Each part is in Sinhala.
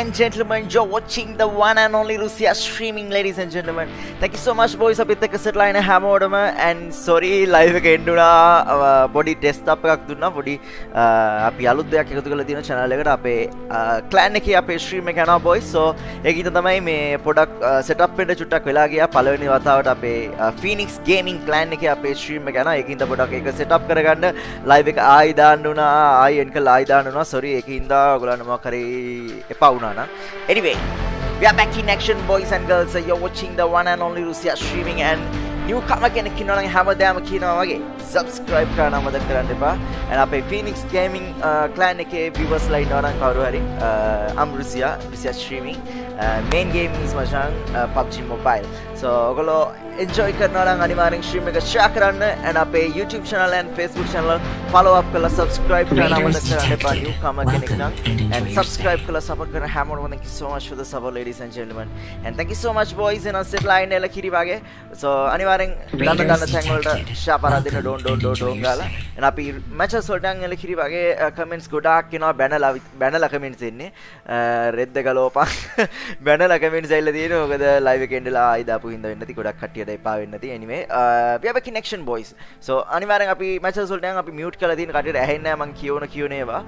ladies and gentlemen. You're watching the one and only Russia streaming, ladies and gentlemen. Thank you so much, boys. අපිත් එක්ක සෙට් ලයින හැමෝටම and sorry live එක එන්න උනා පොඩි ටෙස්ට් අප් එකක් දුන්නා පොඩි අපි අලුත් දෙයක් එකතු කරලා තියෙන channel එකට අපේ clan එකේ අපේ stream එක යනවා boys. so ඒකිට තමයි මේ පොඩක් set up වෙන්න චුට්ටක් වෙලා ගියා පළවෙනි වතාවට අපේ Phoenix Gaming clan එකේ අපේ stream එක යනවා. ඒකින්ද පොඩක් ඒක set up කරගන්න live එක ආයි දාන්න උනා ආයි එන්ක ආයි දාන්න උනා. sorry ඒකින්ද ඔයගොල්ලන්ට මොකක් හරි එපා වුණා නම්. Anyway, we are back in action boys and girls. You're watching the one and only Russia streaming and newcomer කෙනෙක් ඉන්නවා නම් හැමදාම කියනවා වගේ subscribe කරන්න අමතක කරන්න එපා. and අපේ Phoenix Gaming uh, clan එකේ viewers ලා ඉන්නවා නම් කවුරු හරි uh, I'm Russia, Russia streaming. Uh, main game is මචං uh, PUBG Mobile. so ඔයගොල්ලෝ enjoy කරනවා නම් අනිවාර්යෙන් stream එක share කරන්න and අපේ YouTube channel and Facebook කරලා subscribe කරන්න අමතක කරන්න එපා newcomer කෙනෙක් නම් and subscribe කරලා support කරන හැමෝටම thank you so much for the support ladies and gentlemen. And thank you so much boys and set line එල කිරි වගේ so අනිවාර්යෙන් දන්න දන්න තැන් වලට පාරක් දෙන්න ඩෝන් ඩෝන් ඩෝන් ඩෝන් ගාලා and අපි matches වලට එල කිරි වගේ comments ගොඩාක් එනවා බැනලා බැනලා comments එන්නේ රෙද්ද ගලෝපන් බැනලා comments ඇවිල්ලා තියෙනවා මොකද live එකේ ඉඳලා ආයි දාපු හින්දා වෙන්න ඇති ගොඩක් කට්ටියට එපා වෙන්න ඇති anyway uh, we have a connection boys. So අනිවාර්යෙන් අපි matches වලට යන් අපි mute කරලා තියෙන කට්ටියට ඇහෙන්නේ නැහැ මං කියවන කියවන ඒවා.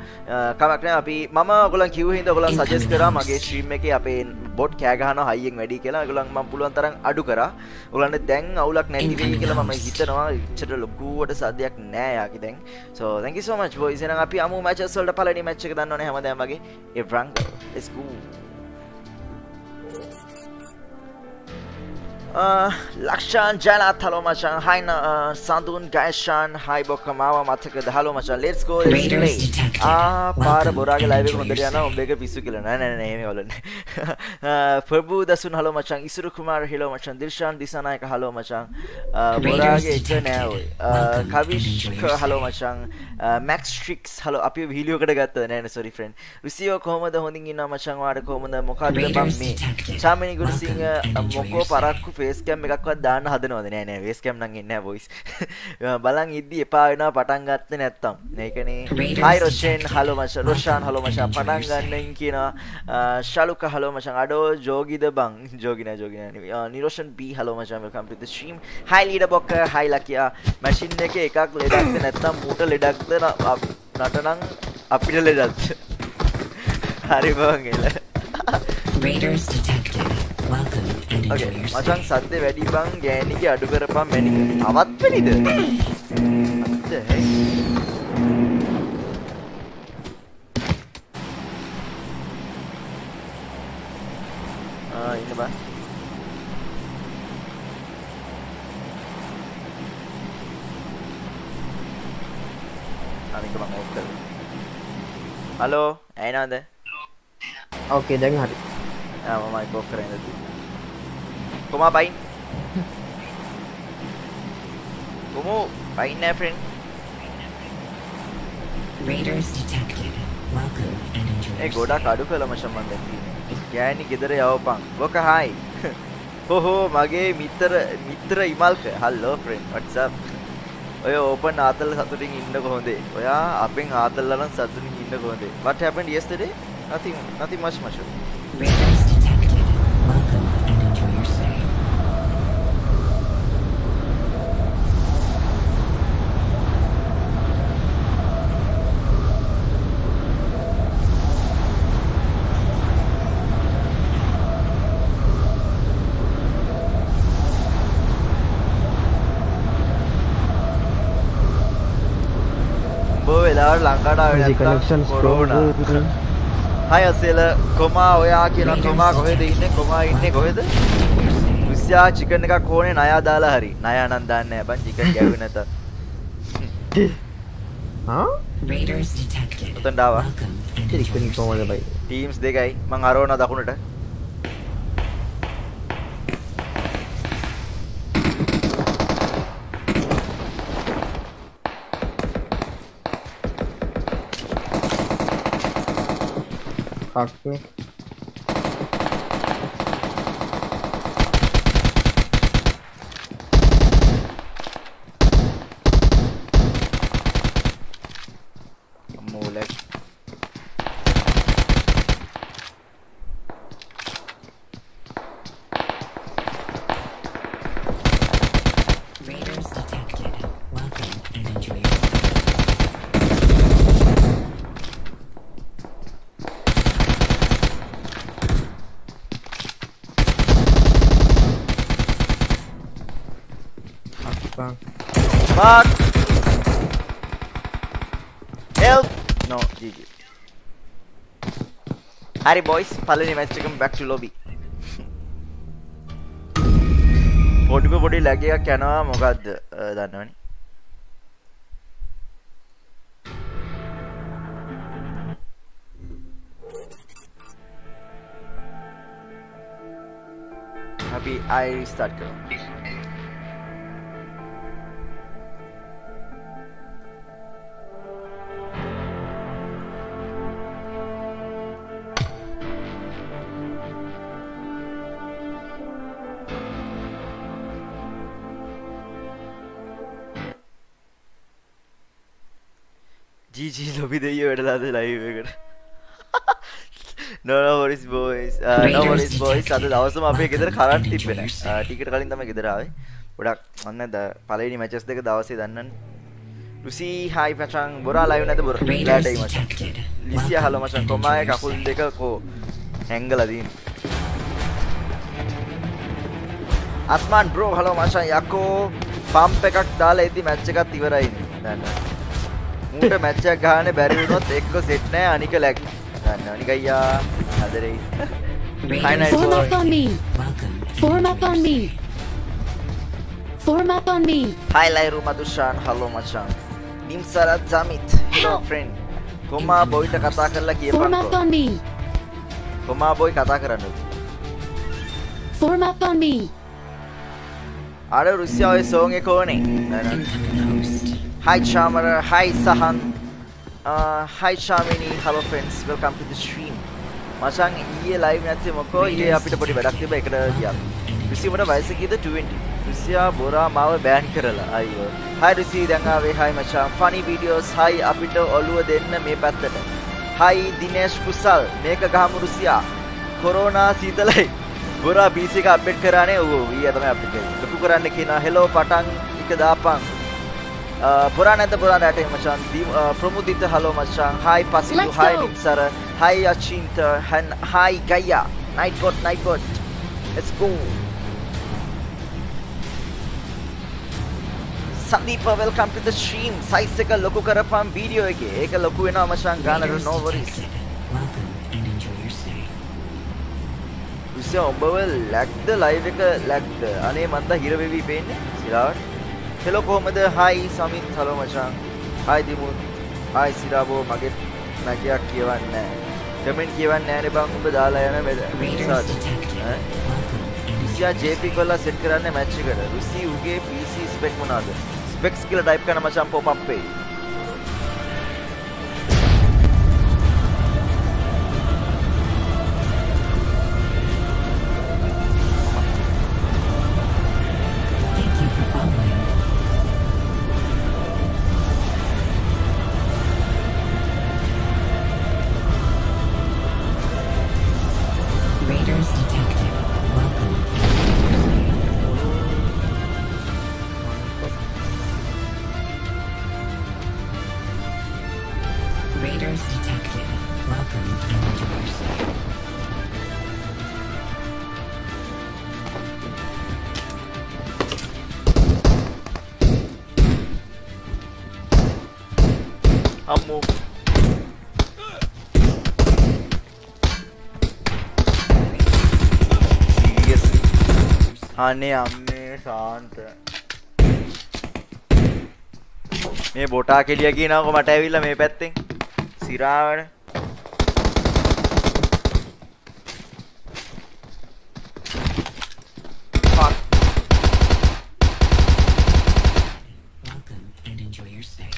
කමක් නැහැ. අපි මම ඔයගොල්ලන් කිව්ව හින්දා ඔයගොල්ලන් සජෙස්ට් කරා මගේ ස්ට්‍රීම් එකේ අපේ බොට් කෑ ගහනවා හයියෙන් වැඩි කියලා. ඔයගොල්ලන් මම පුළුවන් තරම් අඩු කරා. ඔයගොල්ලන්ට දැන් අවුලක් නැති වෙයි කියලා මම හිතනවා. ඉච්චර ලොකුවට සද්දයක් නෑ යාකි දැන්. So thank you so much boys. එහෙනම් අපි අමු matches වලට පළවෙනි match එක දන්නවනේ හැමදාම වගේ. ඒ Wrangler let's Lakshan Jayalath hello මචන් හයින සඳුන් ගයිෂාන් හයි බොක්කමාව මතකද හලෝ මචන් ලෙස් ගෝ පාර බොරාගේ ලයිව හොඳට යන උඹේක පිස්සු කියලා නෑ නෑ නෑ වලන්න ප්‍රභූ දසුන් හලෝ මචන් ඉසුරු කුමාර හිලෝ මචන් දිර්ශාන් දිසානායක හලෝ මචන් බොරාගේ එක නෑ ඔය කවිෂ්ක හලෝ මචන් මැක්ස් ට්‍රික්ස් හලෝ අපි වීලියෝකට ගත්ත නෑන සොරි ෆ්‍රෙන්ඩ් රුසියෝ කොහොමද හොඳින් ඉන්නවා මචන් වාට කොහොමද මොකක්ද බං මේ චාමිනි ගුරුසිංහ මොකෝ පරක්කු ෆේස්කම් එකක්වත් දාන්න හදනවද? නෑ නෑ වේස්කම් නම් එන්නේ වොයිස් බලන් ඉද්දි එපා වෙනවා පටන් ගත්තේ නැත්තම්. ඒකනේ හයි රොෂෙන් හලෝ මචං. රොෂාන් හලෝ මචං. පටන් ගන්නයින් කියනවා. ශලුක හලෝ මචං. අඩෝ ජෝගිද බං ජෝගි නෑ ජෝගි නෑ නිරෝෂන් බී හලෝ මචං. Welcome to the stream hi ලීඩ බොක්ක හයි ලකියා මැෂින් එකේ එකක් ලෙඩක්ද නැත්තම් මූට ලෙඩක්ද නටනම් අපිට ලෙඩක්ද? හරි බං එල. Raiders detected. Welcome and enjoy okay, your stay. මචං සද්ද වැඩි බං ගෑණිගේ අඩු කරපන් මැනි. තවත් වෙලිද? අද හේ. ආ ඉන්න බං. අනික මම ඕෆ් කරලා. හලෝ ඇයිනවද? ඕකේ දැන් හරි. ආ මම මයික් ඕෆ් කරගෙන ඉඳී. කොමා බයින්? කොමෝ බයින් නෑ friend. Raiders detected. Welcome and enjoy. ඒ ගොඩක් අඩු කළා මචං මන් දැන් තියෙන්නේ. ගෑණි ගෙදර යවපන්. බොක හයි. හොහෝ මගේ මිත්‍ර මිත්‍ර Imalka. Hello friend. what's up? ඔය ඕපන් ආතල් සතුටින් ඉන්න කොහොමද? ඔයා අපෙන් ආතල්ලා නම් සතුටින් ඉන්න කොහොමද? What happened yesterday? Nothing nothing much much. Raiders detected. Welcome and enjoy your stay. Easy connections කොරෝනා. problem. හයි අසෙල කොමා ඔයා කියන කොමා කොහෙද ඉන්නේ කොමා ඉන්නේ කොහෙද? රුසියා චිකන් එකක් ඕනේ ණයා දාලා හරි. ණයා නම් දාන්නේ නැහැ බං චිකන් ගැව්වේ නැත. බයි? ටීම්ස් දෙකයි මං අරවන දකුණට. කක්කේ. එපා Fuck! Help! No, GG. හරි බොයිස් පලනි මැච්චකම් බැක් ටු ලොබි පොඩිම පොඩි ලැගයක් යනවා මොකක්ද අ, දන්නවනි. අපි අයි ස්ටාර්ට් ජීජී ලොබි දෙය වැඩලාද ලයිවකට නොනොරිස් බෝයිස් නොමරිස් බෝයිස් අද දවසම අපේ ගෙදර කරන්න තිබෙන ටිකට කලින් තම ගෙදරාවේ ගොඩක් ඔන්න ද පලනි මැචස් දෙක දවසේ දන්නන් ලුසී හයි පචන් බොරා ලයු නැත බොර ලෑටයි මචන්. ලිසිය හල මචන් කොමය කකුල් දෙක කෝ හැංගලදීන් අස්මාන් බ්‍රෝ හලෝ මචන් යකෝ පම්ප එකක් දාලා එති මැච්ච එකත් ඉවරයි දන්න මූට මැච්චක් ගාන බැරිවුණොත් එක්ක සෙට් නෑ අනික ලැක් දන්න අනික අයියා හදරෙයි Form up on me. Form up on me. Form up on me. Hi Lairu Madushan, hello මචන් නිම්සරත් ජමිත් hello friend කොමා බොයිට කතා කරලා Form up කියපන්කෝ on me. කොමා බොයි කතා කරන්න Form up on me. අර රුසියාවේ සෝන් එක ඕනේ. Hi Chamara, hi Sahan. Uh, Hi Shamini, hello friends, welcome to the stream. මචන් ඊයේ ලයිව් නැත්තේ මොකෝ ඊයේ අපිට පොඩි වැඩක් තිබ්බ ඒකට ගියා රුසියාවට වයස කීයද 20 රුසියා බොරා මාව බෑන් කරලා අයියෝ hi රුසි දැන් ආවේ hi මචන් funny videos. Hi අපිට ඔළුව දෙන්න මේ පැත්තට hi දිනේෂ් කුසල් මේක ගහමු රුසියා කොරෝනා සීතලයි බොරා PC එක අප්ඩේට් කරානේ ඔව් ඊයේ තමයි අප්ඩේට් කරේ ලොකු කරන්න කියනවා hello පටන් එක දාපන් පුරා නැත පුරා රටේ මචන් අ, ප්‍රමුදිත හලෝ මචන් hi Pasilu hi go. Nimsara hi Achintha hi ගයියා night god night god let's go. Sandeepa welcome to the stream size එක ලොකු කරපම් වීඩියෝ එකේ. ඒක ලොකු වෙනවා මචන් ගානට no worries. විසිය ඔබව ලැක්ද ලයිව් එක ලැක්ද අනේ මන්ද හිර වෙවි පේන්නේ? සිරාවට හෙලෝ කොහමද? හයි සමිත් හලෝ මචං. හයි දිමුත් හයි සිරාබෝ මගේ නැගයක් කියවන්නේ කමෙන්ට් කියවන්නේ නෑනේ බං. උඹ දාලා යන and රුසියා JP කොල්ලා සෙට් කරන්නේ මැච් එකට. රුසි උගේ PC ස්පෙක් මොනවාද? ස්පෙක්ස් කියලා ටයිප් කරන මචං පොප් අප් වෙයි අනේ අම්මේ සාන්ත. මේ බොටා කෙලිය කියනවකො මට ඇවිල්ලා මේ පැත්තෙන්. සිරාවට Fuck. Welcome and enjoy your stay.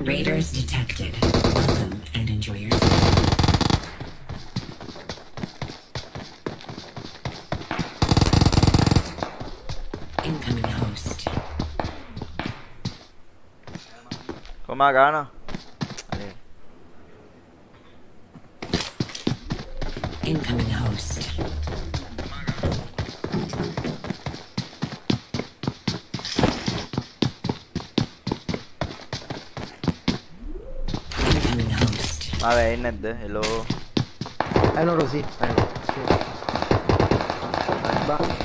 Raiders detected. Welcome and enjoy your stay. Incoming host. කොමා ගාන අනේ Incoming host. Incoming host. මාව ඇහෙන්නේ නැද්ද හෙලෝ ඇනෝ රොසි ඇනෝ බා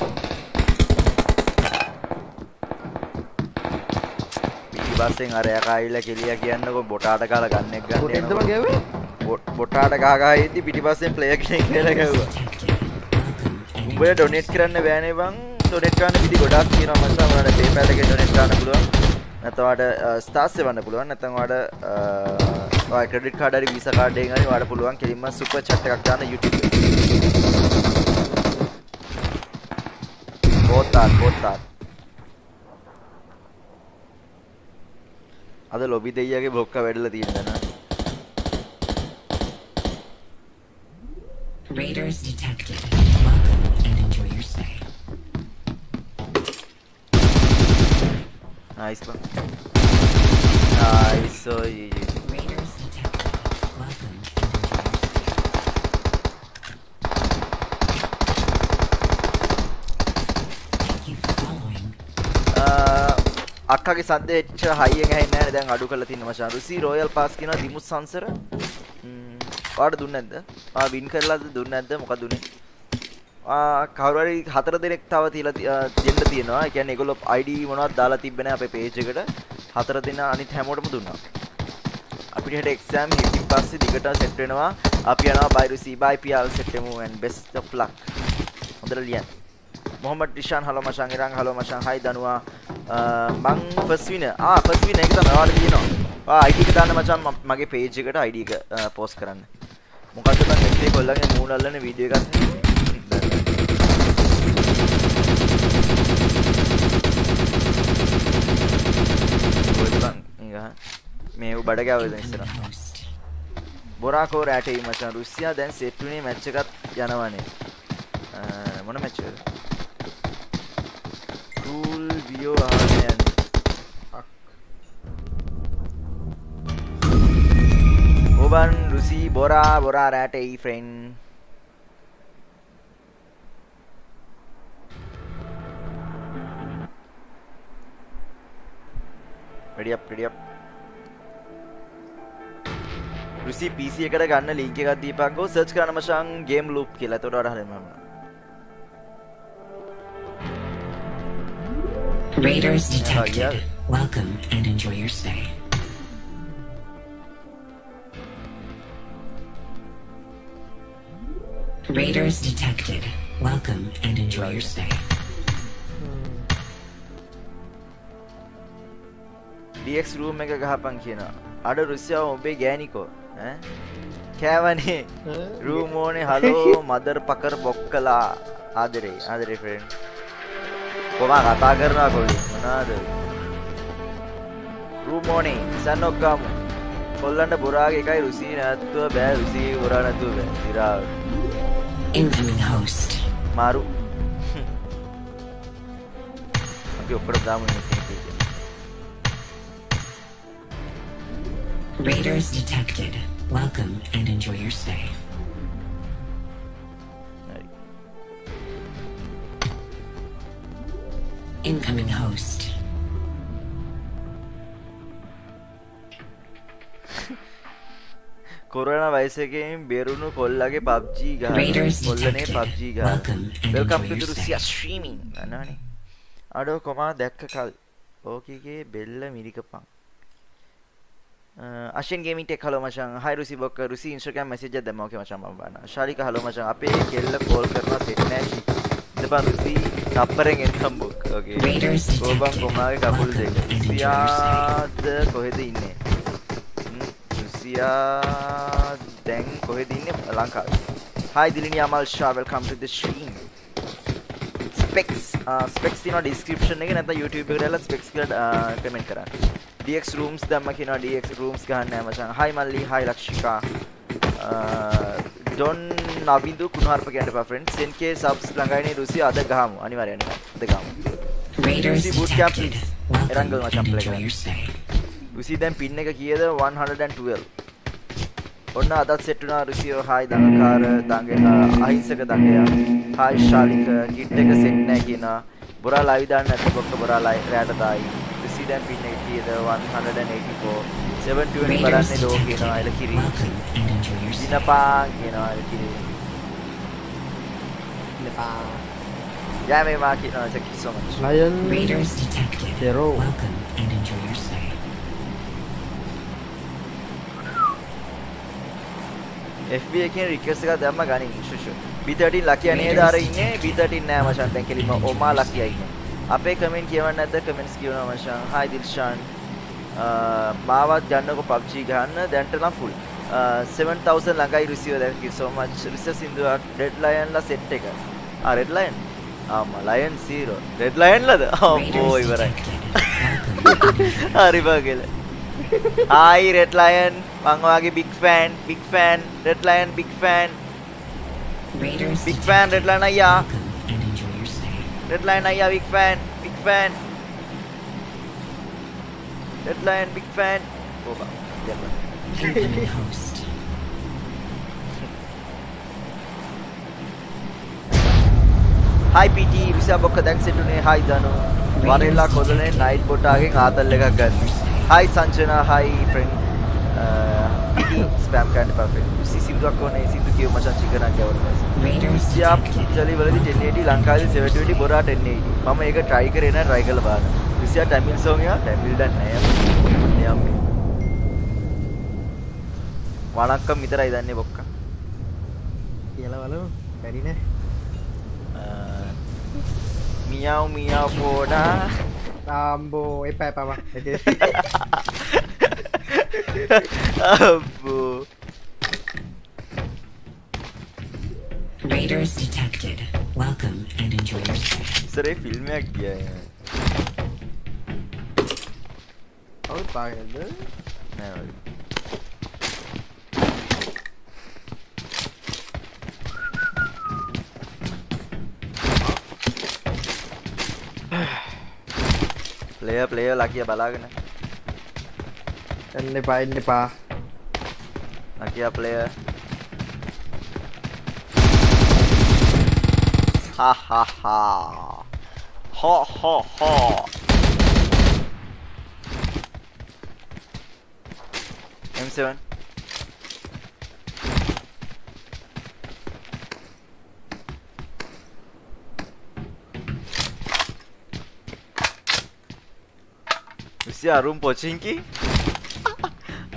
පිටිපස්සෙන් අර යකායිලා කෙලිය කියන්නකො බොටාට කාලා ගන්න එක ගන්න ගැවේ බොටාට ඉද්දි පිටිපස්සෙන් ප්ලේයර් කෙනෙක් කියලා ගැව්වා. උඹට ඩොනේට් කරන්න බෑනේ බං. ඩොනේට් කරන්න විදි ගොඩක් තියෙනවා. මචං ඔයාලට PayPal එකෙන් ඩොනේට් කරන්න පුළුවන්. නැත්නම් ඔයාලට ස්ටාර්ස් එවන්න පුළුවන්. නැත්නම් ඔයාලට ඔයාලා ක්‍රෙඩිට් කාඩ් හරි වීසා කාඩ් එකෙන් හරි ඔයාලට පුළුවන් කෙලින්ම සුපර් චැට් එකක් දාන්න YouTube එකේ. පොතාත් අද ලොබි දෙයියගේ බොක්ක වැඩලා තියෙනවා Raiders detected. Welcome and enjoy your stay. Nice බං නයිස් ඔය Raiders detected. Welcome and enjoy your stay. Thank you for following. අක්කගේ සද්ද එච්ච හයියෙන් ඇහෙන්නේ නැහැ නේ දැන් අඩු කරලා තියෙන මචං රුසි රොයල් පාස් කියන දිමුත් සංසර ඔයාලට දුන්නේ නැද්ද? ආ වින් කරලාද දුන්නේ නැද්ද? මොකද දුන්නේ? ආ කවුරු හරි හතර දෙනෙක් තව තියලා ති- ආ, දෙන්න තියෙනවා. ඒ කියන්නේ ඒගොල්ලෝ ID මොනවද දාලා තිබ්බේ නැහැ අපේ page එකට. හතර දෙනා අනිත් හැමෝටම දුන්නා. අපිට හෙට එක්සෑම් හිටින් පස්සේ දිගට සෙට් වෙනවා. අපි යනවා bye Rusi bye PL set වෙමු and best of luck. හොඳට ලියන්න. මොහමඩ් ඩිෂාන් හලෝ මචං ඉරන් හලෝ මචං හයි දනුවා මං ෆස් වින ආ ෆස් වින එක තමයි ඔයාලට තියෙනවා. Ah, ආ ID එක දාන්න මචං ම- මගේ page එකට ID එක uh, පෝස්ට් කරන්න. මොකද්ද මං මෙතේ කොල්ලගේ මූණ අල්ලන වීඩියෝ එකක්? කොහෙද බං මේක මේ උ බඩ ගැවද ඉස්සර Incoming host. බොරාකෝ රැටෙයි මචං රුසියා දැන් සෙට් වුණේ මැච් එකක් යනවනේ. අ, මොන මැච් එකද ටූල් වියෝ ආනයන් ඔබන් රුසි බොරා බොරා රැටෙයි friend ready up ready up. රුසි PC එකට ගන්න ලින්ක් එකක් දීපන්කෝ සර්ච් කරන්න මචං ගේම් ලූප් කියලා. එතකොට වඩා Raiders yeah. detected. Welcome and enjoy your stay. Raiders detected. Welcome and enjoy your stay. DX room එක ගහපන් කියනවා. අඩ රුසියාව ඔබේ ගෑනිකෝ. ඈ? කෑවනේ. රූම් ඕනේ හලෝ මදර් පකර් බොක්කලා. ආදරේ ආදරේ ෆ්‍රෙන්ඩ්. කොමා කතා කරනවා කොල්ලෝ. මොනවාද? රූම් ඕනේ. ඉසන්න ඔක්කාම. කොල්ලන්ට බොරාගේ එකයි රුසි නැත්තුව බෑ රුසි බොරා නැතුව බෑ. ඉරාව. Incoming host. මාරු. අපි ඔක්කොට දාමු ඉන්නේ. Raiders detected. Welcome and enjoy your stay. Incoming host. කොරන වයසකෙන් බෙරුණු කොල්ලගේ පබ්ජී Raiders කොල්ලනේ. පබ්ජී ගහ Welcome and welcome enjoy to your රුසියා stay. ස්ට්‍රීමින් අනනේ අඩෝ කොමා දැක්ක කල්. ඕකගේ බෙල්ල මිරිකපන්. අශෙන් ගේමින් ටෙක් හලෝ මචං හයි රුසි ඉන්ස්ටාග්‍රෑම් මෙසේජ් එකක් දැම්මා. ඕකේ මචං මම බලනවා ශාලික හලෝ මචං අපේ කෙල්ල කෝල් කරනවා සෙට් නෑ ඉතපන් රුසි තප්පරෙන් එන්නම් බොක් ඕකේ ඕබන්. කොමාගේ කකුල් දෙක. රුසියාද කොහෙද ඉන්නේ රුසියා දැන් කොහෙද ඉන්නේ ලංකාවේ hi dilini amal shah welcome to the stream. Specs uh, specs තියෙනවා description එකේ නැත්නම් youtube එකට දාලා specs කියලා කමෙන්ට් කරන්න dx rooms දැම්ම කියනවා dx rooms ගහන්න නෑ මචං hi මල්ලි hi ලක්ෂිකා. ඩොන් නවිදු කුණාර්ප කියන්න එපා friends. 10k subs ළඟයිනේ රුසිය අද ගහමු. අනිවාර්යයෙන් අද ගහමු. Lucy boot camp, macam and play කරන්න. රුසි දැන් පින් එක කීයද? 112 ඔන්න අදත් සෙට් වුණා රුසියෝ. හායි දඟකාර දඟ අහිංසක දඟයා. හායි ශාලික. කිට් එක සෙට් නැහැ කියනවා. බොරා ලයිව් දාන්න නැත්නම් බොක්ක බොරා ලයිව් රැට දායි. රුසි දැන් පින් එක කීයද 184 720 Raiders බලන්නේ ලෝ කියනවා එල. කිරි. දිනපාන් කියනවා එල කිරි එපා යෑ මේ මා කියනවා thank you so much lion Raiders detected. Zero. Welcome and enjoy your stay. FB එකෙන් රික්වෙස්ට් එකක් දැම්ම ගනින් ෂුෂු B13 ලකිය නේද අර ඉන්නේ B13 නෑ මචන් දැන් කෙලිම ඔමා ලකිය ඉන්නේ අපේ කමෙන්ට් කියවන්න නැද්ද? කමෙන්ට්ස් කියවනවා මචන් hi දිල්ෂාන් මාවත් ගන්නකො PUBG ගන්න දැන්ට නම් full. 7000 ළඟයි receiver thank you so much. Research සින්දුවක්. Red lion ලා set එක. ආ red lion? ආම lion 0 red lion ලද? අම්බෝ Raiders ඉවරයි. හරි බගල. ආයි රෙඩ් ලයන් මං ඔයාගේ big fan big fan red lion big fan big fan red lion අයියා stay. රෙඩ් ලයන් අයියා big fan big fan red lion big fan ඕබා දෙන්න Incoming host. හයි පිටි විසා බොක්ක දැන් සිටුනේ හයි දනු වරෙල්ලා කොදලේ නයිට් බොටාගෙන් ආතල් එකක් ගන්න හයි සංජනා හයි ෆ්‍රෙන්ඩ් පිටි ස්පෑම් කරන්න පර්ෆෙක්ට් විසි සින්දුවක් ඕනේ සින්දු කියව මචන් චිකනක් detected. චලි වලදි 1080 ලංකාවේ 720 බොරා 1080 මම ඒක try කරේ නෑ try කරලා බලන්න විසියා ටැමිල් සෝන් එක ටැමිල් දැන් නෑ යම් වණක්කම් විතරයි දන්නේ බොක්ක කියලා බලමු බැරි නෑ මියාව් මියාව් පෝඩා ආම්බෝ එපා එපාම Abu. Raiders detected. Welcome and enjoy your stay. Sir ये फील्ड में आ गया है और पागल player player lucky ya balak na එන්න එපා එන්න එපා ලකියා ප්ලේයර් හා හා හා හෝ හෝ හෝ M7 විසි අරුම් පොචින්කි අරිපන්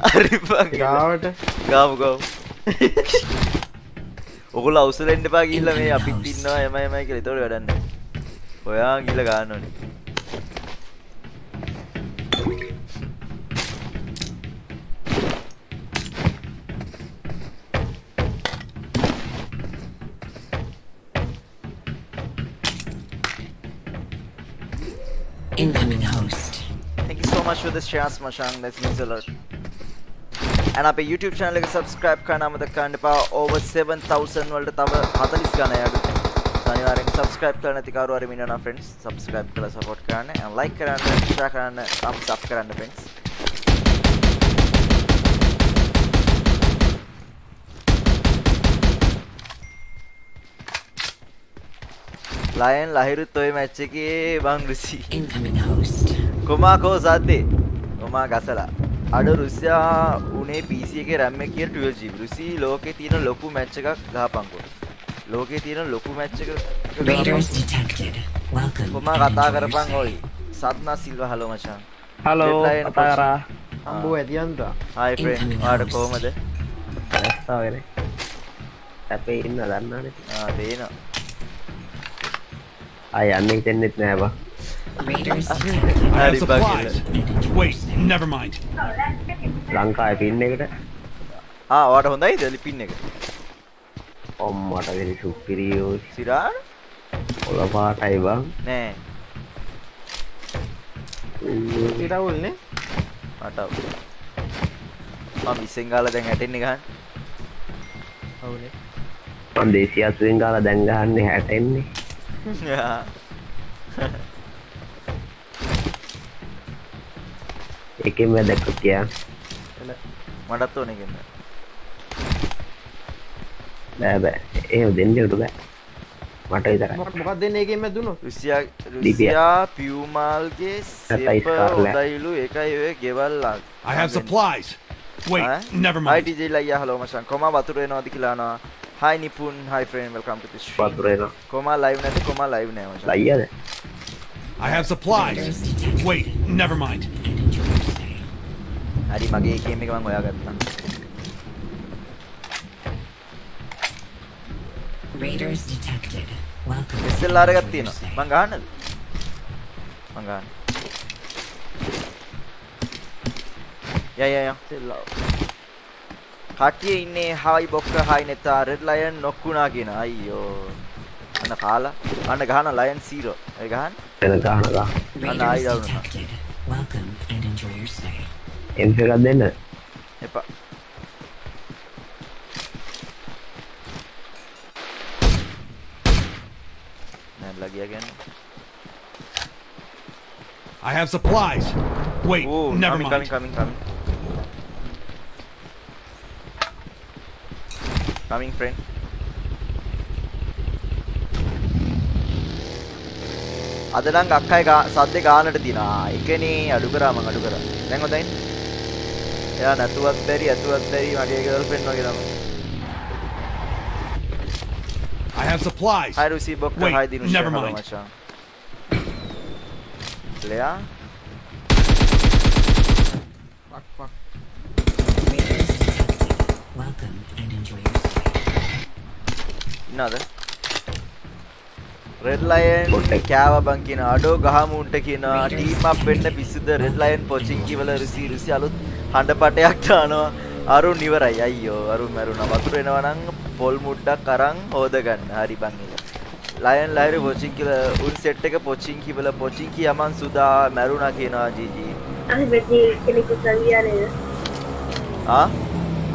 ගාවට? ගාව ගව. ඔකුල අවසරෙන්ට පා ගිල්ල මේ අපිත් ඉන්නවා එම එමයි කියල. තොට වැඩන්න ඔයා ගිල ගන්න Incoming host. Thank you so much for this chance, Mashang. That means a lot. And අපේ YouTube channel එක subscribe කරන්න අමතක කරන්න එපා. over 7000 වලට තව 40 ගණන් යඩු. අනිවාර්යෙන් subscribe කරලා නැති කවුරු හරි ඉන්නවා නම් friends subscribe කරලා support කරන්න and like කරන්න, share කරන්න, thumbs up කරන්න friends. ලයන් ලහිරුත් ඔය මැච් එකේ බං රුසි Incoming host. කොමා කෝ සද්දේ කොමා ගසලා අඩ රුසියා උනේ PC එකේ RAM එක කියන 12GB රුසි ලෝකේ තියෙන ලොකු මැච් එකක් ගහපන්කෝ ලෝකේ තියෙන ලොකු මැච් එක Raiders detected. Welcome. කොමා කතා stay. ඔයි? සත්නා සිල්වා හලෝ මචං. හලෝ Deadline කතා කරා. Ah. අම්බෝ ඇතියන්තා හායි ඔයාලට කොහමද? ඇස්තාවෙන ඇපේ ඉන්න දන්නාන. ආ දේනවා අය යන්න හිතෙන්නෙත් නෑබා Raiders detected. Supplies. බගිල Wait, never mind. ලංකාය පින්න එකට. ආ ඔයාට හොඳයිද ලිපින් එක. ඔම්මට වෙරි සුපිරියෝ සිරාන ඔල පාටයි බං. නෑ. ඉරවුල්නේ? මට මම විසෙන් ගාලා දැන් හැටෙන්නේ ගහන්න. ඔවුනේ මම දේශියසුවෙන් ගාලා දැන් ගහන්නේ හැටෙන්නේ ඒකෙන් වැදක්ක කියා මටත් ඕනේ කියන්න බෑ බෑ. එහෙම දෙන්නට බෑ. මට විතරයි. මොකක් දෙන්න එකෙන්ම දුන්නු රුසියා පියුමාල්ගේ. හොදයිලු එකයි ඔය ගෙවල්ලා I have supplies. Wait, never mind. අයිටජෙල් අයියා හලෝ මචන් කොම වතුර එනවාද කියලානවා hi nipun hi friend. Welcome to the stream. වතුර එනවා. කොමා live නැති කොමා live නෑ මචං ලයියද? I have supplies. Wait, never mind. and enjoy your stay. හරි මගේ ගේම් එක මම හොයාගත්තා. Raiders detected. Welcome. Enjoy Your තියෙනවා. මං ගහන්නද? මං ගහන්න. යා යා යා. SLR කට්ටිය ඉන්නේ හයි බොක්ක හයි නෙතා රෙඩ් ලයන් නොක්කුණා කියන. අයියෝ. අන්න කාලා. අන්න ගහන ලයන් 0 ඒ ගහන්න. එන ගහන ගහ අන්න ආයි Raiders දවුනා detected. Welcome and enjoy your stay. එම්ෆ එකක් දෙන්න එපා නැල්ලා ගියා කියන්නේ I have supplies. Wait, Oh, never coming, mind. coming, coming, coming. Coming, friend. අද නම් අක්කයි සද්දේ ගානට තියනවා. එකනේ අඩු කරා මං අඩු කරා. දැන් හොඳයි. එයා නැතුවත් බැරි ඇතුවත් බැරි මගේ ගර්ල්ෆ්‍රෙන්ඩ් වගේ තමයි. I have supplies. Hi Rusi Bokka, Wait, hi Dinusha. never mind. මචං. ලෙයා Raiders detected. Welcome and enjoy your stay. ඉන්නවද? Red lion. කෑව බං කියන අඩෝ ගහමුන්ට කියන ටීම් අප් වෙන්න පිස්සුද රෙඩ් ලයන් පොචින්කි වල රුසි රුසි අලුත් හඬපටයක් දානවා. අරුන් ඉවරයි අයියෝ අරුන් මැරුණා වතුර එනවා නම් පොල් මුඩ්ඩක් අරන් හොද ගන්න හරි බං ඒක ලයන් ලයිර් පොචින්කි වල උන් සෙට් එක පොචින්කි වල පොචින්කි යමන් සුදා මැරුණා කියනවා GG.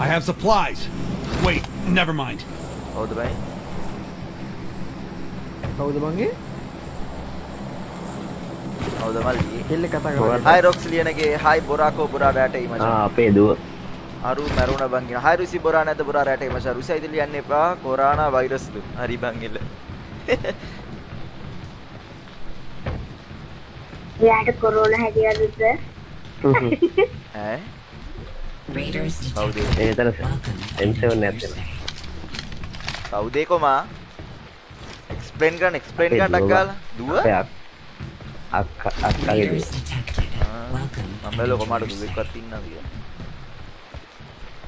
I have supplies. Wait, never mind. හොද බයි කවුද මගේ හොද මල්ලි කෙල්ල කතා? කරා හයි රොක්ස් ලියනගේ හයි බොරාකෝ බොරා රැටේ මචං ආ අපේ දුව අරු මැරුණ බං කියන හයි රුසි බොරා නැද බොරා රැටේ මචං රුසි ඉදින් ලියන්න එපා කොරෝනා වෛරස් ලු හරි බං එල එයාට කොරෝන හැටියටද ඈ කවුද and M7 enjoy your නැත්තේ. කවුද කොමා එක්ස්ප්ලේන් කරන්න එක්ස්ප්ලේන් අපේ කරන්න. ඩක්කාලා දුව අපේ අක්- අක්ක අක්කගේ Raiders දුව detected. Ah, Welcome and මම බැලුවා enjoy කොමාට your stay. දුවෙක්වත් ඉන්නවද කියලා.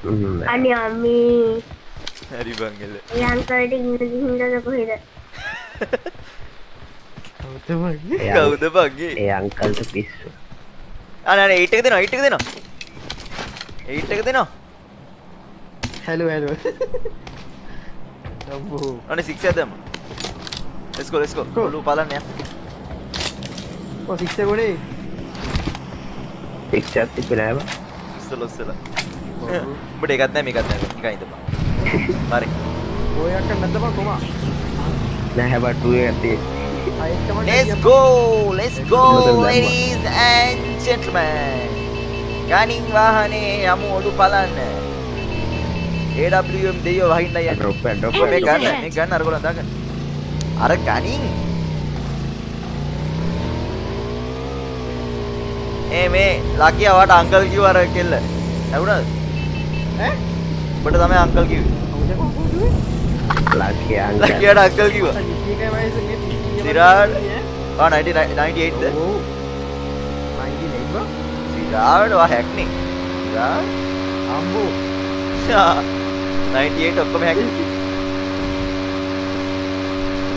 හ්ම්, නෑ. අනේ අම්මේ. හරි බං එල. ඒ අංකල්ට ඉංග්‍රීසි හින්දාද කොහෙද කවුද මගේ ඒ අං- කවුද බංගේ ඒ? අංකල්ට පිස්සු. අනේ අනේ 8 එක දෙනවා 8 එක දෙනවා. 8 එක දෙනවා. හැලෝ හැලෝ අම්බෝ අනේ 6 එක දෙමු let's go let's go. Cool. ඔලු සික්ස් ගොඩේ නෑ බං ඉස්සල ඉස්සල උඹට එකක් නැහැ මේකත් නැහැ නිකන් ඉඳපන් හරි ඔය අක්ක නැද්ද බං කොමා නෑ හැබැයි ටූ එකක් තියෙන්නේ Let's go! Let's go, ladies and gentlemen! ගනින් වාහනේ යමු ඔඩු බලන්න. AWM දෙයෝ වහින්න යන්න. ඩ්‍රොප් ඩ්‍රොප් එක ගන්න, මේ ගන්න අරගොල්ලන් දාගන්න. අර ගනින්. ඒ මේ ලකියා වට අංකල් කිව්ව අර කෙල්ල. ඇහුණාද? ඈ ඔබට තමයි අංකල් කිව්වේ. ලක්කිය අංකල් ලකියාට අංකල් කිව්වා. සිරාල්. ආ 90 98ද? ඔව් 99 බං සිරාල්ට වා හැක්නේ. සිරාල් අම්බෝ 98 ඔක්කොම හැක්.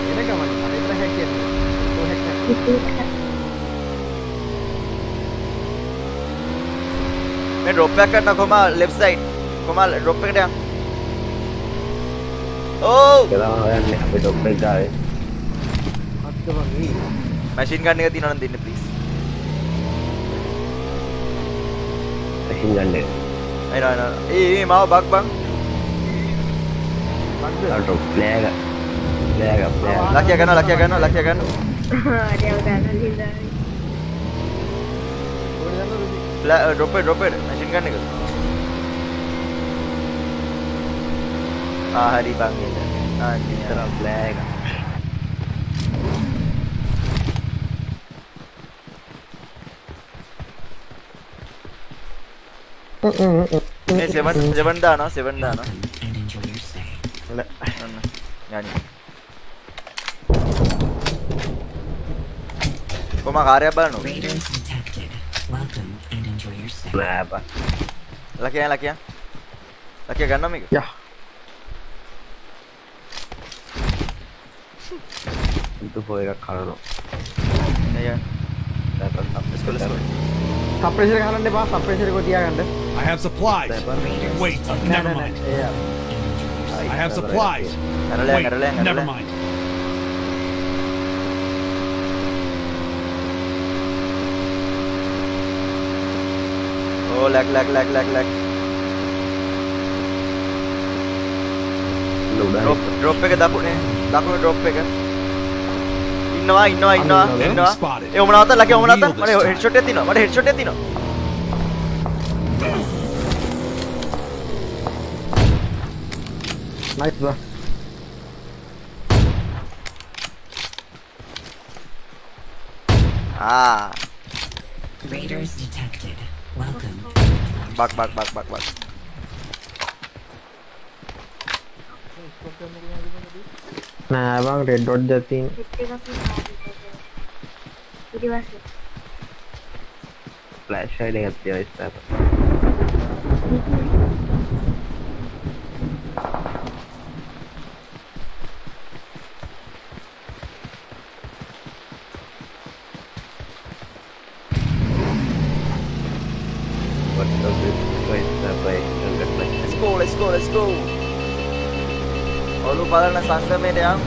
එන ගමන් මට ඉතර හැකියන්නේ ඔය හැක් නැහැ මේ ඩ්‍රොප් එකක් කරන්න කොමා ලෙෆ්ට් සයිඩ්. කොමා ඩ්‍රොප් එකට යන්න. ඕ! ඒක තමයි හොයන්නේ අපේ ඩොප් එක ගාවේ අත්ත බං ඒ මැෂින් ගන්න එක තියෙනවා නම් දෙන්න ප්ලීස්. මැෂින් ගන්න එක අයින අයින. ඒ ඒ මාව බක් බං. බංද ඩොප් ප්ලේයර් එක ප්ලේයර් එක ප්ලේයර් ලකියා ගන්නවා ලකියා ගන්නවා ලකියා ගන්නවා. අර උදාහරණ හින්දා ඔය යනවා රුසි ඩ්‍රොප් එක ඩ්‍රොප් එක මැෂින් ගන්න එක. ආ හරි බං එන්න. ආ විතර ඉතින් ප්ලේයර් එක මේ 7 7 දානවා 7 දානවා. Welcome and enjoy නෑ බා ලකියා ලකියා ලකියා ගන්නවා මේක යා. ඉතු පෝ එකක් කරනවා නෑ යන්න let's go let's go සප්‍රෙෂර් එක හලන්න එපා. සප්‍රෙෂර් එක තියාගන්න. I have supplies. Raiders Wait, detected. නෑ never නෑ mind. නෑ. ඒ අර. I have supplies. කරලෑ Wait, කරලෑ never Oh, lag, lag, lag, lag, lag. Drop, drop pick up, drop, ni. Daku drop pick up. Innova, Innova, Innova, Innova. Eh, umna ata, lagi umna ata. Mare headshot hai tino. Mare headshot hai tino. Nice bro. Ah. Raiders detected. Welcome. බක් බක් බක් බක් බක් නෑ බං රෙඩ් ඩොට් එකක් තියෙන. සෙට් එකක් පාවිච්චි ඔලු බලන සංගමයට යන්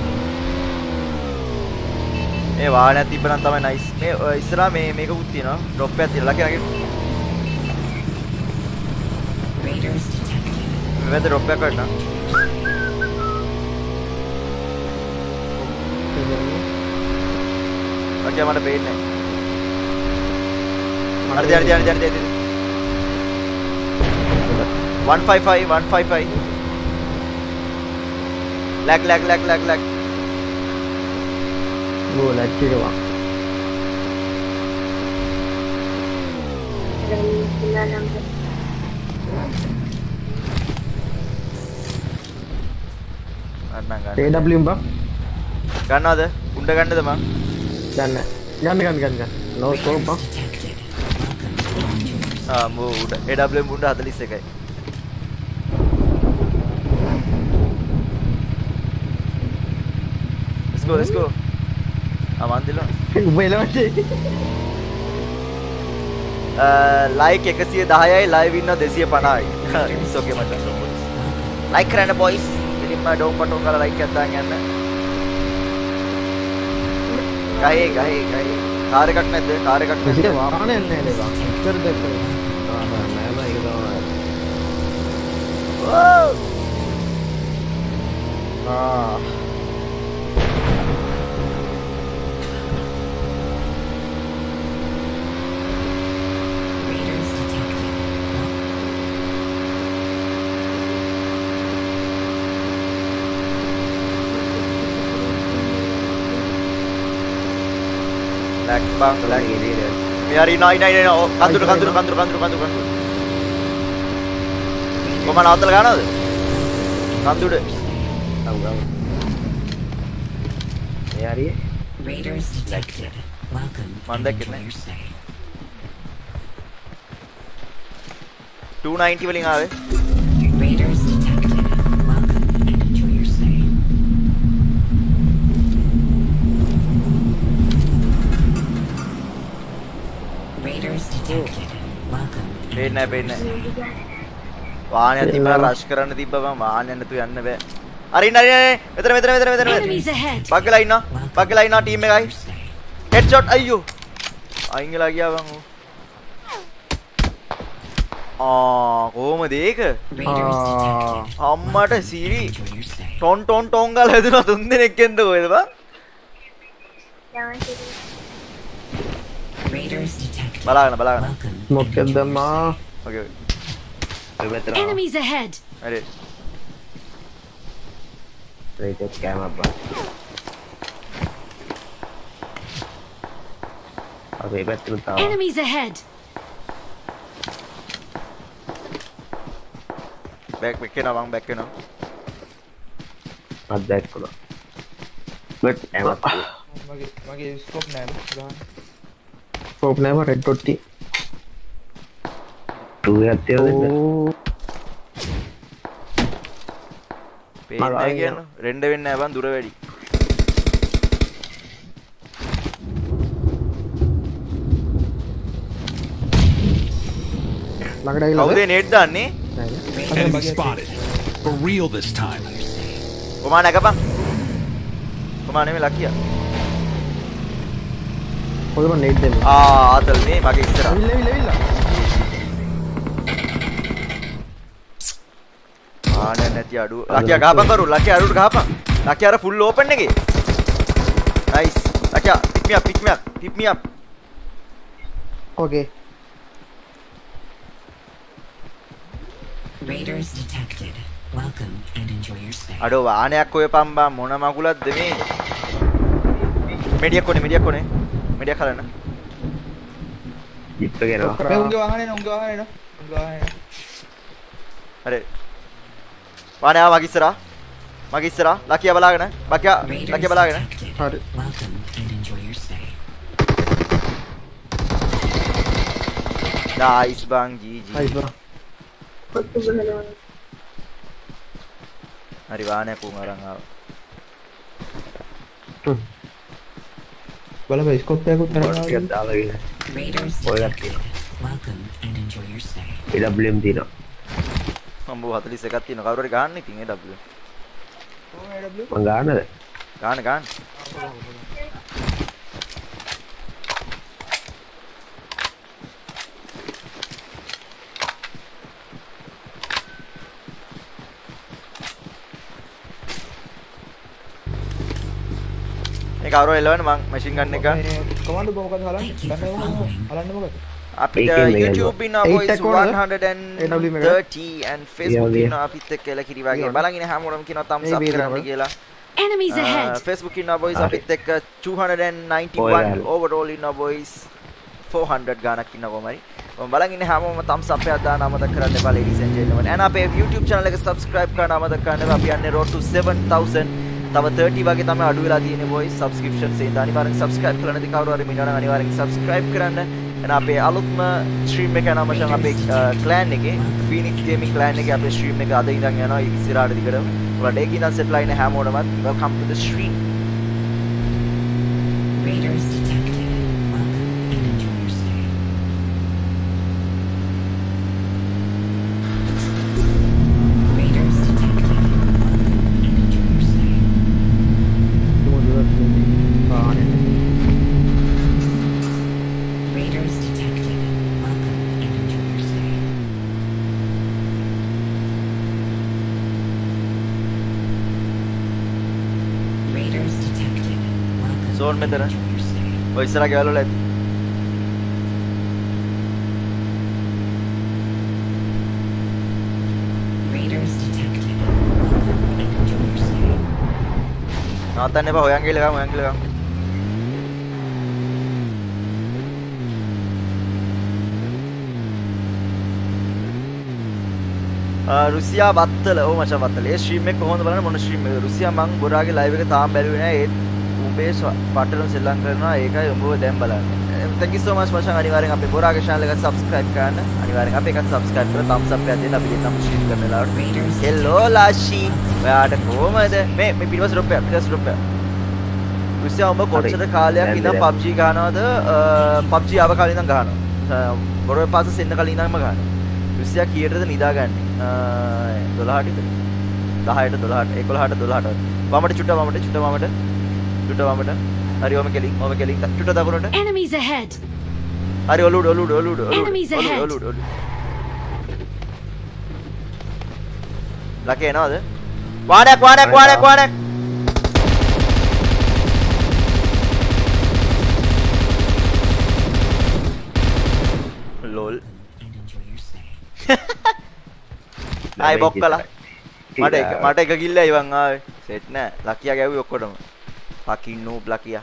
මේ වාහනයක් තිබ්බනම් තමයි නයිස් මේ ඉස්සරහා මේ මේකකුත් තියෙනවා. ඩ්‍රොප් එකක් තියෙනවා. ලකේ ලකේ Raiders detected. මේ වැද ඩ්‍රොප් එකක් කරන්න ලකේ මට පේන්නේ හරි. හරි හරි හරි 155 155 lag lag lag lag lag go ලැච් එක බං. දැන් ඉන්නා නම් ගන්න ගන්න AW බං. ගන්නවද උණ්ඩ ගන්නද මං ගන්න. ගන්න ගන්න ගන්න ගන්න. නෝ ස්කෝප් බං. ආ මෝ උඩ AWM උණ්ඩ 41යි let's go let's go උඹ එලවන්නේ. ලයික් 110යි ලයිව් ඉන්න 250යි it's okay මචං ලයික් කරන්න බොයිස් ඉතින්ම ඩෝම් බටන් කරලා ලයික් දාන්න යන්න ගහේ ගහේ ගහේ කාර් එකක් නැද්ද කාර් එකක් විසිට නැද්ද වාහනයක් නෑ නේ බං. ඉස්සර දැක්කේ. Ah, නෑ බා ඒක තමයි! ආ. Raiders detected. ලැක් බං ලැක් මේ හරි නයි නයි නයි කඳුර කඳුර කඳුර කඳුර කඳුර කඳුර කොහම නවත්තලා ගන්නවද කඳුර ගමු ගමු මේ හරිය Raiders detected. Welcome Man and දැක්කේ enjoy නෑ. your stay. 290 වලින් ආවේ පේන්නේ පේන්නේ. වාහනයක් තිබ්බා රෂ් කරන්න තිබ්බා මම වාහනයක් නැතුව යන්න බෑ හරි නරි නරි මෙතන මෙතන මෙතන මෙතන! බග්ගලා ඉන්නවා බග්ගලා ඉන්නවා ටීම් එකයි Stay. හෙඩ් ෂොට් අයියෝ අයින් වෙලා ගියා බං ඌ ආ කොහමද ඒක. අම්මට සිරි. ටොන් ටොන් ටොන් ගාලා හැදුනා තුන් දෙනෙක්ගෙන්ද කොහෙද බං Raiders detected. බලාගෙන බලාගෙන. Welcome. මොකද මා? ඕකේ ඔය පැත්තට Enemies ahead! හරි රේටඩ් කෑමක් බා අපේ පැත්තට තාම Enemies ahead! බෑක් බෑක් වෙනවා මං බෑක් වෙනවා මත් දැක්කුණා බට් ඇමත් මගේ මගේ ස්කෝප් නෑ. ගහන්න ස්කෝප් නෑම රෙඩ් ඩොට්ටි ටූ ඇත්තේ පේන්නේ කියන රෙන්ඩ වෙන්න ඇබන් දුර වැඩි ඇවිල්ලාද නේට් දන්නේ. කොමා නැකපන් කොමා නෙමෙයි ලකියා මම නේට් දෙන්නේ ආ ආතල් මේ මගේ ඉස්සරහ. ඇවිල්ලා ඇවිල්ලා ඇවිල්ලා. ආනේ නැති අඩුව. ලකියා ගහපන් කරු. ලකියා අඩුවට ගහපන්. ලකියා අර ෆුල් ඕපන් එකේ. Nice Lakiya pick me up pick me up pick me up okay Raiders detected. Welcome and enjoy your stay. අඩෝ වාහනයක් ඔය පම්බා මොන මගුලක්ද මේ? මෙඩියක් කොනේ මෙඩියක් කොනේ මෙඩියක් හලන්න ජිප්ප ගෙනවා මේ උන්ගේ වාහනේ නේ උන්ගේ වාහනේ නේ උන්ගේ වාහනේ හරි වාහනේ ආව මගේ ඉස්සරහා මගේ ඉස්සරහා ලකියා බලාගෙන ලකියා Raiders ලකියා බලාගෙන detected. හරි Welcome and enjoy your stay. Nice බං ජීජී හයි බා කොත්තු ගහනවා හරි වාහනයක් උන් අරන් ආවා බලපන් ස්කෝප් එකකුත් කරනවා ටිකක් දාලා ගිහින් Raiders ඔය detected. Welcome and enjoy your stay. EWM දිනවා මම 41ක් තියෙනවා. කවුරු හරි ගහන්න ඉතින් ඒ W මං ගන්නද ගහන්න ගහන්න මේ කවුරු එලවන්න මං මැෂින් ගන්න එක. කොමන්ඩ් මොකක්ද හලන්නේ හලන්නේ මොකක්ද අපිට YouTube ඉන්න boys එක කොහොමද? 130 and Facebook ඉන්න අපිත් එක්ක එලා කිරි වගේ. බලන් ඉන්න හැමෝටම කියනවා thumbs up. කරන්න කියලා. Enemies Uh, ahead! Facebook ඉන්න boys හරි. අපිත් එක්ක 291 ඔයාලා. overall ඉන්න boys 400 ගානක් ඉන්න කොහමරි thumbs up එකක් දාන්න අමතක කරන්න and gentlemen. And අපේ YouTube channel එක subscribe කරන්න අමතක කරන්න එපා. අපි යන්නේ road to 7000 තව 30 වගේ තමයි අඩු වෙලා තියෙන්නේ boys. Subscriptions එන්න අනිවාර්යෙන් subscribe කරලා නැති කවුරු හරි මිනිහා නම් අනිවාර්යෙන් subscribe කරන්න. එන අපේ අලුත්ම stream එක යනවා මචං අපේ clan එකේ Phoenix Gaming clan එකේ අපේ stream එක අද ඉඳන් යනවා ඉස්සරහට දිගටම. ඔයාලට ඒක ඉඳන් set line හැමෝටමත්. Welcome to the stream. Raiders detected. Welcome and enjoy your stay. Raiders detected. Welcome and enjoy your stay. Raiders detected. Welcome and enjoy your stay. Raiders detected. And මෙතන. ඔය ඉස්සරහ ගෙවල් වල ඇති. නවත්තන්න එපා හොයන් ගිහලා ගමු හොයන් ගිහලා ගමු රුසියා වත්තල ඕ මචං වත්තල ඒ ස්ට්‍රීම් එක කොහොමද බලන්න? මොන ස්ට්‍රීම් එක? රුසියා මං ගොඩාගේ ලයිව් එක තාම බැලුවේ නෑ. ඒත් උඹේ පටලුන් සෙල්ලම් කරනවා. ඒකයි උඹව දැන් බලන්න. Thank you so much මචං. අනිවාර්යෙන් අපේ ගොඩාගේ channel එක subscribe කරන්න. අනිවාර්යෙන් අපේ එකත් subscribe කරලා thumbs up එකක් දෙන්න. අපි දෙන්නම ස්ට්‍රීම් කරන වෙලාවට හෙල්ලෝ ලාෂි. ඔයාට කොහමද? මේ මේ එක පිටිපස්ස ඩ්‍රොප් එක රුසියා උඹ කොච්චර. කාලයක් ඉඳන්. PUBG ගහනවද PUBG ආව කාලේ ඉඳන් ගහනවා. බොරේ පාසස් එන්න කලින් ඉඳන්ම ගහනවා. රුසියා කීයටද නිදාගන්නේ? 12ට විතර 10ට 12ට 11ට 12ට වමට චුට්ට වමට චුට්ට වමට චුට්ට වමට හරි ඔම කෙලින් ඔම කෙලින් චුට්ට දකුණට. Enemies ahead! හරි ඔලුඩ ඔලුඩ ඔලුඩ Enemies ahead. ඔලුඩ ඔලුඩ ලකේ එනවද? වාඩක් වාඩක් වාඩක් වාඩක් ලෝල්. ආයි බොක් කළා මට එක මට එක කිල්ල ඉවන් ආවේ. සෙට් නෑ. ලකියා ගැව්වේ ඔක්කොටම Fucking noob la kia.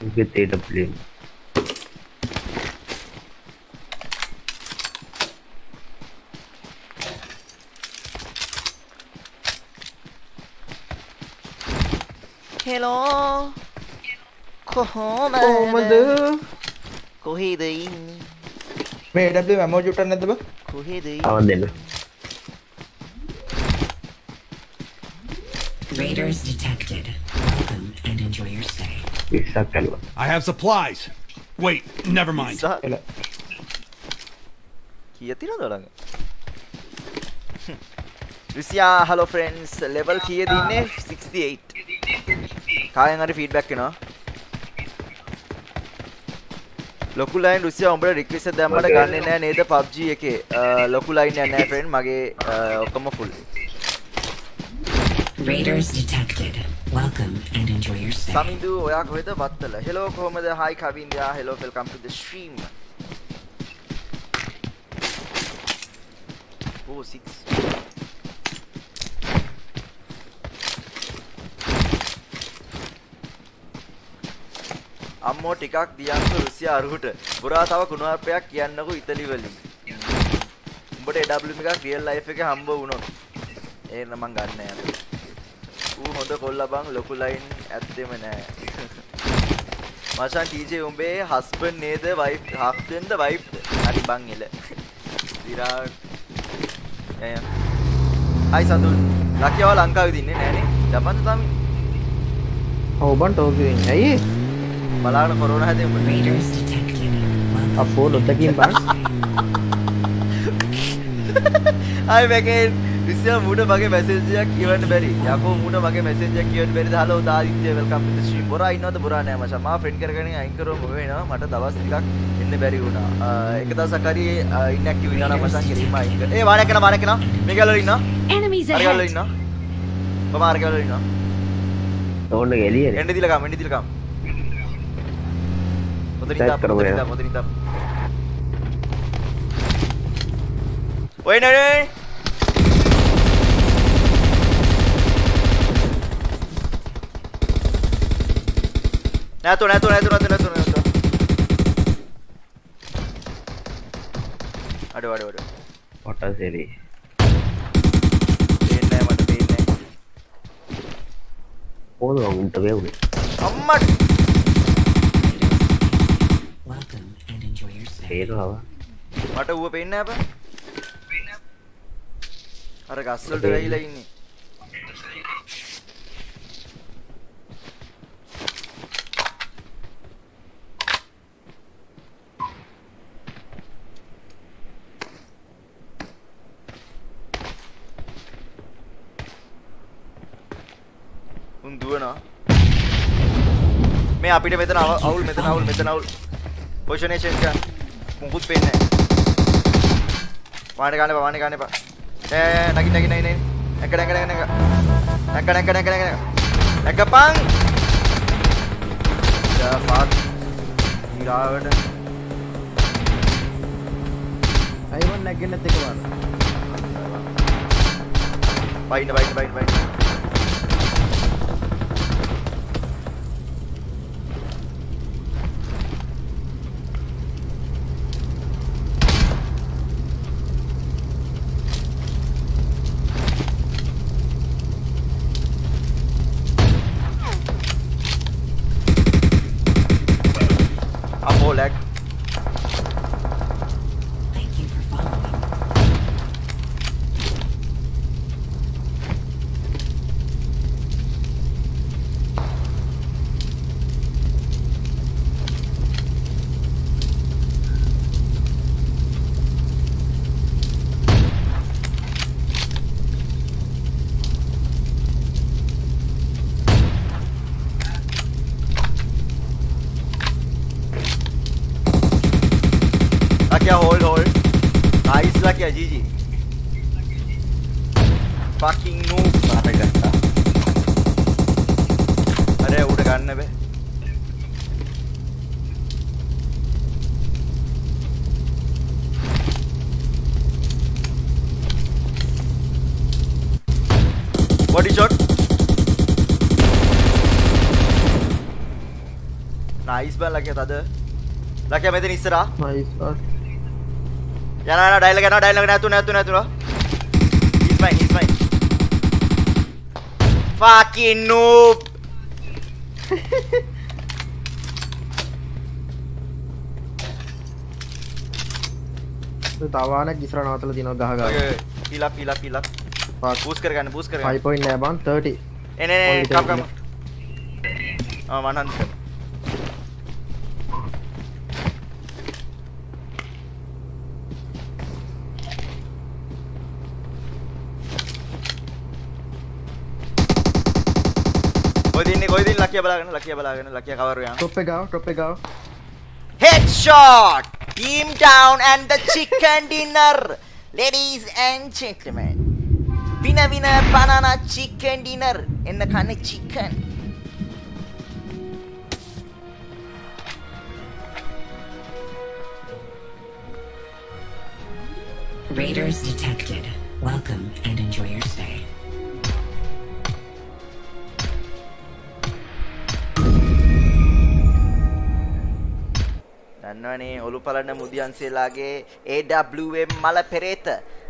You get data plane. Hello. කොහොමද කොහොමද කොහේද ඉන්නේ මේ ඩබ්ලිව් ඇමෝජුට් නැද්ද බ කොහේද ආව දෙන්න Raiders detected. Welcome and enjoy your stay. 20ක් කළුවා I have supplies. Wait, never mind. කිය තිනද ළඟ රිසියා හලෝ ෆ්‍රෙන්ඩ්ස් ලෙවල් කිය දින්නේ 68 කායෙන් හරි ෆීඩ්බැක් එනවා ලොකු ලයින් රුසියා උඹට රික්වෙස්ට් දැම්මට ගන්නෙ නෑ නේද PUBG එකේ ලොකු ලයින් එකක් නෑ ෆ්‍රෙන්ඩ් මගේ ඔක්කොම full Raiders detected. Welcome and enjoy your stay. Samindu ඔයා කොහෙද වත්තල. හෙලෝ කොහමද? Hi කවින්දයා hello welcome to the stream oh 6 අම්මෝ ටිකක් දියන්ක රුසියා අරුහුට පුරා තව කුණුහරුපයක් කියන්නකෝ ඉතලි වලින්. උඹට AWM එකක් රියල් ලයිෆ් එකේ හම්බ වුණොත්. ඒක නම් මං ගන්න යන්නේ ඌ හොඳ කොල්ල බං ලොකු ලයින් ඇත්තෙම නෑ. මචන් ටීජේ උඹේ හස්බන්ඩ් නේද වයිෆ් හස්බන්ඩ්ද වයිෆ්ද හරි බං එල. විරාට් එය. හයි සඳුන්. ලකියව ලංකාවේ දින්නේ නෑනේ ජපන්ද තාම? ඔව් බන් ටෝකියෝ ඉන්නේ. ඇයි? බලාගෙන කොරෝනා හැදේ උඹට. අපෝ ලොත්තකින් බං your stay. විසියා මූට මගේ මැසේජ් එකක් කියවන්න බැරි. යකෝ මූට මගේ මැසේජ් එකක් කියවන්න බැරිද? හලෝ දාදිත්‍ය වෙල්කම් ටු ද ස්ට්‍රීම් බොරා ඉන්නවද? බොරා නෑ මචං. මා ෆ්‍රෙන්ඩ් කරගෙන අයින් කරවම. වෙනවා. මට දවස් ටිකක් එන්න බැරි වුණා. එක දවසක් හරි ඉන්ඇක්ටිව් වෙනවා නම් මචං. කිරීම අයින් කර ඒ වාණයක් කරන වාණයක් කරන මේ ගැලවල ඉන්නවා. Enemies අර ගැලවල! ඉන්නවා. කොහම අර ගැලවල ඉන්නවා. ඕන්න එළියනේ එන්න දීලා ගම් එන්න දීලා ගම්. මොතනින් දාප් මොතනින්. දාප් මොතනින් දාප් ඔය නේ නැතු නැතු නැතු නැතු නැතු නැතු අඩෝ අඩෝ අඩෝ පොට සෙරි පේන්නේ මට පේන්නේ ඕන උන්ට වෙවුනේ අම්මට. තේරවා මට ඌව පේන්නේ නැහැ බෑ අර ගස් වලට වැහිලා ඉන්නේ උන් දුවනවා. මේ අපිට මෙතන අව- අවුල් මෙතන අවුල් මෙතන අවුල්. පොසිෂනේෂන් එක මුකුත් පේන්නේ නැහැ. වාහනේ ගන්න එපා වාහනේ ගන්න එපා. ඈ නගින් නගින් නගින් නගින්. එක නැක නැක නැක. නැක නැක නැක නැක නැකපන් යා ෆාක් ඊරාවට අයිවන් නැගෙන්නත් එක වාර බයින්න බයින්න බයින්න බයින්න ලකිය තද. ලකිය මෙතන ඉස්සරහා. යන යන ඩයලොග් යනවා ඩයලොග් නැතු නැතු නැතු he's mine he's mine fucking noob. තවානක් ඉස්ර නවතල තින ගහග පිලක් පිලක් පිලක් පස් බූස් කරගන්න බූස් කරගන්න. පයිපොයින් නෑබන් 30 එන කම් කම්. ආ 100 Lakia balagan, Lakia balagan, Lakia cover yan. Top pe gao, top. Headshot! Team down and the chicken dinner. Ladies and gentlemen. Winner winner banana chicken dinner. In എന്ന കണ്ണ് chicken. Raiders detected. Welcome and enjoy your stay. දන්නවනේ ඔලු පලන්න මුදියන්සේලාගේ AWM මල පෙරේත.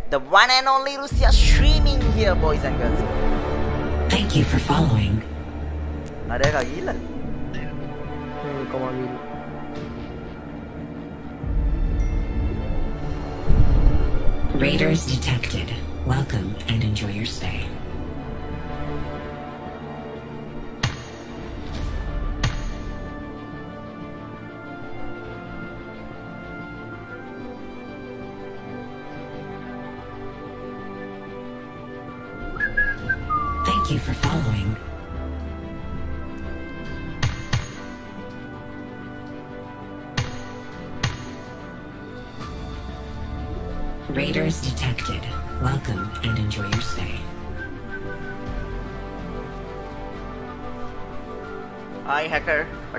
The one and only Russia streaming here boys and girls. Thank you for following. අර එක ගිහිල්ලා. කමගී Raiders detected. Welcome and enjoy your stay.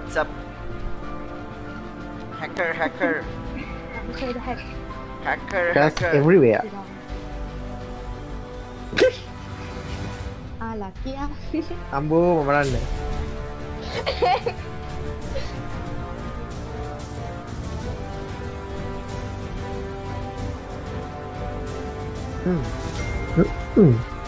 What's up? Hacker, hacker. Okay, the hack. Hacker, That's hacker. everywhere. Ah, a la kia. Ambo, mamarale. Hmm. Mm, mm.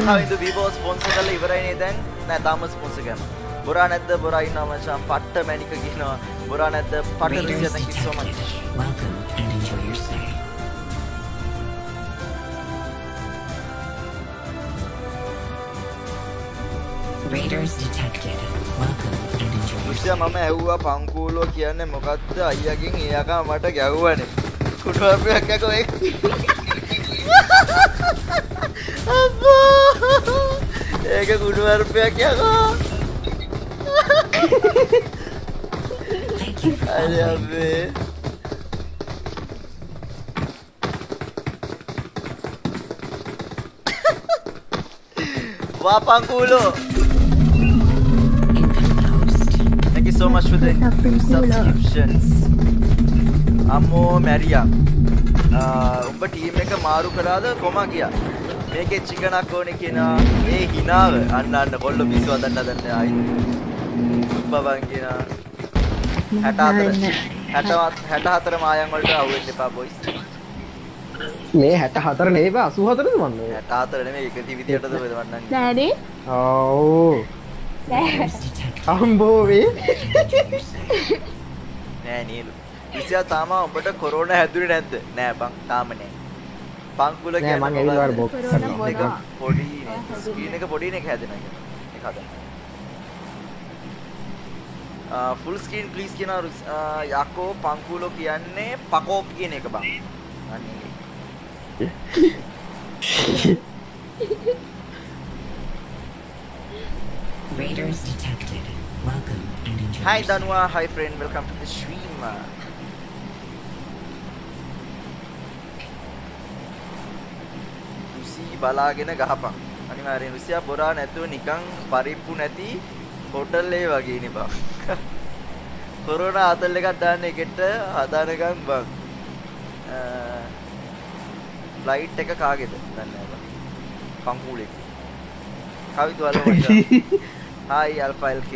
Kavinda Vivo sponsor කරලා ඉවරයිනේ දැන් නෑ තාම ස්පොන්සර් කරනවා බොරා නැද්ද? බොරා ඉන්නවා මචං. පට්ට මැනික කියනවා බොරා නැද්ද? පට්ට Raiders Russia thank you so much detected. Welcome and enjoy your stay. Raiders detected. Welcome and enjoy stay. මම ඇහුවා පංකූලෝ කියන්නේ මොකද්ද? අයියාගෙන් එයාකා මට ගැහුවනේ. කුඩුවපයක් යකෝ ඒක අම්මෝ ඒක කුඩුවර්පයක් යකෝ අය. අපේ Incoming host. Thank you so much for the subscriptions. අම්මෝ මැරියා. උඹ ටීම් එක මාරු කරාද කොමා ගියා? මේකේ චිකනක් ඕනේ කියනවා. ඒ හිනාව අන්න අන්න කොල්ල පිස්සු හදන්න හදන්න ආයි. බබන් කියනවා. 64 60 64 මායන් වලට අවු වෙන්න එපා බොයිස්. මේ හැට හතර නේබ අසු හතරද වන්න 64 නෙමෙයි එක දිවිදියටද වෙවන්නන්නේ. නෑනේ. ඕ නෑ. Your stay. නෑ නීලු. ඉතියා තාම උඹට කොරෝනා හැදුනේ නැද්ද? නෑ බං තාම නෑ. පංකුල නෑ මං ඇවිල්ලා වර බොක්ස් කොරෝනා එක. පොඩි. ස්ක්‍රීන් එක පොඩි නේ හැදෙන එක. ඒක හදන්න. ආ ෆුල් ස්ක්‍රීන් ප්ලීස් කියන යකෝ පංකුලෝ කියන්නේ පකෝප් කියන එක බං. අනේ. Raiders detected. Welcome and enjoy Hi. Danwa, hi friend, welcome to the stream. Rusi බලාගෙන ගහපන්. අනිවාර්යෙන් රුසියා බොරා නැතුව නිකන් පරිප්පු නැති හොටල් ඒ වගේ නේ බං. කොරෝනා ආතල් එකක් දාන්න එකට හදානකම් බං. ෆ්ලයිට් එක කාගේද? දන්නේ නැහැ බං. පංකුලෙක්. කවිතු වල. Hi Alpha LK.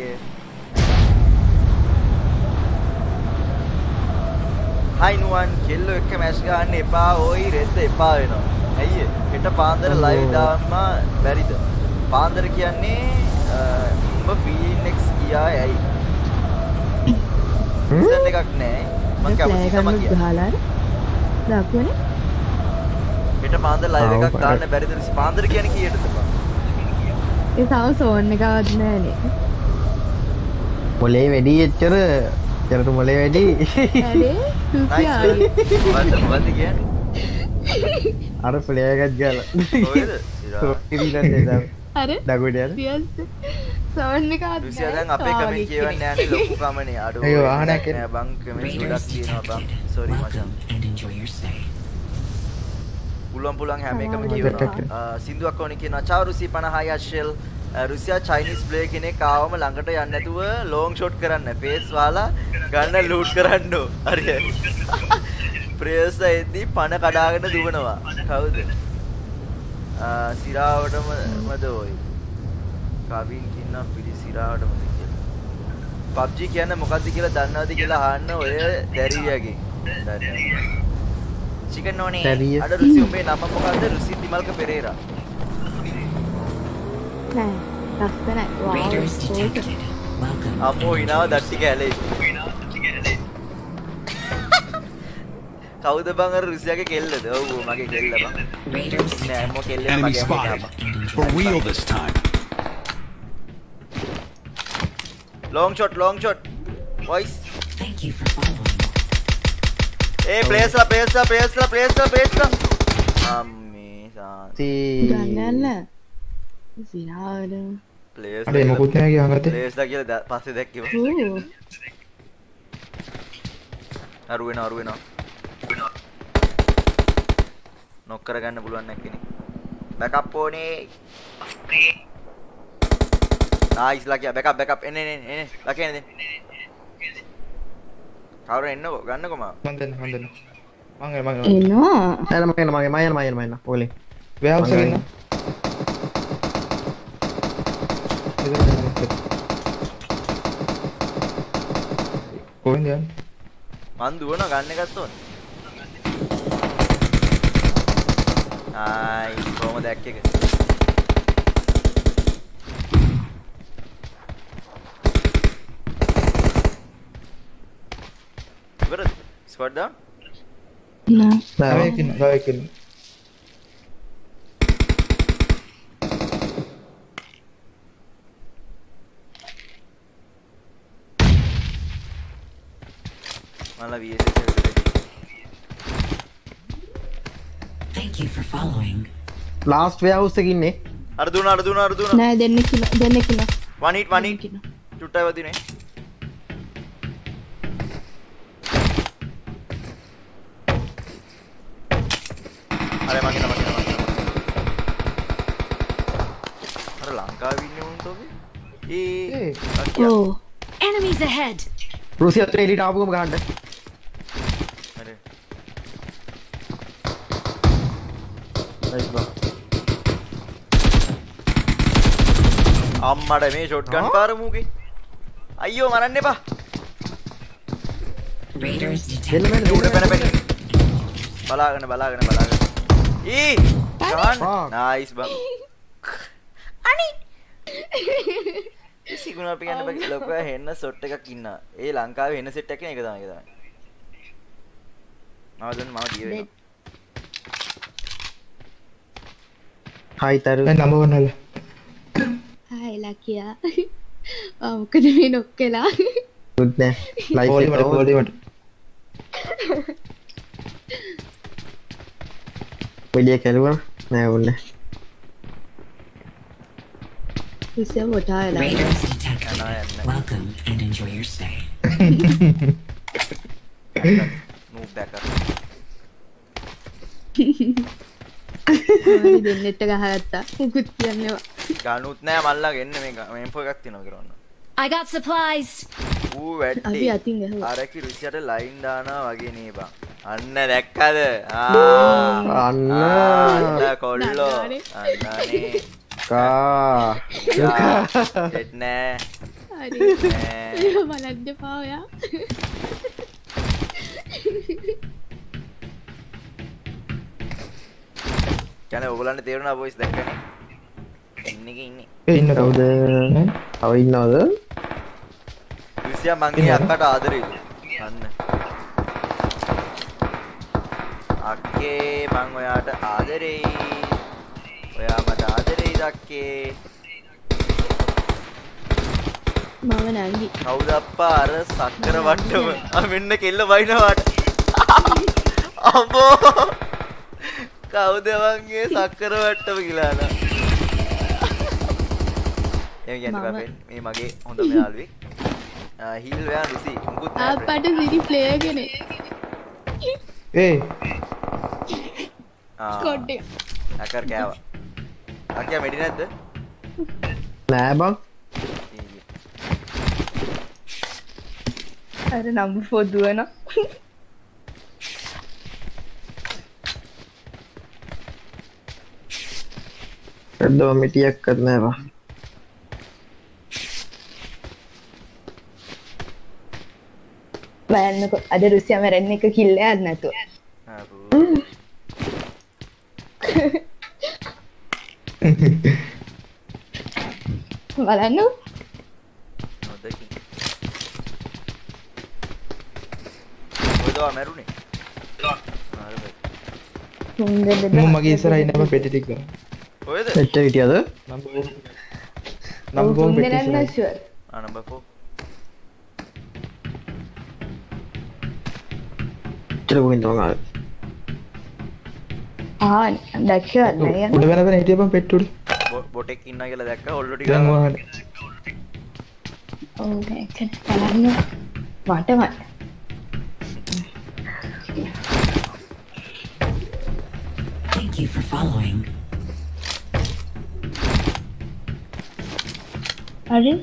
හයිනුවන් කෙල්ලෝ එක්ක මැච් ගන්න එපා ඕයි රෙද්ද එපා වෙනවා ඇයි හෙට පාන්දර ලයිව් දාන්න බැරිද? පාන්දර කියන්නේ උඹ ෆීනෙක්ස් ගියා ඇයි? සීසන් එකක් නෑ. මං කැමති තමයි කියන්නේ ගහලා දක්වනේ හෙට පාන්දර ලයිව් එකක් දාන්න බැරිද? පාන්දර කියන්නේ කීයටද ඒ තව සෝන් එකවත් නෑනේ. මොලේ වැඩි එච්චර? චරට මොලේ වැඩි? මොකද්ද මොකද්ද කියන්නේ අර පලයගත් ගල දකුට රුසියා දැන් අපේ කමෙන්ට් කියවන්නේ නැහැ ලොකු කමනේ අඩෝ අයියෝ, ආහනයක් එන්න. නෑ බං කමෙන්ට් Raiders ගොඩක් කියනවා බං. සෝරි Welcome මචං. and enjoy your stay. පුළුවන් පුළුවන් හැම එකම. අ, සින්දුවක් ඕනි කියනවා. චාව රුසි 50යි අශෙල් රුසියා චයිනීස් ප්ලේයර් කෙනෙක් ආවම ළඟට යන්න නැතුව ලොං ෂොට් කරන්න. ෆේස් වාලා ගන්න ලූට් කරන්න. ඕ. ප්‍රේස් එද්දී පණ කඩාගෙන දුවනවා. කවුද? අ, සිරාවටම මද ඔයි. කවින් කින්න පිළි කියලා. PUBG කියන්නේ මොකද්ද කියලා දන්නවද කියලා අහන්න ඔය දැරියගෙන්. දන්නවා චිකන් ඕනේ දැරිය. අඩ රුසි උඹේ නම මොකද්ද? රුසි තිමල්ක පෙරේරා. නෑ ලස්සනයි. අම්මෝ හිනාව දට්ටි කැලේ කවුද බං අර රුසියාගේ කෙල්ලද? ඔව් මගේ කෙල්ල බං. නෑ අම්මෝ කෙල්ල මගේ For real this time. Long shot long shot voice Thank you for following. ඒ ප්ලේස්ලා ප්ලේස්ලා ප්ලේස්ලා ප්ලේස්ලා ප්ලේස්ලා අම්මේ සාන් ගන්නන්න. සිරාවට ප්ලේස් අඩේ මොකුත් නෑ කිය හඟතේ ප්ලේස්ලා කියලා දැ- පස්සේ දැක්කේ. අරු වෙනවා අරු වෙනවා නොක් කරගන්න පුළුවන් නැක් කෙනෙක්. බෑකප් ඕනේ. නයිස් ලකියා බෑකප් බෑකප්. එන්නේ එන්නේ එන්නේ. ලකියා එන්නේ කවුරු එන්නකෝ? ගන්නකෝ මම. මන් දෙන්න මන් දෙන්න. මං මං එනවා? ඇන මයන මගේ මයන මයන මයන පොලින් ව්‍යවස මං ගන්න කොහෙන්ද යන්නේ? මන් දුවන ගන්න එකත් ඕනේ ආයි කොහමද දැක්ක එක? ඉවරද? ස්ක්වඩ් දාන්න නෑ. තව එකින් තව එකින් මල්ලා VSS එකට Thank you for following. ලාස්ට ව්‍යවස්ස ඉන්නේ අර දුන අර දුන අර දුන නෑ දෙන්න කින දෙන්න hit one hit. චුට්ටයි වදිනේ අර මගේ නම අර ලංකාවේ ඉන්නේ උන්ට ඔබේ? ඒ. ඕ. Enemies ahead! රුසියත් එලිට ආපුගම ගහන්ඩ අම්මට මේ ෂොට්ගන් පාර මූගේ අයියෝ මරන්න එපා. බලාගෙන බලාගෙන බලාගෙන. Fuck. නයිස් බං අනි! සිගුණ අපි ගන්න බෑ ලොක හෙන්න සොට් එකක් ඉන්න. ඒ ලංකාවේ හෙන්න සෙට් එකක් ඒක තමයි තමයි. මම දැන් මම ගිය වෙනවා. හයිතරු දැන් නම්බර් 1 හල හයි ලකියා. ආ මොකද මේ නොක්කලා? ුත්නෑ පොලිමට පොලිමට පොලිය කැලුව. නෑවුන්න රුසියා පොටායලා Raiders detected. යනවා දෙන්නෙට ගහගත්තා. මුකුත් කියන්නවා. ගනුත් නෑ මල්ලා එන්න මේ මේම්ෆෝ එකක් තියෙනවා කරන්න I got supplies! ඌ වැඩි අතින් ගැහුවා අරකි රුසියට ලයින් දානවා වගේ නේ බං. අන්න දැක්කද? ආ. අන්න. අන්න කොල්ලෝ. අන්නනේ. කා. එත් නෑ. හරි. බලන්න පාවයා ගැන ඔගලන්න තේරුණා බොයිස් දැක්කන ඉන්න එක ඉන්නේ? ඉන්න කවුද? තව ඉන්නවද? විසියා මංගේ අක්කට ආදරේද අන්න. අක්කේ මං ඔයාට ආදරෙයි ඔයා මට ආදරෙයි දක්කේ. මම නංගි. කවුද අප්පා? අර සක්කර වට්ටම. අ, මෙන්න කෙල්ල බයිනවාට අම්බෝ කවුද මංගේ සක්කර වට්ටම කියලාන එම කියන්න බැ මේ මගේ හොඳම යාළුවෙක්. හිල් ඔයා රිසි මුකුත්. අපට සිරි ප්ලේ කෙනෙ ඒ. කොඩ්ඩේ ඇකර් කෑව. අක්කයා මෙඩි නැද්ද? නෑ බං. අර නම්බ පොදුවන ඇදව මිටියක් කරනෑවා බලන්නක අද රුසියා මැරෙන්න එක කිල්ලයක් නැතුව බලන්න මැරුණේ මම මගේ ඉස්සරයි නම පෙටි സെറ്റ് കിട്ടിയത് వాటమా Thank you for following. හරි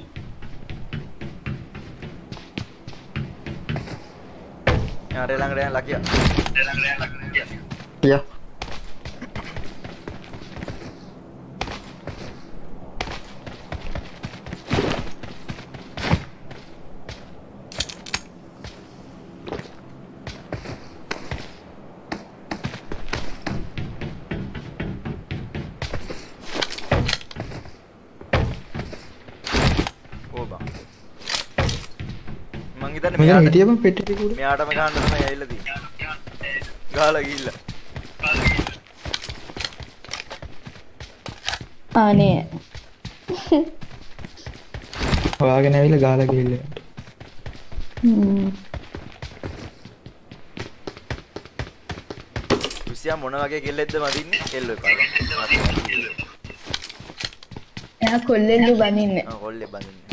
යාරේ ළඟට යන්න ලකියා යා ඕ මං හිතන්නේ මම මෙයාට හිටිය බං පෙට්ටි ටික උඩ. මෙයාටම ගහන්න තමයි ඇවිල්ලා තියෙන්නේ. ගහලා ගිහිල්ලා. ආනේ හොයාගෙන ඇවිල්ලා ගාලා ගිහිල්ලා. රුසියා මොන වගේ කෙල්ලෙක්ද මදින්නේ? කෙල්ලෝ එපා. එයා කොල්ලෙල්ලු බනින්න? ආ, කොල්ලේ බඳින්නේ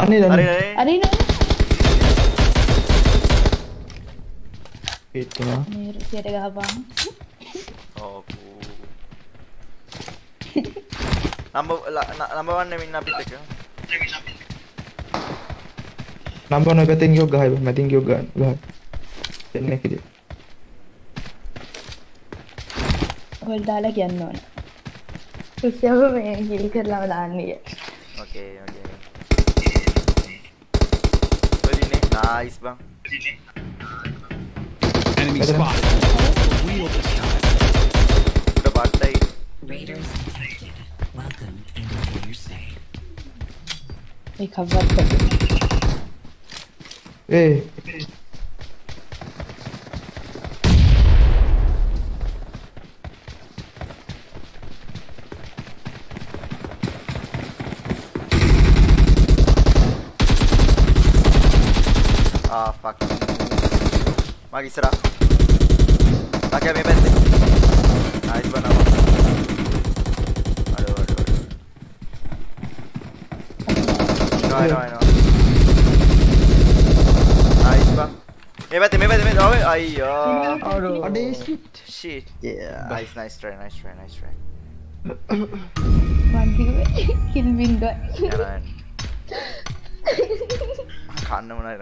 අනේ දන්නේ හරි අරි පිටුනා මේ රුසියට ගහපන්. ඕකෝ නම්බ නම්බ වන්න මින්න අපිත් එක. නම්බර් එක පැත්තෙන් ගියොත් ගහයි බං මැදින් ගියොත් ගහන්න ගහයි. දෙන්නේ කිදේ හොල් දාලා කියන්න ඕන. රුසියාව මේ ගිල් කරලාම Okay, okay. Pwede na. Nice bang. Enemy spot. Udah patay. Raiders detected. Welcome and enjoy your stay. May cover up. Hey. Eh. Fuck මගේ ඉස්සරහා ලකයා මේ පැත්තේ නයිස් බං නම අඩෝ අඩෝ අඩෝ නෝ නෝ නෝ නයිස් බං මේ පැත්තේ මේ පැත්තේ මේ ඔය අයියෝ අඩේ shit shit. Yeah. Nice nice try nice try nice try. මන්තික කිල්බින්ග යනන් කන්න මොනයි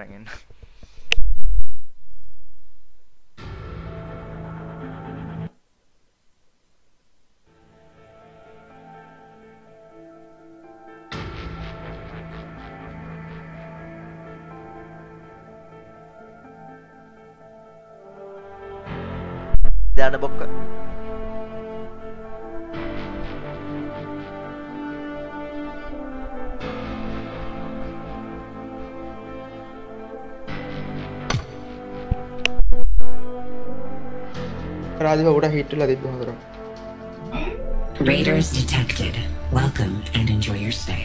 රඟෙන් යන්න බොක්ක රාජිව උඩ හිට්ටලා තිබ්බ හොඳට Raiders detected. Welcome and enjoy your stay.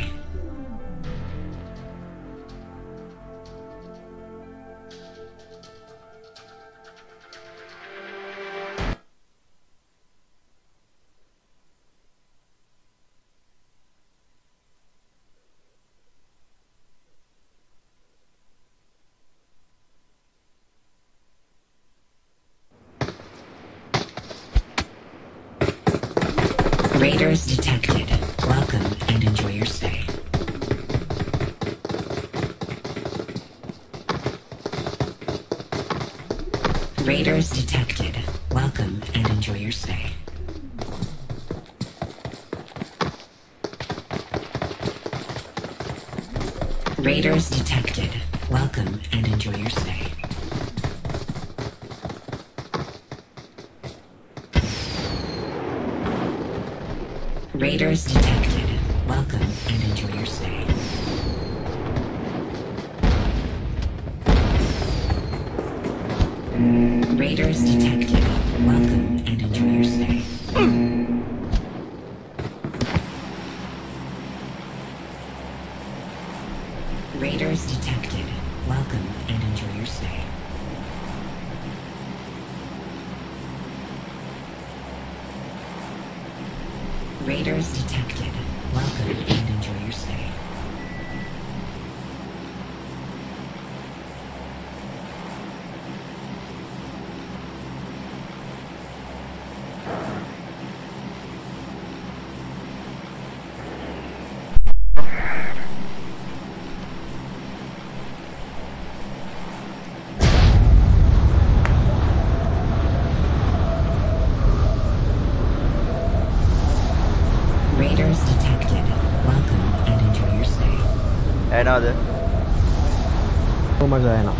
කොමග යනවා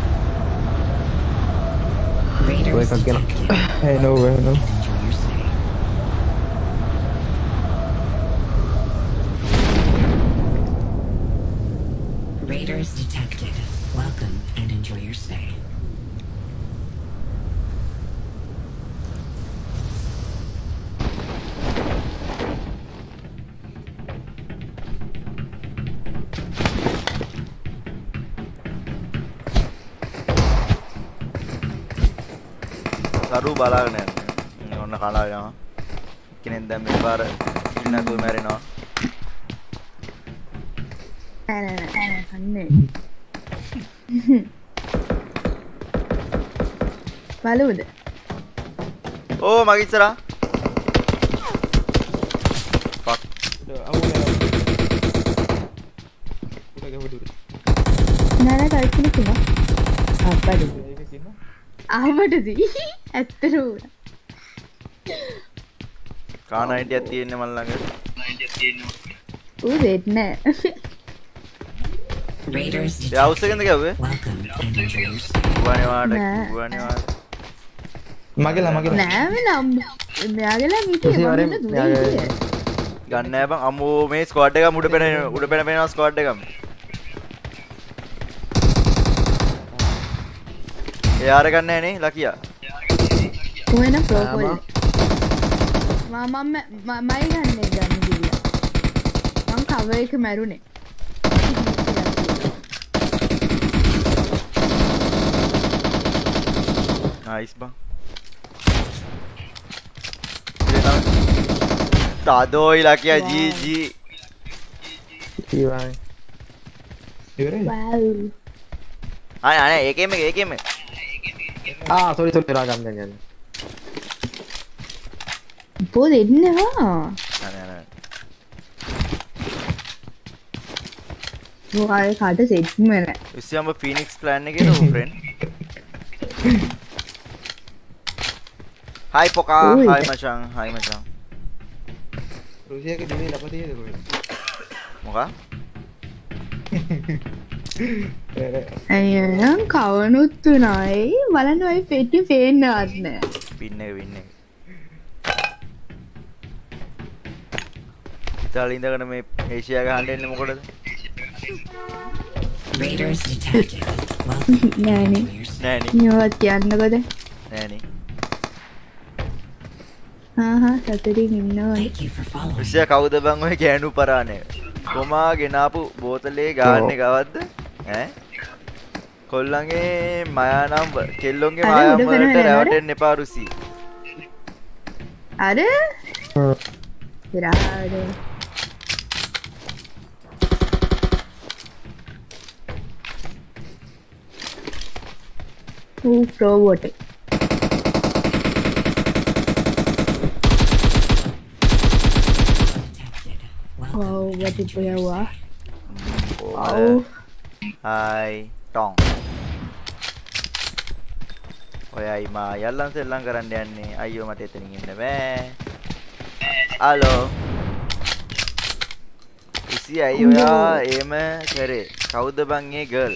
Raiders එකක් ගෙන. detected. Hey, no බලාගෙන යන්න ඔන්න කලාගෙනවා කෙනෙක් දැන් මේ පාර ඉන්නතු මැරෙනවා. නෑ නෑ නෑ නෑ කන්නේ බලුද ඕ මගේ ඉස්සරහා. ෆක් නෑ නෑ කල්පන තුන අපඩ. ආවටදී ඇත්තර වුණ කාන හිටියක් තියෙන්නේ මල් ළඟ? ඌ දෙන්න. ගුවනේ වාට මගේලා මගේලා. නෑම නම්. මෙයාගලා මිට ගන්න බං. අම්මෝ මේ ස්ක්වොඩ් එක උඩ පෙන උඩ පෙන පෙනවා ස්ක්වොඩ් එකම. එයාර ගන්න නෑනේ ලකියා උවන ප්‍රෝපොල් මම මයි ගන්න ගන්න ගිල්ල මං කව එක මැරුණේ නයිස් බං තදෝයි ලකියා ජී ජී ඊවායි ඉවරයි වව් අනේ අනේ ඒකෙම ඒකෙම ආ සොරි සොරි රා ගන්න ගන්න පෝ දෙන්නවා අනේ අනේ මොකාය කට සෙට්මන විසියම්බ ෆිනික්ස් ප්ලෑන් එකේ නෝ ෆ්‍රෙන්ඩ් හයි පොකා. හයි මචං හයි මචං රුසියක දිනේ ලපතියද මොකා? ඇයනම් කවනුත්තුනයි බලන්න ඔයි පෙට්ටි පින්න එක පින්න එක ඉතාලි ඉඳගෙන මේ ඒෂියා ගහන්න එන්නේ මොකටද? Raiders detected. නෑනේ. නෑනේ නියවත් කියන්නකොද? නෑනේ හාහා සතුටින් following. රුසියා කවුද බං ඔය ගෑනු පරාණය? කොමා ගෙනාපු බෝතලේ ගාන්නේ ගවද්ද? ඈ? කොල්ලන්ගේ මයානම් ව- කෙල්ලොන්ගේ උඩ වලට? රැවටෙන්න එපා රුසි. අර විරාඩ ඌ ප්‍රෝබෝට Detected. Welcome. ඔව් වටිපයවා ඔව් ඔව් හායි ටොන් ඔය අයිමා යල්ලන් සෙල්ලම් කරන්න යන්නේ. අයියෝ මට එතනින් ඉන්න බෑ. හලෝ ඉසි අයි ඔයා ඒම කරේ. කවුද බං ඒ ගර්ල්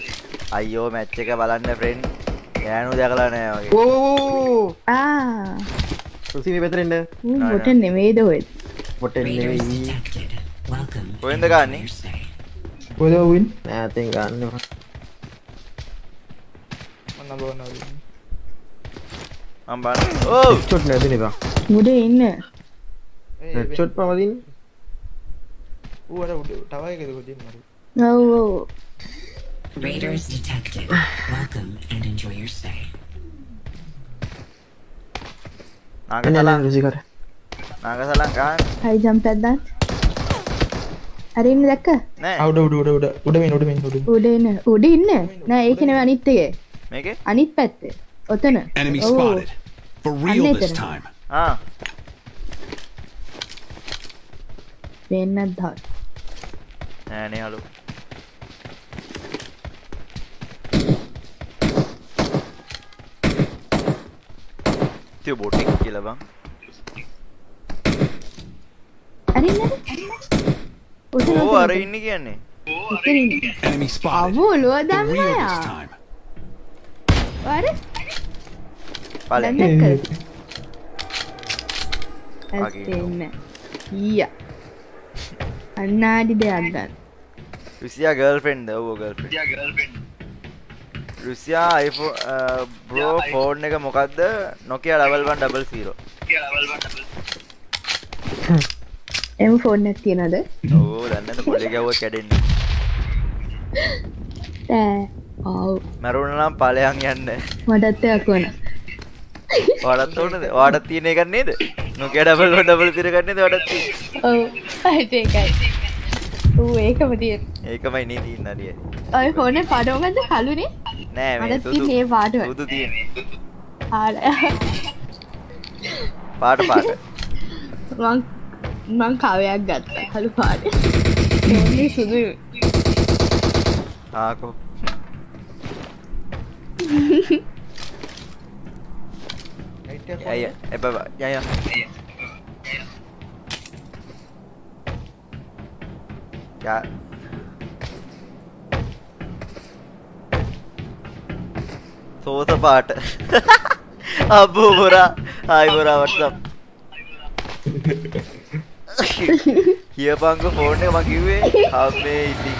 අයියෝ මැච් එක බලන්න ෆ්‍රෙන්ඩ් ගෑනු දැකලා නෑ වගේ. ඕ ආ. රුසි මේ පැතරෙන්ට ඌ නෑ, මොට නෙමේද ඔය? detected. Welcome. කොහෙන්ද ගන්නේ? Where the win? නෑතෙන් ගන්න nak win? මම බලන්න ඕ චොට් නැතින බා මුඩ ඉන්න. Eh, චොට් පමදින් Oh ada udah tawa ke tu jin mari. ඔව් ඔව් Raiders detected. Welcome and enjoy your stay. රුසිකට නාගසලං ගන්න හයි ජම් පැද්දන් අර ඉන්න දැක්ක නෑ udah udah udah udah udah main udah main udah. main. උඩ ඉන්න උඩ ඉන්න නෑ ඒක නෙවෙයි අනිත් එක. මේකේ? අනිත් පැත්තේ. ඔතන. Enemy spotted. For real this time. ආ. වෙන්නත් දහත් නෑනේ හලෝ තිය බොටෙක් කියලා බං අරින්න උතන ඕ උතන, අර උතන. ඉන්න කියන්නේ උතන ඉන්න. Enemy spotted. අවුලුව For real this දම්මයා time. අර. පලෙන් දැන් දැක්කද වගේ ඇස්තෙන්න ඊය. අන්නාඩි දෙයක් ගන්න. රුසියා ගර්ල්ෆ්‍රෙන්ඩ් ඔව් ගර්ල්ෆ්‍රෙන්ඩ් රුසියා iPhone බ්‍රෝ ෆෝන් එක මොකක්ද Nokia 1100 එම ෆෝන් නැක් තියනද ඕ දන්නද පොලි ගැව්ව කැඩෙන්නේ ෑ. ඔව් මැරුණ නම් ඵලයන් යන්න. එකක් වන වඩත් ඕනද? වාඩත් තියෙන එකක් නේද? Nokia 1100 පිරගන්නේද වඩත් ඒකයි. ඌ ඒකම තිය ඒකමයි නේ තියෙන්න හරිය ඔය ෆෝන පඩෝගද කලුනේ නෑ මේ සුදු තියෙන්නේ ආල පාට පාට මං මං කවයක් ගත්ත කළු පාට සුදු. ආකෝ. අය එබ යය. යා සෝස පාට. අබෝ බොරා ආයි බොරා වට්සප් කියපංග ෆෝන් එක මං කිව්වේ අම්මේ ඉතින්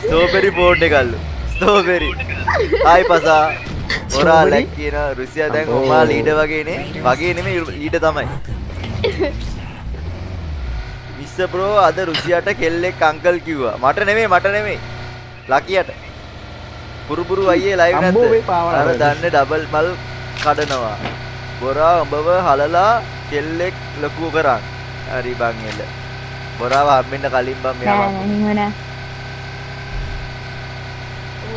ස්ට්‍රෝබෙරි ෆෝන් එකල්ලු. ස්ට්‍රෝබෙරි ආයි පසා බොරා ලැක් කියන රුසියා දැන් ඔමා ලීඩ වගේනේ වගේ නෙමෙයි ඊට තමයි. මිස්ස බ්‍රෝ අද රුසියාට කෙල්ලෙක් අංකල් කිව්වා. මට නෙමෙයි මට නෙමෙයි. ලකියට පුරුපුරු අයියේ පාවන අර. දන්නේ ඩබල් මල් කඩනවා. බොරා උඹව හලලා කෙල්ලෙක් ලොකු කරන් හරි බං එල. බොරාව හම්බෙන්න කලින් බං මෙයා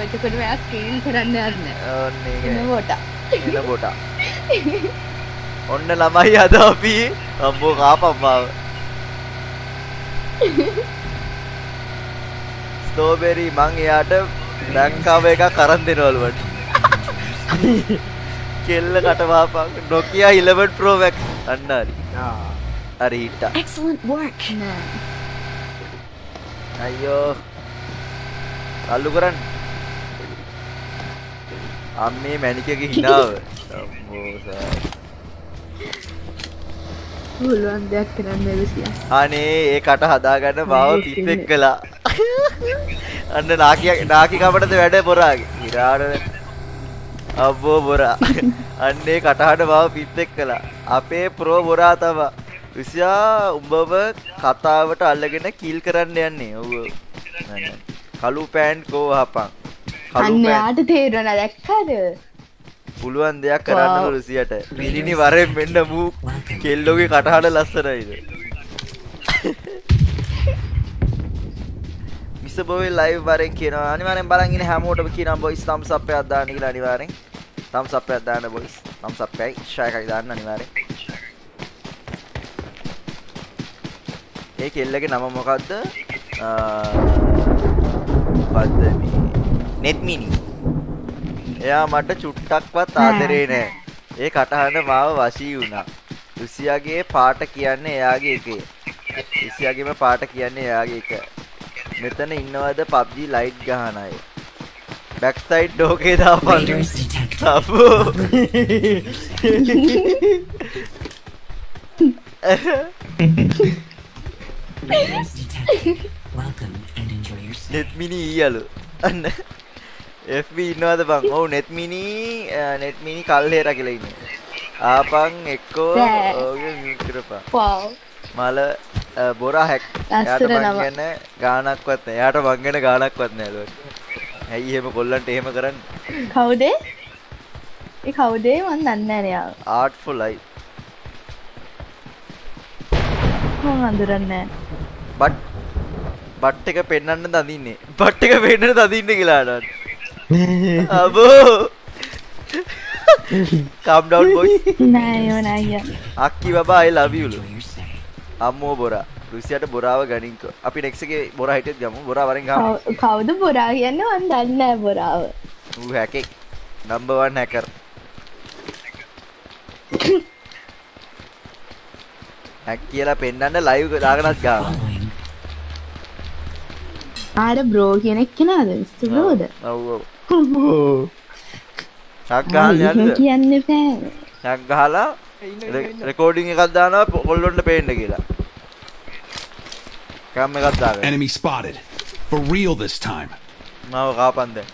එතකොට මෙයා ස්ක්‍රීන් කරන්න යන්න ඔන්න ඒක. එන බොටා. ඔන්න ළමයි අද අපි අම්බෝ කාපම්මාව ස්ටෝබෙරි මං එයාට බැංකාව එක කරන් දෙනවලුවට කෙල්ල කටවාපක් නොකියා 11 Pro Max. අන්න හරි. හරි හිට්ටා Excellent work. අයියෝ. අල්ලු කරන්න. අම්මේ මැනිකගේ හිනාව අම්මෝ සාර්. පුළුවන් දෙයක් කරන්න විසිය අනේ ඒ කට හදාගන්න බව පිස්සෙක් කළා. අන්න නාකිය නාකිකමටද වැඩ පොරාගේ හිරාට අබ්බෝ බොරා අන්නේ කටහට බව පිත්තෙක් කළා. අපේ ප්‍රෝ බොරා තමා විසියා උඹව කතාවට අල්ලගෙන කිල් කරන්න යන්නේ. ඔව. කලු පෑන්් කෝ හපන් කලු අන්න යාට තේරන දැක්කාද පුළුවන් දෙයක් කරන්න රුසියට පිරිණි වරෙන් මෙන්න මූ කෙල්ලෝගේ කටහට ලස්සනයිද? මිස බොයි ලයිව් වරෙන් කියන අනිවාරෙන් බලගෙන හැමෝටම කියන බොයිස් තම්ස් අප් එකක් දාන්න කියලා අනිවාරෙන් තම්ස් අප් එකක් දාන්න බොයිස් එකයි. ෂෙයා එකක් දාන්න අනිවාරෙන් ඒ කෙල්ලගේ නම මොකද්ද? මොකද්ද මේ? නෙත්මිනි එයා මට චුට්ටක්වත් ආදරේ නෑ. ඒ කටහඬ මාව වශී වුණා. රුසියාගේ පාට කියන්නේ එයාගේ එකේ. රුසියාගේම පාට කියන්නේ එයාගේ එක. මෙතන ඉන්නවද PUBG ලයිට් ගහන අය? බැක් සයිඩ් ඩෝකේ දාපන්. Detected. Welcome and enjoy your stay. Nethmini ඊයලු. අන්න FB ඉන්නවද බං? ඔව් නෙත්මිනි නෙත්මිනි කල්හෙර කියලා ඉන්නේ. ආපන් එක්කෝ පව් මල බොරා හැක්. එයාට ලස්සන මං නම. ගැන ගානක්වත් එයාට මං ගැන ගානක්වත් නෑ ලෝක ඇයි එහෙම කොල්ලන්ට එහෙම කරන්නේ? කවුදේ? කවුදේ මන් දන්න නයාව ආර්ට්ෆුල් ලයි හොම අඳුරන්න බට් බට් එක පෙන්වන්න දදින්නේ බට් එක පෙන්වන්න දදින්න කියලාට අබෝ කම් ඩවුන් බොයිස් නෑයෝ නය අක්කි බබා I love you. ලු. අම්මෝ බොරා රුසියට බොරාව ගනින්ක අපි නෙක්ස් එකේ බොරා හිටියත් ගමු බොරා වරෙන් ගමු කවුද බොරා කියන්න වන් දන්න බොරාව හැකෙක් නම්බර් 1 හැකර් හැක් කියලා පෙන්වන්න ලයිව් දාගෙනත් ගාවා. ආඩ බ්‍රෝ කෙනෙක් කෙනාද ස්තුබෝද ඔව් ටක් ගහන්න කියන්න ටක් ගහලා රෙකෝඩින් එකක් දානවා කොල්ලොන්ට පේන්න කියලා. කම් එකක් දාගෙන. Enemy spotted. For real this time. මාව කාපන් දැන්.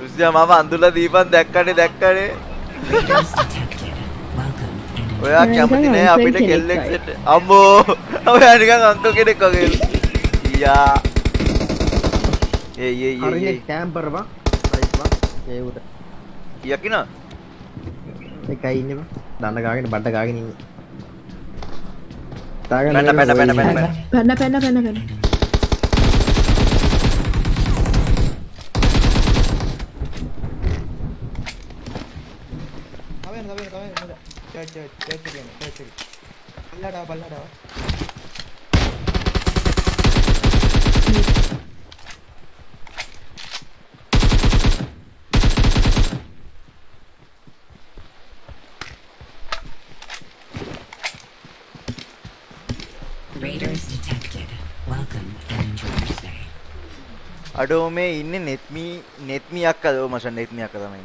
රුසියා මම අඳුලා දීපන් දැක්කනේ දැක්කනේ ඔයා කැමති නෑ අපිට කෙනෙක් කෙල්ලෙක් වගේ. සෙට් අම්මෝ. ඔයා නිකන් අංකල් කෙනෙක් වගේ. යා ඒ ඒ ඒ කැම්පර් බං රයිට් බං ඒ උඩ. යකින එකයි ඉන්නේ බං දන්න ගාගෙන බඩ ගාගෙන ඉන්නේ. තාගෙන පැන පැන පැන පැන පැන. පැන්න පැන්න පැන්න පැන තවෙන තවෙන තවෙන මුද චර්ච් චර්ච් චර්ච් කියන්නේ චර්ච් එක පල්ලඩා පල්ලඩා Raiders detected. Welcome and enjoy your stay. අඩෝ මේ ඉන්නේ නෙත්මී නෙත්මී අක්කද ඔව් මචං නෙත්මී අක්ක තමයි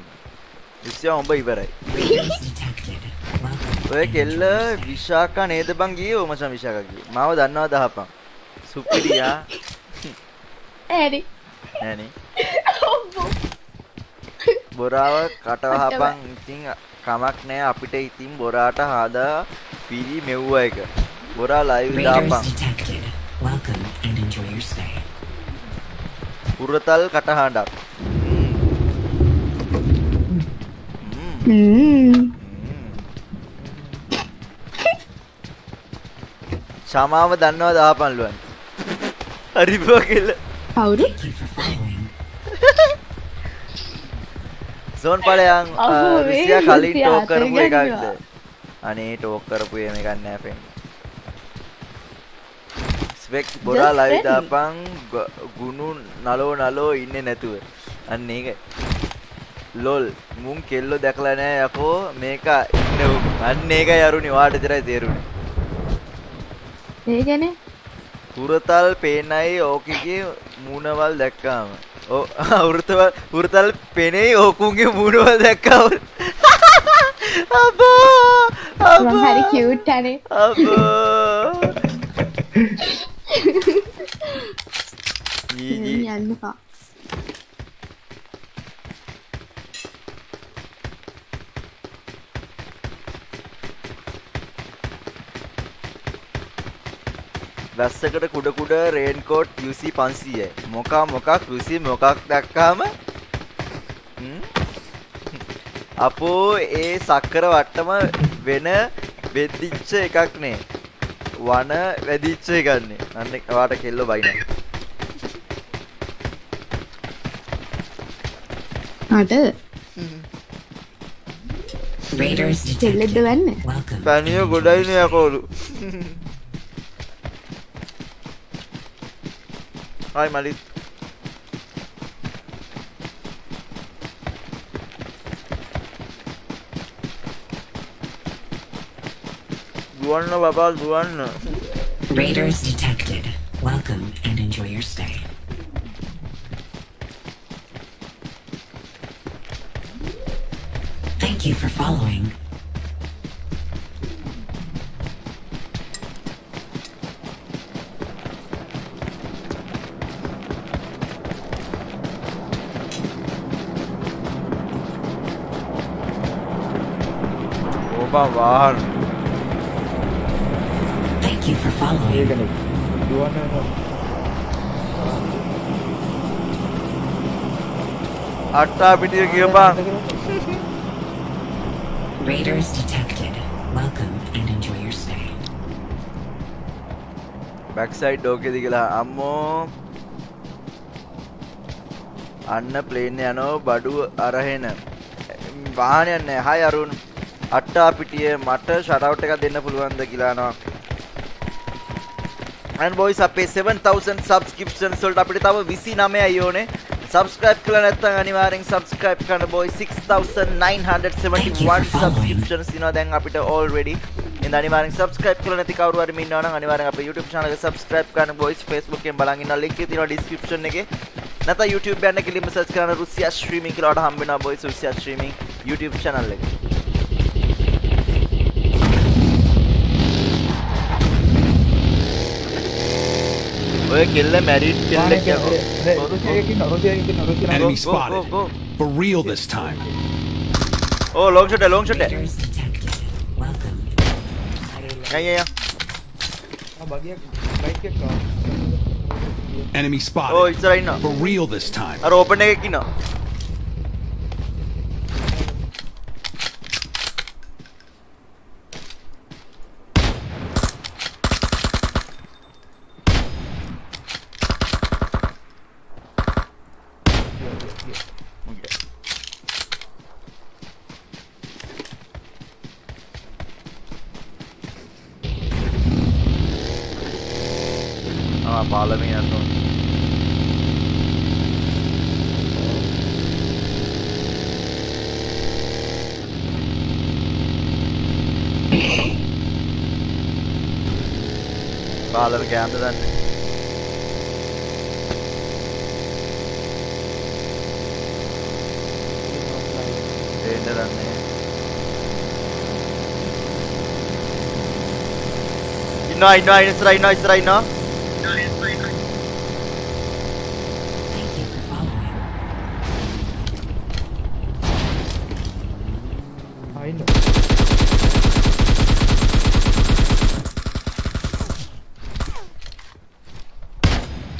විශ්වා උඹ ඉවරයි. ඔය කෙල්ල විශාකා නේද බං ගියේ? ඔව් මචං විශාකා ගියේ. මාව දන්නවා දහපන් සුපිරියා. ඇරි නෑනේ බොරාව කටවහපන්. ඉතින් කමක් නෑ. අපිට ඉතින් බොරාට හදා පිරි මෙව්ව එක. බොරා ලයිව් දාපන්. පුරතල් කටහඬක්. හ්ම්. ශමාව දන්නවා දාපන්ලුවන් හරිබෝ කෙල්ල කවුරු. සෝන් පලයන් ඒ කලින් ටෝක් කරපු එකක්ද. අනේ ටෝක් කරපු එහෙම එකක් නෑ ෆෙන් ස්පෙක්. දාපන් ග- ගුණු නලෝ නලෝ ඉන්නේ නැතුව අන්න ඒක ලොල් මුන් කෙල්ලෝ දැකලා නෑ යකෝ මේක ඉන්න. අන්න ඒක යරුනි වාට විතරයි තේරුනේ ඒ ගැන හුරතල් පේනයි ඕකගේ මූුණවල් දැක්කාම. ඕ වෘතවල් හුරතල් පෙනෙයි ඕකුන්ගේ මූුණවල් දැක්කාව අපා මං හරි කියවට් අනේ. යන්නපා වැස්සකට කුඩ කුඩ රේන්කෝට් යුසි පන්සීය. මොකා මොකක් විසි මොකක් දැක්කාම? අපෝ ඒ සක්කර වට්ටම වෙන වෙද්දිච්ච එකක් නේ වන වැදිච්ච එකන්නේ. අන්න වාට කෙල්ල බයින අට. පැනිය ගොඩයින Hi, Malit. Buono, babal, buono. Raiders detected. Welcome and enjoy your stay. Thank you for following. ඕබා වාහන Thank you for following. ඒකනේ දුවන්න යනවා. අට්ටා පිටිය කියපා Raiders detected. Welcome and enjoy your stay. බැක්සයිඩ් ඩෝකෙදි කියලා අම්මෝ අන්න ප්ලේන් යනෝ බඩු අරහෙන වාහනයන්න හයි අරුන් අට්ටා පිටිය මට ෂටවට් එක දෙන්න පුළුවන්ද කියලානවා and boys අපේ 7000 subscriptions වලට අපිට තව 29යි ඕනේ. Subscribe කරලා නැත්නම් අනිවාර්යෙන් subscribe කරන්න boys. 6971 subscriptions ඉනවා දැන් අපිට already ඉතින් අනිවාර්යෙන් subscribe කරලා නැති කවුරු හරි ඉන්නවා නම් අනිවාර්යෙන් අපේ YouTube channel එක subscribe කරන්න boys. Facebook එකෙන් බලන් ඉන්න link එක තියෙනවා description එකේ. නැත්නම් YouTube යන්න කිලිම search කරන්න රුසියා streaming කියලා වලට හම්බ වෙනවා boys. Russia streaming YouTube channel එක Enemy spotted. For real this time. Oh, long shot, long shot. Yeah, yeah, yeah. Enemy spotted. Oh, it's right now. For real this time. Are open again now. let it get under then. Into then, yeah. You know, I know, it's right now, it's right now.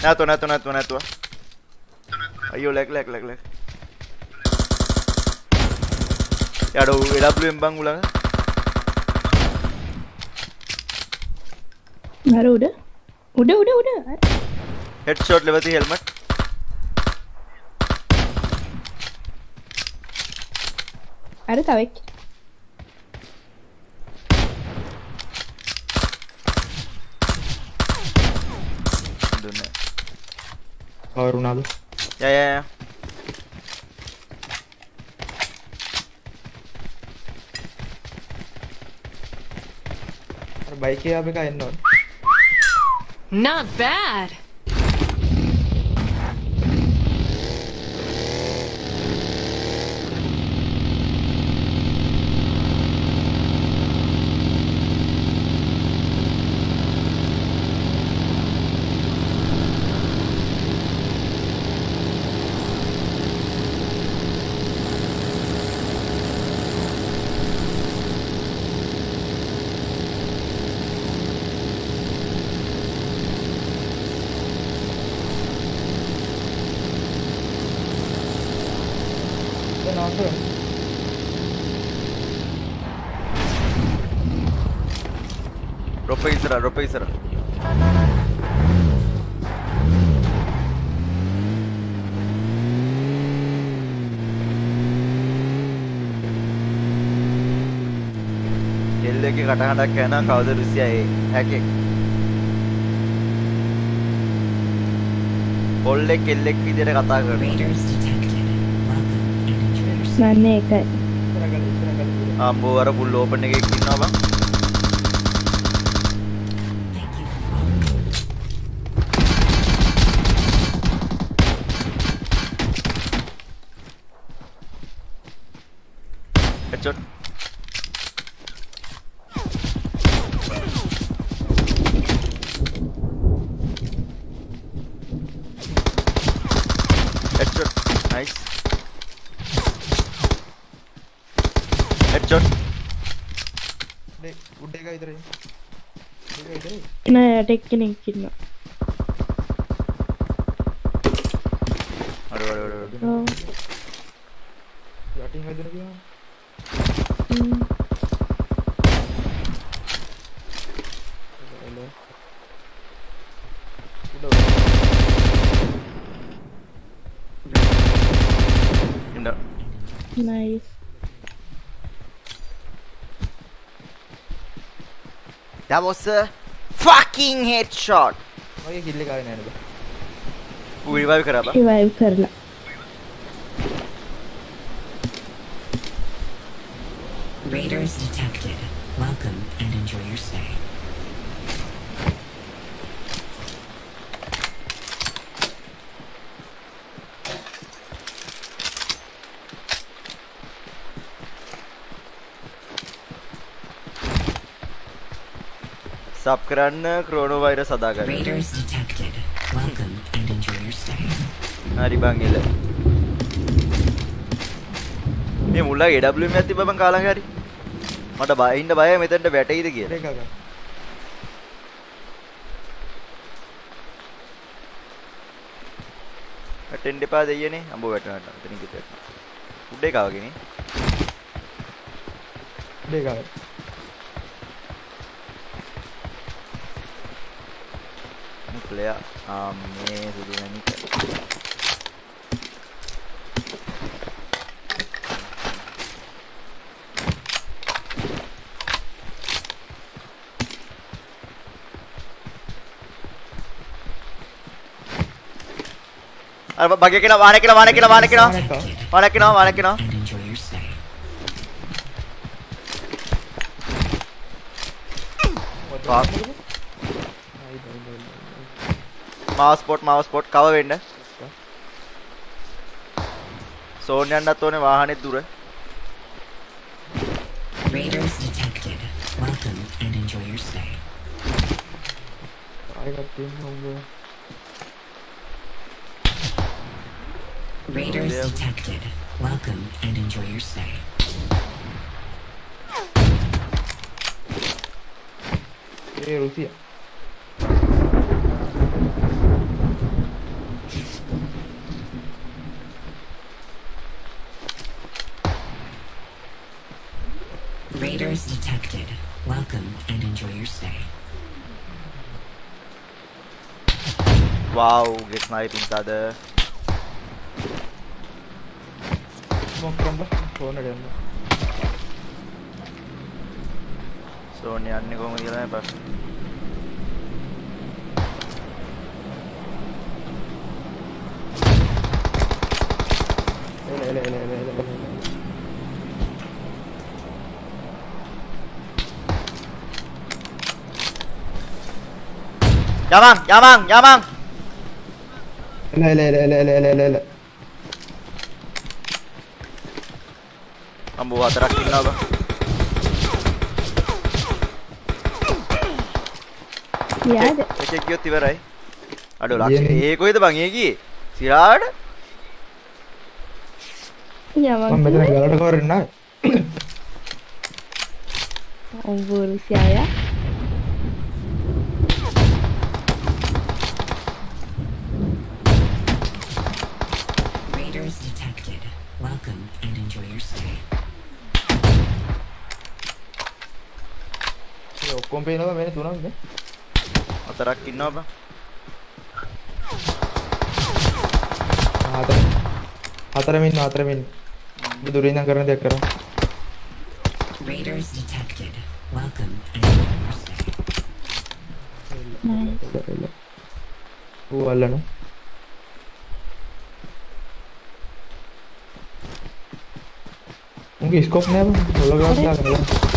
නැතුව නැතුව නැතුව නැතුව අයියෝ ලැග් ලැග් ලැග් ලැග් යඩෝ එඩබ්ලුඑම් බං උලඟ අර උඩ උඩ උඩ උඩ හෙඩ් ෂොට් ලෙවති හෙල්මට් අර තවෙක් කවරුණාද? ය ය ය අර බයික් එක ආව එක එන්න ඕන. Not bad. දැන් ආන්ට ඉස්සර රොප්ප ඉස්සර. කෙල්ලෙක්ගේ කටහඬක් යනවා කවුද රුසියා ඒ හැකෙක් කොල්ලෙක් කෙල්ලෙක් විදිහට කතා stay. නන්නේ එකයි ආම්බෝ අර ෆුල් ඕපන් එකක් ඉන්නවා බං tek getting kidnapped. Nice. That was. Uh... fucking headshot. මගේ කිල්ල එක ආවේ නෑ නේද ඌ revive කරා බං. රිවයිව් කරලා Raiders detected. Welcome and enjoy your stay. Sub කරන්න ක්‍රෝනෝ වෛරස් හදාගන්න. Raiders detected. Welcome and enjoy your stay. හරි බං එල. මේ මුල්ලාගේ AWM එකක් තිබ්බ බං කාලං හරි. මට බයින්න බයයි මෙතනට වැටෙයිද ගන්න වැටෙන්න එපා දෙයියනේ. අඹ වැටෙනට. එතනින් පිට. උඩ එක ආවගෙන. උඩ එක ආවේ ප්ලේයර් ආ මේ සුදු නැනික. අර බගය කෙනා වාහනේ කෙනා වාහනේ කෙනා වාහනේ කෙනා Detected. වාහනේ කෙනා වාහනේ කෙනා And enjoy your stay. Fuck. මාව ස්පොට් මාව ස්පොට් කව වෙන්න සෝන් යන්නත් ඕනේ වාහනේ දුර Raiders detected. Welcome and enjoy your stay. ආයෙත් තියෙන උඹ Raiders Yeah. detected. Welcome and enjoy your stay. A Russia Raiders detected. Welcome and enjoy your stay. Wow get sniping තද මොක් කරන්න ෆෝන් එකට යන්න සෝන් යන්නේ කොහමද කියලා නේ ප්‍රශ්නේ එල එල එල එල එල එල යමන් යමන් යමන් එල එල එල එල එල එල එල අම්බෝ හතරක් ඉන්නවා බං යාද එකෙක් ගියොත් ඉවරයි අඩෝ ලක්ෂ ගියනේ. ඒ කොයිද බං ඒ ගියේ සිරාට මම මෙතන යමන් ගලට කවරෙන්න ආවේ. උඹ රුසියාය Raiders detected. Welcome and enjoy your stay. ඔක්කොම පේනවා මෙන්න තුනක් නේ හතරක් ඉන්නවා බං හතර හතරම ඉන්න හතරම ඉන්න දුරින් ඉඳන් කරන දෙයක් කරා Raiders detected. Welcome. And ඌ අල්ලන උන්ගේ ස්කෝප් නෑ බං ඔල ගාස් දාගෙන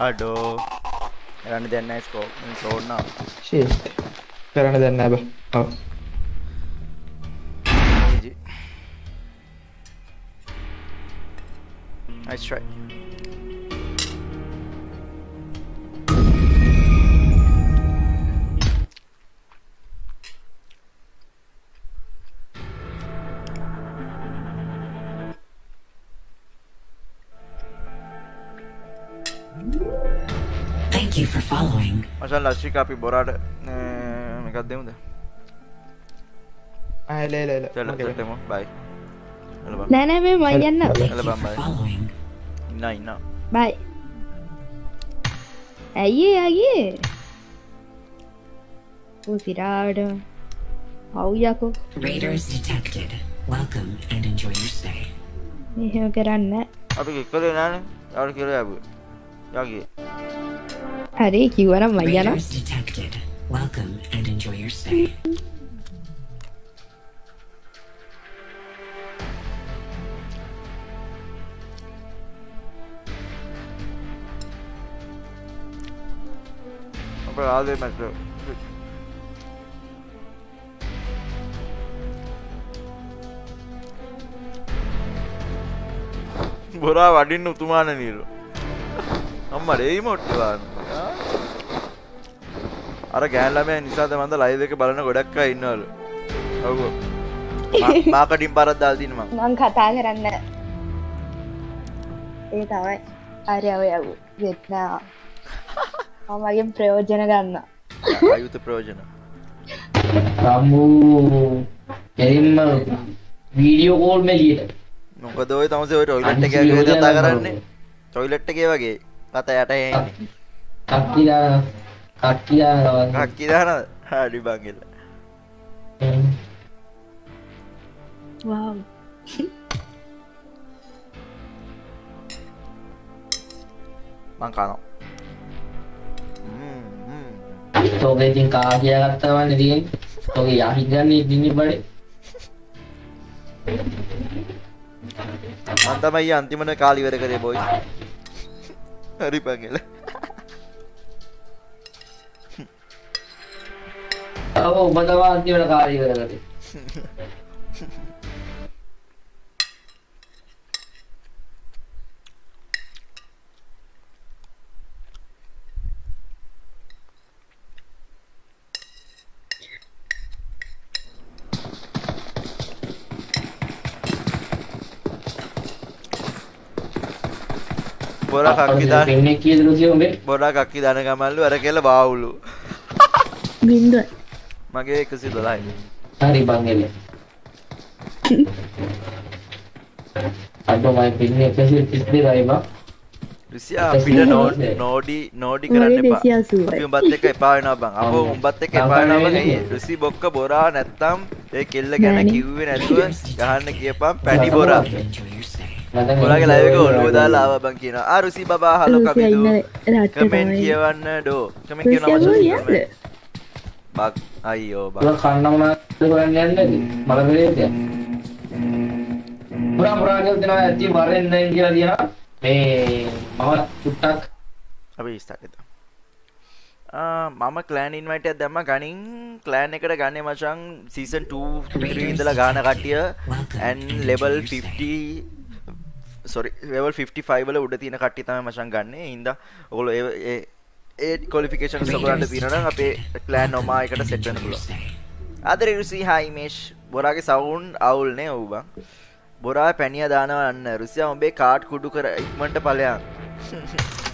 අඩෝ එරන්න දෙන්න ස්කෝ සෝන්නා ෂීට් කරන්න දෙයක් නෑ බං ඔව් Nice try. මචන් ලශ්ික අපි බොරාට එකක් දෙමුද? ආ එල එල එල. චල මගේ. තෙම බයි. එලබ නෑ නෑ මේ මං යන්න. Thank Hello, you for Bambai. following. ඉන්න ඉන්න. බයි. ඇයි ඇගේ ඌ සිරාට අවුයකෝ Raiders detected. Welcome and enjoy your stay. මෙහෙම කරන්න. අපි එක්කද නාන. යට කියල ඇබ යගේ හරි කිව්වනම් මං යන Raiders detected. Welcome and enjoy your stay. අප ආදේ මැට බොරා වඩින්න උතුමාන නීරු අම්ම රෙයි මොට්ටිවාන්න අර ගෑන්ලමය නිසාද මන්ද ලයිව එක බලන ගොඩක්ක ඉන්නවලු. ඔවු මාකටින් පරත් දාල්තිනම මං. කතා කරන්න. ඒ තමයි අරයාව යවු වෙත්නා මමගේ ප්‍රයෝජන ගන්න අයුත ප්‍රෝජන රම්බූ එරින්ම වීඩියෝ කෝල් මෙලියට. මොකද ඔය තමසේ ඔය ටොයිලට් එක කතා කරන්නේ? ටොයිලට් එකේ වගේ කතා යට යන්නේ කක්කිදා කක්කිදා කක්කි දානද හඩි බංගෙල්ල වව් මං කනවා. තෝක ඉතින් කා කියා ගත්තවන්න තියෙන් තෝක යහිගන්නේ දින්න බඩේ. මන් තමයි අන්තිමන කාලිවර කරේ බොයි හරි පංගෙල. ඔබ ඔබ තවා අන්තිමට කාරී කරගට බොර කක්කි දාන පෙන්නෙක් කියද රුසිය උඹේ? බොඩා කක්කි දාන ගමල්ලු අර කෙල බාවුලු. බින්දුව මගේ එකසි දොලයි හරි බංගෙල අඩ මයි පින්න එකසි තිස්දේ රයිබා රුසියා අපිට නෝ නෝඩි නෝඩි කරන්න එපා. උඹත් එක්ක එපා වෙනවා බං. අපෝ උඹත් එක්ක එපා වෙනවා බං රුසි බොක්ක බොරා නැත්තම් ඒ කෙල්ල ගැන. කිව්වේ නැතුව ගහන්න කියපම් පැණි බොරා ලයිව් එක ඔළුව දාලා ආවා බං කියනවා. ආ රුසි බබා හලෝ රට්ට කමෙන්ට්. කියවන්න ඩෝ කමෙන්ට් කියනවා මචං යන්න. බක් අයියෝ බක්. පුර කන්න මොනාද කරන්න යන්නද මල පෙරේතය පුරා පුරාගල් දෙනවා. ඇති වරෙන් දැන් කියලා තියෙනවා මේ මම චුට්ටක් අපි ස්ටාර්ට් මම කලෑන් ඉන්වයිට දැම්ම ගනින්. කලෑන් එකට ගන්න මචන් සීසන් 2 ඉඳලා ගාන කටිය ඇන් ලෙබල් 50 සොරි ලෙවල් 55 වල උඩ තියෙන කට්ටිය තමයි මචන් ගන්න. හින්ද ඔගොල්ලෝ ඒ ඒ කොලිෆිකේෂන් සොගලන්න තියෙනවා නම් අපේ ක්ලෑන් නොමා එකට සෙට් වෙන්න පුළුවන්. ආදරේ රුසි හායි මේෂ් බොරාගේ සවුන්ඩ් අවුල්නේ ඔව් බං බොරා පැණිය දානවා අන්න. රුසියා උඹේ කාඩ් කුඩු කර ඉක්මනට ඵලයන්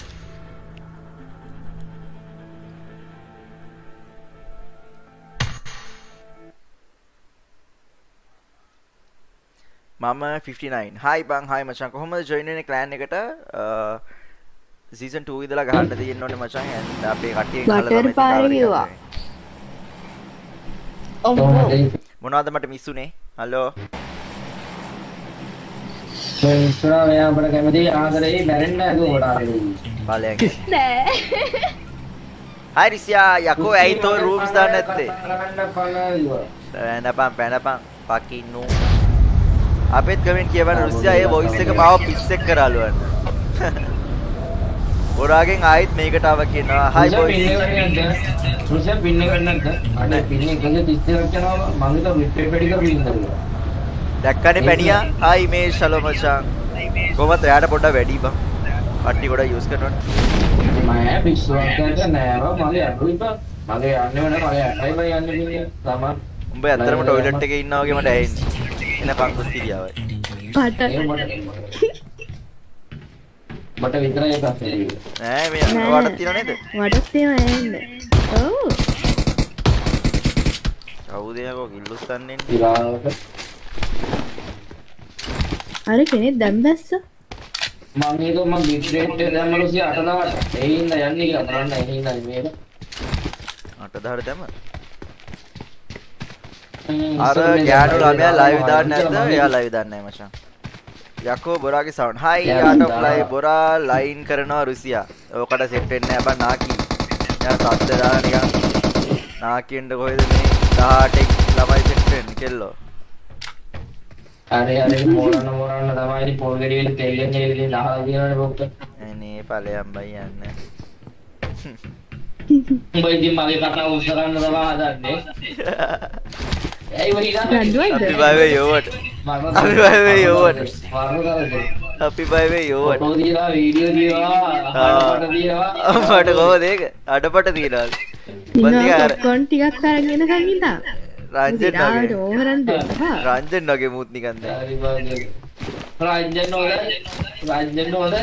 මම 59 හයි බං හයි මචන් කොහොමද ජොයින් වෙන්නේ ක්ලෑන් එකට? සීසන් 2 ඉඳලා ගහන්න තියෙන්න ඕනේ මචන් and අපේ කට්ටියෙන් අහලා බටර් තමයි පාර ඉතින් කිව්වා. ඔව්. මොනවද මට මිස් උනේ? හලෝ මේ ඉස්සරහ මෙයා අපිට කැමති ආදරේ කොට ආදරේ. ඵලයන් නෑ. හයි රිසියා යකෝ ඇයි තෝ රූම්ස් දාන්න නැත්තේ කරන්න පණ ඉවර. අපෙත් කමෙන්ට් කියවන රුසියා ඒ වොයිස් එක මාව පිස්සෙක් කරාලුවන්න ඔරාගෙන් ආයිත් මේකට ආව කියනවා. හයි බොයිස් එක? රුසියා පින් එක නැද්ද? අනේ. පින් එකක 32ක් යනවා මම හිතුවා විප්පේ පෙඩික පින් කරලා. දැක්කනේ පැණියා. හයි මේ ශලෝ මචං කොහමද? එයාට පොඩ්ඩක් වැඩි බං. කට්ටි ගොඩක් යූස් කරනවනේ මම පිස්සුවක් කරලා නෑ බං මගේ අඩුයි බං. මගේ යන්නේ වෙන මගේ අටයි බං යන්නේ පින්නේ. තමන් උඹ ඇත්තටම ටොයිලට් එකේ ඉන්නා වගේ මට ඇහෙන්නේ එන පංකුස් කිරියාවයි පට මට විතරයි තියෙන්නේ. නෑ මේ වඩ තියන නේද? වඩත් ඒවා ඇන්න ඔව්. කවුද යකෝ කිල්ලුස් තන්නේ ඊළඟට අර කෙනෙක් දැන් බැස්ස මම ඒක මම බිට් රේට් එක දැම්ම රුසිය 8000ට. ඒ හින්දා යන්නේ කියලා කරන්න ඒ හින්දා මේක. අට දහට දැම හ්ම්, අර ගෑනු ළමයා ලයිව් දාන්න නැද්ද? එයා ලයිව් දාන්නේ මචං. යකෝ බොරාගේ සවුන්ඩ් හයි යාට දානවා. ප්ලයි බොරා ලයින් කරනවා රුසියා. ඕකට සෙට් වෙන්නේ නැහැ. බං නාකි. යා සද්ද දාලා නිකන් නාකියෙන්ද කොහෙද මේ 18 ළමයි සෙට් වෙන්නේ? කෙල්ලෝ. අර අර මෝරන්න මෝරන්න තමයි ඉතින් පොල් ගෙඩි වල තෙල් ගෙන් ඉතින් අහලා කියනනේ පොක්ක. එනේ ඵලයන් බයි යන්න. උඹ ඉතින් මගේ කතාව උස් කරන්න තමයි හදන්නේ. යෝවට අපි බය වේ යෝවට ෆොටෝ දිලා වීඩියෝ දිලා ආ. හඩපට දිලා මට කොහොමද ඒක? අඩපට තියනවා. බන්දික අර කොන් ටිකක් අරගෙන සංගීතා රංජන් වගේ. ඕහරන් දෙන්න රංජන් වගේ මුත් නිකන් දැන්. රාජ්‍යන්න හොඳයි. රාජ්‍යන්න හොඳයි.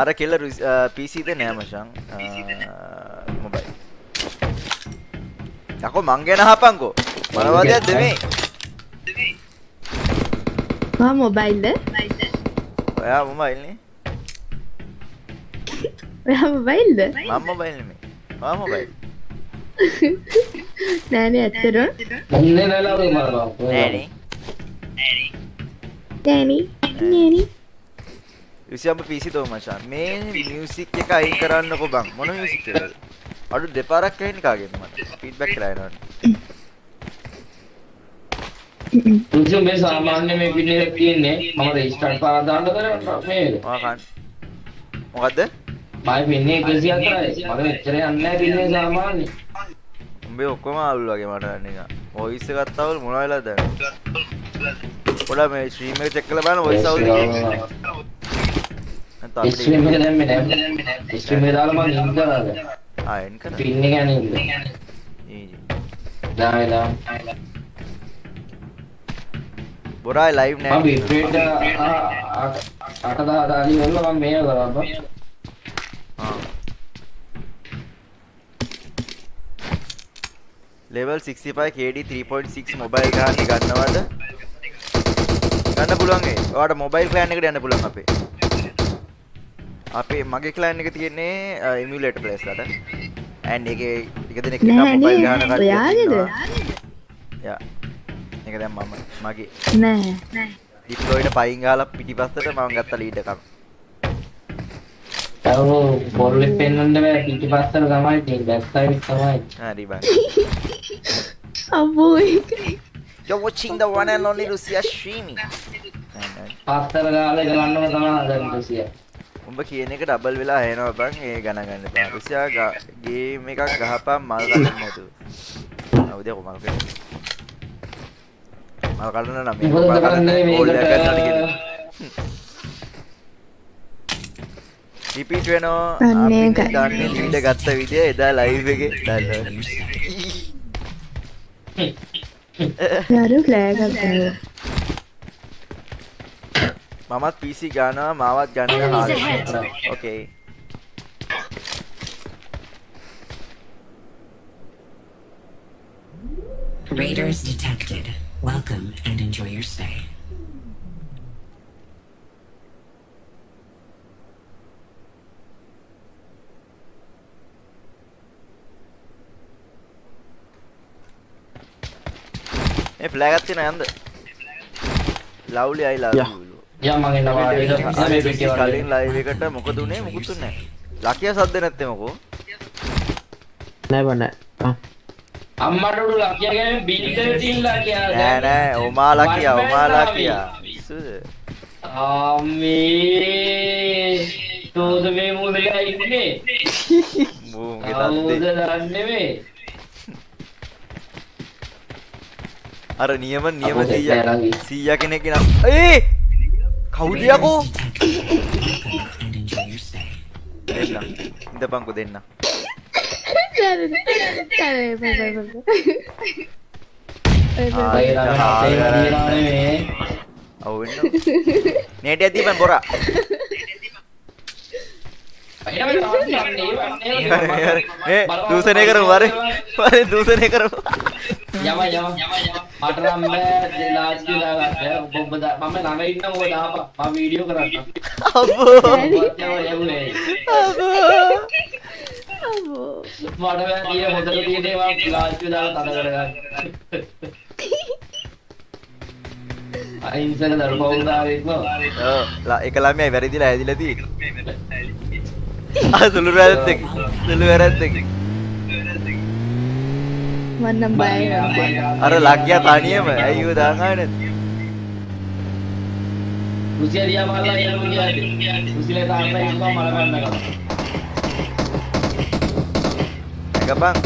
අර කෙල්ල පිසිද නෑ මචන් මොබයි යකෝ මං ගැන හපංකෝ මොනවදයක් දෙමේ. මා මොබයිල්ද ඔයා මොබයිල්නේ ඔයා මොබයිල්ද මම මොබයිල් නෙමේ. මම මොබයිල් නෑනේ ඇත්තටම. මොන්නේ නැලා ඔය මරනවා. නෑනේ නෑනි නෑනි විසියම්බ පිසි තෝ මචන් මේ මියසික් එක අයින් කරන්නකො බං. මොන මියසික් එකද අඩු දෙපාරක් ඇහෙන්නේ කාගෙන්ද මට ෆීඩ්බැක් කරලා එනවනේ රුසිය මේ සාමාන්‍ය මේ පිටේ තියෙන්නේ මම රෙජිස්ටර් පාර දාන්න කරා මේක. මොකද්ද මම පින්නේ 104යි. මම මෙච්චර යන්නේ නැහැ පින්නේ සාමාන්‍ය. උඹේ ඔක්කොම අවුල් වගේ මට නිකන් වොයිස් එකත් අවුල් මොන වෙලාවද දැන් පොඩා මේ ස්ට්‍රීම් එක චෙක් කරලා බලන්න වොයිස් අපිට ස්ට්‍රීම් එක දැම්මේ නැහැ. ස්ට්‍රීම් එක දාලා මම ඉන් කරා දැන්. ආ එන් කරා පින් එක යන්නේ. ඊජි. දාලා බොරායි ලයිව් මම නෑ බිට්‍රේට් අට දහ දාලි වල මම මේක කරා බං. ආ. Level 65 KD 3.6 mobile ගන්න ගන්නවද? ගන්න පුළුවන් ඒ ඔයාලට mobile clan එකට යන්න පුළුවන් අපේ අපේ මගේ clan එක තියෙන්නේ ඒකේ ටික දෙනෙක් එක නෑනේ, mobile ගන්න කට්ටියක් ඔයාගේද? ඉන්නවා. යා. ඒක දැන් මම මගේ. නෑ. Deployට පයින් ගාලා පිටිපස්සට මම ගත්ත ලීඩ් එකක්. ඔව් පොල්ලේ පෙන්වන්න බෑ. පිටිපස්සට තමයි සයිඩ් තමයි. හරි බං අබෝ ඒක. You're watching the one and only Lucia streaming පස්සට ගාලා කරන්නම තමයි හදන්නේ රුසිය. උඹ කියන එක ඩබල් වෙලා හෙනවා බං. ඒ ගණන් ගන්න බා රුසියා ගේම් එකක් ගහපන් මල් ගන්න නැතු අවුදේ කොමල් කරන්නේ මල් කඩන නම් මේක මොකද මල් කඩන ඕල් එකක් මේකට කියලා. රිපීට් වෙනවා අන්න අපි. දන්නේ ලීඩ ගත්ත විදිය. එදා ලයිව් එකේ. දැල්ලා යාරු ෆ්ලෑග් ගන්නවා. මමත් PC ගන්නවා මාවත් ගන්න. Okay Raiders detected. Welcome and enjoy your stay. මේ ෆ්ලෑග් එකක් තියෙනවා යන්ද lovely I love Yeah. you යා මං එනවා ඒක ආ මේ පිටිය කලින් ලයිව් එකට මොකද උනේ? මොකුත් නැහැ. ලකිය සද්ද නැත්තේ මොකෝ? නෑ බෑ නෑ. අම්මට උඩු ලකියා ගැන බිල්ඩර් තිල්ලා කියලා. නෑ නෑ. ඔමා ලකියා ඔමා ලකියා. අම්මේ තෝද මේ මුදලා ඉන්නේ? මූගේ තත්ත්වේ දන්නේ මේ? අර නියම නියම අපෝ 100 දැක්කේ. 100 කෙනෙක් නම්. ඒ කවුද යකෝ Welcome and enjoy your stay. දෙන්න. දෙන්න මේ ඔව් වෙන්න නේට ඇති බං බොරා ඒ දූෂණය කරමු වරේ වරේ දූෂණය කරමු. යම යම මට නම් බෑ ලාජ් කියලා ගන්න ඔබ මම ළඟ ඉන්න ඔබ දාපන් මම වීඩියෝ කරන්නම් යමුනේ අම්මෝ. මට බෑ කීය හොදට තියෙන ඒවා ලාජ් කියලා දාලා තද කරගන්න අහිංසක දරුවෝදාරෙක්ම ඔව් ලා- එක ළමයි වැරදිලා හැදිලා තියෙන්නේ ආ සුළු වැරද්දක් සුළු වැරද්දක් මම නම් බයයි නම්. අර ලක්යා තනියම ඇයි ඌ දාගන්නේ රුසියා දිහා බලලා යන්න කියන්නේ රුසිලේ තාත්තා ඉන්නවා මල ගන්නකම්. එකපන්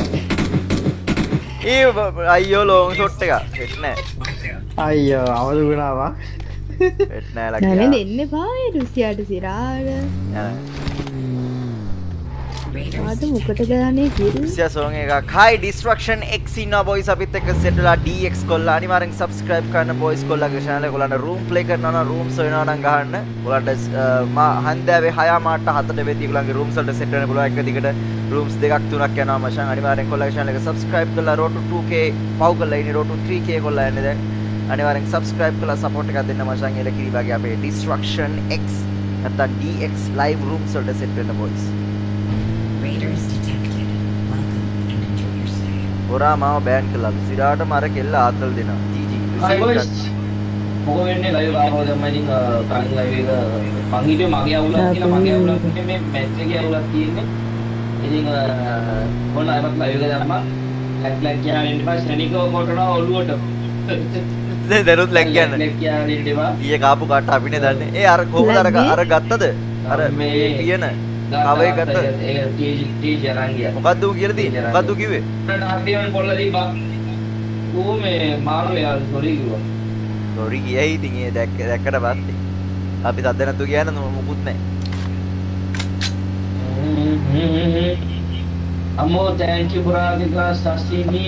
ඒ බ- බ- අයියෝ ලෝන් ෂොට් එක හෙට් නෑ. අයියෝ අවදු වුණාවා හෙට් නෑ ලක්යා. දෙන්න පාය රුසියාට සිරාට. යන. ආද මොකට ගානේ කිරි? රුසියා සෝන් එකක්. හයි ඩිස්ට්‍රක්ෂන් X ඉන්නවා බොයිස් අපිත් එක්ක සෙට් වෙලා DX කොල්ලා. අනිවාර්යෙන් subscribe කරන්න බොයිස් කොල්ලාගේ channel එක. ඔයාලට room play කරනවා නම් rooms වෙනවා නම් ගහන්න. ඔයාලට හන්දෑවේ 6 මාට 7ට වෙදී ඔයගොල්ලන්ගේ rooms වලට set වෙන්න පුළුවන්. එක දිගට rooms දෙකක් තුනක් යනවා මචං. අනිවාර්යෙන් කොල්ලාගේ channel එක subscribe කරලා road to 2k පව් කරලා ඉන්නේ. Road to 3k කොල්ලා යන්නේ දැන්. අනිවාර්යෙන් subscribe කරලා support එකක් දෙන්න මචං. එල කිරි වගේ අපේ distraction X නැත්නම් DX live rooms වලට set වෙන්න boys Raiders detected. Welcome and enjoy your stay. හොරා මාව බෑන් කළා. සිරාට මර කෙල්ල ආතල් දෙනවා. ජීජි හයි බොයිස් මොකෝ වෙන්නේ? ලයිව් ආවද මම ඉතින් කලින් ලයිව් එක මං හිතුවේ මගේ අවුලක් කියලා. මගේ අවුලක් නෙමෙයි මේ මැච් එකේ අවුලක් තියෙන්නේ. ඉතින් මොන අයවත් ලයිව් එක දැම්මා. ලැක් ලැක් කියන ඉන්න පස්සේ ශනිකව කොටනවා ඔළුවට. දැන් දැනුත් ලැක් කියන්න. ලැක් කියන ඉන්න එපා. ඊයේ කාපු කට අපිනේ දන්නේ. ඒ අර කොහොමද අර අර ගත්තද? අර මේ තියෙන කවේ ගත්ත ඒ ටී ටී ජරන් ගියා. මොකද්ද ඌ කියලා තියෙන්නේ මොකද්ද ඌ මේ මාරු යාල් සොරි කිව්වා. ලොරි ගියයි ඉතින් ඒ දැක්ක දැක්කට පස්සේ. අපි සද්ද නැතු කියන මොකුත් නැහැ. අම්මෝ you පුරාදිකා සස්තිනි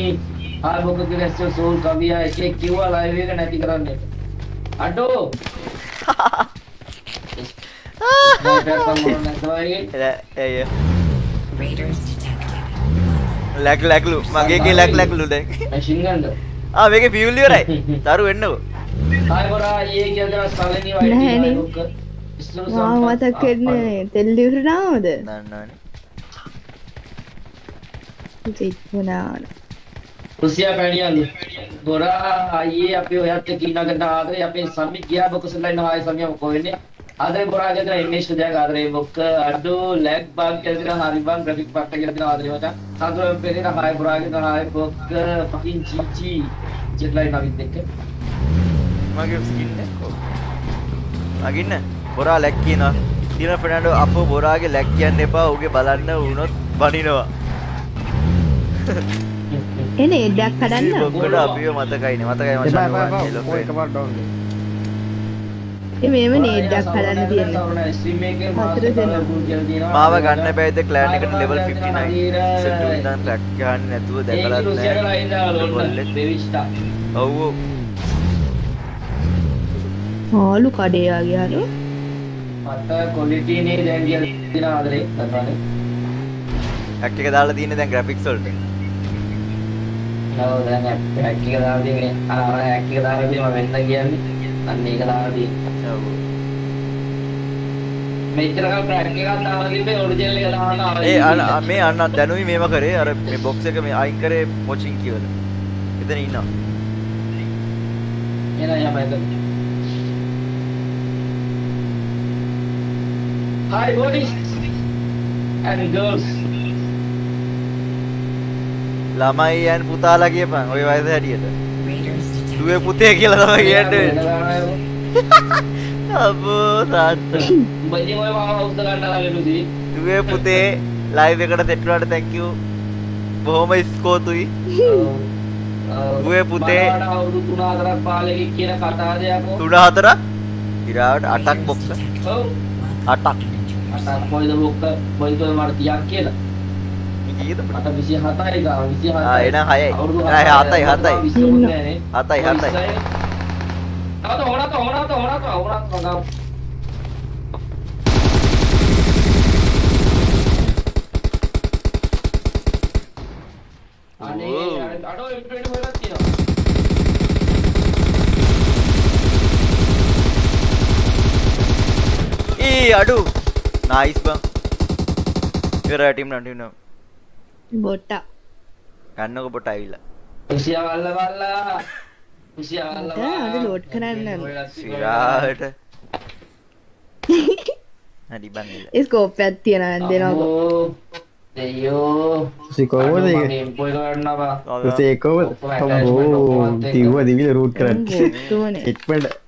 ආබෝක ගස්ස සෝල් කවියා එකේ කිව්වා ලයිව් එක නැති කරන්න අඩෝ. ලැක් ලැක්ලු මගේ එකේ ලැක් ලැක්ලු ආ මේකේ ෆියුල් ඉවරයි තරු මා මතක් වෙන්නේ තෙල් ඉවරනාවද? දන්නවනේ. ඉක්ුණාන. රුසියා පැණියලු ගොරා අයියේ අපි ඔයත් එක්ක ඉන්නකට ආදරේ අපේ සම්මි ගියා. බොකසලා ඉන්න ආයෙ සම්මිය. මොකෝ වෙන්නේ ආදරේ ගොරා ගෙදර ඉංග්‍රීසි දෙයක් ආදරේ බොක්ක අඩු ලැග් බග් කියලා හරි බං ග්‍රැෆික් පට්ට කියලා දෙන ආදරේ මචං සතුරෙන් පෙරේන හාය ගොරා ගෙදර හාය බොක්ක ෆකින් චීචි ජෙට්ලයි නවිත් එක්ක. මගේ ස්කින් එක? නගින්න බොරා ලැක් කියනවා. තින ෆෙනඩ අප බොරාගේ ලැක් කියන්න එපා. ඔගේ බලන්න වුණොත් බනිනවා එන එඩක් කඩන්න. බොක්කට අපිව මතකයින. මතකයි එපා එපා එපා මචන් ඔය එකපාරට ඩවුන් මෙම නේඩ්ඩක් කඩන්න තියෙන මාව ගන්න බැයිද කලෑන් එකට ලෙවල් 59 සෙට්ටුවෙන් නම් ලැක් ගන්න නැතුව දැකලත් නෑ ඔව්. හාලු කඩේයාගේ හරු. මට කොලිටීනේ දැන් කියලා තියෙන ආදරේ කරන්නේ. හැක් එක දාලා තියෙන්නේ දැන් ග්‍රැෆික්ස් වලට. ඔව් දැන් හැක් එක දාලා තියෙන්නේ. අර අර හැක් එක දාලා තියෙන්නේ මම වෙන්න කියන්නේ. අන්න ඒක තියෙන්නේ. ඔව් මෙච්චර කල් ට්‍රැක් එකක් දාලා තිබ්බේ ඔරිජිනල් එක දාන්න ආවා. ඒ අන්න මේ අන්න දැනුයි මේව කරේ අර මේ බොක්ස් එක මේ අයින් කරේ පොචින් කියලා එතන ඉන්නවා එන යමයිද. Hi boys and girls. ළමයි යන් පුතාලා කියපන් ඔය වයස හැටියට. දුවේ පුතේ කියලා තමයි කියන්නේ. අපෝ තාත්තා උඹදී ඔය මාව හවුස් ගන්න ලාගෙලුදී. දුවේ පුතේ ලයිව් එකට සෙට් වුණාට thank you බොහොම ස්කෝතුයි දුවේ පුතේ. අවුරුදු 3-4ක් පාලෙක කියන කතාවද යකෝ. තුන හතරක් ඉරාවට අටක් බොක්ස ඔව්. අටක් අටක් කොයිද බොක්ක කොයිද මට 30ක් කියලා. මේ කීයද මට 27යි ගාව 27යි. ආ, එහෙනම් හයයි. අවුරුදු නෑ, හතයි, හතයි. 20 නෑනේ. හතයි, හතයි. අවත ඕනත ඕනත ඕනත ඕනත ගාව. අනේ ඕ. අඩෝ ඉපිට වෙලක් තියෙනවා. ඒ අඩු නයිස් බං ඉවර ටීම් නම් ටීම් නම් බොට්ට. ගන්නකො පොට ඇවිල්ලා. රුසියා වල්ල වල්ලා. රුසියා වල්ල අද ලෝඩ් කරන්න සිරාට. හරි බං ඉල්ල ස්කෝප්පයක් තියෙන දෙනවා. දෙයෝ සිකෝවද ඒක? පොයි කරන්නවා. සේකෝව තම්බෝ තිව්ව දිවිල රූට් කරන්න. එක්මට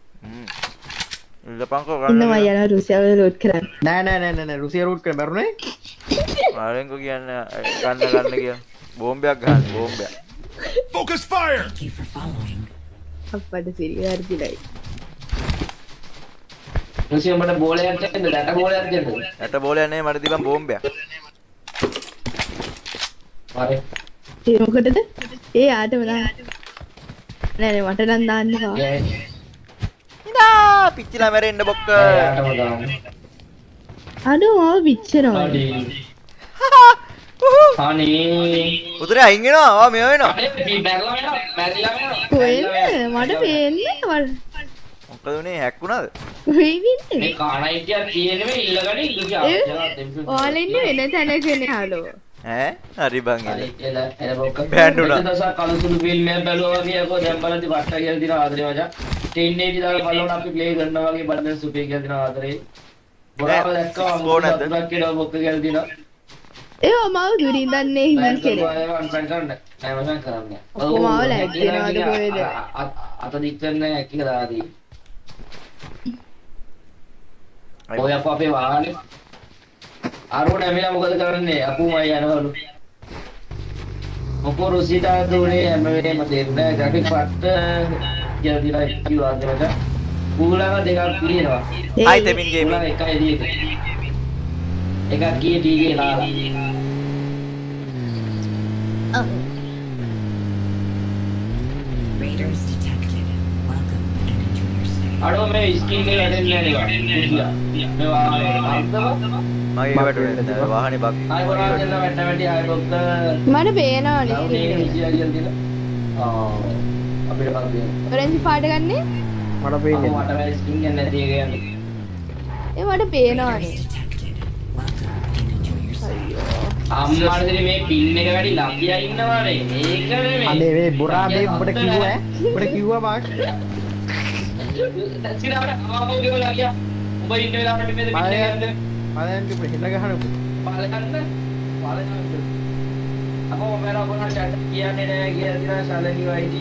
ඉල්ලපංකෝ ඉන්නවා ගන්න යන රුසියාව ලෝඩ් කරන්න. නෑ නෑ නෑ නෑ රුසිය රූට් කර බැරුණේ ආරෙන්කෝ කියන්න ගන්න ගන්න කිය බෝම්බයක් ගන්න බෝම්බයක්. Focus fire! Thank you for following. අපට සිරි වැරදිලයි රුසිය උඹට බෝලයක් දෙන්නද දැට බෝලයක් දෙන්නද ඇට බෝලයක් නේ මට තිබන් බෝම්බයක්. හරි. ඒ මොකටද? ඒ ආටම දාන්න. නෑනේ මට නම් දාන්න ඉනා පිච්චිලා මැරෙන්න බොක්ක. අඩෝ පිච්චෙනවා අනේ උතුරේ අයින් වෙනවා? ආ මෙව වෙනවා. කොහෙන්ද මට පේන්නේ වල් මොකද උනේ හැක් වුණාද මේ වෙයිවින්නේ කාණයිටියක් තියෙන්නේ ඉල්ලගන්න ඉල්ලුවා. ඔයාලා ඉන්නේ වෙන තැනකනේ හලෝ ඈ? හරි බං එල බෑන්ඩ් උනා කලසුළු ෆිල්ම් එකක් බැලුවා වගේ අකෝ. දැන් බලද්දි වට කියලා දින ආදරේ මචං 1080 දාලා බලනවා අපි ප්ලේ කරනවා වගේ බලන්න සුපේ කියලා දින ආදරේ. බොරාව දැක්කම ස්කෝර් නැද්ද? මුතුක් කියලා බොක්ක කියලා දින ඒ මාව දුරින් දන්නේ හිමන් කෙරේ අන්පැන් කරන්න. නෑ මම කරන්නේ ඔක්කොම ආව ලැග් වෙනවද කොහෙද? අත දික් හැක් එක දාදී ඔය අපෝ අපේ වාහනේ අරුණ ඇවිල්ලා මොකද කරන්නේ? අපුමයි යනවලු. මොකෝ රුසිට දුනේ හැම වෙලේම දෙන්න ග්‍රැෆික් පට්ට කියලා දිලා කිව්වා අන්තිමට ඌලව දෙකක් තියෙනවා. හයි තෙමින් ගේමින් ඌලව එකයි දී එකක් කී ටීගේ නාලා Raiders detected. Welcome enjoy your stay. අඩෝ මේ ස්කින් එක වැඩෙන්නේ නැහැ නේ මේ වාහනේ. අන්තම මගේ වැටුනේ වාහනේ බක් දෙන්න මට පේනවා ලව් නේ නේ කිසියා කියලා දින ආ අපිට බං දෙන්න ඔරෙන්ජ් පාට ගන්නේ මට පේන්නේ මට ස්කින් එක නැති එක යන්නේ ඒ මට පේනවානේ. අම්මාට මේ පින් එක වැඩි ලබ්බියා ඉන්නවනේ මේක නෙමෙයි අනේ මේ බොරා මේ උඹට කිව්වා උඹට කිව්වා මාක් සිරාවට ආවෝ කියලා ගියා උඹ ඉන්න වෙලාවට මේ පින් මදන්ට පෙහිල ගහනපු පාලකන්න පාල අපෝ මර ඔබන ට කියන්න නෑ කියතින ශලනි වයිටි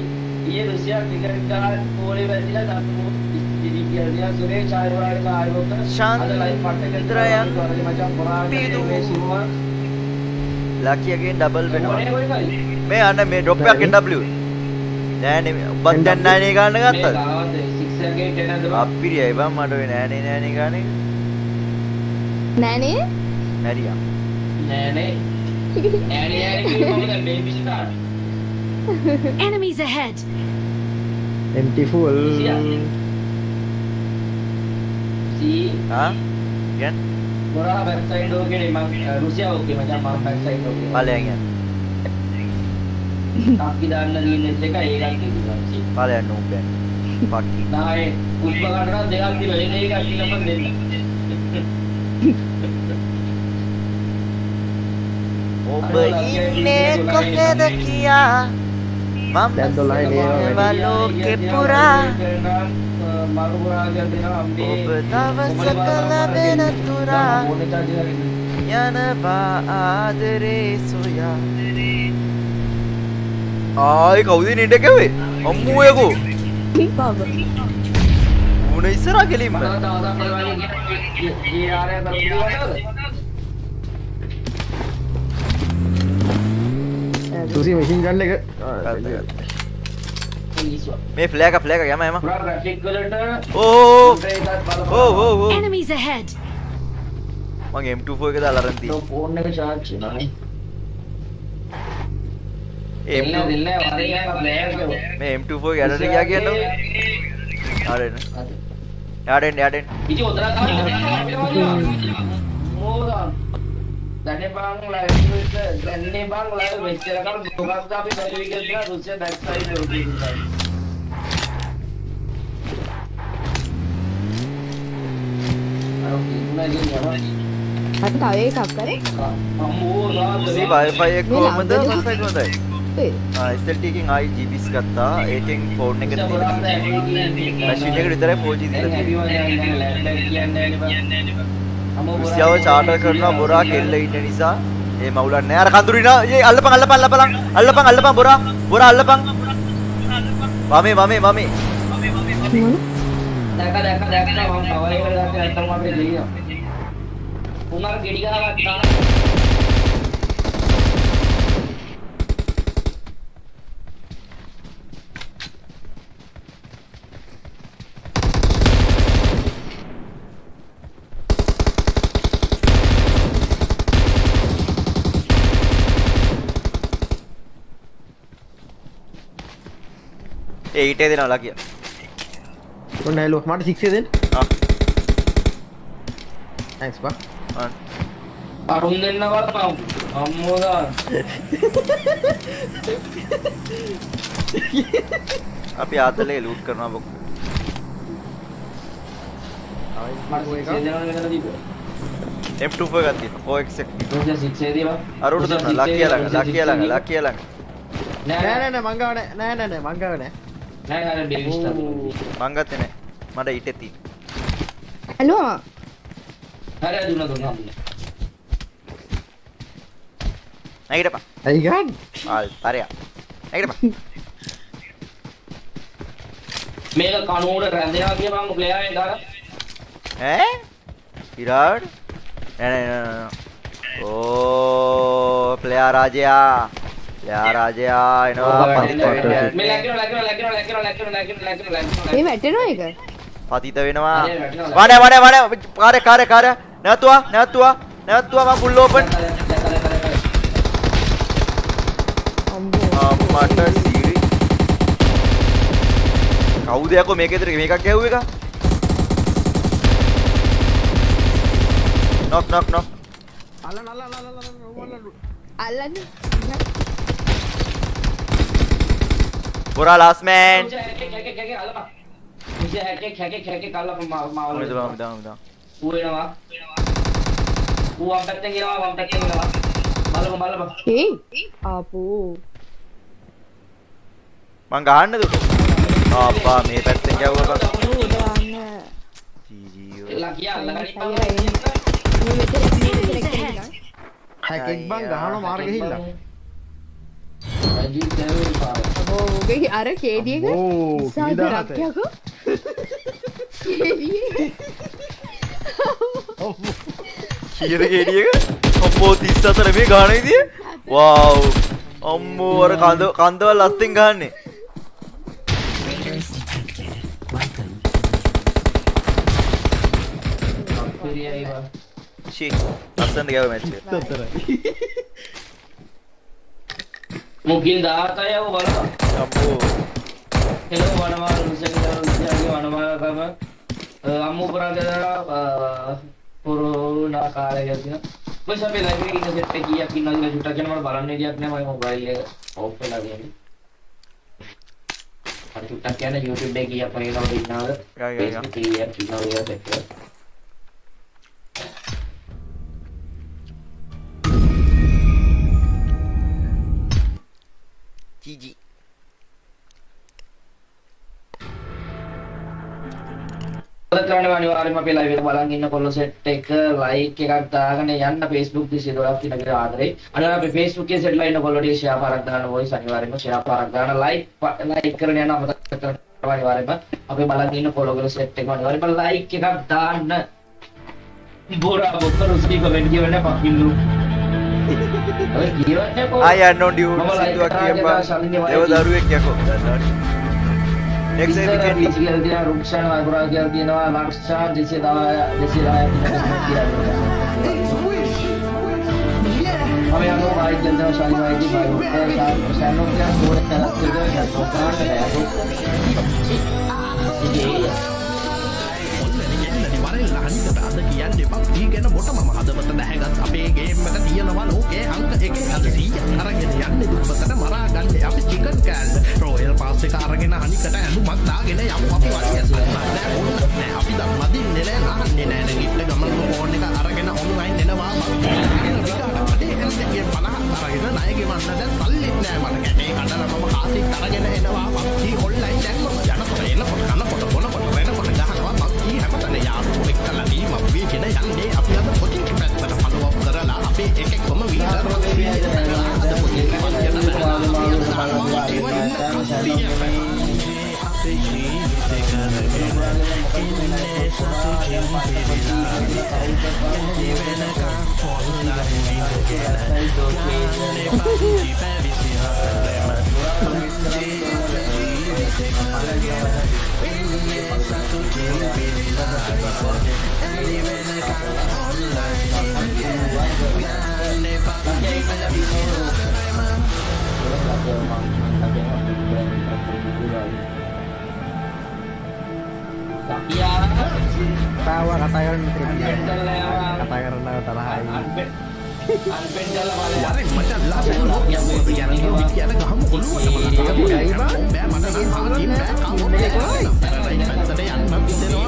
ඒ රුසියා පිකටකාර පෝලි වැදිල දක්මු සුරේ චාරවාට කාරෝක ශාන්ත ලයි පට්ට විතරයන් මචන් පොරා පිදුවේ සිුව ලකියගෙන් ඩබල් වෙනවා. මේ අන්න මේ ඩොප්යක් එW නෑන උබත් දැන්නනේ ගන්න ගත්ත අපිරියයි බම් මට නෑනේ නෑනේ ගානේ. නෑනේ? මැරියා. නෑනේ. නෑනේ නෑනේ enemies ahead. Empty full. see ha again මොරා වෙබ්සයිට් ඕකේ මම රුසියා ඕකේ මචං මම වෙබ්සයිට් ඕකේ ඵලයන් යන. අපි දාන්න ලින්ස් එක ඒකක් තිබුණා ඵලයන් නෝබැන් පටි නායේ උත්ප ගන්නවා දෙකක් තිබෙන එකක් තිබුණා දෙන්න. ඔබ ඉන්නේ කොහෙද කියා මම ඒවා ලෝකෙ පුරා ඔබ දවසක ලැබෙන තුරා යනවා ආදරේ සොයා ආයි කවුද නිට කැවේ අම්මූයකෝ ඌන ඉස්සරා කෙලින්ම තුසි මසින් ගන්න එක. මේ ෆ්ලෑග ෆ්ලෑග යම යම. ඕ ඕ ඕ ඕ enemies ahead. මගේ M24 එක දාලා අරන් තියෙනවා ෆෝන් එක charge නෑ මේ M24 ගැලට ගියා කියන්න ආඩෙන් ආඩෙන් ආඩෙන් ඉතින් උදලා ගන්න దాన్ని భాగంలో దాన్ని భాగంలో వచ్చే రకం భూగర్భాపి సర్టిఫికెట్గా రుచి దక్కాయి ఉపయోగించాలి అది తావే కాకరే सी वाईफाई एक को मतलब वाईफाई को होता है एसएल टेकिंग आई जीबी का था 18 फोड़ने के लिए मशीन के इधर है 4G दी थी රුසියාව චාටර් කරනවා බොරා කෙල්ල ඉන්න නිසා. ඒ මවුලක් නෑ. අර කඳුරිනා ඒ අල්ලපන් අල්ලපන් අල්ලපන්. අල්ලපන් අල්ලපන් බොරා. බොරා අල්ලපන්. වමේ වමේ වමේ. මොන දැක දැක දැක. මම කවර එකට දැක්ක. නැත්තම් අපේ දෙයියා උනාර ගෙඩි ගහගත්තා ඒ ඊටේ දෙනවා ලකිය. ඔන්න ඇලුව මට 6 දෙන්න. ආ. Thanks බා. ආ. අරුන් දෙන්න බලපන් අම්මෝදා අපි ආතලේ ලූට් කරනවා බොක් මට දෙනවා වෙනද දීපේ M24 එකක් තියෙනවා. 4x එක. රුසියා 6 දේවා. අරුට දුන්නා. ලකිය ළඟ ලකිය ළඟ ලකිය ළඟ. නෑ නෑ නෑ නෑ. නෑ මංගාව නෑ. නෑ නෑ නෑ. මංගාව නෑ මංගත්තන මට ඉට ඇති හැලෝ හර දුන්න දුන්න. නැගට පා ඇයිගන් පරයා නැගට මේක කනුවට රැඳෙනවා කිය මම ප්ලේයර් එක දාලා. ඈ? විරාට් නෑ නෑ ඕ ප්ලේයර් රාජයා. යා රාජයා එනවා මේ වැටෙනවා එක පතිත වෙනවා වඩ වඩ වඩ කාරය කාරය කාරය නැතුවා නැතුවා නැතුවා මම ෆුල් ඕපන් අම්මට සීරි කවුද යකෝ මේකේතර මේකක් ගැහුව එක නොක් නොක් නොක් අල්ලන්න අල්ලන්න අල්ලන්න අල්ලන්න पूरा लास्ट मैन मुझे हैके हैके हैके काला मावल मिदा मिदा मिदा ඌ එනවා ඌ අම්පැත්තෙන් එනවා අම්පැත්තෙන් එනවා බලමු බලමු ඒ ආපෝ මං ගහන්නද ආපා මේ පැත්තෙන් ගැව්වා බලන්න ජීජීව ලකියා ලකියා මේ මෙතන හැකෙක් බං ගහන මාර්ගෙ හිල්ලා ඔගේ අර කේඩියක සාදරක්යකු කියර කේඩියක ඔම්බෝ තිස් අතර මේ ගානයිතිය වාව් අම්මෝ අර කඳ කන්දවල් අත්තෙන් ගන්නේ ලස්සන්න ගැව මැච්ච එක මුකින් 17යි යව බලන්න අම්මෝ hello වනමාල රුසියාගේ වනමාලකම අම්මු පුරාදලා පුරුණා කාලයක් දින මොකද අපි ලයිව් එකේ ඉන්න සෙට් එක කීයක් ඉන්නවද කියලා චුට්ටක් කියන්න මට බලන්න විදියක් නැහැ මගේ මොබයිල් එක ඕෆ් වෙලා තියෙන්නේ. අර චුට්ටක් කියන්න YouTube එකේ කීයක් පේනවද ඉන්නවද? ගා, ගා, ගා. Facebook කීයක් ඉන්නවද කියලා check කරලා ජීජී කරන්න අනිවාර්යයෙන්ම අපේ live එක බලන් ඉන්න කොල්ල set එක like එකක් දාගෙන යන්න Facebook 212ක් විතර ආදරේ. අනිවාර්යයෙන් අපේ Facebook එකේ set ලා ඉන්න කොල්ල ටික share පාරක් දාන්න voice අනිවාර්යයෙන්ම share පාරක් දාන්න like like කරන යන අමතක කරන්න අනිවාර්යයෙන්ම අපේ බලන් ඉන්න කොල්ලගේ set එක අනිවාර්යයෙන්ම like එකක් දාන්න. බොරා බොකර උස්ටි කමෙන්ට් කියවන්න පකිල්ලු. ඔය කියවන්නේ කොහොමද? ආය යන්න ඕන ඩියුට් මම like සිදුවක් කරා කියලා ශලින්ගේ කියපන් වයයි. ඒව දරුවෙක් යකෝ. දන්නවනේ next ඉස්සර weekend පිචි කියලා තියෙනවා රුක්ෂණ වගුරා කියලා තියෙනවා ලක්ෂා 210 210 අපි අනෝ ආයි ජන්දව ශාලි වයිටි බයි සෑනෝ කියන බෝර තලක් දෙක යනවා කාට නෑ ඉතින් වරෙල්ලා හනිකට අද කියන්න එපා ී ගැන බොට මම හදවත දැහැගත් අපේ ගේම් එක තියෙනවා ලෝකේ අංක එක. අද සීය අරගෙන යන්න දුපතට මරා ගන්න අපි චිකන් කෑල්ල රෝයල් පාස් එක අරගෙන හනිකට ඇඳුමක් දාගෙන යමු අපි වගේ නෑ අපි දම් මදින්නේ නෑ නාන්නේ නෑ. නැගිට ගමන් ෆෝන් එක අරගෙන ඔන්ලයින් එනවා. අඩේ හැන්දගේ පනහ අරගෙන ණය ගෙවන්න දැන් සල්ලිත් නෑ මට. කැටේ කඩලා මම කාසිත් අරගෙන එනවා. පක්කි ඔන්ලයින් දැන් මම යනකොට එනකොට කනකොට බොනකොට වෙනකොට ගහනවා පක්කි හැමතැන යාළුවෝ එක්කලා නීම වීගෙන යන්නේ අපි අද පොතින් පැත්තට පළුවක් කරලා අපේ එකෙක්වම වීඩර් වගේ කරලා අද පොතින් පැත්තට Tawa katakan trivia. Katakan terahai. වරෙන් මචන් ලාසෙන් යම් කියන එක කියන ගහමු කොළුවට බලන්න බෑ මට නම් හාකින් බෑ කවුරුනේ කොහොමද පැත්තට යන්න පිටේනවා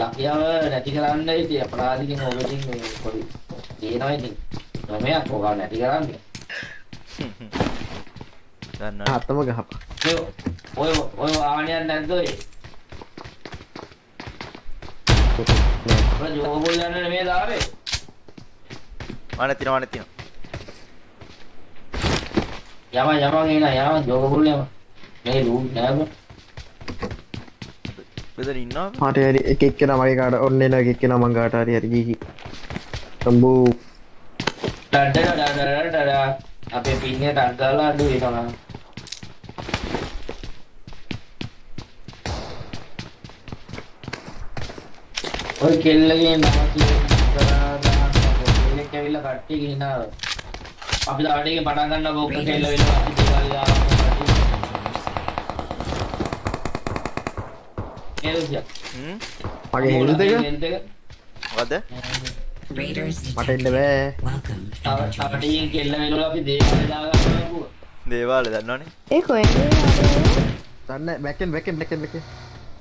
ලක්ෂයාව නැති කරන්න ඉතින් අපරාධිකින් ඔබකින් මේ පොඩි තියෙනවා ඉතින්. ක්‍රමයක් ඕක නැති කරන්න. දන්න අත්තම ගහපා. ඔය ඔය ඔය වාහනයක් නැද්ද ඔය? ජෝබල් යන්න නෙමෙයි දාවේ වන තින වන තින යම යම එන යම ජෝබල් යම මේ රූම් නෑ බං. බෙදර ඉන්නවා. මට හරි එක එක්කෙනා මගේ කාට ඔන්න එන එක එක්කෙනා මං කාට හරි හරි ජීජි. තම්බූ. ඩඩ අපේ පින්නේ ටක් ගාලා අඩු වෙනවා. ඔය කෙල්ලගේ නම ඇවිල්ලා කට්ටිය ගිහිනාව අපි දාඩේකින් පටන් ගන්න බොක්ක කෙල්ල වෙනවා මගේ මොකද Raiders මට. එන්න බෑ. දේවාලේ දන්නවනේ. ඒ කොහෙන්ද දන්න බැකෙන් බැකෙන් බැකෙන් බැකෙන්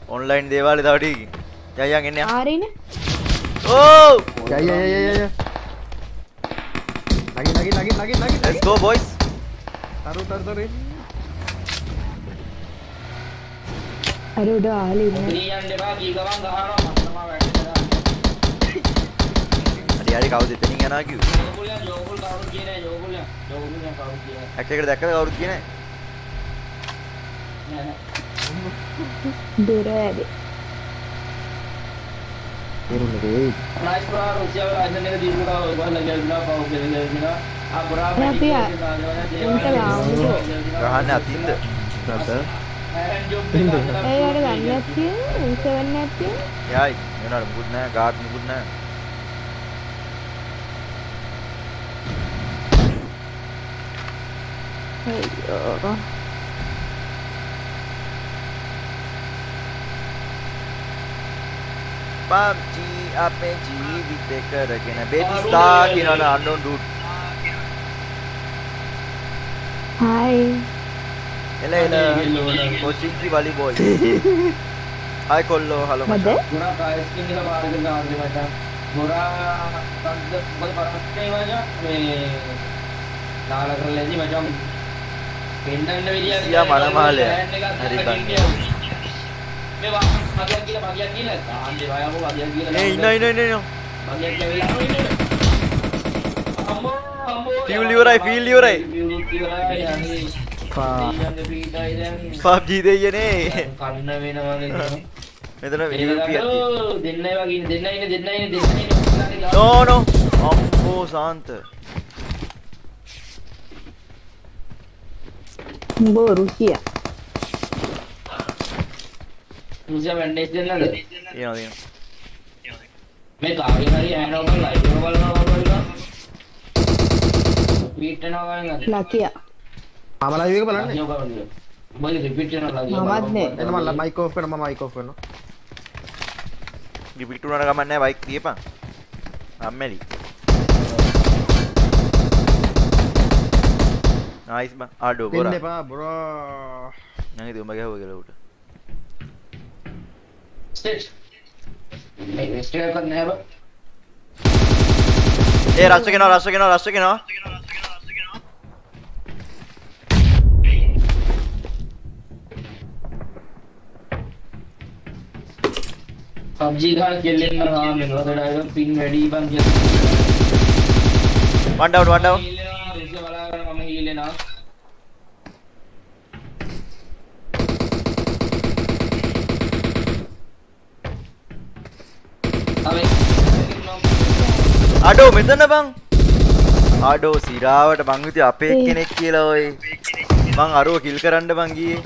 ඔන්ලයින් දේවාලේ තව ටිකකින්. යයන් එන්න. ආරීන? ඕ! යය යය යය යය නගි නගි නගි නගි නගි let's go boys. තරු තරු තරු අර උඩ ආලි ඉන්න. ක්‍රියන් දෙපා කී ගමන් ගහනවා. තමයි වැඩ හරි හරි කවුද එතනින් යනවා කිව්වේ? යෝගුලයන් යෝගුල් කවුරු කියන්නේ යෝගුලයන් යෝගුලයන් කවුරු කියන්නේ හැක් එකට දැක්කද කවුරුත් කියන්නේ නෑ නෑ. දුර ඇද. වෙයි නයිස් බ්‍රා රුසියාව රාජ්‍යනක දීපු කව ඔයගොල්ලෝ ලැබුණා පව් කියලා ලැබුණා ආ බ්‍රා ලාමුකෝ ගහන්න අතින්ද? නැත ඒ අර ගන්න ඇත්තිය උසවන්න ඇත්තිය යයි වෙනවද මුකුත් නැහැ ගාඩ් මුකුත් නැහැ අයියෝ PUBG අපේ ජීවිතේ කරගෙන බෙදිස්ටා කියනවනේ unknown dude. හයි එල එල කොචින්කි වලි බෝයි හයි කොල්ලෝ හලෝ මද නාල කරලාදී මචං පෙන්නන්න විදියක් සියා මනමාලය. හරි කන්නේ. මේ වා මගියක් කියලා මගියක් කියලා තාන්නේ වයම මගියක් කියලා ඒ ඉන්න ඉන්න ඉන්න ඉන්න මගියක් කියලා අම්මෝ අම්මෝ Fuel ඉවරයි, fuel ඉවරයි. Fuel ඉවරයි යන්නේ පා ඊයන්ගේ පීඩයි දැන් PUBG දෙයියනේ කන්න වෙනවා වගේ මෙතන VP දෙන්නයි වගේ දෙන්නයි ඉන්නේ දෙන්නයි ඉන්නේ දෙන්නයි ඉන්නේ. නෝ නෝ අම්බෝ සාන්ත උඹ රුසිය රුසියා බැන්ඩේජ් දෙන්නද තියෙනවා තියෙනවා. මේ කාගෙන් හරි ඇනෝ බල ලයිව් එක බලනවා බලනවා. වෙනවා වගේ නේද මම ලයිව් එක බලන්නේ උඹගේ රිපීට් වෙනවා ලකියෝ මමත් නේ. එන්න මම මයික් ඕෆ් කරනවා මම මයික් ඕෆ් කරනවා. රිපීට් උනන ගමන් නැහැ බයික් තියපන් අම්මැලි. නයිස් බං. ආඩෝ දෙන්න ගොරා එපා බ්‍රෝ. නැගි දුඹ ගැහුව කියලා උට. ස්ටේජ් මේ වෙස්ට් එකක් නෑ බා ඒ රස්ස කෙනවා රස්ස කෙනවා රස්ස කෙනවා PUBG ගහන කෙල්ලෙන් නම් ආ මෙලොවට ඩයිවර් පින් වැඩි බං කියලා. වන් ඩවුන් වන් ඩවුන් මම හීලෙනවා අඩෝ මෙතන බං. අඩෝ සිරාවට හිතුවේ අපේ කෙනෙක් කියලා ඔය. මං අරුව කිල් කරන්න බං ගියේ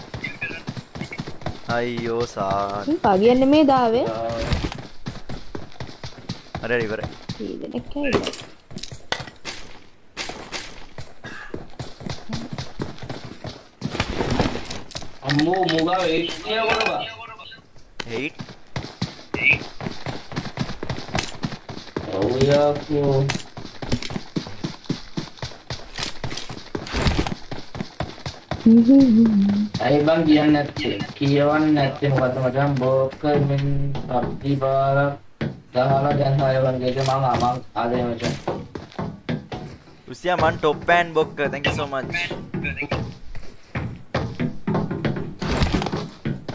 අයියෝ සාන් පගියන්න මේ දාවේ? හරි ඉවරයි කීදෙනෙක් ඇවිල්ලා? අම්මෝ මුගා වෙයිට් කියලා බා හේට් ඔව් යාකෝ ඇයි බං කියන්නේ නැත්තේ? කියවන්නේ නැත්තේ මොකද මචං? බෝක මින් පබ්ජි බාරක් ගහලා දැන් හය වගේ මම අමං ආදේ මචං. රුසියා මන් ටොප් පෑන් බොක්ක thank you so much.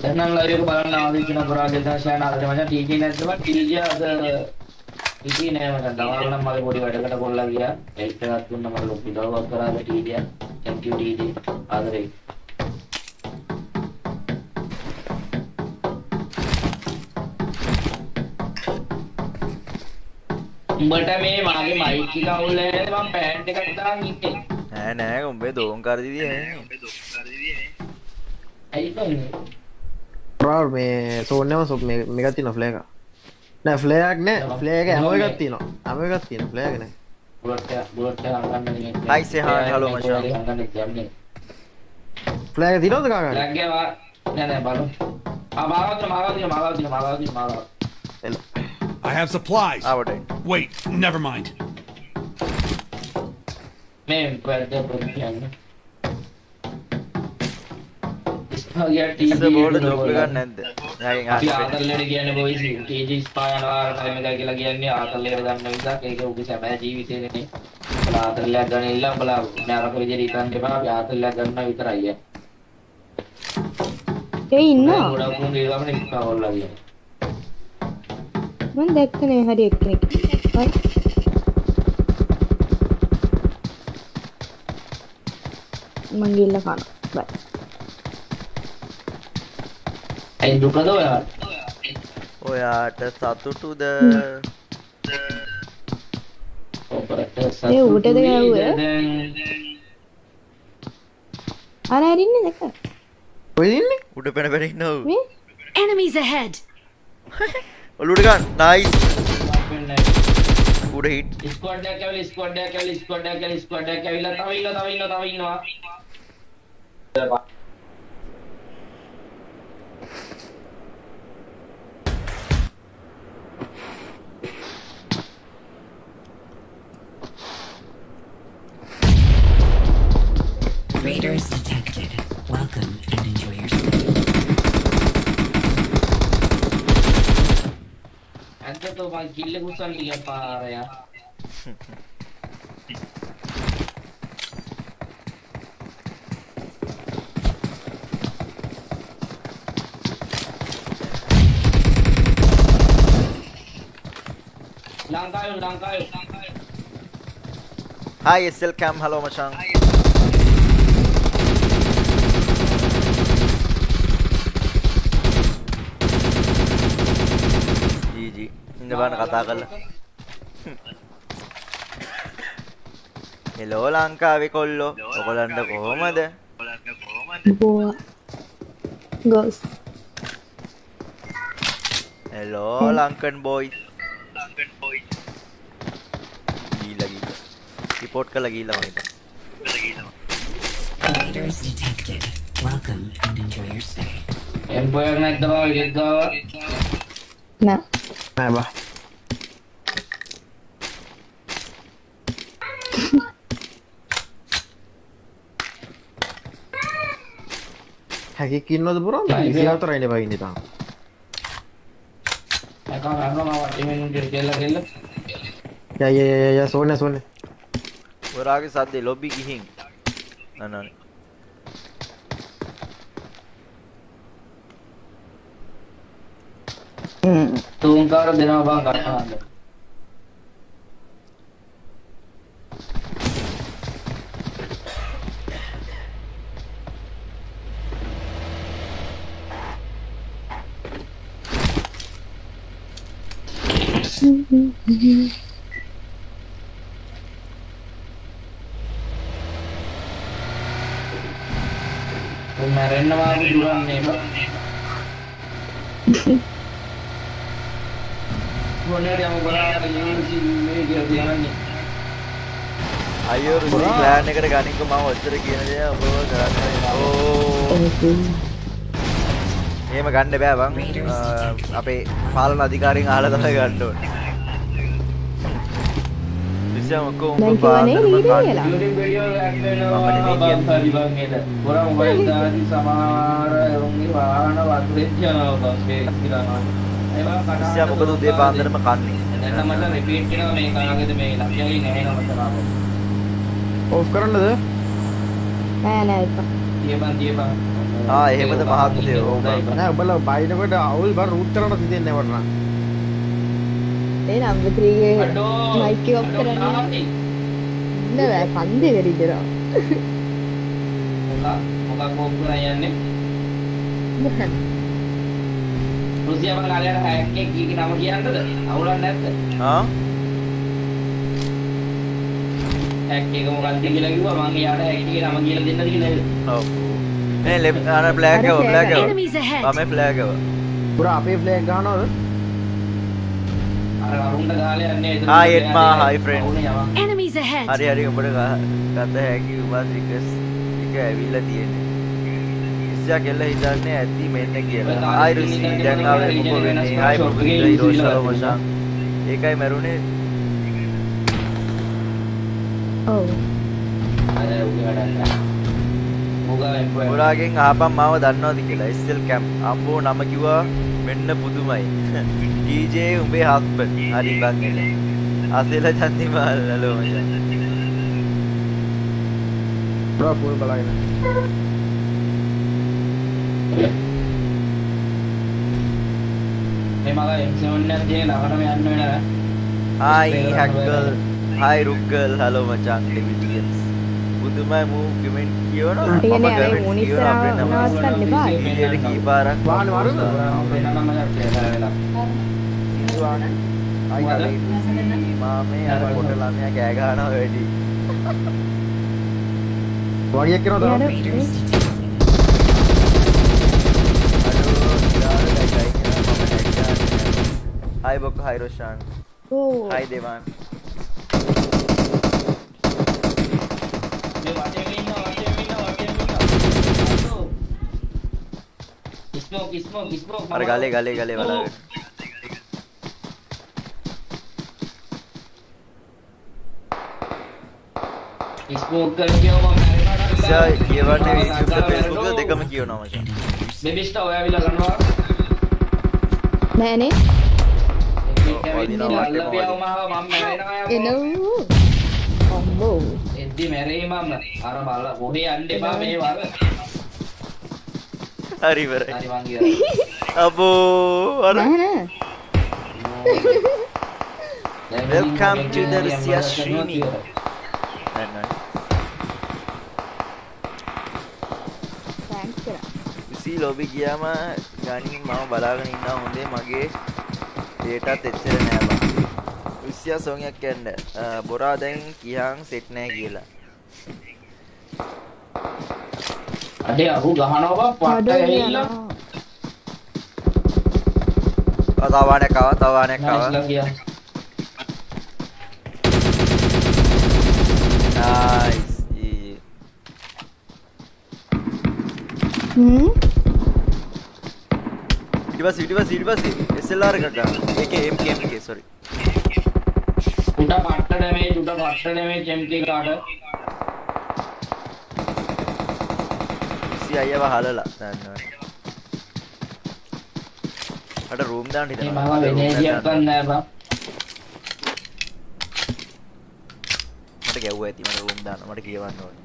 දැන් නම් ලයිව් එක බලන්න ආවද කියන පුරාගේ දැන් ආදේ මචං. ටීජී නැද්ද බං? ටීජී අද ටීජී නෑ මචං. දවල් නම් මගේ පොඩි වැඩකට කොල්ලා ගියා. එයිට් එකක් දුන්නා මට ලොකු දවල්ක් කරා ටීජී ටීජී ආදරේ උඹට මේ මාගේ මයික් එක අවුල් නැහැ මම පෑන්ට් එකක් දාන් ඉන්නේ. නෑ නෑ උඹේ දෝන් කර දිදී බං? බ්‍රෝ මේ සෝන්නම සොප් මේක තියෙන ෆ්ලේ එක නෑ ෆ්ලේ එකක් නෑ. ෆ්ලේ එක හැම එකක් තියෙනවා. හැම එකක් තියෙනවා ෆ්ලේ එක නෑ බුලට් එක බුලට් එක හංගන්න නිකන් Hi, Sehan. Hello, Masha. හංගන්න කියන්නේ ෆ්ලෑග් තියනවද කාගන්න ලැග් එක වා නෑ නෑ බලමු ආ මාගාවදින මාගාවදින මාගාවදින මාගාවදින මාගාව I have supplies. ආවට Wait, never mind. මේ පැද්ද පොඩි කියන්නේ ස්පාගේටි බෝඩ ජොබ් එකක් නැද්ද? යාගෙන් අපි අහන්න ආතල්ලේට කියන්නේ බොයිස් ටීජි ස්පා යනවා ටයිම් එක කියලා කියන්නේ ආතල්ලේට ගන්න නිසා ඒක උගේ සැබෑ ජීවිතේ නේ ආතල්ලයක් ගන්න ඉල්ල උඹලා නරක විදිහට හිතන්න එපා අපි ආතල්ලයක් ගන්න විතරයි ඈ ඒ ඉන්නවා? ගොඩක් උන් ඒ ගමන ඉස්පා වල්ලා කියන්නේ මම දැක්කනේ හරි එක්කෙනෙක්. හරි. මං ගිල්ල කන බයි ඇයි දුකද ඔයාලා ඔයාට සතුටුද? ඒ ඌටද ගැව්වේ? අර ඇරින්නේ කොහෙද ඉන්නේ? උඩ පැන පැන ඉන්නව මේ? Enemies ahead! ඔලුට ගන්න. නයිස් උඩ හිට් ස්ක්වොඩ් එකක් ඇවිල්ලා ස්ක්වොඩ් එකක් ඇවිල්ලා ස්ක්වොඩ් එකක් ඇවිල්ලා ස්ක්වොඩ් එකක් ඇවිල්ලා තව ඉන්නවා තව ඉන්නවා තව ඉන්නවා Raiders detected. Welcome and enjoy your stay. तो भाई किल्ले घुसा लिया पा रहा ඇත්තට මං කිල්ල කුසල් ටික පාරයා ලංකාවේ ලංකාවේ හයි SL කැම් හලෝ මචං ජීජි ඉන්න බාන කතා කරලා හෙලෝ ලංකාවේ කොල්ලෝ ඔකොලන්ට කොහොමද බෝවා ගෝස් හෙලෝ ලංකන් බොයි ගීලා ගීලා රිපෝට් කළා ගීලා මම හිතා Raiders detected. Welcome and enjoy your stay. එම්පොයක් නැද්ද බා එකක් ගාව නෑ නෑ බා හැකෙක් ඉන්නවද පුරා නෑ, විසි හතරයිනේ බා ඉන්නේ තාම එකක් ගන්නවා වටිමින් කෙල්ල කෙල්ල යා යා යා යා සෝනේ සෝනේ ඔයාගේ සද්දේ ලොබි ගිහින් නනනේ තුන්කාර දෙනවා බං ගන්නවා මැරෙන්න වාගේ දුරන්නේ බං ගොඩට යම ගොඩාට යුනිසි මේ කියලා කියන්නේ අයියෝ රුසි ප්ලෑන් එකට ගනින්ක මම ඔච්චර කියන දේ ඔබව කරන්න ඕ එහෙම ගන්න බෑ බං. අ, අපේ පාලන නේද ගොඩ මොබයිල් දාදී සමහර එවුන්ගේ වාහන කතා විශ්ය මොකද උදේ පාන්දරම කන්නේ. දැන් නම් මට රිපීට් කරනවා මේ කාගෙද මේ ලක්ෂයයි නැහැ නම තමයි. ඔෆ් කරන්නද? නෑ නෑ එපා දියබන් දියබන් ආ එහෙමද මහත්තයෝ ඔව්. නෑ ඔබලා බයිනකොට අවුල් බර රූට් කරන්න තිදෙන්නේ වටනා. ඒ නම්බර් 3 ගේ අඩෝ මයික් එක ඔෆ් කරන්න බෑ කන්දේ වෙරිදරා මොකක් මොකක් කරලා යන්නේ? රුසියාව කාලයට හැක් එකක් කීක නම කියන්නද? අවුලක් නැද්ද? ආ? හැක් එක මොකක්ද කියලා කිව්වා. මම එයාට හැක් එකේ නම කියලා දෙන්නද කියලා. ඔව් මේ ලෙෆ්ට් අර ෆ්ලෑග් එක ෆ්ලෑග් එක! මම ෆ්ලෑග් එක පුරා අපේ ෆ්ලෑග් ගන්නවද අර අරුණ්ඩ ගාලේ යන්නේ එතන Edma, hi friend. අවුනේ යවා. Enemies ahead! හරි හරි උඹට ගත හැකි උඹත් රික්වස් එක ඇවිල්ලා තියෙන්නේ. ඉස්සයා කෙල්ල හිතන්නේ ඇති මෙන්න කියලා. ආයි රුසි දැන් ආවේ මොකෝ වෙන්නේ? ආයි මොකද ඉරෝෂා මොෂා. ඒකයි මැරුණේ. ඔව් අර උගේ වැඩක් නැහැ. පුරාගෙන් ආපම් මාව දන්නවද කියලා. SL camp. අම්බෝ නම කිව්වා මෙන්න පුදුමයි. DJ උඹේ හස්බන්ඩ්. හරි බං. අසෙල චන්දිමාල් හලෝ මචං. බ්‍රෝ පූල් බලන්න මේ මග M7 එකක් තියෙන ළඟටම යන්න වෙනවා. Hi Hackle. Hi Ruggel. Hello මචං. Devillions. පුදුමයි මූ කමෙන්ට් කියවනවා. ඒ කියන්නේ අර comments මුනිස්සර කියවනවා අපේ නම. නවත්තන්න එපා. ඊට කී පාරක් වාහනේ වරුද? වෙනම මම කියලා වෙලා. අයි කලේ මාමේ අර පොට ළමයා කෑ ගහනවා වැඩි. වඩියක් කරනවා යාර තමයි Raiders detected. Hi Boko, hi Roshan. ඕ Hi Devan. මේ වටේම ඉන්නවා වටේම ඉන්නවා වටේම ඉන්නවා. ස්මෝක් ස්මෝක් ස්මෝක් අර ගලේ ගලේ ගලේ බලාගෙන. ස්මෝක් කරනවා මම ඉස්සයා කියවන්නේ YouTube එක Facebook එක දෙකම කියවනවා මචං. බෙබිස්ටා ඔයාවිලා ගන්නවා. නෑනේ වදිනවා වටේ ලල්ලපියව මාව මම මැරෙනවා යකෝ. එනව් අම්බෝ එද්දි මැරෙයි මම. අර බල පොඩි යන්න එපා මේ වර. හරි ඉවරයි. හරි මං ගියා. අබෝ අර Welcome to the Russia streaming. නෑ නෑ. තෑන්ක්ස් කරා උසී ලොබි ගියාම ගනින් මම බලාගෙන ඉන්නවා හොඳේ මගේ ඩේටාත් එච්චර නෑ බං. උස්සියා සෝංයක් කියන්න. බොරා දැන් කියන් සෙට් නෑ කියලා. අඩේ අහු ගහනවා බා පට්ට ඇවිල්ලා. ආ තවාණයක් ආවා තවාණයක් ආවා. නයිස්ලා ගියා. නයිස්. ඊ හ්ම් ඊට පස්සේ ඊට පස්සේ ඊට පස්සේ SLR එකක් ගන්න. ඒකේ MK MK sorry. උඩ පට්ට ඩැමේජ් උඩ පට්ට ඩැමේජ් MK කාට. උසී අයියව හලලා දන්නවා. අර රූම් දාන්න මේ හිතනවා. මම වෙනේදියක් ගන්න නෑ බා. මට ගැව්වා ඇති මට රූම් දාන්න මට කියවන්න ඕනේ.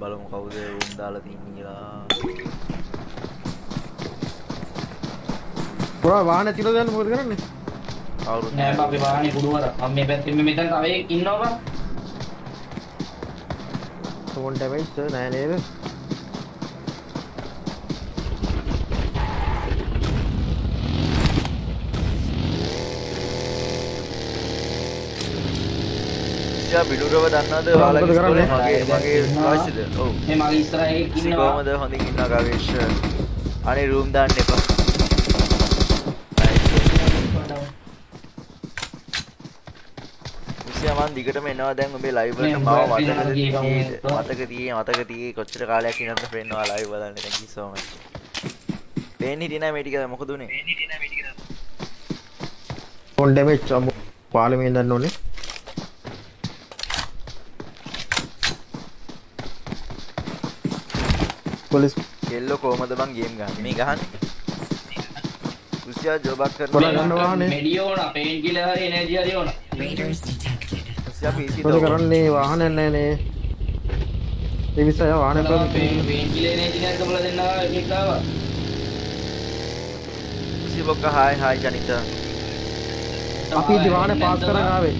බලමු කවුද රූම් දාලා තින්නේ කියලා. බ්‍රෝ වාහනේ තියලා දාන්න මොකද කරන්නේ කවුරුත් නෑ බා අපි වාහනේ කුඩුවර. මම මේ පැත්තේ මෙතන තව ඉන්නවා බා. ෆෝන් ඩැමේජ් නෑ නේද ඉතියා බිඩුරව දන්නවද ඔයාලගේ කරන්නේ? ස්කෝලේ මගේ මගේ අවශ්‍යද? ඔව්. මේ මගේ ඉස්සරහ ඉන්නවා. කොහමද හොඳින් ඉන්නවා ගවේෂ. අනේ රූම් දාන්න එපා. මන් දිගටම එනවා දැන් ඔබේ ලයිව් මේ මාව තියෙයිද? ගියේ මතක තියෙයි මතක තියෙයි කොච්චර කාලයක් ඉන්නවද ෆ්‍රෙන්ඩ් ඔයා ලයිව් බලන්න thank you so much. පේන්නේ හිටියේ නෑ මේ ටික මොකද උනේ? ෆෝන් ඩැමේජ් පාලමෙන් දන්න ඕනේ පොලිස් කෙල්ලෝ කොහමද බං ගේම් ගන්න? මේ ගහන්නේ. උසියා ජොබක් කරනවා. ගන්න වාහනේ මෙඩිය ඕන, පේන් කිලර් හරි එනර්ජි හරි ඕන. උසියා මොකද තෝ. කරන්නේ වාහනේ නෑනේ ඒ විසය වාහනේ බලන්න පොත් පේන් කිලර් එනර්ජි එකක් කපලා දෙන්න එකෙක් ආවා. උසියා බොක්ක හායි හායි ජනිතා. අපි වාහනේ පාස් කරන් ආවේ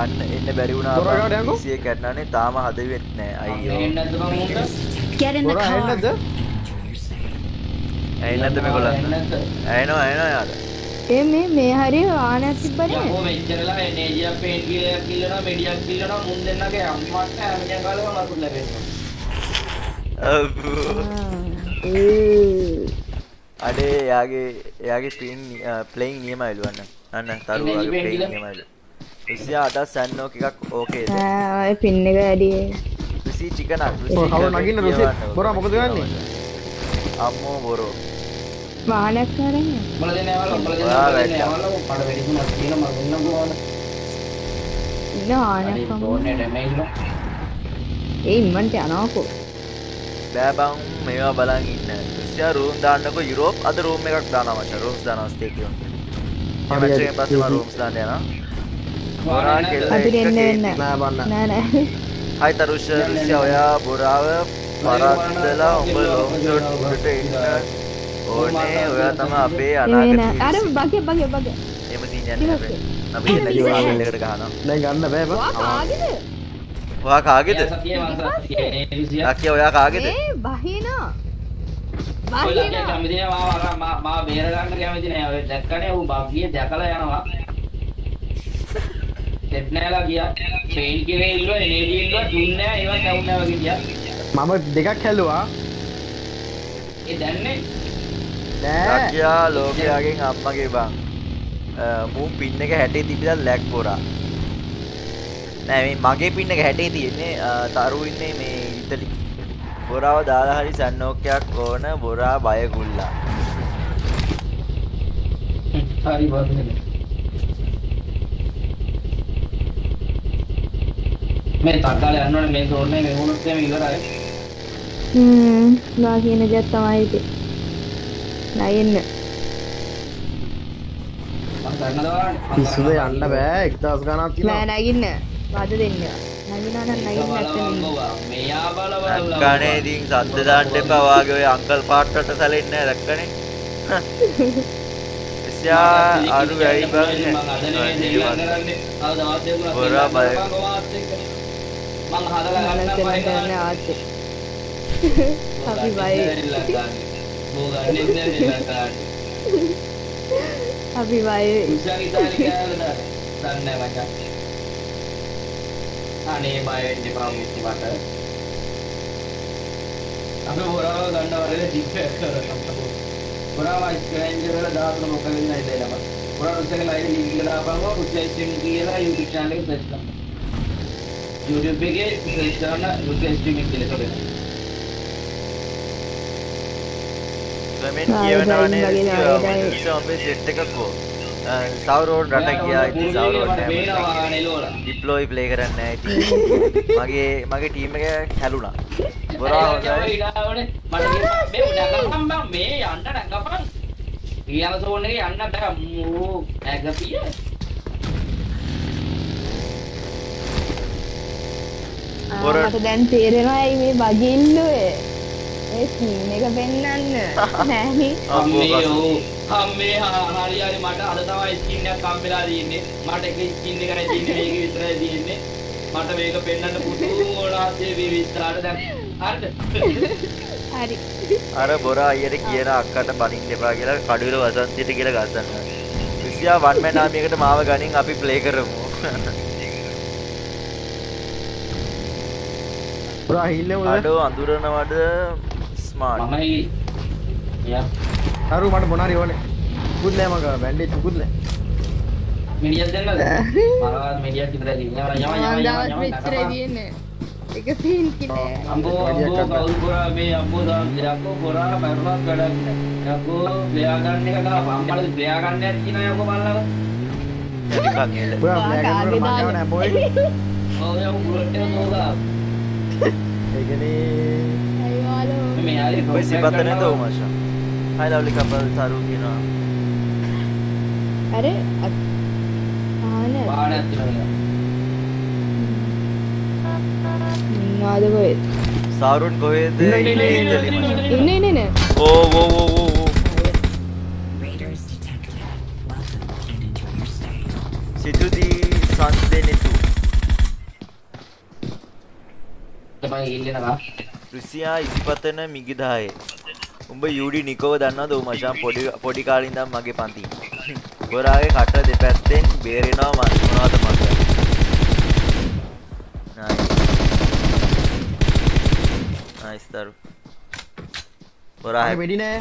අන්න එන්න බැරි වුණා දොර ගාඩ යංගෝ? PC එක කැඩනානේ තාම හදවෙත් නෑ අයියෝ Get in the car. ඇහෙන්නේ නැද්ද. ඇයි නැද්ද මේගොල්ලන්? ඇයිනෝ ඇයිනෝ යාර ඒ මේ මේ හරිය වාහනයක් තිබ්බනේ යකෝ මෙච්චරලා එනර්ජියක් පේන් කිලර් කිල්ලනවා මෙඩියක් කිල්ලනවා මුන් දෙන්නගේ අම්මට හැමදේම කාලෙම මතුල් ලැබෙනවා. අබ්බෝ. අඩේ එයාගේ එයාගේ පින් ප්ලේයින් නියමයිලු අන්න අන්න තරුවාගේ ප්ලේයින් රුසියා අට සැන්නෝක එකක් ඕකේද ආ පින් එක වැඩි රුසි ඔය කවුරු නගින්න රුසි? බොරා මොකද කරන්නේ? අම්මෝ බොරෝ වාහනයක් කරන්නේ උඹලා දෙන්නේ උඹලා ඔයා දෙන්නේ. ඇවල පඩ වෙඩිකුණක් තියෙන මම දුන්න ගෝන ඉන්න වාහනයක් එක ඩැමේජ් ලා ඒ ඉම්මන්ට යනවාකෝ බෑ බං මේවා බලන් ඉන්න රුසියා රූම් දාන්නකො යුරෝප් අද රූම් එකක් දානවා මචං රූම්ස් දානවා ස්ටේඩියම් මේ මැච් එකෙන් පස්සේ මම රූම්ස් දාන්න යනවා අපිට එන්න වෙන්න නෑ බන්න. නෑ නෑ හයි තරුෂ රුසියා ඔයා බොරාව පරද්දලා උඹ ලොං ෂොට් උඩට එන්න ඕනේ ඔයා තමයි අපේ නෑ අර අනාගත බගේ බගේ බගේ එහෙම සීන් යන්නේ නැහැ අපි එන්න කිව්වා එකට ගහනවා දැන් ගන්න බෑ බං. කාගේද ඔයා කාගේද ලක්කිය ඔයා කාගේද ඒ බහිනා බහිනා කැමති නෑ මාව මා බේර ගන්න කැමති නෑ ඔය දැක්කනේ ඌ බග්ගිය දැකලා යනවා දෙත් නෑලා ගියා. ට්‍රේන් කිරේ ඉල්ල එනේඩි ඉල්ල දුන්නේ නෑ ඒවත් ඇවුන් නෑ වගේ ගියා. මම දෙකක් හැලුවා. ඒ දැන්නේ? නෑ. ලක්කියා ලෝකයාගෙන් අම්මගේ බං. මූම් පින්න එක හැටේ තිබිලා ලැක් බොරා නෑ මේ මගේ පින්න එක හැටේ තියෙන්නේ අ, තරු ඉන්නේ මේ ඉතලි. බොරාව දාලා හරි සන්නෝකයක් ඕන බොරා බයගුල්ලා. හරි බන්නේ මේ තක්කාලේ යන්නවනේ මේ සෝන්නේ මේ වුණොත් එමේ ඉවරයි. හ්ම් වා කියන දෙයක් තමයි ඉතින්. නයෙන්න පිස්සුද යන්න බෑ 1000 ගණක් නෑ තියෙනවා. නගින්න. වද දෙන්න. නගිනා නම් නගින්න නැත්නම් මෙයා බලවල දැක්කනේ ඉතින් සද්ද දාන්න එපා වාගේ ඔය අංකල් පාට්ටට සැලෙන්නේ නැහැ දැක්කනේ එස්යා අරු ඇයි බං. බොරා බය. මම කරන්න ආත් අපි බය. අපි බය. දන්නේ මචං. අනේ බය වෙන්න එපා මුස්ති මට. අපි හොරාව ගන්න වරේ ඩිෆෙක්ට් කරලා හොරාව ස්ක්‍රෑන්ජර් වල දාපු මොකද නේද හොරාව උසගේ ලයින් ලින්ක් එක දාපුවම උසයි ස්ට්‍රීම් කියලා YouTube channel එක සර්ච් කරන්න YouTube එකේ සර්ච් කරන උසයි ස්ට්‍රීම් කියලා කරේ කමෙන්ට් කියවනවනේ රුසියා අපේ සෙට් එකක් කෝ සවරෝඩ් රට ගියා ඉතින් සවරෝඩ් ඩිප්ලොයි ප්ලේ කරන්න ඉතින් මගේ මගේ ටීම් එක හැලුණා බොරා හොඳයි මේ යන්න නැගපන් ඊයන සෝන් එකේ යන්න බෑ මූ ඇගපිය ආ, පොර- මට දැන් තේරෙනවා ඇයි මේ බගිල්ලුවේ එක පෙන්වන්න නෑනේ. අම්මෝ අම්මේ කසු. ඕ අම්මේ හරි හරි මට අද තමයි ස්කින් එකක් හම්බෙලා තියෙන්නේ. මට එක ස්කින් එකයි තියෙන්නේ මේක විතරයි තියෙන්නේ. මට මේක පෙන්වන්න පුතු ඕලාසේ මේ විස්තරට දැන්. හරිද? හරි. අර බොරා අයියට කියන අක්කට බනින්න එපා කියලා කඩුවල වසන්තියට කියලා ගස්සන්න. රුසියා වන් මැන් ආමියකට මාව ගනින් අපි ප්ලේ කරමු පුරා හිල්ලෙමුද? අඩෝ අඳුරනවද ස්මාර්ට් මමයි යා අරු මට මොනාරි ඕනේ. මුකුත් නෑ මග බැන්ඩේජ් මුකුත් නෑ. මිනිියක් දෙන්නද මරවත් මිනිියක් විතර තියෙනවා යම යම යම දවස් යම මෙච්චර යම තියෙන්නේ. එක කිනේ අම්බෝ අම්බෝ කවුරු පුරා මේ අම්බෝ දාම් යකෝ පුරා බරුණක් වැඩක් යකෝ බෙයා ගන්න එක ගා අම්මල බෙයා ගන්න යත් කියන යකෝ මල්ලව නිකන් එල පුරා ආ, ප්ලේ කරනකොට මං කාගේ නෑ බොයි. ඔය යකෝ බුලට් එක තෝදා ඒ. කියන්නේ අයිවාලෝ මේ හරි ඔය සිබත නේද ඕමෂා හයි ලව්ලි කපල් තරු කියනවා. අර ආන. ඉන්නවාද කොහෙද? සවරුන් කොහෙද? ඉන්නේ ඉන්න ඉන්න ඕ ඕ ඕ තමයි ඉල්ලනවා. රුසියා ඉසිපතන මිගිදායේ. උඹ යුඩි නිකෝව දන්නවද? ඌ මචං පොඩි පොඩි කාලේ ඉඳන් මගේ පන්ති ගොරාගේ කට දෙපැත්තෙන් බේරෙනවා මන් මොනවද මන්ද නයිස් නයිස් දරු ගොරා වෙඩි නෑ.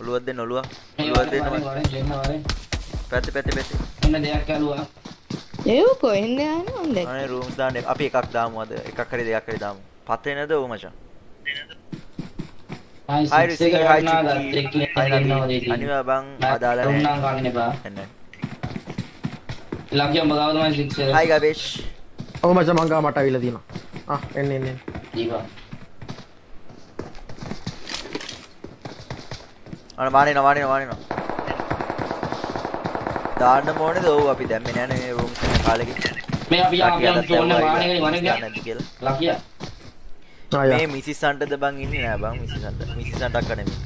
ඔළුවක් දෙන්න ඔළුව මේ ඔළුවක් දෙන්න. පැත්තේ පැත්තේ පැත්තේ. එන්න දෙයක් ඇලුවා. ඒ කොහෙන්ද යන්නේ මන් දැක්ක අනේ රූම්ස් දාන්න අපි එකක් දාමු අද එකක් හරි දෙකක් හරි දාමු පත් වෙනද ඕ මචං හයි සික්ස් එක ගන්නවා නදී දෙකේ. අනිවා බං අදාළ උන්නම් නැහැ ගන්න එපා. එන්න ලකිය මගාව තමයි සික්ස් එක. හයි ගබේෂ් ඔව් මචං මං ගා මට අවිලා තියෙනවා ආ එන්න එන්න දීපා. අන වානිනවා වානිනවා වානිනවා දාන්න ඕනේද ඔව් අපි දැම්මේ නෑනේ මේ රූම්ස් එක කාලෙකින් මේ අපි අපි යන් චෝන්න වාණේ වරෙන් ගියා. නැද්ද කියලා ලකිය. මේ මිසිසන්ටද බං ඉන්නේ නෑ බං මිසිසන්ට මිසිසන්ට අක්ක නෙමෙයි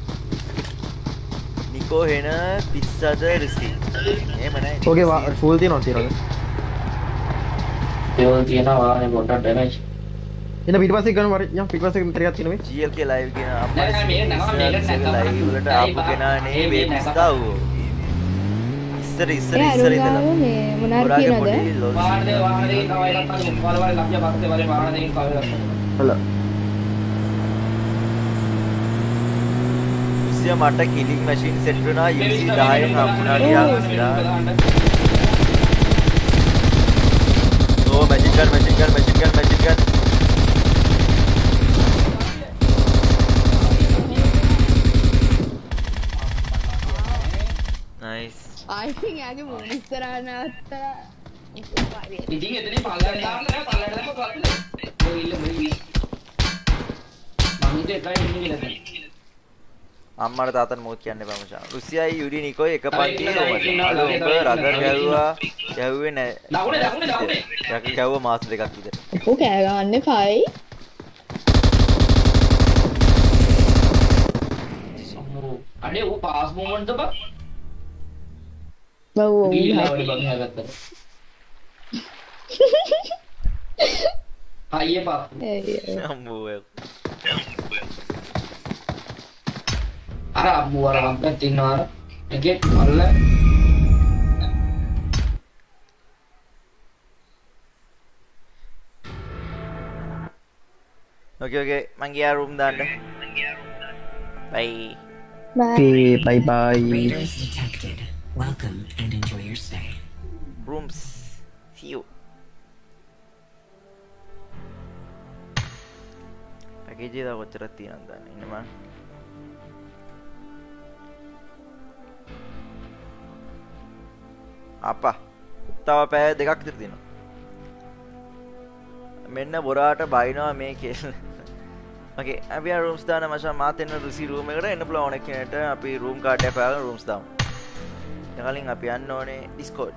නිකෝ හෙන පිස්සද රිසි එහෙම නෑ ඔගේ ෆූල් තියෙනවා තියෙනවද ඒවල් තියෙනවා වාණේ පොඩ්ඩක් ඩැමේජ්. එන්න පිටිපස්සේ ගන්න වර යම් පිටිපස්සේ ටිකක් තියෙනවා මේ GLK live කියන නෑ, නෑ, මේක නෑ, මේක නෑ, live වලට ආපු කෙනා නේ මේ නෑ, පිස්තාවෝ ඉස්සර ඉස්සර ඒ ඉස්සර ඉඳලා අරුගාව මේ මොනාර හොරාගේ කියනද පොඩි ලොස් වාහනේ වාහනේ කව එකක් ආයිතින් යාගේ මුණ ඉස්සරහා නවත්තලා ඉතින් එතනින් පල්ලෙන් දාන්න නෑ පල්ලෙන් දැම්ම පල්ලෙන්. ඔය ඉල්ල මොයි. මං හිතේ එකයි ඉන්නේ කියලා දැන්. අම්මට තාතට මොකද කියන්න එපා මචං. රුසියයි යුඩි නිකෝයි එක තව තව උඹ ඉන්නවා, රගර් තව ගැව්වා. ගැව්වේ නෑ. රගර් ගැව්වා මාස දෙකක් විතර. ඔකෝ කෑ ගන්න එපායි සම්මරු. අනේ ඌ පාස් මොමන්ට් බා. බව් ඔව් ගිහිල්ලා හරි. වගේ බං හැගත්තා. අයියේ පාස්. ඒ, ඒ. අම්මෝ ඔය. අර අම්මු අර අම්පත් ඉන්නවා අර. එකෙක් මල්ල. ඕකේ ඕකේ මං ගියා රූම් දාන්න. Bye. Okay, bye bye. Raiders detected. Welcome and enjoy your stay. rooms. See you. Package එක කොච්චරක් තියෙනවද දන්නේ ඉන්න මං. අපා තව පැය දෙකක් විතර තියෙනවා. මෙන්න බොරාට බයිනවා මේ කෙල්. ඕකේ අපි ආ රූම්ස් දාන මචං මාත් එන්න රුසි රූම් එකට එන්න පුළුවන් ඕන කෙනෙක්ට අපි රූම් කාඩ් එක පාගන රූම්ස් දාමු. ඊට කලින් අපි යන්න ඕනේ Discord.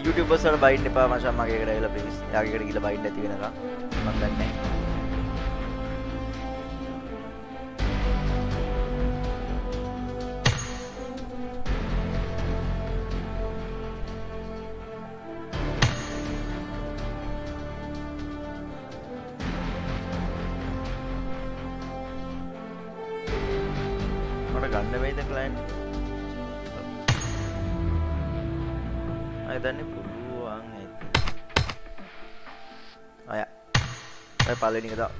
YouTubeර්සට බයින්න එපා මචන් මගේ කරල පිස් යාගේකට ගිල බයින්න ඇති වෙනක මදන්නේ ඔය පලනික දා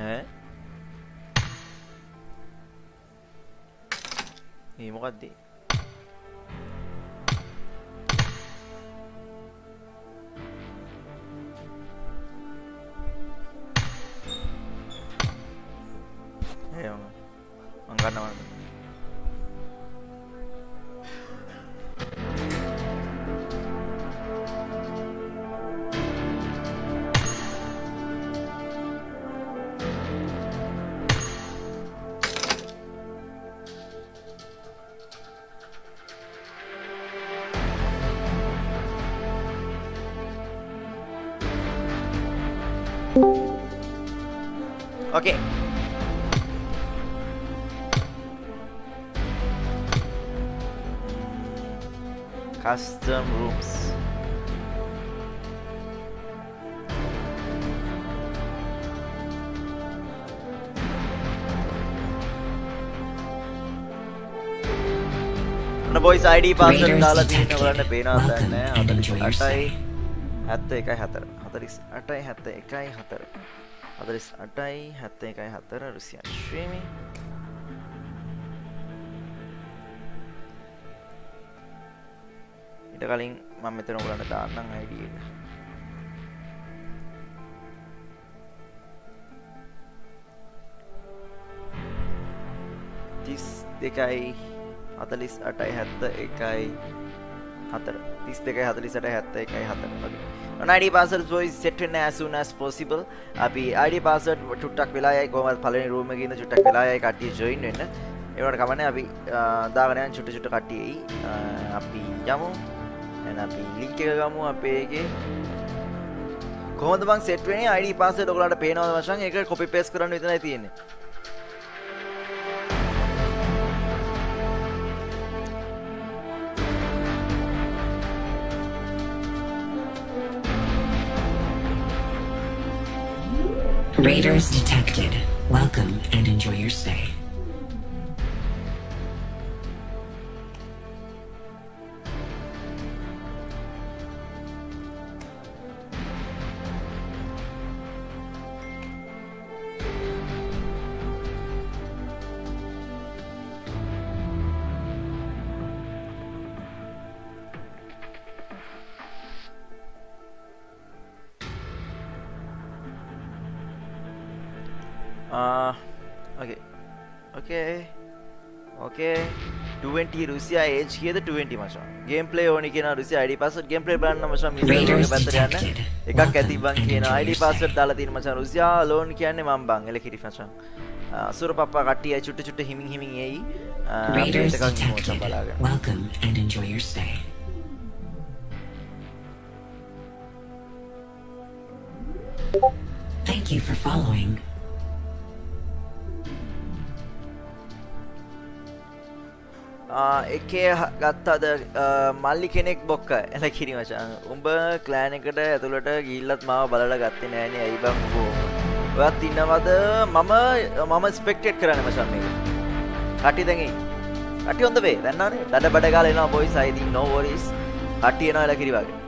ඈ ඒ මොකක්ද ඒ මං ගන්නවා Okay. custom rooms. බොයිස් අයිඩ පාසල් දාලා තියෙන ඔයාලට පේනවා දන්නේ 48යි 71යි 4 48යි 71යි 4 48යි 71යි 4 රුසියන් ස්ට්‍රීමින් ඊට කලින් මම මෙතන ඔයගලන්ට දාන්නම් ID එක. තිස් දෙකයි හතලිස් අටයි හැත්ත එකයි හතර. තිස් දෙකයි හතලිසට හැත්ත එකයි හතර වගේ. අයිඩ පාසල් ොයි සෙට්න ඇසුන as පොසිබල් අපි අයිඩ පාසට චුට්ටක් වෙලායි කොමත් පලනි රූමගන්න චුට්ටක් වෙලායි කටිය ජොයින් වෙන්න. ඒවට කමන අපි දාගනයන් චුට චුට කටියයි අපි යමු. එන අපි ලින්ක් එක ගමු අපේ එකේ කොහොමද මං සෙට් වෙන්නේ ID පාස්වර්ඩ් ඔයගොල්ලන්ට පේනවද වශයෙන් ඒක කොපි පේස්ට් කරන්න විතරයි තියෙන්නේ Raiders detected. Welcome and enjoy your stay. 20 Russia age කියද 20 මචං ගේම් ප්ලේ ඕනි කියන Russia ID password game play බලන්න මචං වගේ පැත්තට යන්න. එකක් ඇති බං කියන ID password දාලා තියෙන මචං රුසියා ලෝන් කියන්නේ මම බං එලකිරි මචං අසුර පප්පා කට්ටිය චුට්ට චුට්ට හිමින් හිමින් එයි එකක් මචං. බලාගෙන Welcome and enjoy your stay. Thank you for following. එකේ ගත්තාද මල්ලි කෙනෙක් බොක්ක. එල කිරි මචන්. උඹ කලෑන එකට ඇතුළට ගිල්ලත් මාව බලට ගත්ත නෑන ඇයි බංගෝ ඔයත් ඉන්නවද? මම මම ස්පෙක්ටෙට් කරන්න මචන් මේ කටි දැඟයි කටි හොඳ වේ. දැන්නනේ දඩ බඩගාල එනවා බොයි සයිදී නෝවරිස් කටියනවා එල කිරිවාගේ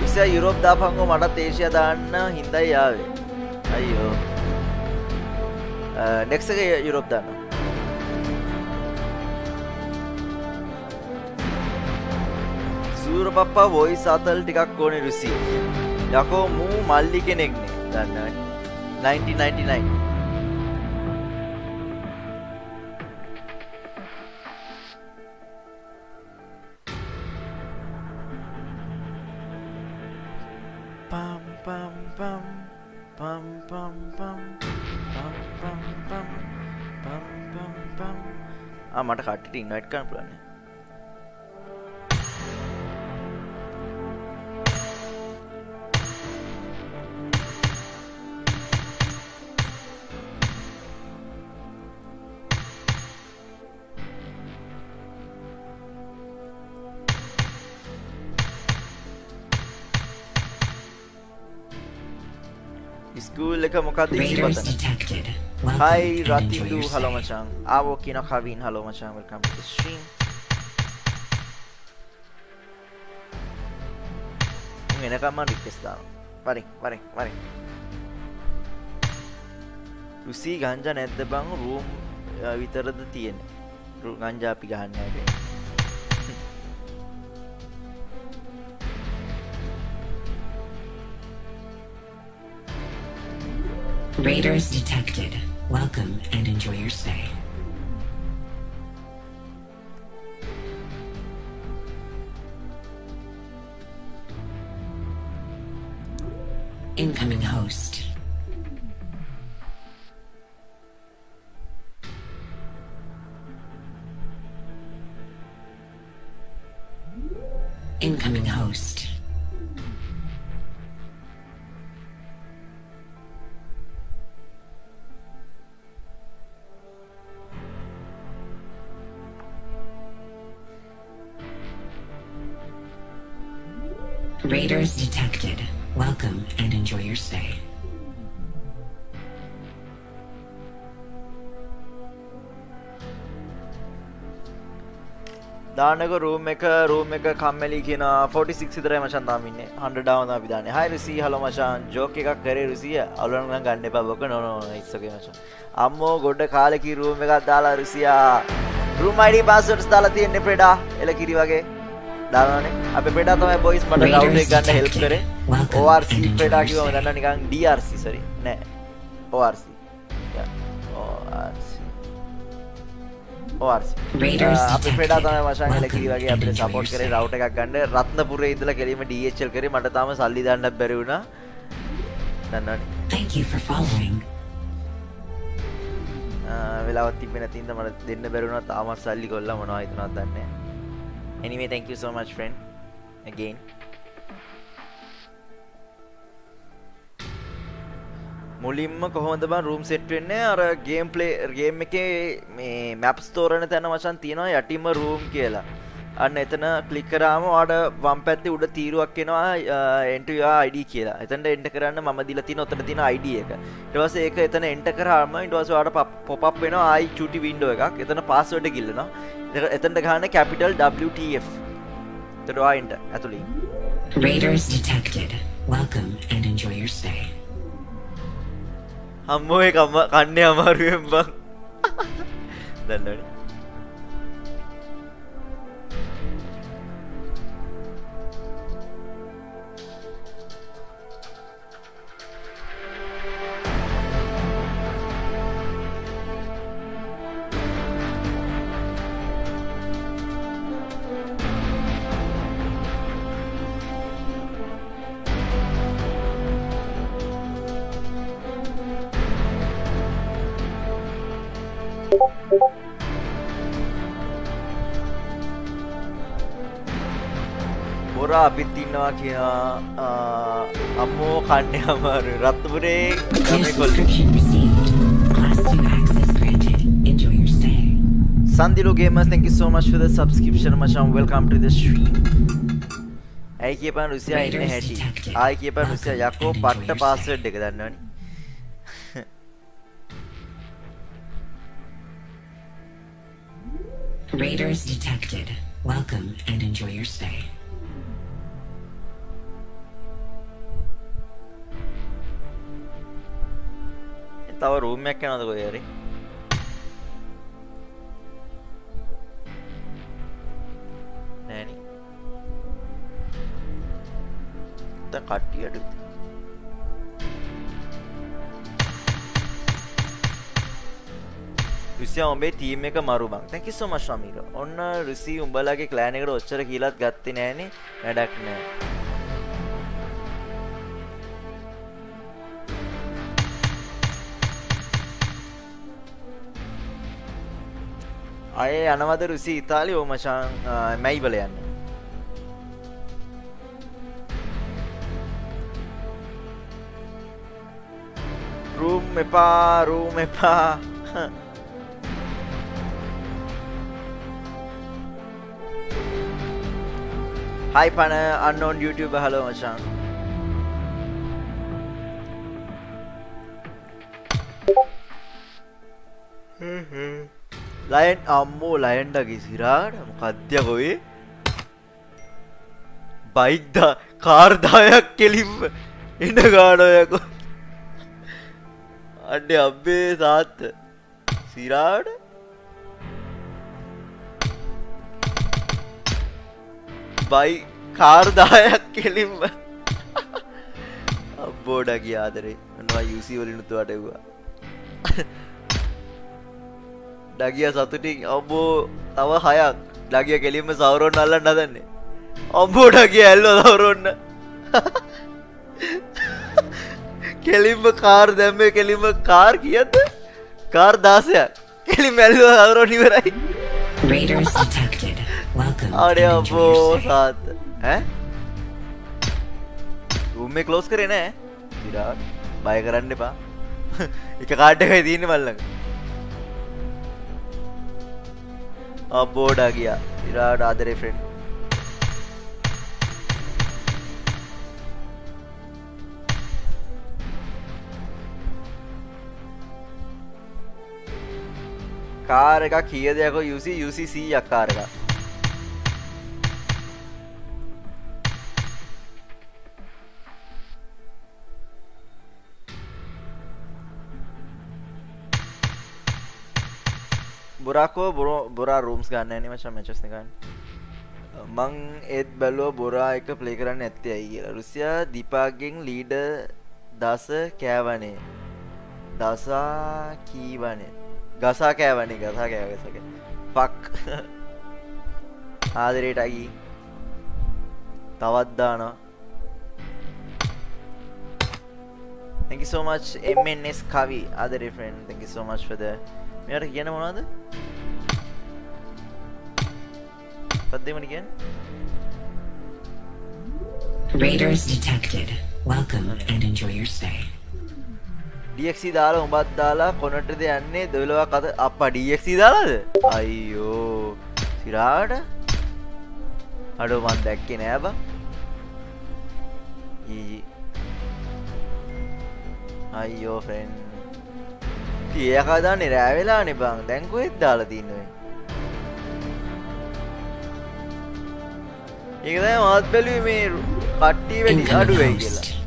විස යුරෝප් දාපංගෝ මටත් ඒෂය දාන්න හින්දයි යාවේ අයියෝ. නෙක්සක යුරෝප් දාන්න. සූර පප්පා වොයිස් අතල් ටිකක් ඕනෙ රුසිය. යකෝ මූ මල්ලි කෙනෙක්නේ. දන්න 1999 පම් පම් පම් පම් පම් පම් පම් පම් පම් පම් පම් පම් ආ මට කට්ටියට ඉන්වයිට් කරන්න පුළුවන් නේ ස්කූල් එක මොකක්ද. Hi Rathidu hello. මචං. ආවෝ කියන කවින් හලෝ මචං. වෙල්කම් ටු ස්ට්‍රීම් උන් එනකම්ම රික්වෙස්ට් දානවා. වරින් වරින් වරින්. රුසි ගංජා නැද්ද බං? රූම් විතරද තියෙන්නේ. ගංජා අපි ගහන්න නැහැ Raiders detected. Welcome and enjoy your stay. Incoming host. Incoming host. Raiders detected. Welcome and enjoy your stay. දානක රූම් එක රූම් එක කම්මලි කියන 46 විතරයි මචන් තාම ඉන්නේ. 100 ඩාවන් තාම අපි දාන්නේ. හයි රුසි හලෝ මචන්. ජෝක් එකක් කරේ රුසිය අවුලන නම් ගන්න එපා. බොක නෝ නෝ ඉට්ස් ඕකේ මචන්. අම්මෝ ගොඩ කාලෙකි රූම් එකක් දාලා රුසියා රූම් ID පාස්වර්ඩ්ස් දාලා තියෙන්නේ ප්‍රෙඩා එල කිරි වගේ. දානනේ අපේ ප්‍රෙඩා තමයි බොයිස් මට එක ගන්න හෙල්ප් කරේ. ORC ප්‍රෙඩා කිව්වම දන්නා නිකන් DRC සෝරි නෑ. ORC Raiders අපි ප්‍රෙඩා තමයි මචං එල කිරි වගේ අපිට සපෝට් කරේ රවුට් එකක් ගන්න. රත්නපුරේ ඉඳලා කෙලිම DHL කරේ. මට තාම සල්ලි දාන්නත් බැරි වුණා. දන්නවනේ. Thank you for following. වෙලාවත් තිබෙන තින්ද මට දෙන්න බැරුණා තාමත් සල්ලි කොල්ලා මොනවා හිතනවද දන්නේ. Anyway, thank you so much friend. Again. මුලින්ම කොහොමද බං රූම් සෙට් වෙන්නේ අර ගේම් ප්ලේ ගේම් එකේ මේ මැප්ස් තෝරන තැන වචන් තියෙනවා යටිම රූම් කියලා. අන්න එතන ක්ලික් කරාම ඔයාට වම් පැත්තේ උඩ තීරුවක් enter your ID කියලා. එතනට enter කරන්න මම දීලා තියෙන ඔතන තියෙන ID එක. පස්සේ ඒක එතන පස්සේ ඔයාට pop up වෙනවා ආයි චුටි window එකක්. එතන එක ගිල්ලනවා. එතනට ගහන්න capital WTF. එතකොට ඔයා enter ඇතුළේ. Raiders detected. Welcome and enjoy your stay. අම්මෝ ඒක අම්ම කන්නේ අමාරුවෙන් බං. දන්නවනේ. Enjoy your stay. Sandilo Gamers, thank you so much for the subscription, Macham. Welcome to the stream. ඇයි කියපන් රුසියා ඉන්න හැටි ආයි කියපන් රුසියා යකෝ පට්ට පාස්වර්ඩ් එක දන්නවනේ Raiders detected. Welcome and enjoy your stay. තව රූම් එකක් යනවද කොහේ හරි? නෑනේ දැන් කට්ටියට. රුසියා උඹේ ටීම් එක මරු බං. Thank you so much අමීර ඔන්න රුසි උඹලගේ ක්ලෑන් එකට ඔච්චර කීලත් ගත්තේ නෑනේ. වැඩක් නෑ. අය යනවද රුසි ඉතාලි ඕ මචාන් මැයිවල යන්න. රූම් එපා රූම් එපා. හයි පන අන්නෝන් YouTube හලෝ මචාන් ලයන් අම්මෝ ලයන්ඩගේ සිරාට මොකද්‍ය කොවේ බයික්දා කාර්දායක් කෙලින්ම එන්න ගාඩයකො අඩේ අබ්බේ තාත්ත සිරාට? බයි කාර්දායක් කෙලින්ම. අබ්බෝඩ කිය ආදරේ. අනවා යුසි වලිනුතු අටව්වා ඩගිය සතුටින් ඔබෝ තව හයක්. ඩගිය කෙලින්ම සවරොන් අල්ලන්න හදන්නේ. ඔම්බෝ ඩගිය ඇල්ල සවරොන්න කෙලින්ම කාර් දැම්ම කෙලින්ම කාර් කියද කාර් දාසයක් කෙලින් Raiders detected. Welcome අඩේ stay. සාත්. එක ක්ලෝස් කරේ නෑ. විරාට් බය කරන්න එපා. එක කාඩ් එකයි තියෙන්නේ මල්ලඟ අබ්බෝඩා ගියා විරාට ආදරේ ෆ්‍රෙන්ඩ් කාර එක කිය දෙයක යුසි යුසි සීයක් කාර එක බොරාකෝ බොර බොරා රූම්ස් ගන්න ඇනි මචන් මචස්න ගන්න. මං ඒත් බැලෝ බොරා එක ප්ලේ කරන්න ඇත්තේ ඇයි කියලා. රුසියා දිපාගෙන් ලීඩ දස කෑවනේ. දසා කීවනේ. ගසා කෑවනේ ගසා කෑවසක පක් ආදරයට අගී තවත්දානවා Thank you so much MNS Kavi. other friend thank you so much for the මෙයාට කියන මොනවද? පද්දෙමට කියන්න. Raiders detected. Welcome and enjoy your stay. DXC දාලා උඹත් දාලා කොනටද යන්නේ? දොලවක් අත අප DXC දාලාද? අයියෝ. සිරාට? අඩු මන් දැක්කේ නෑ බං. ඊ. අයියෝ ෆ්‍රෙන්් ඒකදාන්නේ රෑවෙලා නිබං දැන්කොෙත් දාලා තින්නුවේ ඒකද මාත් බැලුව මේ කට්ටී වැඩි අඩුවයි කියලා.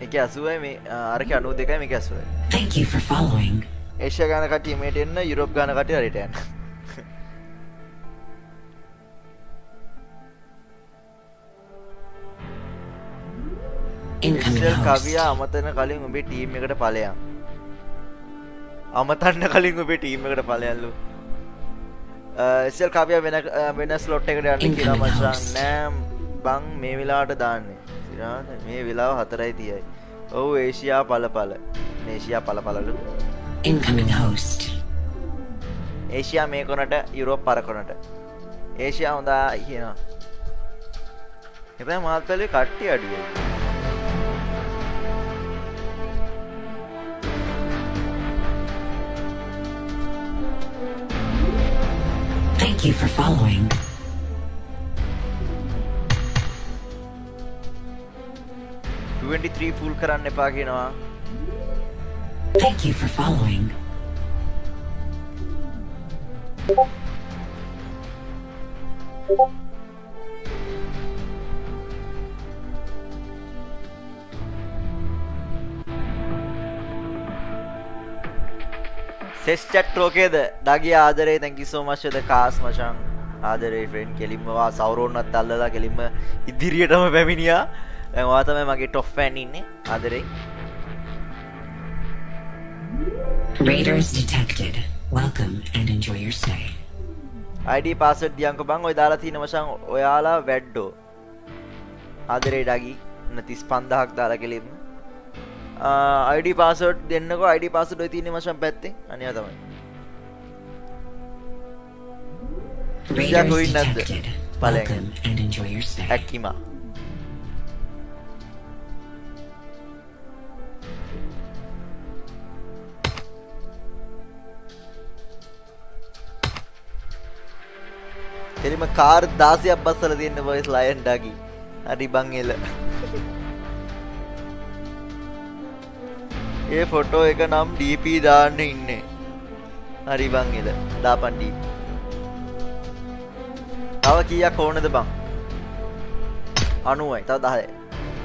එක අසුවයි මේ අරක අනු දෙකයි මේක ඇසුවයි Thank you for following. ඒෂ්‍ය ගාන කටීමට එන්න යුරෝප් ගාන කට රටයන්. කවියා අමතන කලින් උඹේ ටීම් එකට පලයන් අමතන්න කලින් උබේ ටීම් එකට පලයල්ලු ඉස්සල් කවිය වෙන වෙන ස්ලොට් එකට යන්න කියලා මචන් නෑම් බං මේ වෙලාට දාන්නේ. සිරාද මේ වෙලාව හතරයි තියයි. ඔවු ඒෂයා පලපල ඒෂයා පලපලලු Incoming host. ඒෂයා මේ කොනට යුරෝප් පරකොනට ඒෂයා හොඳා කියනවා එබ මාත්පලේ කට්ටි අඩුව Thank you for following. Full කරන්න එපා කියෙනවා Thank you for following. සෙස් චට්ටෝකේද දගේ ආදරේ තැකි සෝමශ්‍යද කාස් මචන් ආදරේ ෆ්‍රෙන්් කෙලින්මවා සවරෝන්නත් අල්ලලා කෙලින්ම ඉදිරියටම පැමිණියා. ඇවාතම මගේ ටොෆ්ෆෑන් ඉන්නේ. ආදරේ. Raiders detected. Welcome and enjoy your stay. අයිඩ පාසට දියංක බං ඔය දාලා තින වශන් ඔයාලා වැඩ්ඩෝ ආදරේ ඩගි නතිස් පන්දහක් දාලා කෙලින්ම අයිඩ පාසට් දෙන්නක අයිඩ පාසට ඔය තින වශන් පැත්තේ අනිය තමයි Raiders detected. Welcome and enjoy your stay. ඇක්කිමා එරිම කාර් දාසයක් බස්සල තියන්න බොයිස් ලයන්ඩාකි හරි බං එල. ඒ ෆොටෝ එක නම් ඩීප දාන්න ඉන්නේ. හරි බං එල. දාපන්ඩී තව කියක් ඕනද බං? අනුවයි. තව දහය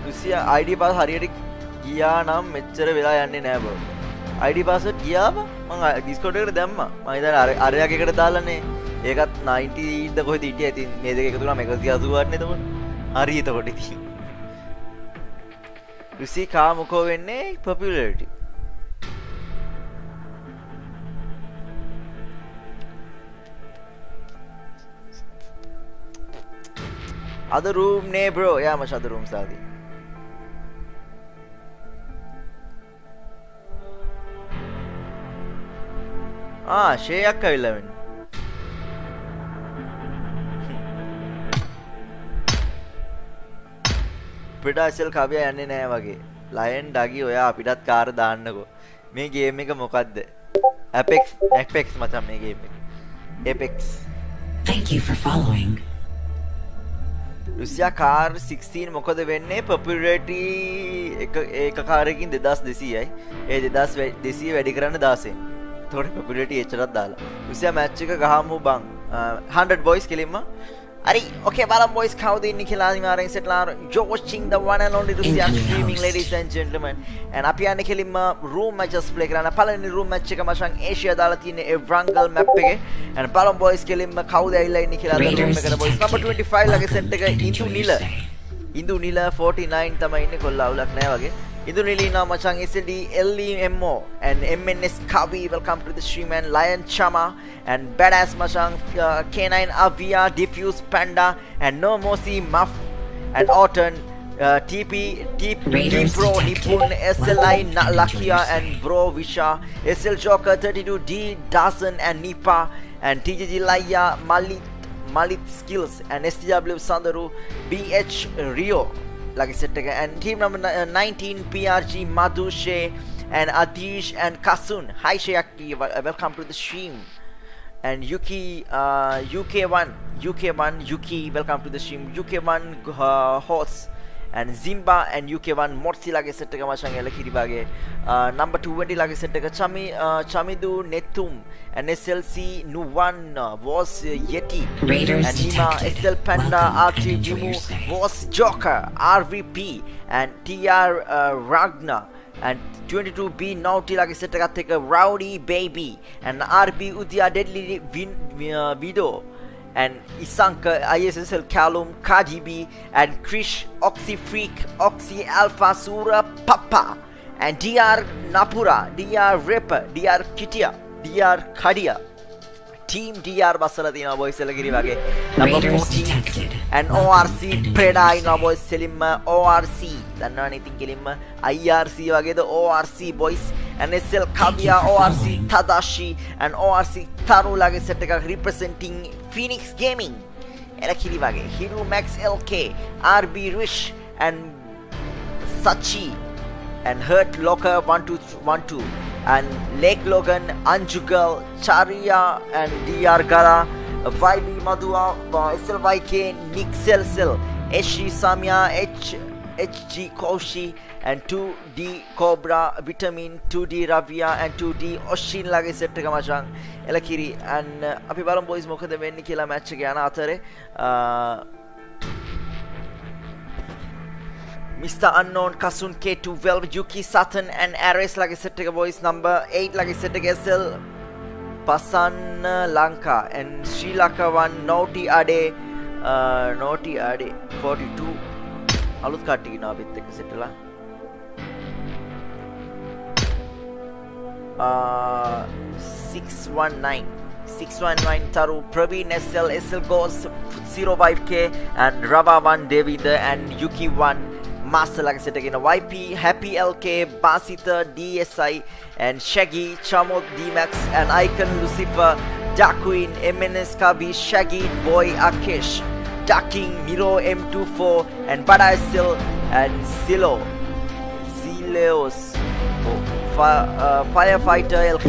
විසිය අයිඩ පස් හරියට ගියා නම් මෙච්චර වෙලා යන්නේ නෑබ අයිඩ පස ගියාම මං ඩිස්කොටකට දැම්ම. මහිත අරයකට දාලන්නේ ඒකත් නයින්ටීද කොහ ඉටිය ඇතින් මේ දෙක තුරම එකසි අසුවන්න තකොට හරි එතකොට ඉති රුසි කාමකෝ වෙන්නේ? පොපිලටි අද රූම් නේ බ්‍රෝ යාම ශද රූම් සාදී ආ ශේයක් ඇවිල්ලවෙන්න පිටාසල් කවය යන්නේ නෑ වගේ. ලයන් ඩගි ඔයා අපිටත් කාර දාන්නකෝ. මේ ගේම එක මොකක්ද ඇපෙක් ඇපෙක්ස් මචන් මේ ගේම apex Thank you for following. Russia car 16 මොකද වෙන්නේ? පොපිරටි එක ඒක කාරකින් දෙදස් දෙසීයයි. ඒ දෙදස් දෙසී වැඩි කරන්න දාසේ තොට පපිලිට එච්චරත් දාලා. රුසියා මැච්චික ගහමු බං. 100 බොයිස් කෙලින්ම Ari, okay, Balam boys, කවුද ඉන්නේ කියලා අනිවාර්යෙන් සෙට්ලා you're watching the one and only Russia streaming ladies and gentlemen. and අපි යන්නේ කෙලින්ම room matches play කරන්න. පළවෙනි room match එක මචං ඒෂියා දාලා තියෙන map එකේ. and Balam boys කෙලින්ම කවුද ඇවිල්ලා ඉන්නේ කියලා එකට boys number 25 ලගේ set එක ඉඳු නිල. ඉඳු නිල 49 තමයි ඉන්නේ කොල්ල අවුලක් නැහැ වගේ. Idunilina Machang SLD LEMO and MNS Kavi welcome to the stream and Lion Chama and Badass Machang uh, K9 Avia Diffuse Panda and No Mosi Muff and Autumn uh, TP Deep Pro Nipun SLI Lakia and Bro Visha SL Joker 32D Dazen and Nipa and TJG Laya Malit Malit Skills and STW Sandaru BH Rio like I said and team number 19 PRG Madushe and Adish and Kasun. Hi Shayaki welcome to the stream. And Yuki uh, UK1 UK1 Yuki welcome to the stream. UK1 uh, horse and Zimba and UK1 Morsi lage set එක මචං එල කිරිබාගේ uh, number 20 lage set එක Chami uh, Chamidu Netum and SLC Nuwan uh, was uh, Yeti. Raiders and Nima SL Panda RT Jimu was Joker RVP and TR uh, Ragna and 22B Naughty lage set එකත් එක Rowdy Baby. And RB Udya Deadly Vin, uh, Video and Isanka, ISSL Callum, KDB, and Krish, Oxy Freak, Oxy Alpha Sura Papa, and DR Napura, DR Ripper, DR Kitia, DR Kadia. Team DR බස්සල තියෙනවා බොයිස් එලගිරි වගේ. Number 14 and ORC ඉන්නවා බොයිස් සෙලින්ම ORC දන්නවනේ ඉතින් කෙලින්ම. IRC වගේද ORC boys. And SL Kavya ORC Tadashi and ORC Taru ලගේ සෙට් එකක් representing Phoenix Gaming, Erakiribage, Hiru Max LK, RB Rish, and Sachi, and Hurt Locker 1212, and Lake Logan, Anjugal, Charia, and DR Gara, YB Madua, SLYK, Nick Selsel, HG Samia, HG Koshi, and 2D Cobra Vitamin 2D Ravia and 2D Oshin ලගේ සෙට් එක මචං එලකිරි and uh, අපි බලමු boys මොකද වෙන්නේ කියලා match එක යන අතරේ. Uh, Mr. Unknown, Kasun K12, Yuki Sutton and Ares lagi set එක boys number 8 lagi set එක SL Pasanna Lanka and Sri Lanka one Naughty Ade uh, Naughty Ade 42 අලුත් කට්ටිය ඉන්නවා අපිත් එක්ක සෙට්ලා uh, 619 619 Taru Praveen SL SL Goes 05k and Rava 1 David and Yuki 1 Master like I said again, YP, Happy LK, Basita, DSI, and Shaggy, Chamot, DMAX, and Icon, Lucifer, Darkwing, MNS Kavi, Shaggy, Boy, Akish, Ducking, Miro M24, and Badai Sil, and Silo, Zileos. Oh. Uh, Firefighter LK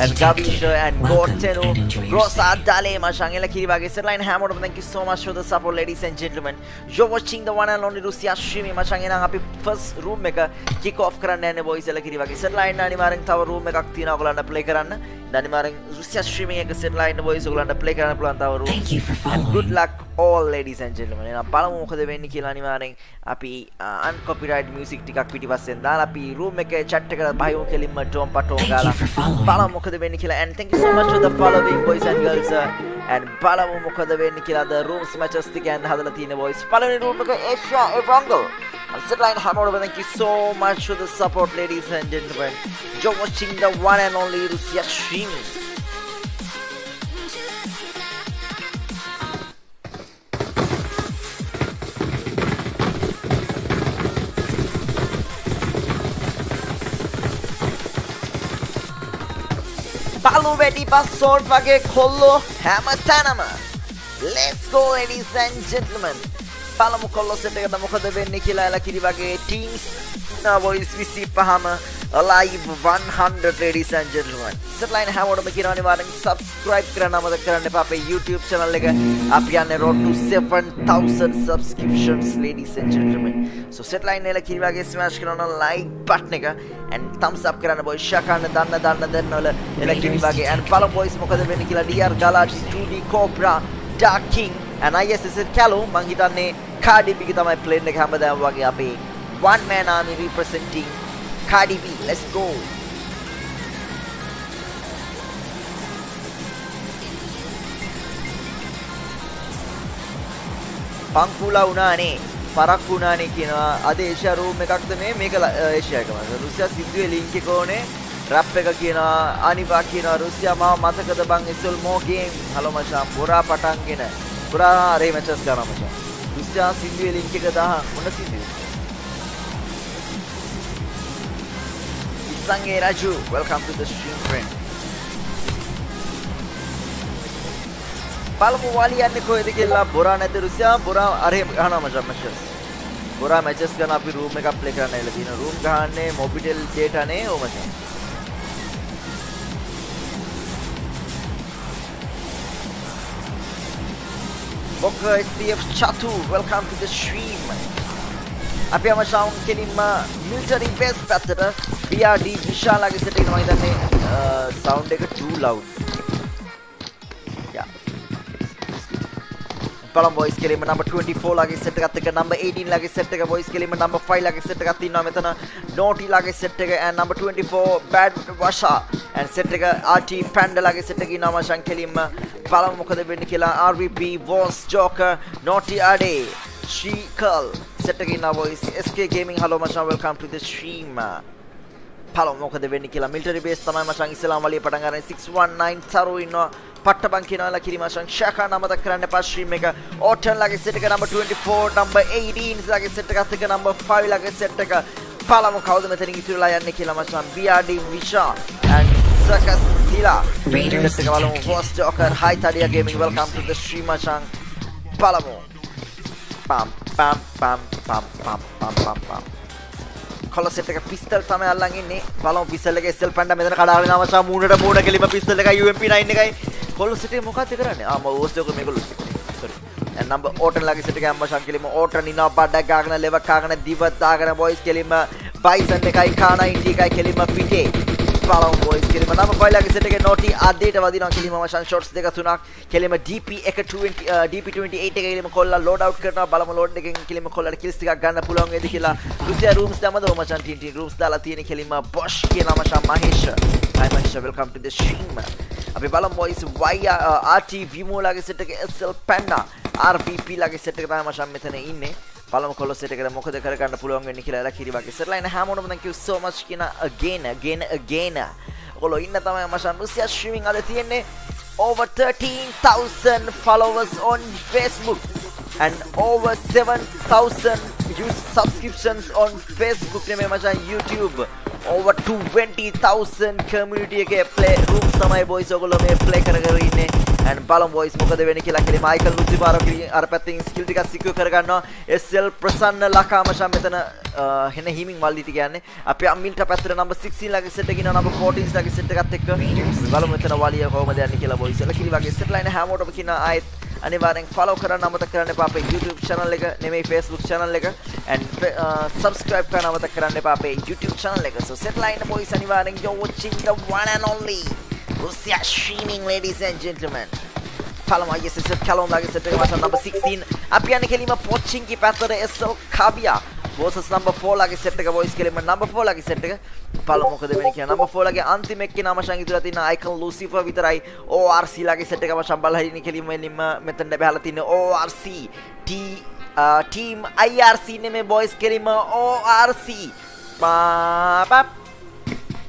and Gavisha and Gortenu Rosa Dale Mashangela Kiribagi Setline Hammer thank you so much for the support ladies and gentlemen. You're watching the one and only Russia streaming Mashangena happy first room එක kick off කරන්න යන්නේ boys එල කිරිවගේ setline අනිවාර්යෙන් තව room එකක් තියෙනවා ඔයගලන්ට play කරන්න. අනිවාර්යෙන් Russia streaming එක setline boys ඔයගලන්ට play කරන්න පුළුවන් තව room. And good luck all ladies and gentlemen. එහෙනම් බලමු මොකද වෙන්නේ කියලා අනිවාර්යෙන් අපි uncopyright music ටිකක් පිටිපස්සෙන් දාලා අපි room එකේ chat එකට බහිමු කෙලින්ම ටෝම් පටෝම් ගාලා. බලමු මොකද වෙන්නේ කියලා and thank you so much for the following boys and girls. And බලමු මොකද වෙන්නේ කියලා the rooms matches ටිකෙන් හදලා තියෙන boys. පළවෙනි room එක Asia Evrangle and Setline Hammer thank you so much for the support ladies and gentlemen. You're watching the one and only Russia streaming බලු වැඩි බස් සෝට් වගේ කොල්ලෝ හැම තැනම Let's go ladies and gentlemen. බලමු කොල්ලො සෙට් එකට මොකද වෙන්නේ කියලා එලා කිරි වගේ ටීම්ස් නා වොයිස් 25ම alive 100 ladies and gentlemen. සටලයින් හැමෝටම කියන අනිවාර්යෙන් subscribe කරන්න අමතක කරන්න එපා අපේ YouTube channel එක අපි යන්නේ road to 7000 subscriptions ladies and gentlemen. So සටලයින් එල කිරිවාගේ smash කරන like button එක and thumbs up කරන්න boys කරන්න දන්න දන්න දෙන්න වල එල කිරිවාගේ and follow boys මොකද වෙන්නේ කියලා DR Galaxy 2D Cobra Dark King and ISS Calo මං හිතන්නේ B තමයි plane එක හැමදාම වගේ අපේ one man army representing Cardi B. Let's go. පංකුලා වුණානේ පරක් වුණානේ කියනවා. අද ඒෂියා රූම් එකක්ද මේ? මේක ඒෂියා එකම. රුසියා සිද්දුවේ ලින්ක් එක ඕනේ. රැප් එක කියනවා අනිවා කියනවා රුසියා මාව මතකද බං ඉස්සල් මෝ ගේම් හලෝ මචං. බොරා පටන්ගෙන බොරා රේ මැචස් ගන්නවා මචං. රුසියා සිද්දුවේ ලින්ක් එක දාහ මොන සිද්දුවේ Sange Raju. Welcome to the stream, friend. पालको वाली यार ने खोए थे खेला बुरा नहीं थे रुसिया बुरा अरे गाना मज़ा मचस बुरा मैचेस का ना भी रूम में का प्ले करने लगी ना रूम कहाँ ने मोबिटेल डेट आने वो मज़ा Boka SDF Chatu, welcome to the stream. අපි යම සවුන්ඩ් කෙලින්ම මිල්ටරි බේස් පැත්තට. BRD විශාලගේ සෙට් එක මම හිතන්නේ සවුන්ඩ් එක too loud. Yeah. බලමු බොයිස් කෙලින්ම number 24 ලගේ සෙට් එකත් එක්ක number 18 ලගේ සෙට් එක බොයිස් කෙලින්ම number 5 ලගේ සෙට් එකක් තියෙනවා මෙතන. naughty ලගේ සෙට් එක and number 24 bad washa. And set එක RT panda ලගේ සෙට් එක ඉන්නවා මචං කෙලින්ම. බලමු මොකද වෙන්නේ කියලා RVP was joker naughty ade. Shikal ඉන්නා voice SK gaming. Hello මචං welcome to the stream. පළමු මොකද වෙන්නේ කියලා military base තමයි මචං ඉස්ලාම් වලිය පටන් ගන්න. 619 තරු ඉන්නවා. පට්ටබන් කියනවා කිරි මචං ශාකා නමතක් කරන්න එපා stream එක. ඕටන් ලගේ set එක number 24 number 18 ලගේ set එකත් එක number 5 ලගේ set එක. පළමු කවුද මෙතනින් ඉතුරුලා යන්නේ කියලා මචං BRD විෂා and Circus Dila. Set එක බලමු. Host joker hi Tadia gaming. Welcome to the stream මචං පළමු පම් පම් පම් පම් පම් පම් පම් පම් කොල සෙට් එක පිස්තල් තමයි අල්ලන් ඉන්නේ. බලමු පිස්තල් එකේ SL පැන්ඩා මෙතන කඩාගෙන ආවසා මූණට මූණ කෙලිම පිස්තල් එකයි UMP 9 එකයි. කොල සෙට් එක මොකක්ද කරන්නේ? ආ මම ඕස් දෙක මේගොල්ලෝ සෝරි and number ඕටන් ලගේ සෙට් එක අම්මෂන් කෙලිම ඕටන් ඉනවා බඩක් ගාගෙන ලෙව කාගෙන දිව දාගෙන බොයිස් කෙලිම බයිසන් එකයි කානා ඉන්ටි එකයි කෙලිම පිටේ. බලමු බොයිස් කෙලිම. නම ෆයිලගේ සෙට් එකේ නොටි අදේට වදිනවා කෙලිම මෂන් ෂොට්ස් දෙක තුනක්. කෙලිම DP එක 20 DP 28 එක කෙලිම කොල්ලා ලෝඩ් අවුට් කරනවා. බලමු ලෝඩ් එකෙන් කෙලිම කොල්ලාට කිල්ස් ටිකක් ගන්න පුළුවන් වේද කියලා. රුසියා රූම්ස් දැමද? මචන් ටීන් ටීන් රූම්ස් දාලා තියෙන කෙලිම බොෂ් කියන මචන් Mahesh. Hi Mahesh welcome to the stream. අපි බලමු බොයිස් Y uh, RT විමෝලාගේ සෙට් එකේ SL Panda RVP ලගේ සෙට් එක තමයි මචන් මෙතන ඉන්නේ. පළමු කොලොස් එකට මොකද කරගන්න පුළුවන් වෙන්නේ කියලා එලා කිරි වගේ. ඉස්සරලා ඉන්න හැමෝටම thank you so much කියන again again again. ඔගොල්ලෝ ඉන්න තමයි මචන් රුසියා streaming අද තියෙන්නේ. Over 13000 followers on Facebook and over 7000 subscriptions on Facebook නෙමෙයි මචන් YouTube. Over 20000 community එකේ play rooms තමයි boys ඔයගොල්ලෝ මේ play කර කර ඉන්නේ. And බලමු boys මොකද වෙන්නේ කියලා කියලා මයිකල් මුසිපාරෝ අර පැත්තෙන් skill ටිකක් secure කරගන්නවා. SL ප්‍රසන්න ලකා මචන් මෙතන හෙන හිමින් මල්ලිට කියන්නේ අපි අම්මිල්ට පැත්තට number 16 ලගේ set එකකින් number 14 ලගේ set එකත් එක්ක. බලමු මෙතන වලිය කොහමද යන්නේ කියලා boys. එල කිලි වගේ set line හැමෝටම කියන ආයෙත් අනිවාර්යෙන් follow කරන්න අමතක කරන්න එපා අපේ YouTube channel එක නෙමෙයි Facebook channel එක. And uh, subscribe කරන්න අමතක කරන්න එපා අපේ YouTube channel එක. So set line boys අනිවාර්යෙන් you're watching the one and only. Russia streaming ladies and gentlemen. පළමු ISS කැලොම් ලගේ set එක වශයෙන් number 16 අපි යන්නේ කෙලිම පොච්චින්කි පැත්තට SL කබියා versus number 4 ලගේ set එක voice කෙලිම number 4 ලගේ set එක පළමු මොකද වෙන්නේ කියලා. Number 4 ලගේ අන්තිම එක්කේ නම ශං ඉදලා තියෙන icon lucifer විතරයි. ORC ලගේ set එක වශයෙන් බලලා ඉන්නේ කෙලිම එලින්ම මෙතන බහලා තියෙන ORC T uh, team IRC නෙමෙයි boys කෙලිම ORC පා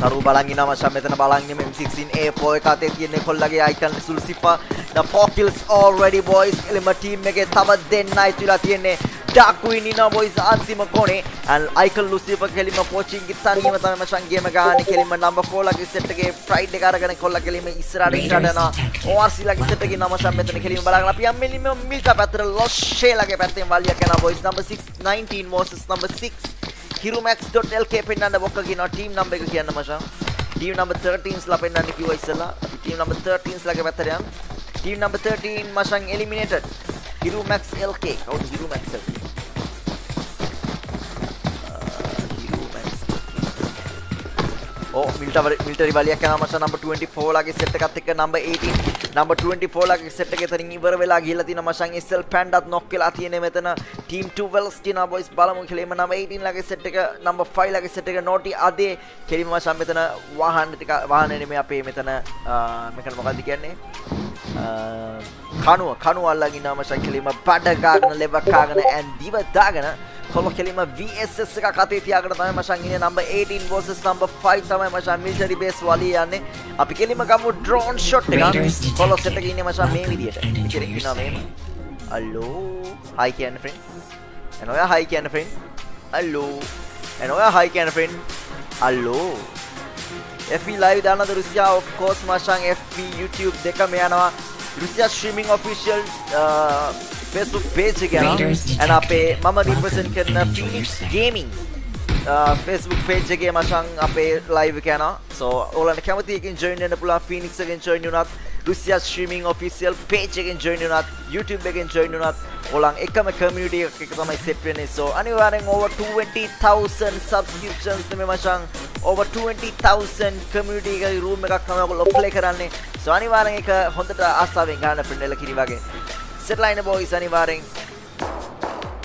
තරු බලන් ඉනවා මචං මෙතන බලන් ඉන්නේ M16A4 එක අතේ තියෙන කොල්ලගේ icon සුල්සිපා. The four kills already boys. එලම team එකේ තව දෙන්නයි තුලා තියෙන්නේ. ඩාක් ක්වීන් ඉන්නවා බොයිස් අන්තිම කොනේ. And අයිකල් ලුසිෆර් කෙලිම පෝචින් ගිත්තනියම තමයි මචං ගේම ගහන්නේ කෙලිම නම්බර් 4 ලගේ සෙට් එකේ ප්‍රයිඩ් එක අරගෙන කොල්ල කෙලිම ඉස්සරහට යනවා ORC ලගේ සෙට් එකේ නම මචං මෙතන කෙලිම බලාගෙන අපි යම් මෙලිම මිල්ටා පැත්තට ලොෂේ ලගේ පැත්තෙන් වලියක් යනවා boys number 6 19 versus number 6 hirumax.lk පෙන්නන්න බොක්ක කියනවා ටීම් නම්බර් එක කියන්න මචං ටීම් නම්බර් 13ස් ලා පෙන්නන්න කිව්වා ඉස්සලා අපි ටීම් නම්බර් 13ස් ලගේ පැත්තට යමු ටීම් නම්බර් 13 මචං එලිමිනේටඩ් hirumax lk කවුද hirumax lk ඕ මිල්ටවර මිල්ටරි වලියක් යනවා. මචං නම්බර් 24 ලාගේ සෙට් එකත් එක්ක නම්බර් 18 නම්බර් 24 ලාගේ සෙට් එක එතනින් ඉවර වෙලා ගිහිල්ලා තියෙනවා මචං SL පැන්ඩත් නොක් වෙලා තියෙන්නේ මෙතන. ටීම් 2 වෙල්ස් තියෙනවා බොයිස් බලමු කෙලිම නම්බර් 18 ලාගේ සෙට් එක නම්බර් 5 ලාගේ සෙට් එක නෝටි අදේ. කෙලිම මචං මෙතන වාහන ටික වාහනේ නෙමෙයි අපේ මෙතන මේකට මොකද්ද කියන්නේ? කනුව කනුව අල්ලගෙන ඉන්නවා මචං කෙලිම බඩ ගාගෙන ලෙව කාගෙන ඇන් දිව දාගෙන කොල්ල කෙලිම VSS එක අතේ තියාගෙන තමයි මචං ඉන්නේ නම්බර් 18 versus නම්බර් 5 තමයි මචං මිලිටරි බේස් වලිය යන්නේ අපි කෙලිම ගමු ඩ්‍රෝන් ෂොට් එක කොල්ල සෙට් එකේ ඉන්නේ මචං මේ විදියට ඉතින් ඉන්නවා මේම අල්ලෝ හයි කියන්න ෆ්‍රෙන්ඩ් එන ඔයා හයි කියන්න ෆ්‍රෙන්ඩ් අල්ලෝ එන ඔයා හයි කියන්න ෆ්‍රෙන්ඩ් අල්ලෝ FB live දානද රුසියා of course මචං FB YouTube දෙකම යනවා. Russia streaming official Facebook page එක යනවා. And අපේ මම represent කරන Phoenix Gaming Facebook page එකේ මචං අපේ live එක යනවා. So ඔයාලන්ට කැමති එකකින් join වෙන්න පුළුවන් Phoenix එකෙන් join වුණත් රුසියා streaming official page එකෙන් join වුණත් YouTube එකෙන් join වුණත් ඔයාලන් එකම community එකක තමයි set වෙන්නේ. So අනිවාර්යෙන් over 20000 subscriptions නෙමෙයි මචං over 20000 community එකේ room එකක් තමයි ඔයගොල්ලෝ play කරන්නේ. So අනිවාර්යෙන් ඒක හොඳට ආසාවෙන් ගන්න friend එල කිරි වගේ. සෙට්ලයින බෝයිස් අනිවාර්යෙන්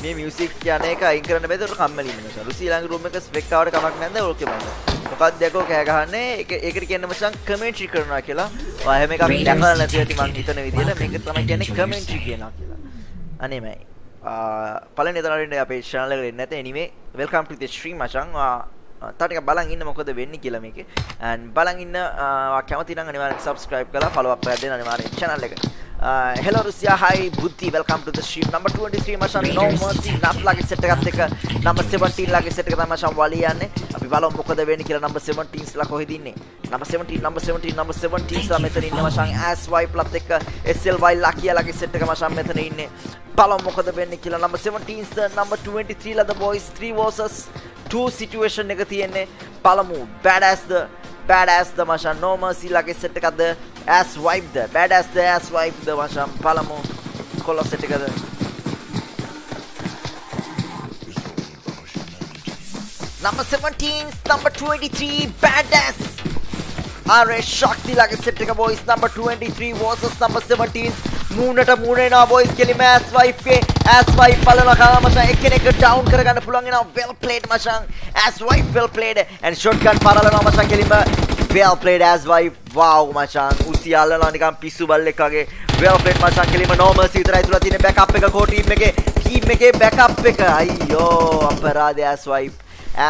මේ මියුසික් යන එක අයින් කරන්න බැද උට කම්මැලි වෙනවා. රුසි ළඟ රූම් එක ස්පෙක් ආවට කමක් නැද්ද ඕකේ මම. මොකක්ද යකෝ කෑ ගහන්නේ ඒක ඒකට කියන්නේ මචං කමෙන්ටරි කරනවා කියලා. ඔයා හැම එකක් දැකලා නැති ඇති මං හිතන විදිහට මේක තමයි කියන්නේ කමෙන්ටරි කියනවා කියලා. අනේ මයි. පළවෙනි දරලින් අපේ එන්න නැත. anyway welcome to the stream මචං. තාටික බලන් ඉන්න මොකද වෙන්නේ කියලා මේකේ. බලන් ඉන්න කැමති නම් අනිවාර්යෙන් subscribe කරලා follow up කරලා දෙන්න අනිවාර්යෙන් channel එකට. Uh, hello Russia, hi Buddhi, welcome to the stream. Number 23 මචන් No Mercy නත් ලගේ සෙට් එකත් එක්ක number 17 ලගේ සෙට් එක තමයි මචන් වලිය යන්නේ. අපි බලමු මොකද වෙන්නේ කියලා number 17 ලා කොහෙද ඉන්නේ. number 17 number 17 number 17 ලා මෙතන ඉන්න මචන් as wipe ලත් එක්ක SLY ලකිය ලගේ සෙට් එක මචන් මෙතන ඉන්නේ. බලමු මොකද වෙන්නේ කියලා number 17 ද number 23 ලා the boys 3 versus 2 situation එක තියෙන්නේ. බලමු badass ද badass ද මචන්. No mercy ලගේ සෙට් එකක්ද? Ass wipe ද? Badass ද ass wipe ද මචන්? බලමු කොල්ල සෙට් එකද number 17 number 23 badass. ආරේ ශක්ති ලගේ සෙට් එක boys number 23 versus number 17 මූණට මූණ එනවා boys කෙලිම ass wipe ගේ ass wipe බලනවා කලා මචං එක්කෙනෙක් down කරගන්න පුළුවන් වෙනවා well played මචං ass wipe well played and shotgun පරලනවා මචං කෙලිම well played as wife wow මචං උසි අල්ලනවා නිකන් පිස්සු බල්ලෙක් වගේ well played මචං කෙලිම normal විතරයි තුලා තියෙන backup එක කෝ team එකේ team එකේ backup එක අයියෝ අපරාධය as wife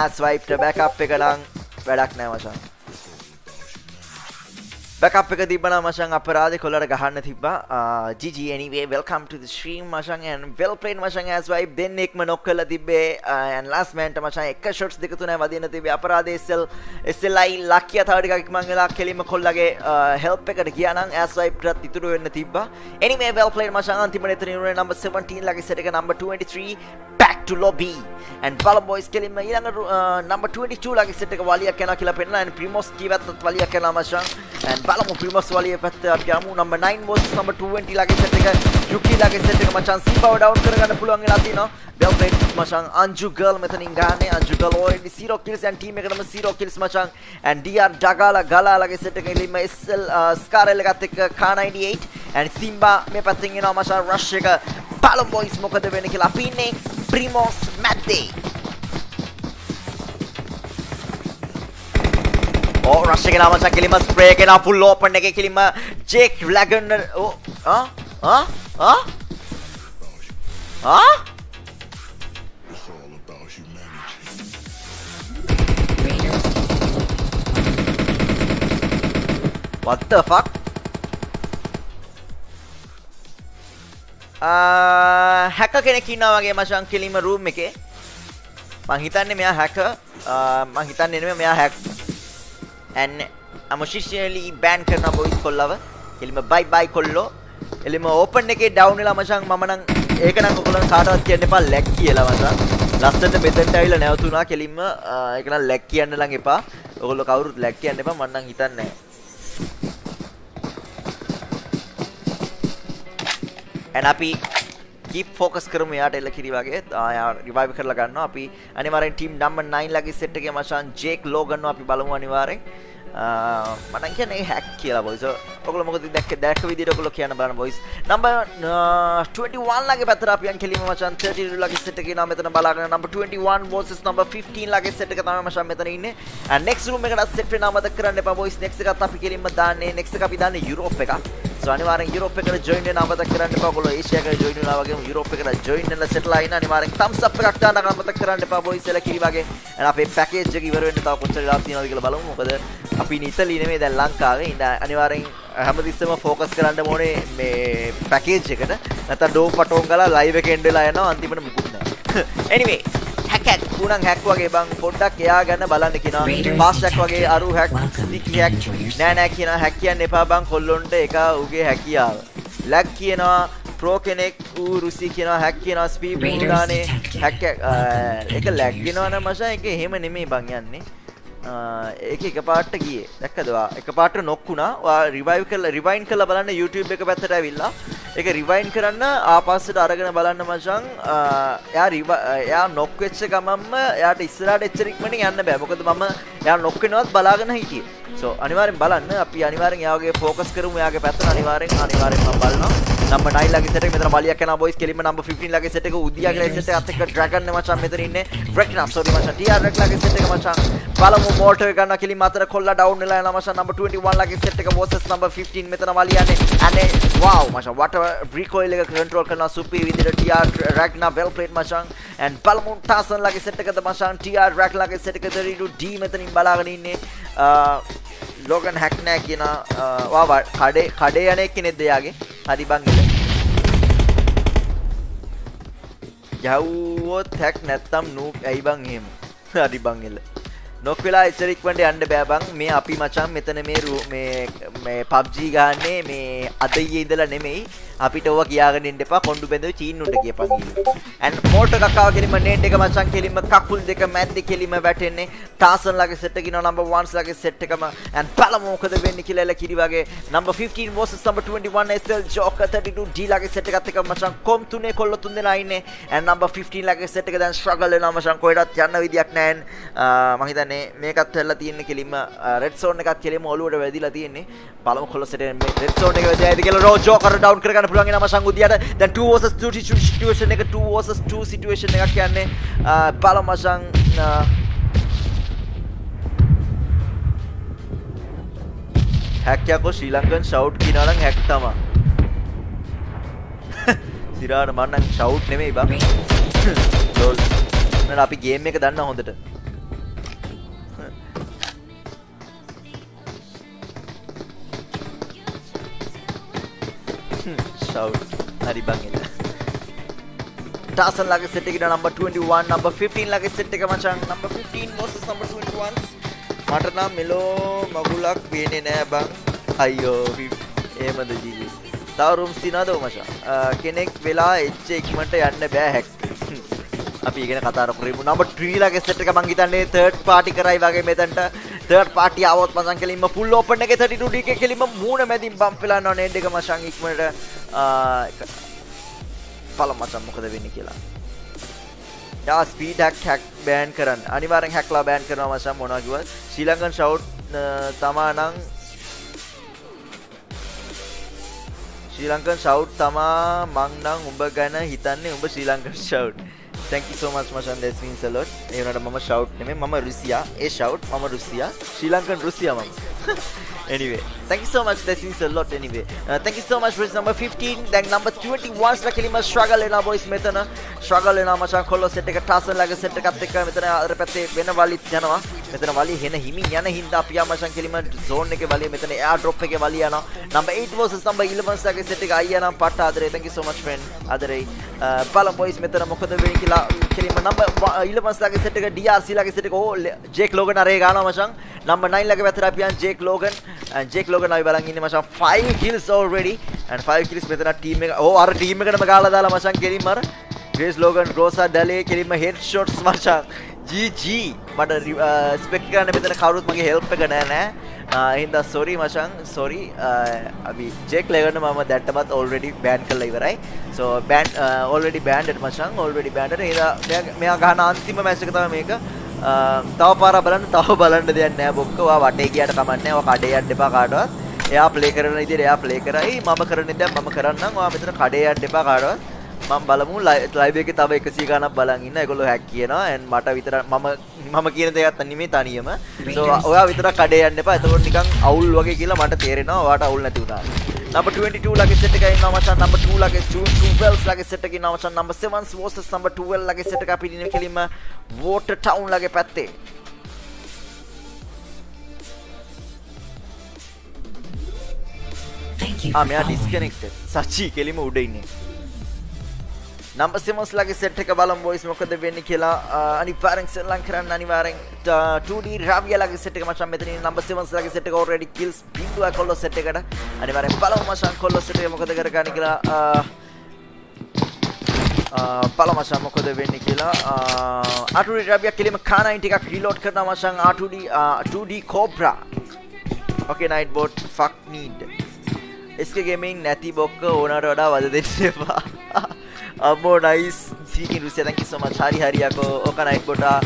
as wife ට backup එක නම් වැඩක් නෑ මචං බැකප් එක තිබ්බන මචන් අපරාධ කොල්ලට ගහන්න තිබ්බා. GG anyway welcome to the stream මචන් and well played මචන් as wife. දෙන්නෙක්ම නොක් කරලා තිබ්බේ. and last man ට මචන් එක shots දෙක තුනයි වදින්න තිබ්බේ. අපරාධ SL SLI ලක්කිය තව ටිකක් ඉක්මන් වෙලා කෙලින්ම කොල්ලගේ help එකට ගියා නම් as wife ටත් ඉතුරු වෙන්න තිබ්බා. Anyway well played මචන් අන්තිමට එතන ඉන්නේ number 17 ලගේ set එක number 23 back to lobby. And Bala boys කෙලින්ම ඊළඟ number 22 ලගේ set එක වලියක් යනවා කියලා පෙන්නලා and Primos කීවත්ත් වලියක් යනවා මචන් and බලමු ප්‍රිමස් වලිය පැත්ත අපි යමු නම්බර් 9 versus නම්බර් 220 ලගේ සෙට් එක යුකි ලගේ සෙට් එක මචං සීබව ඩවුන් කරගන්න පුළුවන් වෙලා තිනවා බෙල් ප්ලේට් මචං අංජු ගර්ල් මෙතනින් ගහන්නේ Anju girl already 0 kills and team එකටම 0 kills මචං. And DR ඩගාලා ගලා ලගේ සෙට් එක ඉලින්ම SL ස්කාරෙල් එකත් එක්ක K98 and Simba මේ පැත්තෙන් එනවා මචං rush එක. බලමු boys මොකද වෙන්නේ කියලා. අපි ඉන්නේ ප්‍රිමෝස් මැද්දේ ඕ රශ් එක නම මචං කෙලිම ස්ප්‍රේ එක නා ෆුල් ඕපන් එකේ කෙලිම. ජේක් ලැගනර් ඕ ආ ආ ආ ආ What the fuck? Uh, හැක කෙනෙක් ඉන්නවා වගේ මචං කෙලින්ම රූම් එකේ. මං හිතන්නේ මෙයා හැක uh, මං හිතන්නේ නෙමෙයි මෙයා හැක් and I'm officially ban කරන බොයිස් කොල්ලව. එලිම බයි බයි කොල්ලෝ. එලිම ඕපන් එකේ ඩවුන් වෙලා මචං මම නම් ඒක නම් ඔයගොල්ලන් කාටවත් කියන්න එපා ලැග් කියලා මචං. ලස්සනට මෙතෙන්ට ඇවිල්ලා නැවතුණා කෙලින්ම ඒක නම් ලැග් කියන්න නම් එපා. ඔයගොල්ලෝ කවුරුත් ලැග් කියන්න එපා මම නම් හිතන්නේ නැහැ. And අපි කීප් ෆෝකස් කරමු යාට එල්ල කිරි වගේ. යා රිවයිව් කරලා ගන්නවා. අපි අනිවාර්යෙන් ටීම් නම්බර් 9 ලගේ සෙට් එකේ මචං ජේක් ලෝ ගන්නවා අපි බලමු අනිවාර්යෙන්. Uh, මට කියන්නේ හැක් කියලා බොයිස් ඔයගොල්ලෝ මොකද දැක්ක දැක්ක විදිහට ඔයගොල්ලෝ කියන්න බලන්න බොයිස් නම්බර් 21 ලගේ පැත්තට අපි යන් කෙලිම මචං 32 ලගේ සෙට් එකේ නම් මෙතන බලාගෙන නම්බර් 21 versus නම්බර් 15 ලගේ සෙට් එක තමයි මචං මෙතන ඉන්නේ. And next room එකට සෙට් වෙනා මතක කරන්න එපා බොයිස් next එකත් අපි කෙලින්ම දාන්නේ next එක අපි දාන්නේ යුරෝප් එකක්. So අනිවාර්යෙන් යුරෝප් එකට join වෙන අමතක කරන්න එපා. ඔයගොල්ලෝ ඒෂියා එකට join වෙනවා වගේම යුරෝප් එකට join වෙලා settle ආ ඉන්න අනිවාර්යෙන් thumbs up එකක් දාන්න අමතක කරන්න එපා boys. එලා කිරි වගේ. And අපේ package එක ඉවර වෙන්න තව කොච්චර වෙලාවක් තියෙනවද කියලා බලමු. මොකද අපි ඉන්නේ ඉතලි නෙමෙයි දැන් ලංකාවේ. ඉඳ අනිවාර්යෙන් හැමතිස්සෙම focus කරන්න ඕනේ මේ package එකට. නැත්නම් ඩෝ පටෝන් ගාලා එක end වෙලා යනවා. අන්තිමට මුකුත් නැහැ. Anyway හැක් හැක් කුණන් හැක් වගේ බං පොඩ්ඩක් එයා ගැන බලන්න කියනවා. පාස් හැක් වගේ අරු හැක් හැක් නෑ නෑ කියනවා. හැක් කියන්න එපා බං. කොල්ලොන්ට එක උගේ හැකියාව ලැග් කියනවා ප්‍රෝ කෙනෙක් ඌ රුසි කියනවා හැක් කියනවා ස්පීඩ් උඩානේ හැක් එක ලැග් වෙනවනම් මචං. ඒක එහෙම නෙමෙයි බං යන්නේ ඒක එක පාට ගියේ. දැක්කදවා එක පාට නොක්කුණා රිවයිව් කරලා රිවයින් කරලා බලන්න YouTube එක පැත්තට ඇවිල්ලා. ඒක රිවයින් කරන්න ආපස්සට අරගෙන බලන්න මචං. එයා එයා නොක් වෙච්ච ගමන්ම එයාට ඉස්සරහට එච්චර ඉක්මනින් යන්න බෑ. මොකද මම එයා නොක් වෙනවත් බලාගෙන හිටියේ. සෝ අනිවාර්යෙන් බලන්න අපි අනිවාර්යෙන් එයාගේ ෆෝකස් කරමු එයාගේ පැත්තට අනිවාර්යෙන් අනිවාර්යෙන් මම බලනවා. නම්බර් 9 ලගේ සෙට් එක මෙතන මලියක් යනවා බොයිස් කෙලින්ම නම්බර් 15 ලගේ සෙට් එක උදියාගේ සෙට් එකත් එක්ක ඩ්‍රැගන් නේ මචං මෙතන ඉන්නේ රෙක්නා සෝරි මචං ටීආර් රෙක් ලගේ සෙට් එක මචං. බලමු මෝටර් එක ගන්නවා කෙලින්ම අතර කොල්ලා ඩවුන් වෙලා යනවා මචං නම්බර් 21 ලගේ සෙට් එක versus නම්බර් 15 මෙතන මලියන්නේ අනේ wow මචං what recoil එක control කරනවා සුපි විදිහට ටීආර් රෙක්නා well played මචං. And බලමු ටාසන් ලගේ සෙට් එකද මචං ටීආර් රෙක් ලගේ සෙට් එක 32 D මෙතනින් බලාගෙන ඉන්නේ. Uh, ලෝගන් හැක් නෑ කියන වා කඩේ කඩේ යන එක්කෙනෙක්ද එයාගේ හරි බං ඉතින්. යව්වොත් හැක් නැත්තම් නූක් ඇයි බං එහෙම? හරි බං එල නොක් වෙලා එච්චර ඉක්මනට යන්න බෑ බං. මේ අපි මචං මෙතන මේ මේ මේ PUBG ගහන්නේ මේ අද ඊයේ ඉඳලා නෙමෙයි. අපිට ඕවා කියාගෙන ඉන්න එපා. කොණ්ඩු බැඳුවේ චීන්නුන්ට කියපන් ඊළඟ and මෝටර් කකාව කෙලින්ම නේට් එක මචං කෙලින්ම කකුල් දෙක මැද්දේ කෙලින්ම වැටෙන්නේ. ටාසන් ලගේ සෙට් එක ඉනවා number 1 ලගේ සෙට් එකම. And බලමු මොකද වෙන්නේ කියලා එල කිරි වගේ. Number 15 versus number 21 SL Joker 32 D ලගේ සෙට් එකත් එක්ක මචං කොම් තුනේ කොල්ල තුන් දෙනා ඉන්නේ. And number 15 ලගේ සෙට් එක දැන් struggle වෙනවා මචං. කොහෙටත් යන්න විදියක් නැහැ uh, මම හිතන්නේ මේකත් වෙලා තියෙන්නේ කෙලින්ම red zone එකත් කෙලින්ම ඔලුවට වැදිලා තියෙන්නේ. බලමු කොල්ල සෙට් එක මේ red zone එක වැදිලාද කියලා. රෝ Joker down කරගන්න පුළුවන් එනවා මචං උදියට දැන් 2 versus 2 situation එක 2 versus 2 situation එකක් කියන්නේ බලමු මචං හැක් යකෝ ශ්‍රී ලංකන් ෂවුට් කියනවා නම් හැක් තමා සිරාට මම නම් ෂවුට් නෙමෙයි බං. ලෝල්. නේද? අපි ගේම් එක දන්නා හොඳට. ෂවුට් හරි බං එල ටාසන් ලගේ සෙට් එකේ නම්බර් 21 නම්බර් 15 ලගේ සෙට් එක මචං. නම්බර් 15 versus නම්බර් 21 මට නම් මෙලෝ මගුලක් පේන්නේ නෑ බං. අයියෝ එහෙමද ජීවි? තව රූම්ස් තියනවද මචං කෙනෙක් වෙලා එච්ච ඉක්මනට යන්න බෑ හැක්. අපි ඉගෙන කතා කරමු. නම්බර් 3 ලගේ සෙට් එක මං හිතන්නේ තර්ඩ් පාටි කරයි වගේ මෙතනට. තර්ඩ් පාටි ආවොත් මචං කෙලින්ම ෆුල් ඕපන් එකේ 32 ඩී එකේ කෙලින්ම මූණ මැදින් බම්ප් වෙලා යනවා නේඩ් එක මචං ඉක්මනට බලමු මචං මොකද වෙන්නේ කියලා. යා ස්පීඩ් හැක් හැක් බෑන් කරන්න. අනිවාර්යෙන් හැක්ලා බෑන් කරනවා මචං මොනවා කිව්වත්. ශ්‍රී ලංකන් ෂවුට් තමා නම් ශ්‍රී ලංකන් ෂවුට් තමා මං නම් උඹ ගැන හිතන්නේ උඹ Sri Lankan shout thank you so much මචන් that means a lot ඒ වුණාට මම ෂවුට් නෙමෙයි මම රුසියා ඒ ෂවුට් මම රුසියා ශ්‍රී ලංකන් රුසියා මම anyway thank you so much. That means a lot anyway. Uh, thank you so much for number 15 then number 21 ලා කෙලිම struggle එනවා boys මෙතන struggle එනවා මචං කොල්ල සෙට් එක ටාසන් ලාගේ සෙට් එකත් එක්ක මෙතන අර පැත්තේ වෙන වලිත් යනවා මෙතන වලිය හෙන හිමින් යන හින්දා අපි යා මචං කෙලිම zone එකේ වලිය මෙතන air drop එකේ වලිය යනවා number 8 versus number 11 සගේ set එක අයියා නම් පට්ට ආදරේ thank you so much friend ආදරේ බලමු boys මෙතන මොකද වෙන්නේ කියලා කෙලිම number 11 සගේ set එක DRC ලගේ set එක ඕ ජේක් ලෝගන් අරේ ගන්නවා මචං number 9 ලගේ පැත්තට අපි යන් ජේක් ලෝගන් ජේක් ලෝගන් අපි බලන් ඉන්නේ මචං 5 kills already. And 5 kills මෙතන ටීම් එක ඕ අර ටීම් එකටම ගාලා දාලා මචං කෙලිම අර ග්‍රේස් ලෝගන් ග්‍රෝසා ඩලේ කෙලිම හෙඩ් ෂොට්ස් මචං GG මට ස්පෙක් කරන්න මෙතන කවුරුත් මගේ හෙල්ප් එක නෑ නෑ. හින්දා සොරි මචං සොරි අපි ජෙක් ලෙගන්න මම දැට්ටමත් ඔල්රෙඩි බෑන් කරලා ඉවරයි. සෝ බෑන් ඔල්රෙඩි බෑන්ඩ් මචං ඔල්රෙඩි බෑන්ඩ් හින්දා මෙයා ගහන අන්තිම මැච් එක තමයි මේක. තව පාර බලන්න තව බලන්න දෙයක් නෑ බොක්ක ඔයා වටේ ගියට කමන්නේ ඔයා කඩේ යන්න එපා කාටවත් එයා ප්ලේ කරන විදිහට එයා ප්ලේ කරයි මම කරන දේ මම කරන්නම් ඔයා මෙතන කඩේ යන්න එපා කාටවත් මම බලමු ලයිව් එකේ තව 100 ගණක් බලන් ඉන්න. ඒගොල්ලෝ හැක් කියනවා. and මට විතර මම මම කියන දේ ගත්තා නෙමෙයි තනියම. so ඔයා විතර කඩේ යන්න එපා. එතකොට නිකන් අවුල් වගේ කියලා මට තේරෙනවා. ඔයාට අවුල් නැති වුණා. Number 22 ලගේ set එකේ ඉන්නවා මචං number 2 ලගේ 12 ලගේ set එකේ ඉන්නවා මචං number 7 versus number 12 ලගේ set එක අපි ඉන්නේ කෙලින්ම water town ලගේ පැත්තේ. ආ මෙයා disconnected. සචි කෙලිම උඩ ඉන්නේ. නම්බ සිමස් ලගේ සෙට් එක බලමු බොයිස් මොකද වෙන්නේ කියලා. අනිවාර්යෙන් සෙල්ලම් කරන්න අනිවාර්යෙන් 2D රාවිය ලගේ සෙට් එක මචං මෙතන නම්බ සිමස් ලගේ සෙට් එක already kills බිඳුව කොල්ලෝ සෙට් එකට. අනිවාර්යෙන් බලමු මචං කොල්ලෝ සෙට් එක මොකද කරගන්නේ කියලා බලමු මචං මොකද වෙන්නේ කියලා R2D රාවිය කෙලිම K9 ටිකක් රීලෝඩ් කරනවා මචං R2D 2D Cobra. Okay night bot fuck need. SK gaming නැති බොක්ක ඕනට වඩා වද දෙන්න එපා. අම්මෝ නයිස් සීකින් රුසිය so much. හරි හරි යකෝ ඕක නයිට් බොටා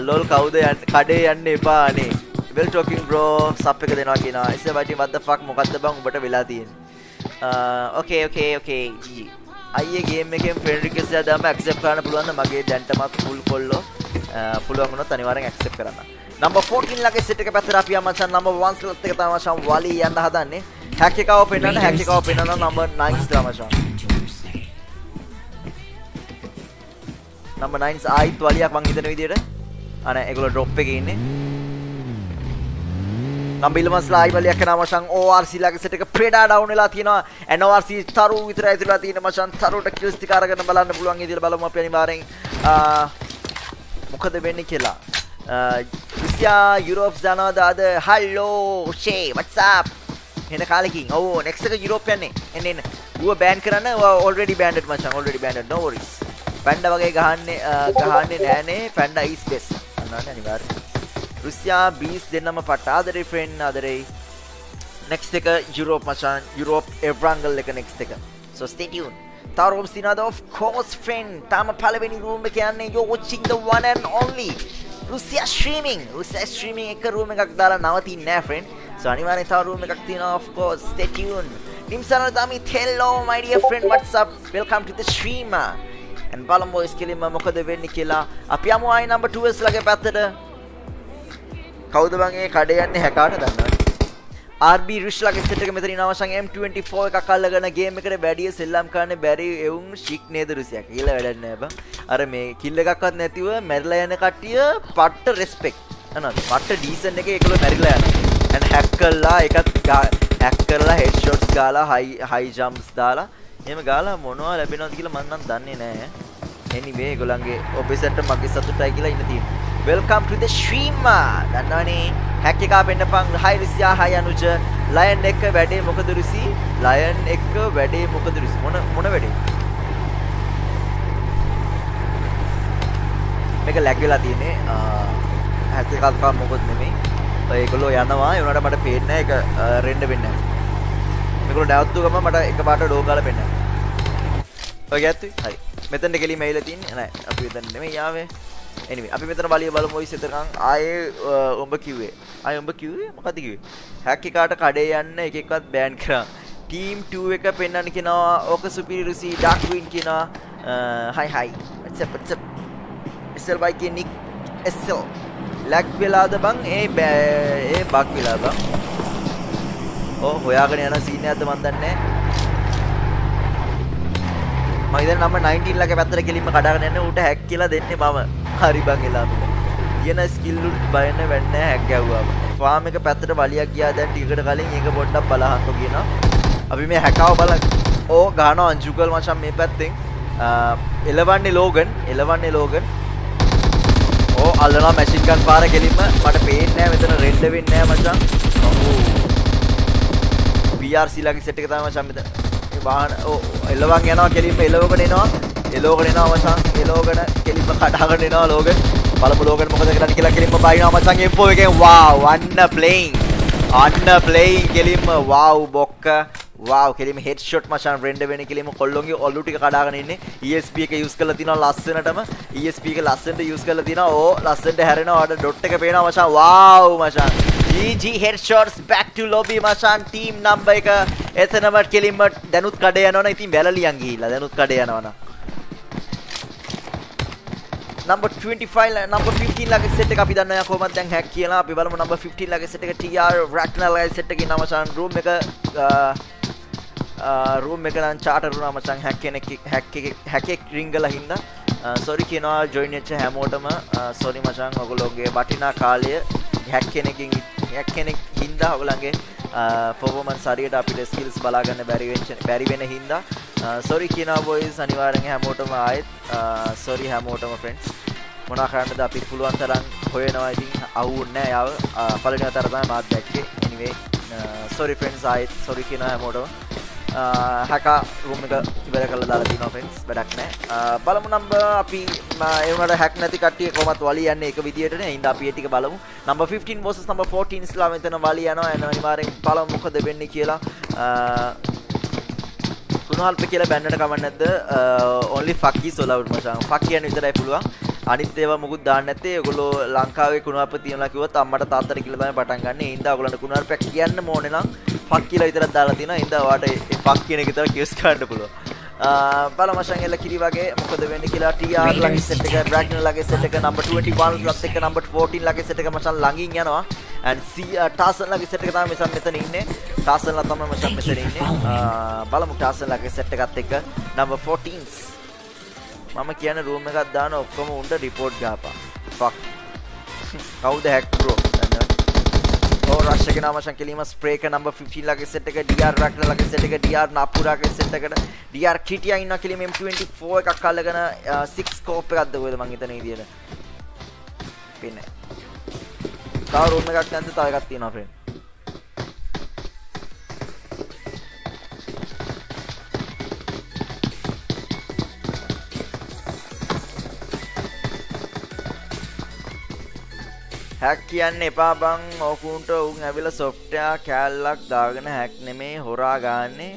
ලෝල් කවුද කඩේ යන්න එපා අනේ well talking bro. සප් එක දෙනවා ඉතින් වයිටි what the fuck? මොකද්ද බං උඹට වෙලා තියෙන්නේ ඕකේ ඕකේ ඕකේ අයියේ ගේම් එකෙන් එකක් දාම ඇක්සෙප්ට් කරන්න පුළුවන්ද මගේ දැන්ටමත් ෆුල් කොල්ලෝ පුළුවන් වුණොත් අනිවාර්යෙන් ඇක්සෙප්ට් කරන්න නම්බර් 14 ලගේ සෙට් එක පැත්තට අපි යමචන් නම්බර් 1 ස්ලොට් එක තමයි මචං වලි යන්න හදන්නේ හැක් එකව පෙන්නන්න හැක් එකව පෙන්නන්න නම්බර් නම්බර් 9 ආයිත් වලියක් මං හිතන විදියට. අනේ ඒගොල්ලෝ ඩ්‍රොප් එකේ ඉන්නේ. නම්බර් 11 ස්ලයිඩ් වලියක් කරනවා මචං ORC ලගේ සෙට් එක ප්‍රෙඩා ඩවුන් වෙලා තියෙනවා. NORC තරු විතරයි ඉතිරිලා තියෙන මචං තරුට කිල්ස් ටික අරගෙන බලන්න පුළුවන් ඉදිරිය බලමු අපි අනිවාර්යෙන්. මොකද වෙන්නේ කියලා. රුසියා යුරෝප් යනවාද අද? Hello ෂේ what's up? එන කාලෙකින්. ඔව් නෙක්ස්ට් එක යුරෝප් යන්නේ. එන්න එන්න. ඌව බෑන් කරන්න. ඔල්රෙඩි බෑන්ඩඩ් මචං already banned no worries. Panda වගේ ගහන්නේ ගහන්නේ නෑනේ පැන්ඩ යිස් බෙස් අන්නන්නේ අනිවාර්යෙන්. රුසියා බීස් දෙන්නම පට ආදරේ ෆ්‍රෙන්ඩ් ආදරේ. නෙක්ස්ට් එක යුරෝප් මචං යුරෝප් එවරංගල් එක නෙක්ස්ට් එක. So stay tuned. තාරෝම් සිනාද of course friend. තාම පළවෙනි රූම් එක යන්නේ you're watching the one and only. Russia streaming Russia streaming එක රූම් එකක් දාලා නවතින්නේ නෑ friend. So අනිවාර්යෙන් තව රූම් එකක් තියෙනවා of course. Stay tuned. නිම්සන දාමි hello my dear friend what's up welcome to the streamer and බලමු boys කෙලින්ම මොකද වෙන්නේ කියලා. අපි යමු ආයි number 2s ලගේ පැත්තට. කවුද බං ඒ කඩේ යන්නේ හැකාට දන්නවද RB රිෂ්ලාගේ සෙට් එක මෙතන ඉනවා මචං M24 එකක් අල්ලගෙන ගේම් එකට වැඩිය සෙල්ලම් කරන්න බැරි එවුන් ෂික් නේද රුසියා කියලා වැඩක් නෑ බං. අර මේ කිල් එකක්වත් නැතිව මැරිලා යන කට්ටිය පට්ට රෙස්පෙක්ට් අනවද පට්ට ඩීසන් එකේ ඒකලෝ මැරිලා යනවා. And හැක් කළා ඒකත් හැක් කරලා හෙඩ් ෂොට්ස් ගාලා හයි හයි ජම්ප්ස් දාලා එහෙම ගාලා මොනවා ලැබෙනවද කියලා මම නම් දන්නේ නෑ anyway ඒගොල්ලන්ගේ ඔබෙසට මගේ සතුටයි කියලා ඉන්න තියෙනවා. Welcome to the stream දන්නවනේ? හැක් එකා පෙන්නපන් hi රිසියා hi අනුජ. ලයන් එක වැඩේ මොකද රිසි? ලයන් එක වැඩේ මොකද රිසි? මොන මොන වැඩේ? මේක ලැග් වෙලා තියෙන්නේ. හැක් එකක් මොකොත් නෙමෙයි. ඒගොල්ලෝ යනවා. ඒ උනාට මට පේන්නේ නැහැ. ඒක රෙන්ඩ වෙන්නේ නැහැ. මේගොල්ලෝ නැවතු ගම මට එකපාරට ඩෝ ගාලා පෙන්නනවා ඔය ගැත්තුයි හරි. මෙතනට ගෙලි මෙයිලා තින්නේ නෑ අපි මෙතන නෙමෙයි ආවේ anyway අපි මෙතන බලිය බලමු ඔයි සෙතරන් ආයේ උඹ කිව්වේ. ආයේ උඹ කිව්වේ? මොකද කිව්වේ? හැක් එකාට කඩේ යන්න එක එකවත් බෑන් කරා. ටීම් 2 එක පෙන්වන්න කියනවා. ඕක සුපිරිරුසි ඩාක් වින් කියනවා. හයි හයි what's up what's up? SL බයි කියන නික් SL ලැග් වෙලාද බං? ඒ ඒ බග් වෙලා බං? ඕ හොයාගෙන යන සීන් එකක්ද මන් දන්නේ මම ඉතින් නම්බර් 19 ලගේ පැත්තට කෙලින්ම කඩාගෙන යන්නේ ඌට හැක් කියලා දෙන්නේ මම. හරි බං එලා අපිට. තියෙන ස්කිල්ලුත් බයන්න වෙන්න හැක් ගැව්වාම ෆාම් එක පැත්තට වලියක් ගියා දැන් ටිකකට කලින් ඒක පොඩ්ඩක් බලහන්කො කියනවා. අපි මේ හැකාව බල ඕ ගානවා අංජුකල් මචන් මේ පැත්තෙන්. අ, එලවන්නේ ලෝගන් එලවන්නේ ලෝගන්. ඕ අල්ලනවා මැෂින් ගන් පාර කෙලින්ම මට පේන්නේ නැහැ මෙතන රෙඩ් වෙන්නේ නැහැ මචං ඔව් BRC ලගේ සෙට් එක තමයි මචං මෙතන. මේ වාහන ඕ එලවන් යනවා කෙලින්ම එලවකට එනවා. එලවකට එනවා මචං එලවගෙන කෙලින්ම කඩාගෙන එනවා ලෝගන් බලමු ලෝගන් මොකද කරන්නේ කියලා කෙලින්ම බයිනවා මචං M4 එකෙන්. Wow අන්න playing. අන්න playing කෙලින්ම wow බොක්ක. Wow කෙලින්ම headshot මචං රෙන්ඩර් වෙන කෙලින්ම කොල්ලොන්ගේ ඔල්ලු ටික කඩාගෙන ඉන්නේ. ESP එක use කරලා තිනවා ලස්සනටම. ESP එක ලස්සනට use කරලා තිනවා. ඕ ලස්සනට හැරෙනවා. අර dot එක පේනවා මචං wow මචං GG headshots back to lobby මචං team number එක එතනම කෙලින්ම දැනුත් කඩ යනවනේ. ඉතින් වැලලියන් ගිහිල්ලා දැනුත් කඩ යනවනම්. Number 25 ල- number 15 ලගේ set එක අපි දන්නවා කොහොමද දැන් hack කියලා. අපි බලමු number 15 ලගේ set එක TR Ragnall ලගේ set එකේ නම මචං room එක Uh, රූම් එක නම් චාටර් වුණා මචං. හැක් කෙනෙක් හැක් එකෙක් හැකෙක් රින්ගලා හින්දා. Uh, සොරි කියනවා ජොයින් වෙච්ච හැමෝටම. Uh, සොරි මචං. ඔයගොල්ලෝගේ වටිනා කාලය හැක් කෙනෙකින් හැක් කෙනෙක් හින්දා ඔයගලන්ගේ පර්ෆෝමන්ස් හරියට අපිට ස්කිල්ස් බලා ගන්න බැරි වෙච්ච බැරි වෙන හින්දා. සොරි කියනවා බොයිස් අනිවාර්යෙන් හැමෝටම ආයෙත්. සොරි හැමෝටම ෆ්‍රෙන්ඩ්ස් මොනා කරන්නද අපි පුළුවන් තරම් හොයනවා. ඉතින් අහුන්නේ නැහැ යාව. පළවෙනි වතාවට තමයි මාත් දැක්කේ. Anyway සොරි ෆ්‍රෙන්ඩ්ස් ආයෙත් සොරි කියනවා හැමෝටම. Uh, හැකා රූම් එක ඉවර කරලා දාලා තියෙනවා ෆ්‍රෙන්ඩ්ස් වැඩක් නැහැ. Uh, බලමු නම්බර් අපි uh, ඒ වුණාට හැක් නැති කට්ටිය කොහොමත් වලි යන්නේ එක විදියටනේ. හින්දා අපි ඒ ටික බලමු. නම්බර් 15 versus නම්බර් 14 ඉස්ලා මෙතන වලි යනවා. එන අනිවාර්යෙන් බලමු මොකද වෙන්නේ කියලා කුණහල්ප කියලා බැන්නට කමක් නැද්ද uh, only fuck is allowed මචං fuck කියන්නේ විතරයි පුළුවන් අනිත් ඒවා මොකුත් දාන්න නැත්තේ ඒගොල්ලෝ ලංකාවේ කුණුහල්ප තියනවා කිව්වොත් අම්මට තාත්තට කියලා තමයි පටන් ගන්න. ඒ හින්දා ඔයගොල්ලන්ට කුණුහල්පයක් කියන්න ඕනේ නම් fuck කියලා විතරක් දාලා තියෙනවා. ඒ හින්දා ඔයාලට ඒ fuck කියන එක විතර කිව්ස් ගන්න පුළුවන්. බලමශන් එල්ල කිරි වගේ මොකද වෙන්නේ කියලා TR ලගේ සෙට් එක Dragon ලගේ සෙට් එක number 21 ලත් එක්ක number 14 ලගේ සෙට් එක මචං ළඟින් යනවා. And ටාසන් ලගේ සෙට් එක තමයි මචං මෙතන ඉන්නේ. ටාසන් ලා තමයි මචං මෙතන ඉන්නේ. බලමු ටාසන් ලගේ සෙට් එකත් එක්ක. Number 14s මම කියන රූම් එකක් දාන ඔක්කොම උන්ට රිපෝට් ගහපන් ෆක් කවුද හැක් බ්‍රෝ ඕ රෂ් එක නම ශංකලීම ස්ප්‍රේ එක නම්බර් 15 ලගේ සෙට් එක DR රැක්න ලගේ සෙට් එක DR නපුරාගේ සෙට් එකට DR කිටියා ඉන්නවා කියලා M24 එකක් අල්ලගෙන 6 ස්කෝප් එකක්ද කොහෙද මං හිතන විදියට පින්නේ තව රූම් එකක් නැද්ද තව එකක් තියෙනවා ෆ්‍රෙන්ඩ් හැක් කියන්න එපා බං. ඕකුන්ට උන් ඇවිල සොෆ්ටයා කෑල්ලක් දාගෙන හැක් නෙමේ හොරා ගාන්නේ.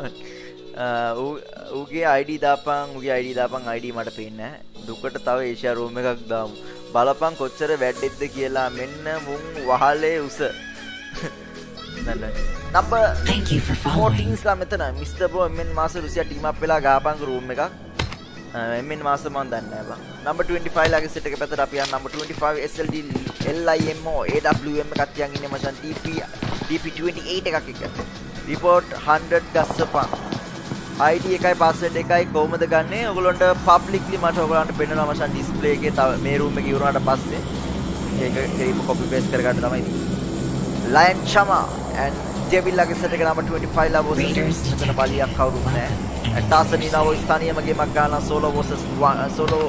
ඌගේ අයිඩ දාපන් උගේ අයිඩ දාපන් අයිඩ මට පෙන්න දුකට තව ඒෂයා රෝම එකක් දාමු. බලපන් කොච්චර වැඩ්ඩෙද්ද කියලා මෙන්න මුන් වහලේ උස. නම්බ ෆෝටින්ස්ලා මෙතන මිස්ට බෝ එමෙන් මාස රුසිය ටීමක් වෙලා ගාපංග රූම් එකක් එමෙන් මාස මන් දන්න බ. නම්බ 25 ලගේ සෙට් එක පැත්තට අපි යන නම්බ 25 SLD LIMO AWM එකක් තියන් ඉන්නේ මචන්. TP TP28 එකක් එක. Report 100 ගස්සපන් ID එකයි password එකයි කොහොමද ගන්නෙ? ඔයගොල්ලන්ට publicly මට ඔයගොල්ලන්ට පෙන්නනවා මචන් display එකේ තව මේ room එකේ ඉවරනට පස්සේ. ඒක ඒකම copy paste කරගන්න තමයි. ඉතින් Lion Chama and Devil ලගේ සෙට් එක නම්බ 25 ලා versus මෙතන බලියක් කවුරුත් නැහැ. ටාසනීනාව ස්ථානීයම ගේමක් ගන්න solo versus solo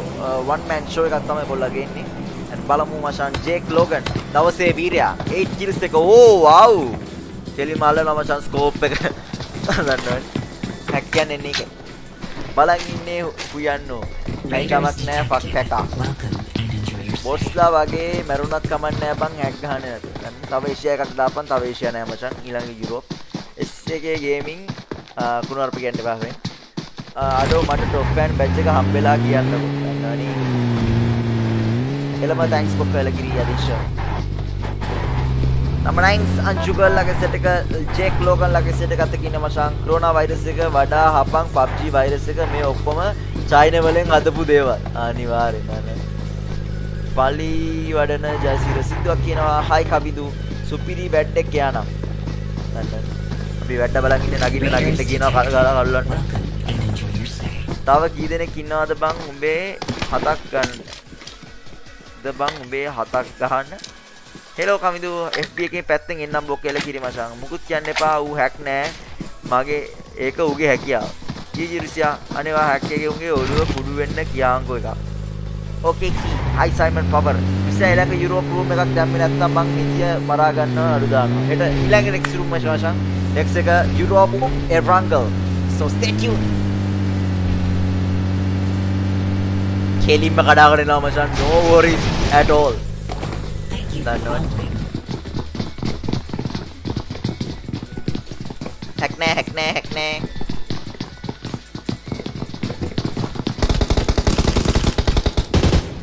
one man show එකක් තමයි කොල්ලා ගේන්නේ and බලමු මචන් ජේක් ලෝගන් දවසේ වීරයා. 8 kills එක. ඕ වව් කෙලිම අල්ලනවා මචන් ස්කෝප් එක. දන්නවනේ. හැක් කියන්නේ නේක බලන් ඉන්නේ හුයන්නෝ. ඇයි කමක් නැහැ ෆක් හැකා බොස්ලා වගේ මැරුණත් කමක් නැහැ බං හැක් ගහන්න නැත තව ඒෂියා එකක් දාපන් තව ඒෂියා නැහැ මචන්. ඊළඟ යුරෝප් S එකේ ගේමින් කුණුවරප කියන්න එපා ෆ්‍රෙන්ඩ් අඩෝ මට ටොප් ෆෑන් බැච් එක හම්බෙලා කියන්නකෝ දන්නවනේ එළම තැන්ක්ස් බොක් වෙලා කිරි යදිෂ නම්බර් 9 අංජුගල් ලගේ සෙට් එක ජේක් ලෝගන් ලගේ සෙට් එකත් එක්ක ඉන්න මචං කොරෝනා වෛරස් එක වඩා හපන් PUBG වෛරස් එක. මේ ඔක්කොම චයින වලින් හදපු දේවල්. අනිවාර්යෙන් නේද පලි වඩන ජයසිර සිද්ධුවක් කියනවා. හයි කබිදු සුපිරි බැට් එක යනවා දන්නවනේ අපි වැඩ බලන් ඉන්නේ නගින්න නගින්න කියනවා කර ගාලා කල්ලන්න. තව කී දෙනෙක් ඉන්නවද බං? උඹේ හතක් ගන්න. ද බං? උඹේ හතක් ගහන්න. හෙලෝ කමිදු FB එකේ පැත්තෙන් එන්නම් බොක් කියලා කිරි මචං. මුකුත් කියන්න එපා. ඌ හැක් නෑ. මගේ ඒක ඌගේ හැකියාව. ජීජිරිසියා අනේවා හැක් එකේ උන්ගේ ඔළුව කුඩු වෙන්න කියාංකෝ එකක්. Okay see hi Simon power ඉස්සෙල්ලාක Europe room එකක් දැම්මේ නැත්නම් මං නිතිය මරා ගන්නවා අඩු දානවා හෙට ඊළඟ නෙක්ස්ට් රූම් එක මචං නෙක්ස්ට් එක Europe Erangel so stay tuned. කෙලින්ම කඩාගෙන එනවා මචං no worries at all. දන්නවනේ. හැක් නෑ හැක් නෑ හැක් නෑ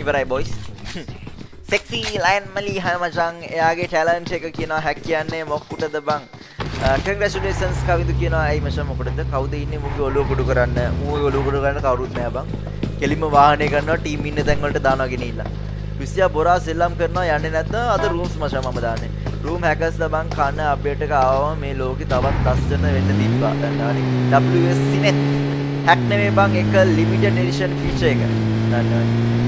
ඉවරයි බොයිස් සෙක්සි ලයින් මලි හමචන් එයාගේ ටැලන්ට් එක කියනවා හැක් කියන්නේ මොක්කුටද බං? Uh, කංග්‍රැචුලේෂන්ස් කවිදු කියනවා ඇයි මචං මොකටද? කවුද ඉන්නේ? මුගේ ඔළුව කුඩු කරන්න? ඌගේ ඔළුව කුඩු කරන්න කවුරුත් නෑ බං. කෙලින්ම වාහනය කරනවා ටීම් ඉන්න තැන් වලට දානවා ගෙනිහිල්ලා විසියා බොරා සෙල්ලම් කරනවා යන්නේ නැද්ද අද රූම්ස් මචං මම දාන්නේ. රූම් හැකර්ස්ලා බං කන්න අප්ඩේට් එක ආවම මේ ලෝකෙ තවත් ලස්සන වෙන්න තිබ්බා. දන්නවනේ. WSC net. හැක් නෙමෙයි බං එක ලිමිටඩ් එඩිෂන් ෆීචර් එක. දන්නවනේ.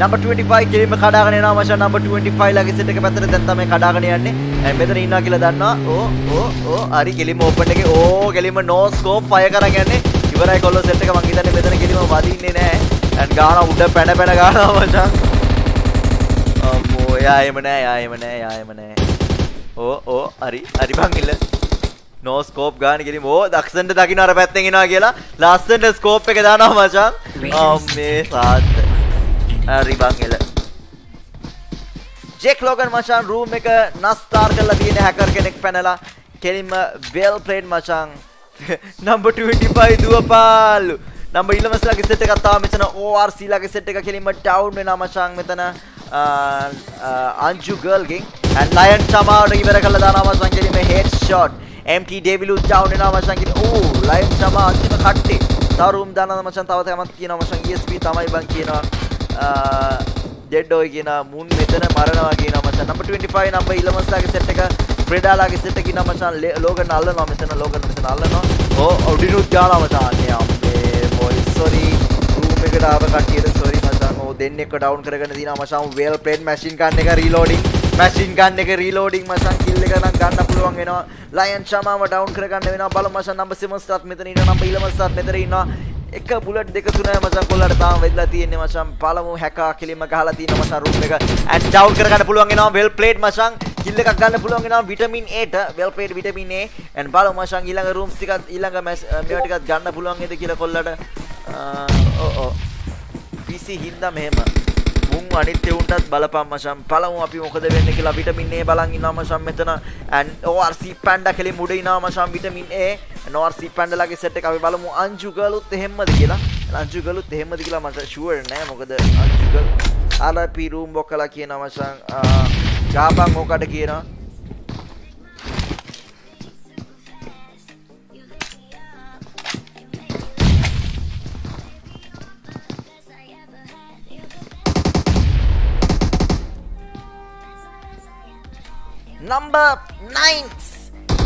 නම්බර් 25 කෙලින්ම කඩාගෙන යනවා මචං. නම්බර් 25 ලගේ සෙට් එක පැත්තට දැන් තමයි කඩාගෙන යන්නේ. මෙතන ඉන්නවා කියලා දන්නවා. ඕ ඕ ඕ හරි කෙලින්ම ඕපන් එකේ. ඕ කෙලින්ම නෝ ස්කෝප් ෆයර් කරන් යන්නේ. ඉවරයි කොල්ලෝ සෙට් එක. මං හිතන්නේ මෙතන කෙලින්ම වදින්නේ නැහැ. දැන් ගාන උඩ පැන පැන ගානවා මචං. අම්මෝ එයා එම නෑ එයා එම නෑ එයා එම නෑ ඕ ඕ හරි හරි බං ඉල්ල. නෝ ස්කෝප් ගාන කෙලින්ම ඕ දක්ෂන්ට දකින්න අර පැත්තෙන් එනවා කියලා. ලස්සනට ස්කෝප් එක දානවා මචං. අම්මේ සාත් හරි බං එල ජෙක් ලෝගන් මචන් රූම් එක නස්තාර් කරලා තියෙන හැකර් කෙනෙක් පැනලා කෙලින්ම වෙල් ප්ලේඩ් මචන් නම්බර් 25 දුවපාලු. නම්බර් 11 ලගේ සෙට් එකක් තාම මෙතන ORC ලගේ සෙට් එක කෙලින්ම ඩවුන් වෙනවා මචන් මෙතන අංජු ගර්ල්ගෙන් and ලයන් චමාවට ඉවර කරලා දානවා මචන් කෙලින්ම හෙඩ් ෂොට් MT ඩේවිලු ඩවුන් වෙනවා මචන් කෙලින් ඕ ලයන් චමා අන්තිම කට්ටේ. තව රූම් දානවා මචන් තව තමක් කියනවා මචන් ESP තමයි බං කියනවා. ඩෙඩ් ඔය කියන මුන් මෙතන මරනවා කියන මචං නම්බර් 25 නම්බර් ඉලමස්ලාගේ සෙට් එක ප්‍රෙඩාලාගේ සෙට් එක ඉන්න මචං ලෝගන් අල්ලනවා මෙතන ලෝගන් මෙතන අල්ලනවා ඕ ඔඩිනුත් ගානවා මචං අනේ අම්මේ බොයි සෝරි රූම් එකට ආව කට්ටියට සෝරි මචං ඕ දෙන්නෙක්ව ඩවුන් කරගෙන දිනවා මචං වෙල් ප්ලේඩ් මැෂින් ගන් එක රීලෝඩින් මැෂින් ගන් එක රීලෝඩින් මචං කිල් එක නම් ගන්න පුළුවන් වෙනවා ලයන් ෂමාව ඩවුන් කරගන්න වෙනවා බලමු මචං නම්බර් 7 ස්ටාර්ට් මෙතන ඉන්නවා නම්බර් 11 ස්ටාර්ට් මෙතන ඉන්නවා එක බුලට් දෙක තුනයි මචං කොල්ලට තාම වෙදලා තියෙන්නේ මචං. පළමු හැකා කෙලින්ම ගහලා තියෙන මචං රූම් එක. ඇන්ඩ් ඩවුන් කරගන්න පුළුවන් වෙනවා වෙල් ප්ලේඩ් මචං. කිල් එකක් ගන්න පුළුවන් වෙනවා විටමින් A ට. Well played vitamin A. And බලමු මචං ඊළඟ රූම්ස් ටිකත් ඊළඟ මේවා ටිකත් ගන්න පුළුවන් වේද කියලා කොල්ලට ඔව් ඔව් PC හින්දා මෙහෙම. මුන් අනිත් එවුන්ටත් බලපන් මචං. බලමු අපි මොකද වෙන්නේ කියලා විටමින් A බලන් ඉන්නවා මචං මෙතන. And ORC පැන්ඩා කෙලින් මුඩ ඉනවා මචං විටමින් A. And ORC පැන්ඩාලාගේ සෙට් එක අපි බලමු. අංජු ගලුත් එහෙම්මද කියලා. අංජු ගලුත් එහෙම්මද කියලා මට ෂුවර් නෑ. මොකද අංජු ගල් RP රූම් බොක්කලා කියනවා මචං ගාපන් ඕකට කියනවා? Number 9s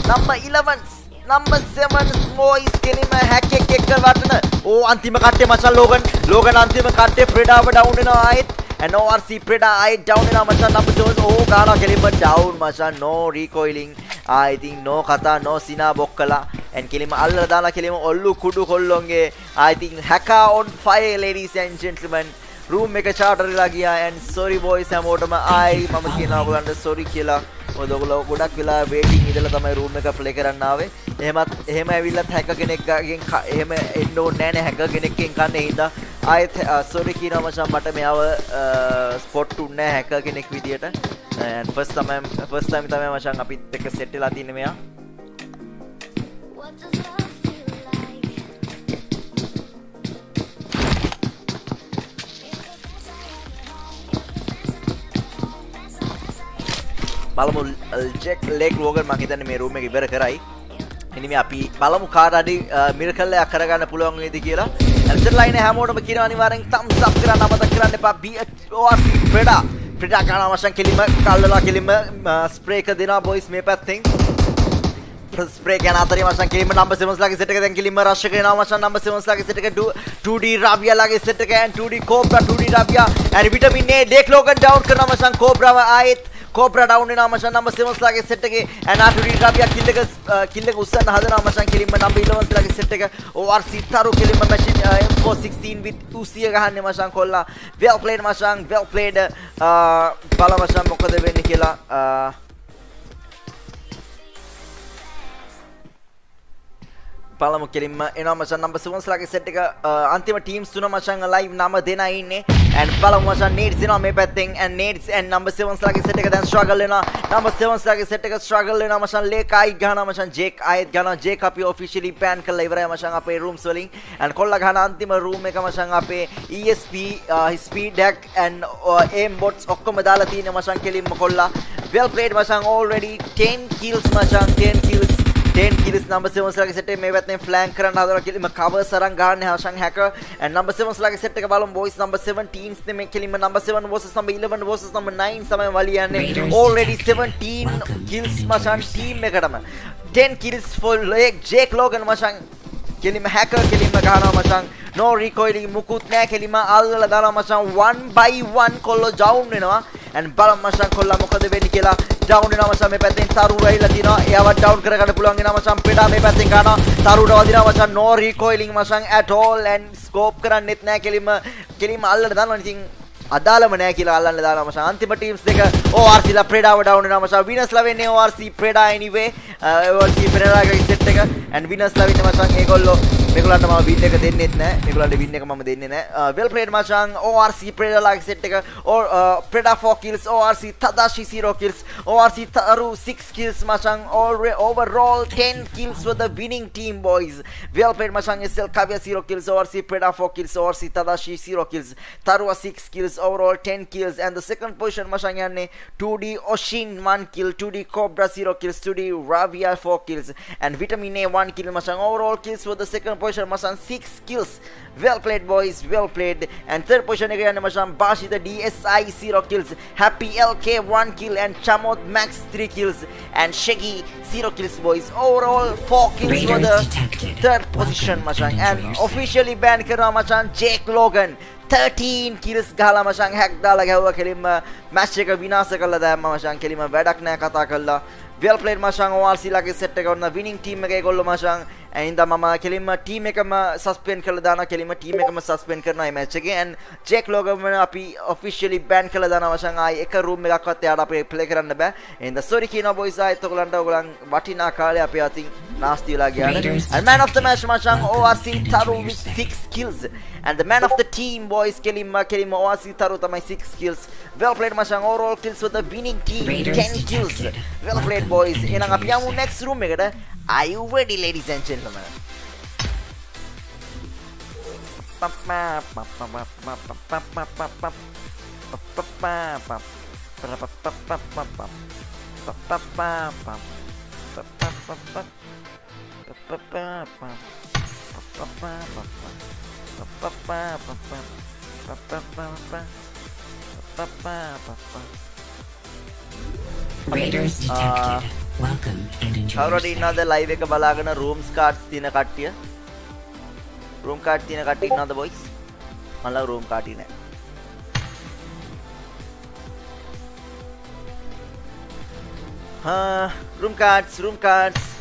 number 11s number 7s මොයිස් කෙලිම හැක් එක එක වටන ඕ අන්තිම කට්ටේ මචන් ලෝගන් ලෝගන් අන්තිම කට්ටේ ප්‍රෙඩාව ඩවුන් වෙනවා ආයෙත් and ORC ප්‍රෙඩා ආයෙත් ඩවුන් වෙනවා මචන් number 7 ඕ ගානවා කෙලිම ඩවුන් මචන් no recoiling. I think no කතා no සිනා බොක්කලා and කෙලිම අල්ලලා දාලා කෙලිම ඔල්ලු කුඩු කොල්ලොන්ගේ I think hacker on fire ladies and gentlemen. Room එක චාටරලා ගියා and sorry boys හැමෝටම ආයි මම කියනවා ඔයගලන්ට sorry කියලා. මොකද ඔයගොල්ලෝ ගොඩක් වෙලා වේටින් ඉඳලා තමයි රූම් එක ප්ලේ කරන්න ආවේ. එහෙමත් එහෙම ඇවිල්ලත් හැක කෙනෙක්ගෙන් එහෙම එන්න ඕනේ නැහැ නේ. හැක කෙනෙක්ගෙන් කන්නේ හින්දා ආයෙත් sorry කියනවා මචං මට මෙයාව ස්පොට් උන්නේ හැක කෙනෙක් විදියට. And first time first time තමයි මචං අපිත් එක්ක සෙට් වෙලා තින්නේ මෙයා. බලමු ජෙක් ලෙක් රෝගන් මං හිතන්නේ මේ රූම් එක ඉවර කරයි. ඉනිමේ අපි බලමු කාට හරි මිරකල් එකක් කරගන්න පුළුවන් වේද කියලා. ඇල්සර් ලයින් හැමෝටම කියනවා අනිවාර්යෙන් thumbs up කරන්න අමතක කරන්න එපා. BORC ප්‍රෙඩා ප්‍රෙඩා ගන්න අවශ්‍යන් කෙලිම කල්ලලා කෙලිම ස්ප්‍රේ එක දෙනවා බොයිස් මේ පැත්තෙන්. ස්ප්‍රේ ගැන අතරේ මචං කෙලින්ම නම්බර් 7 ලාගේ සෙට් එක දැන් කෙලින්ම රෂ් එක එනවා මචං නම්බර් 7 ලාගේ සෙට් එක 2D රාබියා ලාගේ සෙට් එක and 2D කෝබ්‍රා 2D රාබියා and vitamin A Jake Logan down කරනවා මචං කෝබ්‍රාව ආයෙත් කෝබ්‍රා ඩවුන් වෙනවා මචං නම්බර් 7 ලාගේ සෙට් එකේ and R 2D රාබියා කිල් එක කිල් එක උස්සන්න හදනවා මචං කෙලින්ම නම්බර් 11 ලාගේ සෙට් එක OR සිතාරු කෙලින්ම මැෂින් M416 with 200 ගහන්නේ මචං කොල්ලා well played මචං well played. බල මචං මොකද වෙන්නේ කියලා පළමු කෙලින්ම. එනවා මචන් නම්බර් 7 ලාගේ සෙට් එක අන්තිම ටීම්ස් තුන මචන් ලයිව් නම දෙනා ඉන්නේ. And පළමු මචන් නීඩ්ස් එනවා මේ පැත්තෙන්. And නීඩ්ස් and නම්බර් 7 ලාගේ සෙට් එක දැන් ස්ට්‍රගල් වෙනවා. නම්බර් 7 ලාගේ සෙට් එක ස්ට්‍රගල් වෙනවා මචන්. ලේක් ආයි ගහනවා මචන්. ජේක් ආයෙත් ගහනවා. ජේක් අපි ඔෆිෂියලි බෑන් කරලා ඉවරයි මචන් අපේ රූම්ස් වලින්. And කොල්ලා ගහන අන්තිම රූම් එක මචන් අපේ ESP speed hack and aim bots ඔක්කොම දාලා තියෙන මචන් කෙලින්ම කොල්ලා. Well played මචන්. Already 10 kills මචන්. 10 kills. 10 kills number 7 ලාගේ සෙට් එක මේ පැත්තෙන් ෆ්ලෑන්ක් කරන්න හදනවා කියලා. මේ කවර් සරන් ගන්න හෂන් හැකර් and number 7 ලාගේ සෙට් එක බලමු. Boys number 17s නේ මේ කෙලින්ම number 7 versus number 11 versus number 9 තමයි වලියන්නේ. Already 17 kills මචන් ටීම් එකටම. 10 kills for Jake Logan මචන් කෙලිම හැකර් කෙලිම ගහනවා මචන් no recoiling මුකුත් නෑ කෙලිම අල්ලලා දානවා මචන් 1 by 1 කොල්ලෝ down වෙනවා. And බලමු මචන් කොල්ලා මොකද වෙන්නේ කියලා. Down වෙනවා මචන් මේ පැත්තෙන් තරු රැහිලා තිනවා එයාව down කරගන්න පුළුවන් වෙනවා මචන් පෙඩා මේ පැත්තෙන් ගන්නවා. තරුට වදිනවා මචන් no recoiling මචන් at all. And scope කරන්නෙත් නෑ. කෙලිම කෙලිම අල්ලලා දානවා. ඉතින් අදාළම නෑ කියලා අල්ලන්න දානවා මචං අන්තිම ටීම්ස් දෙක ORC ලා ප්‍රෙඩාව ඩවුන් වෙනවා මචං විනස් ලා වෙන්නේ ORC ප්‍රෙඩා anyway. ORC ප්‍රෙඩාගේ සෙට් එක and විනස් ලා වෙන්නේ මචං ඒගොල්ලෝ. මේගොල්ලන්ට මම වින් එක දෙන්නෙත් නෑ. මේගොල්ලන්ට වින් එක මම දෙන්නේ නෑ. well played මචං ORC ප්‍රෙඩා ලාගේ සෙට් එක. Or ප්‍රෙඩා 4 kills ORC Tadashi 0 kills ORC Taru 6 kills මචං overall 10 kills for the winning team boys. Well played මචං SL Kavya 0 kills ORC ප්‍රෙඩා 4 kills ORC Tadashi 0 kills Tarua 6 kills overall 10 kills. And the second position Mashanyan 2D Oshin 1 kill 2D Cobra 0 kills 2D Ravia 4 kills. And Vitamin A 1 kill Mashang overall kills for the second position Mashang 6 kills. Well played boys well played. And third position again Mashang Bashi the DSI 0 kills. Happy LK 1 kill. And Chamot Max 3 kills. And Shaggy 0 kills boys. Overall 4 kills Raiders for the detected. third position Welcome Mashang. And officially banned Karama Chan Jake Logan. 13 kills ගහලා මචං හැක් දාලා ගැහුවා කෙලින්ම මැච් එක විනාශ කළා දැම්ම මචං කෙලින්ම වැඩක් නෑ කතා කළා well played මචං ORC ලාගේ සෙට් එක ඔන්න winning team එක ඒගොල්ලෝ මචං. ඇයින්ද මම කෙලින්ම ටීම් එකම සස්පෙන්ඩ් කරලා දානවා. කෙලින්ම ටීම් එකම සස්පෙන්ඩ් කරනවා මේ මැච් එකේ. And ජෙක් ලෝගම් අපි officially ban කරලා දානවා මචං. ආයි එක room එකක්වත් එයාට අපේ play කරන්න බෑ. එහෙනම් sorry කියනවා boys. ආයෙත් ඔයගලන්ට ඔයගලන් වටිනා කාලේ අපේ අතින් nasty වෙලා ගියානේ. And man of the match මචං ORC Taru with 6 kills. And the man of the team boys, Kelima, Kelima Oasi Tarutama, 6 kills. Well played Mashang, overall kills with the winning team, Raiders 10 kills. Well played boys. ಏನಂಗಪ್ಪ next room ಮೇಗಡ I ready ladies and gentlemen Ba ba ba ba ba enjoy. කවුරුහරි ඉන්නවද ලයිව් එක බලාගෙන රූම්ස් කාඩ්ස් තියෙන කට්ටිය? රූම් කාඩ් තියෙන කට්ටිය ඉන්නවද බොයිස්? ළඟ රූම් කාඩ් නෑ. හා room cards room cards.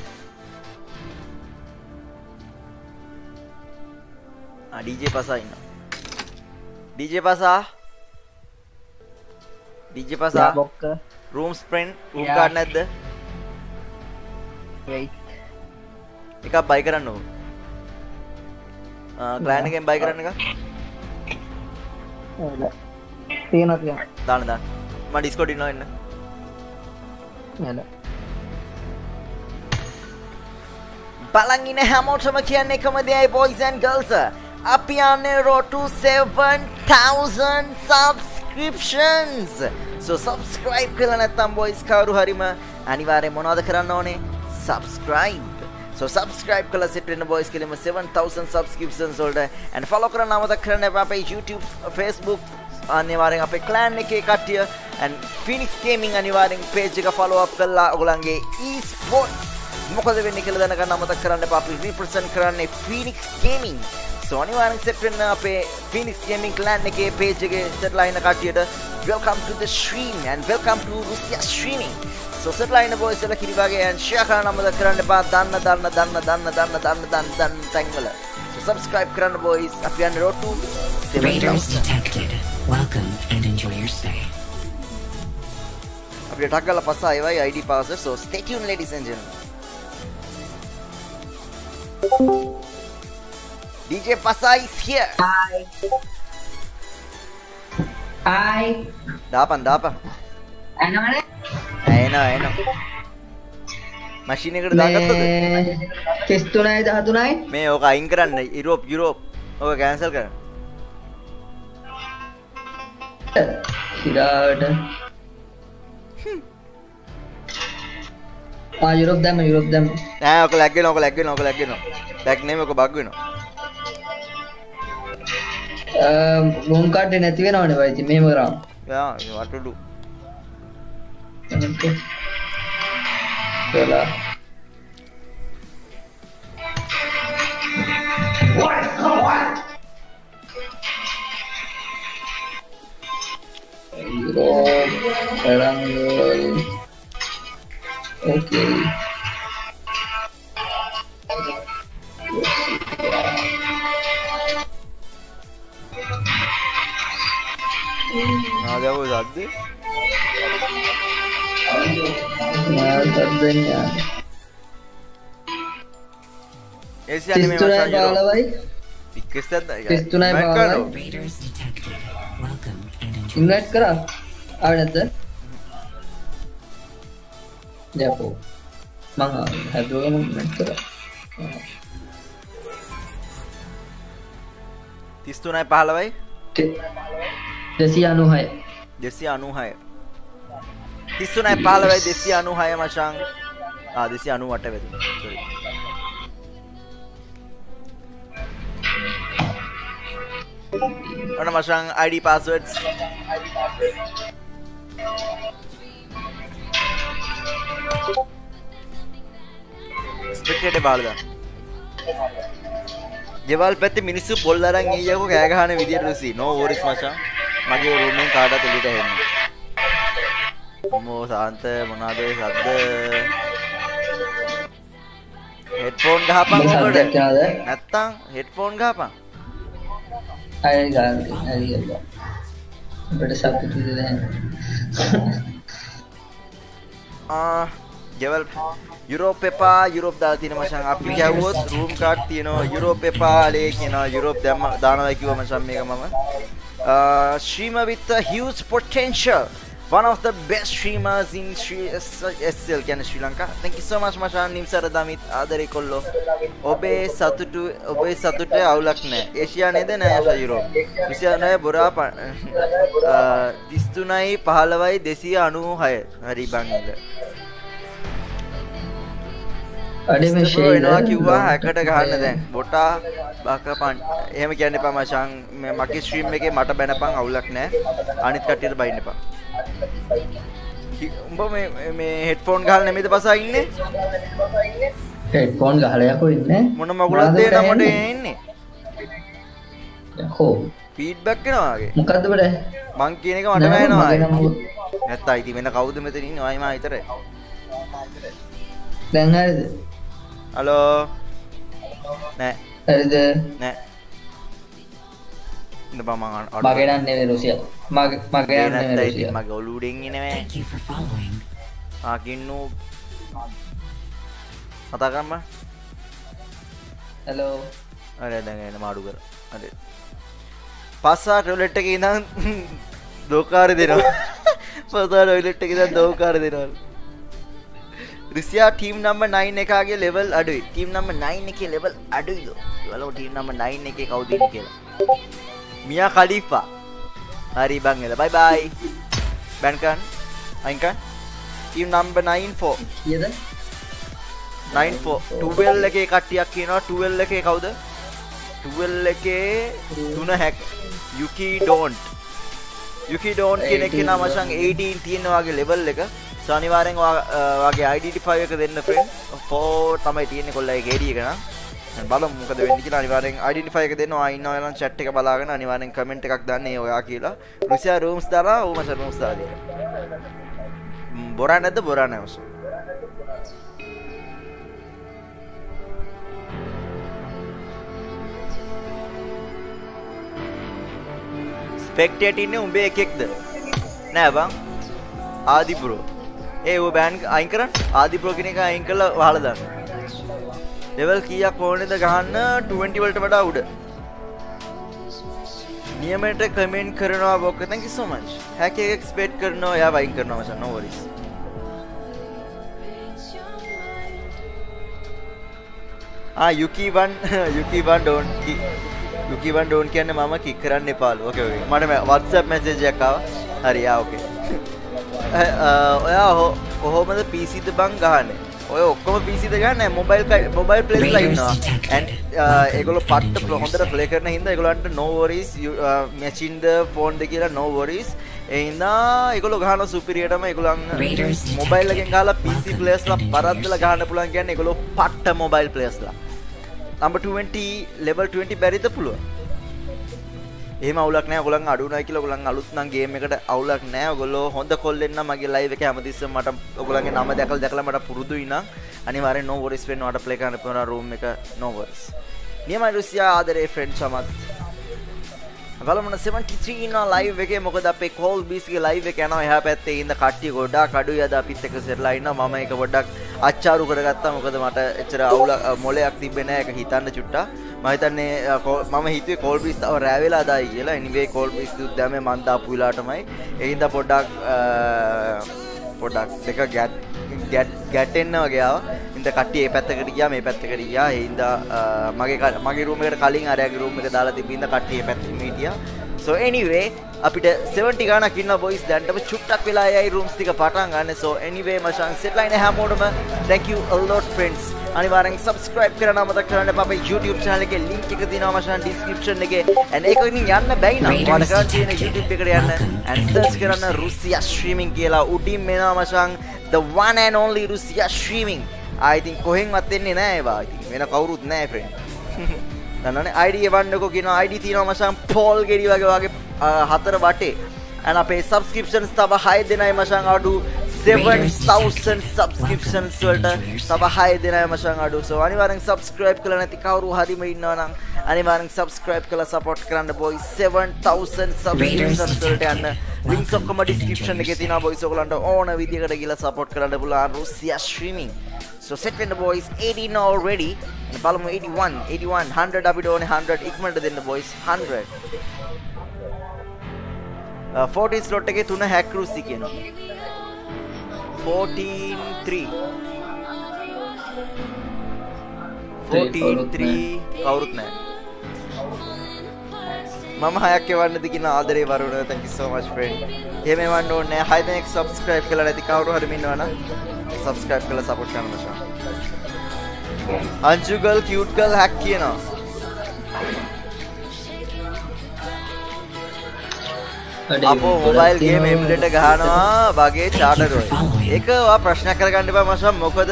DJ පසා ඉන්නවා. DJ පසා. DJ පසා. බොක්ක රූම් ස්ප්‍රෙන්ට් රූම්. කාඩ් නැද්ද? එකක් බයි කරන්න කලෑන් එකෙන් බයි කරන්න එක තියෙනවා දාන දාන්න මම ඩිස්කෝඩ් බලන් ඉන්න හැමෝටම කියන්නේ එකම දෙයයි boys and girls අපි යන්නේ road to 7000 subscriptions. So subscribe කරලා නැත්නම් boys කවුරු හරිම අනිවාර්යෙන් මොනවද කරන්න ඕනේ? Subscribe. So subscribe කළා set වෙන boys කෙලිම 7000 subscriptions වලට. And follow කරන්න අමතක කරන්න එපා අපේ YouTube Facebook අනිවාර්යෙන් අපේ clan එකේ කට්ටිය. And Phoenix Gaming අනිවාර්යෙන් page එක follow up කරලා ඔයගොල්ලන්ගේ e-sports මොකද වෙන්නේ කියලා දැනගන්න අමතක කරන්න එපා. අපි represent කරන්නේ Phoenix Gaming. So අනිවාර්යෙන් set වෙන්න අපේ Phoenix Gaming clan එකේ setලා ඉන්න කට්ටියට welcome to the stream and welcome to Russia streaming. so setලා ඉන්න boys එලා කිරි වගේ and share කරන්න අමතක කරන්න එපා. දන්න දන්න දන්න දන්න දන්න දන්න දන්න දන්න තැන්වල. so subscribe කරන්න boys. අපි යන්නේ road to Raiders 7000. detected. Welcome and enjoy your stay. අපිට ටක් ගාලා පස්ස ආයෙවයි ID password so stay tuned ladies and gentlemen DJ Pasa is here. Hi. Hi. දාපන් දාපන් ඇනවනේ? ඇයනවා ඇයනවා මැෂින් එකට දාගත්තද මේ 33යි 13යි මේ ඕක අයින් කරන්න යුරෝප් යුරෝප් ඕක කැන්සල් කරන්න සිරාවට ආ යුරෝප් දැම්ම යුරෝප් දැම්ම නෑ ඕක ලැග් වෙනවා ඕක ලැග් වෙනවා ඕක ලැග් වෙනවා ලැග් නෙමෙයි ඕක බග් වෙනවා බොම්කාට නැති වෙනවන පයිති මෙම කරම්. වටඩු. කලා Okay. हाँ, आजा वो जात दे यार कर दे यार। ऐसे आने में मज़ा आएगा वाला भाई? किससे आता है किस तूने भागा भाई? इनवाइट करा। आ रहा था देखो। मांगा। है दो इनवाइट करा। तीस तूने पहला भाई? දෙසි අනුහය දෙසි අනුහය තිස්සුනයි පාලවයි දෙසි අනුහය මචං දෙසි අනුවට වෙද ඕන මචං අයිඩ පාස්ුවඩ් ස්පිටට බාලද ගෙවල් පැති මිනිස්සු පොල් අරන් ඒයකු කෑගහන විදිට ලුසි නෝ ෝරිස් මචා. මගේ රුමෙන් කාඩ තුළිට හෙන්න. මෝ සාන්ත මොනාදේ සද්ද හෙටෆෝන් ගහපන් ට නැත්තං හෙටෆෝන් ගහපන්. අයට සබ හරි ගියා අපිට සබ්ජෙක්ට් විදිහට දැනෙන ආ ගෙවල් යුරෝප් එපා යුරෝප් දාලා තියෙන මචං අපි ගැව්වොත් රූම් කාඩ් තියෙනවා යුරෝප් එපා අලේ කියනවා යුරෝප් දැම්ම දානවා කිව්ව මචං මේක මම. uh, streamer with a huge potential. One of the best streamers in Sri SL කියන ශ්‍රී Lanka thank you so much මචං නිම්සර දමිත්. ආදරේ කොල්ලෝ. ඔබේ සතුටු ඔබේ සතුට අවුලක් නෑ ඒෂියා නේද? නෑ ආශා යුරෝප් රුසියා නෑ බොරා 33යි 15යි 296 හරි බං නවා කිව්වා හැකට ගහන්න දැන්. බොටා බකපන්. එහම කියන්න එපා මචන් මකි ශ්‍රීම් එක මට බැනපං අවුලක් නෑ අනිත් කටයට බයින්න එපා. උඹ මේ හෙට්ෆෝන් ගහල් නැමිත පසා ඉන්නේ? හෙට්ෆෝන් ගහලයකු ඉන්න. මොන මගුලන්දේ නමට එන්නේ හෝ පීඩ්බැක්කෙනවාගේ මොකක්දබට මං කියනක මට බෑනවා ඇත්තා අයිති වෙන කවුද මෙතනින් අයම අතරයි දැන්හරිද අලෝ නෑ හරිද නෑ ඉන්න බමන් මගෙනන්න රුසිය මගේ මගේ ඔලුඩෙන්ගෙනවේ ආකින්නූ කතාකම්ම හලෝ අරදගෙන මාඩු කර අද පස්සා ටොලෙට් එක ඉඳම් දෝකාර දෙනවා පසා ටොයිලෙට් එක ඉඳම් දෝකාර දෙනවා රිසියා ටීම් නම්බ නයින් එකගේ ලෙවල් අඩුයි. ටීම් නම්බ නයින් එක ලෙවල් අඩුයිද? වලෝ ටීම් නම්බ නයින් එක කවුදන කියලා. මිය කලිපා හරි බංල බයි බයි බැන්කන්. අයිකන් ටීම් නම්බ 94 කියද? 94ටල් එකේ කට්ටියක් කියනවා. ටුවල් එකේ කවුද? ටුවල් එකේ තුන හැක් යුකී ඩෝන්ට් යුකි ඩෝන් කෙනෙක් නමසං 18 තියෙනවාගේ ලෙවල් එක. So අනිවාර්යෙන් ඔයා ඔයාගේ identify එක දෙන්න friend. 4 තමයි තියෙන්නේ කොල්ලගේ KD එක නම් දැන් බලමු මොකද වෙන්නේ කියලා. අනිවාර්යෙන් identify එක දෙන්න. ඔයා ඉන්නවා නම් chat එක බලාගෙන අනිවාර්යෙන් comment එකක් දාන්න ඒ ඔයා කියලා. රුසියා rooms දාලා ඕ මචං rooms දාලා බොරා නැද්ද? බොරා නැහැ මචං ස්පෙක්ටේට ඉන්නේ උඹේ එකෙක්ද නෑ බං. ආදි බ්‍රෝ ඒ ඌ බෑන් අයින් කරන්න. ආදි බ්‍රෝ කෙනෙක් අයින් කරලා වහලා දාන්න. ලෙවල් කීයක් ඕනේද ගහන්න? 20 වලට වඩා උඩ. නියමයට කමෙන්ට් කරනවා බොක්ක thank you so much. හැක් එක එක්ස්පෙක්ට් කරනවා. එයා වයින් කරනවා මචං no worries. ආ යුකි වන් යුකි වන් ඩෝන් යුකි වන් ඩෝන් කියන්නේ මම කික් කරන්න එපාලු. ඕකේ ඕකේ මට WhatsApp message එකක් ආවා. හරි ආ ඕකේ ඔයා කොහොමද PCද බං ගහන්නේ? ඔය ඔක්කොම පිසිද ගන්න? මොබයිල් මොබයිල් පලේස් ලයින්නවා ඒගොල පට්ට හොඳට පලේ කරන හිද එකගොලන්ට නෝවරිස් මැචින්ද ෆෝන්ද කියලා නෝවරිස් එහින්දා එකගොල ගහන සුපිරියටම එකගුලන් මොබයිල්ලගෙන් කාලා පිසි පලේස්ලා පරද්දල ගහන්න පුළන් කියන්න එකගොලො පට්ට මොබයිල් පලේස්ලා නම්බ 20 ලෙවල් 20 බැරිද පුළුව ඒම අවුලක් නෑ ගොලන් අඩුනයි කියලා ගොලන් අලුත් නම් ගේම් එකට අවුලක් නෑ ඔයගොල්ලෝ හොඳ කොල්ලෙන්න මගේ ලයිව් එකේ හැමතිස්සෙම මට ඔයගොල්ලන්ගේ නම දැකලා දැකලා මට පුරුදුයි නම් අනිවාර්යෙන් no worries වෙන්න මට ප්ලේ කරන්න පුළුවන් රූම් එක. No worries. නියමයි රුසියා. ආදරේ ෆ්‍රෙන්ඩ් සමත්. බලමු 73 ඉන්නවා ලයිව් එකේ. මොකද අපේ කෝල් බීස්ගේ ලයිව් එක යනවා. එහා පැත්තේ ඉන්න කට්ටිය ගොඩාක් අඩුයි. අද අපිත් එක්ක සෙරලා ඉන්නවා. මම ඒක පොඩ්ඩක් අච්චාරු කරගත්තා. මොකද මට එච්චර අවුල මොලයක් තිබ්බේ නෑ. ඒක හිතන්න චුට්ටා මම හිතන්නේ මම හිතුවේ කෝල් බීස් තව රෑ වෙලා දායි කියලා. එනිවේ කෝල් බීස් දුත් දැමේ මන් දාපු වෙලාවටමයි. ඒ හින්දා පොඩ්ඩක් පොඩ්ඩක් දෙක ගැට් ගැටෙන්න වගේ ආවා. ඉඳ කට්ටිය ඒ පැත්තකට ගියා මේ පැත්තකට ගියා. ඒ හින්දා මගේ මගේ රූම් එකට කලින් අරයාගේ රූම් එක දාලා තිබින්ද කට්ටිය ඒ පැත්තට හිටියා. So anyway අපිට 70 ගානක් ඉන්න බොයිස් දැන්ටම චුට්ටක් වෙලා යයි රූම්ස් ටික පටන් ගන්න. So anyway මචං සෙට් ලයින් හැමෝටම thank you a lot friends. අනිවාර්යෙන් subscribe කරන්න මතක කරන්න අපේ YouTube channel එකේ link එක තියෙනවා මචං description එකේ. And ඒකකින් යන්න බැයි නම් ඔයාලට කරන් තියෙන YouTube එකට යන්න and search කරන්න රුසියා streaming කියලා උඩින් මෙනවා මචං. The one and only Russia streaming. think කොහෙන්වත් එන්නේ නැහැ ඒවා. ඉතින් වෙන කවුරුත් නැහැ friend දන්නවනේ? ID එවන්නකෝ කියන ID තියෙනවා මචං. පෝල් ගෙඩි වගේ වගේ හතර වටේ and අපේ subscriptions තව 6 දෙනයි මචං අඩු 7000 subscriptions වලට තව 6 දෙනයි මචං අඩු. So අනිවාර්යෙන් subscribe කරලා නැති කවුරු හරිම ඉන්නවා නම් අනිවාර්යෙන් subscribe කරලා support කරන්න boys 7000 subscriptions වලට යන්න. Links ඔක්කොම description එකේ තියෙනවා boys. ඔයගලන්ට ඕන විදියකට ගිහලා support කරන්න පුළුවන්. Russia streaming. So the boys 18 already බලමු 81 81 100 අපිට ඕනේ 100 ඉක්මනට දෙන්න boys 100 uh, 40 slot එකේ තුන hack රුසි කියනවා 14 3 14 3 කවුරුත් නැහැ මම හයක් එවන්නද කියන ආදරේ වරුණ. Thank you so much friend. එහෙම එවන්න ඕනේ නැහැ. 6 දෙනෙක් subscribe කරලා නැති කවුරු හරි ඉන්නවනම් සබස්ක්‍රයිබ් කරලා සපෝට් කරන්න මචං. අංජු ගල් කියුට් ගල් හැක් කියනවා. අපෝ මොබයිල් ගේම් එමුලෙට ගහනවා වගේ චාටර් ඔය ඒක ඔයා ප්‍රශ්න කරගන්න එපා මචං. මොකද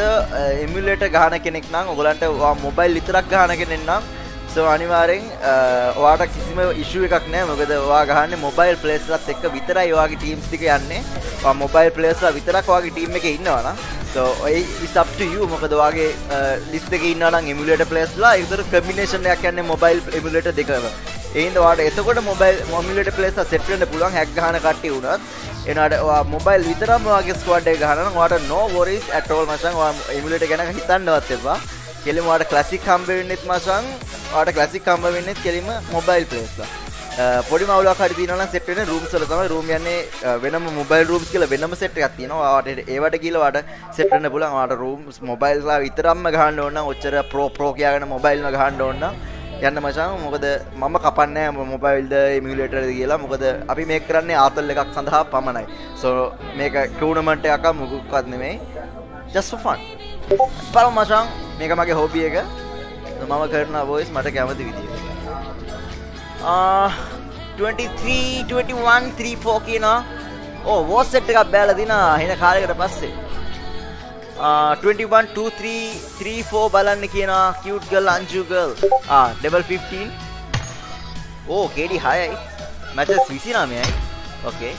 එමුලෙට ගහන කෙනෙක් නම් ඔයගලන්ට ඔයා මොබයිල් විතරක් ගහන කෙනෙක් නම් සෝ අනිවාරෙන් ඔයාට කිසිම ඉශු එකක් නෑ මොකද ඔයා ගහන්න මොබයිල් පලේස්ලත් එක්ක විතරයි ඔයාගේ ටීම්ස් ටික යන්නේ. මොබයිල් පලේස්ලා විතරක් ඔයාගේ ටීම් එක ඉන්නවනම් so ඔය is up to you. මොකද ඔයාගේ ලිස්ට් එකේ ඉන්නවා නම් එමුලේටර් ප්ලේස්ලා ඒතර කම්බිනේෂන් එකක් යන්නේ මොබයිල් එමුලේටර් දෙකම. ඒ හින්දා ඔයාට එතකොට මොබයිල් එමුලේටර් ප්ලේස්ලා සෙට් වෙන්න පුළුවන් හැක් ගහන කට්ටිය උනත් එනවාට ඔයා මොබයිල් විතරම ඔයාගේ ස්ක්වොඩ් එක ගහනවා නම් ඔයාට no worries at all. මචං ඔයා එමුලේටර් ගැන හිතන්නවත් එපා. කෙලිම ඔයාට ක්ලාසික් හම්බ වෙන්නෙත් මචං ඔයාට ක්ලාසික් හම්බ වෙන්නෙත් කෙලිම මොබයිල් ප්ලේස්ලා පොඩි මවුලක් හරි තියෙනවා නම් සෙට් වෙන රූම්ස් වල තමයි රූම් යන්නේ වෙනම මොබයිල් රූම්ස් කියලා වෙනම සෙට් එකක් තියෙනවා. ඔයාට ඒවට කියලා ඔයාට සෙට් වෙන්න පුළුවන්. ඔයාට රූම්ස් මොබයිල් ලා විතරක්ම ගහන්න ඕන නම් ඔච්චර ප්‍රෝ ප්‍රෝ කියාගෙන මොබයිල් න ගහන්න ඕන නම් යන්න මචං මොකද මම කපන්නේ මොබයිල්ද එමියුලේටර්ද කියලා මොකද අපි මේක කරන්නේ ආතල් එකක් සඳහා පමණයි. සෝ මේක ටූර්නමන්ට් එකක් මොකක්වත් නෙමෙයි. Just for fun. බලමු මචං මේක මගේ හොබි එක. මම කරන වොයිස් මට කැමති විදියට. 23 21 34 කියනවා. ඕ වෝස් සෙට් එකක් බෑලා දිනා. හෙන කාලයකට පස්සේ. ආ 21 2 3 3 4 බලන්න කියනවා. cute girl anju girl. ආ level 15 ඕ KD 6යි matches 29යි okay.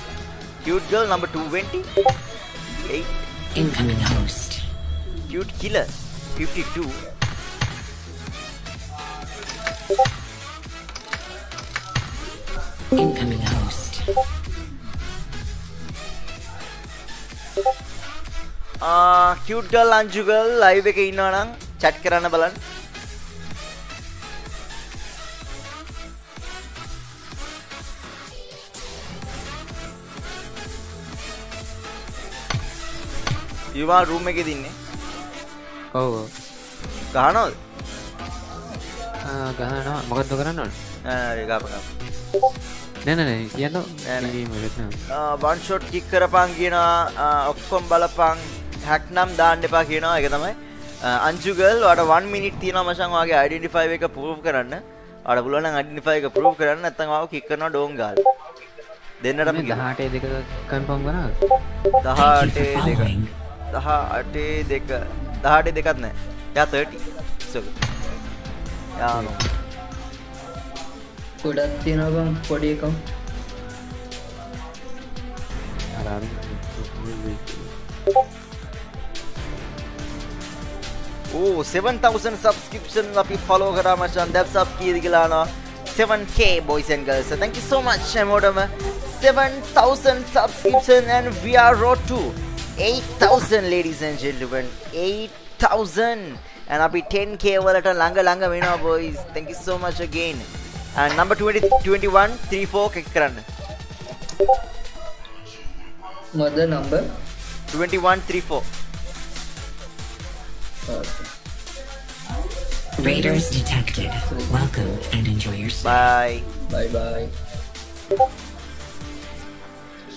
cute girl number 220 8 Incoming host. Cute killer 52 Incoming host. ආ cute girl anju girl live එකේ ඉන්නවා නම් chat කරන්න බලන්න. යුවා රූම් එකේ දින්නේ ඔව්. ගහනවද? ගහනවා. මොකක්ද කරන්න ඕන? නෑ ගාප ගාප. නෑ නෑ නෑ. කියන්න වන් ෂොට් කික් කරපන් කියනවා. ඔක්කොම් බලපන්. හැක් නම් දාන්න එපා කියනවා. එක තමයි. අංචුගල් වට වන් මිනිට් තියෙන මචන් වගේ අයිඩෙන්ටිෆයි එක ප්‍රූව් කරන්න. අඩ පුළුවන් අයිඩෙන්ටිෆයි එක ප්‍රූව් කරන්න. නැත්නම් ආව කික් කරනවා ඩෝන් ගාල්. දෙන්නටම 18 දෙක කන්ෆර්ම් කරනවද? 18 දෙක. 18 දෙක 18 දෙකක් නෑ යා 30 සොක යා නෝ ගොඩක් තියෙනවා බං පොඩි එකම් ඕ 7000 subscription අපි follow කරා මචන් දැබ් සබ් කීයද කියලා අහනවා 7k boys and girls. So thank you so much හැමෝටම 7000 subscription and we are road to 8000 ladies and gentlemen 8000 and I'll be 10k over at langa langa mina boys thank you so much again and number 20 21 34 kick what the number 21 34. Raiders detected. Welcome and enjoy your stay. Bye. Bye bye.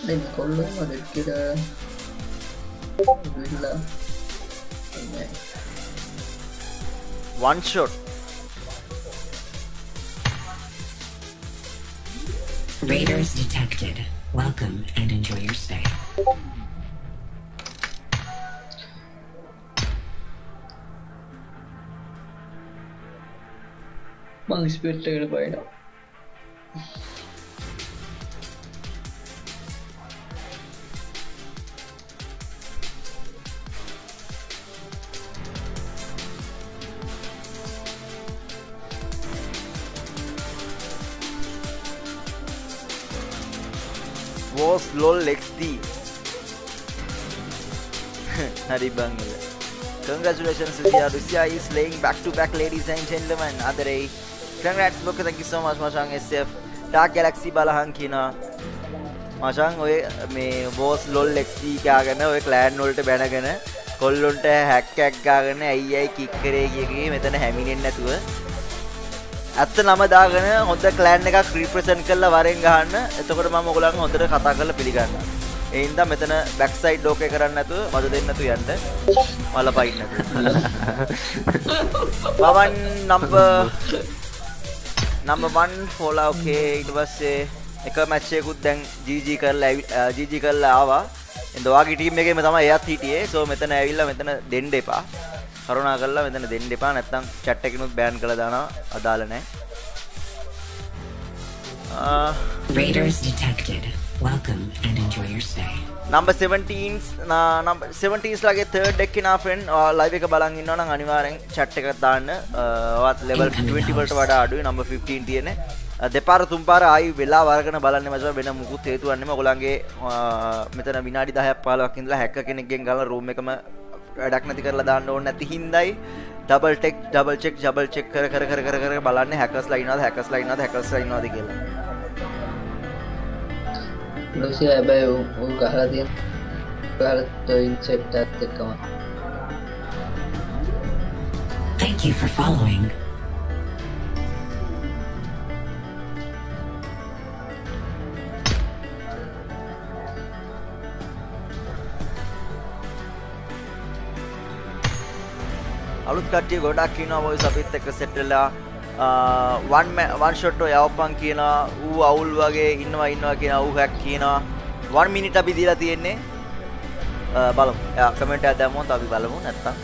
Then call them or one shot. Raiders detected. Welcome and enjoy your stay. Monk's built later by now. හරි බංගල congratulations Lucia Lucia is laying back to back ladies and gentlemen. අදරේ congrats book thank you so much මචං SF dark galaxy බලහන් කියනවා මචං ඔය මේ was lol xd ගාගෙන ඔය clan වලට බැනගෙන කොල්ලොන්ට හැක් හැක් ගාගෙන ඇයි ඇයි කික් කරේ කිය කී මෙතන හැමිනෙන්නේ නැතුව. ඇත්ත නම දාගෙන හොඳ කලෑන් එකක් රීප්‍රසන්ට් කරලා වරෙන් ගහන්න. එතකොට මම ඔයගොල්ලන් හොඳට කතා කරලා පිළිගන්නවා. ඒ හින්දා මෙතන බෑක් සයිඩ් ඩෝක් එක කරන්න නැතුව මද දෙන්න නැතුව යන්න. මල පයින් නැතුව. පවන් නම්බර් නම්බර් 1 ෆෝලා ඕකේ ඊට පස්සේ එක මැච් එකකුත් දැන් GG කරලා GG කරලා ආවා. ඔයාගේ ටීම් එකේම තමයි එයත් හිටියේ. සෝ මෙතන ඇවිල්ලා මෙතන දෙන්න එපා. කරුණා කරලා මෙතන දෙන්න එපා. නැත්නම් chat එකකිනුත් බෑන් කරලා දානවා. අදාළ නැහැ. Raiders detected. Welcome and enjoy your stay. number 17s number 17s ලගේ third deck කෙනා friend live එක බලන් ඉන්නවා නම් අනිවාර්යෙන් chat එකක් දාන්න. ඔයත් level 20 වලට වඩා අඩුයි number 15 තියෙන්නේ. දෙපාර තුන් පාර ආයි වෙලා වරගෙන බලන්න මචං වෙන මුකුත් හේතුවක් නෙමෙයි ඔයගොල්ලන්ගේ මෙතන විනාඩි 10ක් 15ක් ඉඳලා හැක්ක කෙනෙක්ගෙන් ගාලා රූම් එකම වැඩක් නැති කරලා දාන්න ඕනේ නැති හින්දායි double tech double check double check කර කර කර කර බලන්නේ හැකර්ස්ලා ඉන්නවද හැකර්ස්ලා ඉන්නවද හැකර්ස්ලා ඉන්නවද කියලා. ලුසිය හැබැයි ඌ ගහලා තියෙන ගහලා ඉන්සෙට් එකත් එක්කම Thank you for following. අලුත් කට්ටිය ගොඩක් ඉන්නවා බොයිස් අපිත් එක්ක සෙට් වෙලා වන් වන් ෂොට් යවපන් කියනවා ඌ අවුල් වගේ ඉන්නවා ඉන්නවා කියනවා ඌ හැක් කියනවා 1 minute අපි දීලා තියෙන්නේ. එයා කමෙන්ට් දැම්මොත් අපි බලමු. නැත්තම්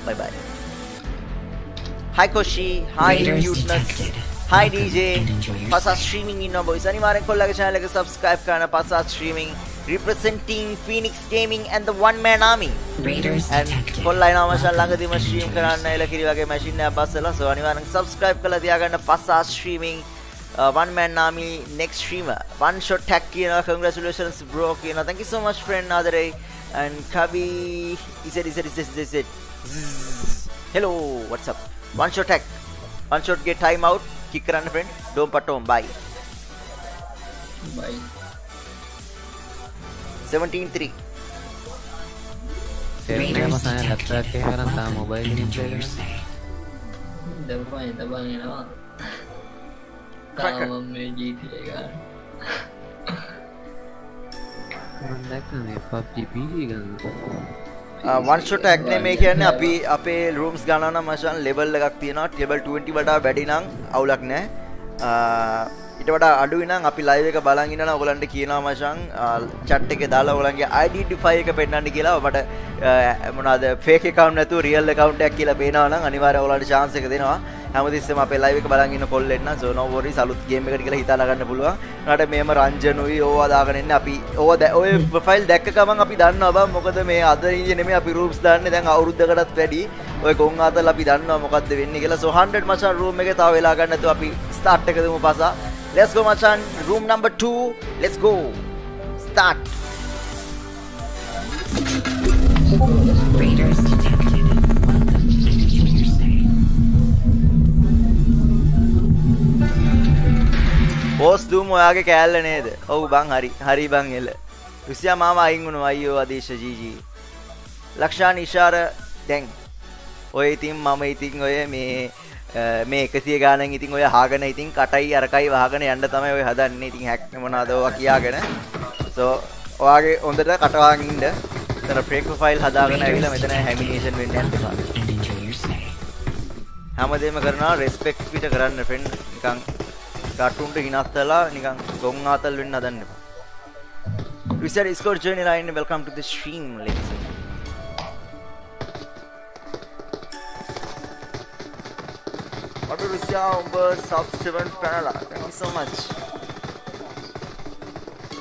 hi dj And enjoy your පසා streaming ඉන්න boys අනිවාර්යෙන් කොල්ලගේ channel එක subscribe කරන්න. පසා streaming representing phoenix gaming and the one man army Raiders and detected. කොල්ලයි නම මචන් ළඟදීම stream කරන්න එලකිරි වගේ machine එකක් බස්සලා so අනිවාර්යෙන් subscribe කරලා තියාගන්න පසා streaming uh, one man army next streamer one shot tag කියනවා congratulations bro කියනවා thank you so much friend ආදරේ and kabi he said he said he said he said Zzz. hello what's up one shot tag one shot get time out kick කරන්න friend don't patom bye බයි 17 3 තේරෙන්නේ නැහැ මසාන ලැප්ටොප් එකේ කරන් තා මොබයිල් එකෙන් ප්ලේ කරන්නේ දබයි දබන් එනවා තාම මේ ජීතිය ගන්න මම දැක්කා මේ PUBG PC ගන්න වන් ෂොට ඇක්නේ මේ කියන්නේ අපි අපේ රූම්ස් ගණන මචන් ලෙබල් එකක් තියෙනවා. ටෙබල් 20 වඩා වැඩි නම් අවුලක් නැහැ ඊට වඩා අඩුයි නම් අපි ලයිව් එක බලන් ඉන්නවා ඔයගලන්ට කියනවා මචන් chat එකේ දාලා ඔයගලන්ගේ identify එක පෙන්නන්න කියලා ඔබට මොනවාද fake account නැතුව real account එකක් කියලා පේනවා නම් අනිවාර්යයෙන් ඔයගලන්ට chance එක දෙනවා හැමතිස්සෙම අපේ live එක බලන් ඉන්න කොල්ලෙන්න so no worries අලුත් game එකකට කියලා හිතාලා ගන්න පුළුවන්. ඊට මේම රංජනුයි ඕවා දාගෙන ඉන්නේ අපි ඕවා දැ- ඔය ප්‍රොෆයිල් දැක්ක ගමන් අපි දන්නවා බං මොකද මේ අද ඉන්නේ නෙමෙයි අපි rooms දාන්නේ දැන් අවුරුද්දකටත් වැඩි. ඔය ගොන් ආතල් අපි දන්නවා මොකද්ද වෙන්නේ කියලා. so 100 මචන් room එකේ තව වෙලා ගන්න නැතුව අපි start එක දෙමු පසා. Let's go මචන් room number 2 let's go. Start. Raiders detected. Welcome enjoy your stay. පෝස් දූම ඔයාගේ කෑල්ල නේද? ඔවු බං හරි. හරි බං එල. රුසියා මාම අයින් වුණු අයියෝ අදේශ ජීජී. ලක්ෂා නිශාර දැන්. ඔය ඉතින් මම ඉතින් ඔය මේ මේ එකසිය ගානන් ඉතින් ඔය හාගෙන ඉතින් කටයි අරකයි වහගෙන යන්න තමයි ඔය හදන්නේ. ඉතින් හැක් මොනවද ඔවා කියාගෙන. සෝ ඔයාගේ හොඳට කටවාගෙන ඉන්න. එතන ප්‍රොෆයිල් හදාගෙන ඇවිල්ලා මෙතන හැමිනේෂන් වෙන්න යන්න එපා. And enjoy your stay. හැමදේම කරනවා රෙස්පෙක්ට් පිට කරන්න ෆ්‍රෙන්ඩ් නිකන් කාටුන්ට හිනස්සලා නිකන් ගොන් ආතල් වෙන්න හදන්න එපා. We said Discord journey line. Welcome අපේ රුසියා උඹ sub 7 පැනලා. Thank you so much.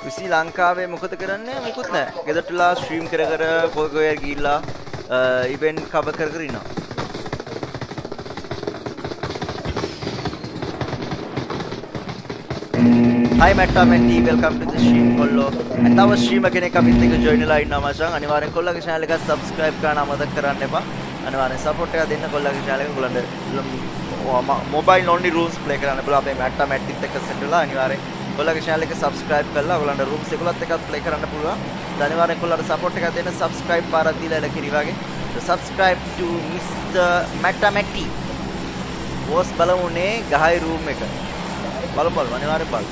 Rusi ලංකාවේ මොකද කරන්නේ? මොකුත් නැහැ. ගෙදරටලා ස්ට්‍රීම් කර කර කොයි කොයි ගිහිල්ලා uh, ඉවෙන්ට් කවර් කර කර ඉන්නවා. Hi Matta Menti, welcome to the stream කොල්ලෝ. තව stream කෙනෙක් අපිත් එක්ක join වෙලා ඉන්නවා මචං. අනිවාර්යෙන් කොල්ලගේ channel එක subscribe කරන්න අමතක කරන්න එපා. අනිවාර්යෙන් support එක දෙන්න කොල්ලගේ channel එක කොල්ලන්ට mobile only rooms play කරන්න පුළුවන්. අපේ Matta Mentiත් එක්ක set වෙලා අනිවාර්යෙන් කොල්ලගේ channel එක subscribe කරලා ඔයගලන්ට rooms එකලත් එකත් play කරන්න පුළුවන්. ඒ අනිවාර්යෙන් කොල්ලන්ට support එකක් දෙන්න subscribe පාරක් දීලා එලකිරි වගේ. So subscribe to Mr. Matta Menti. Boss බලමුනේ ගහයි රූම් එක. බලමු බලමු අනිවාර්යෙන් බලමු.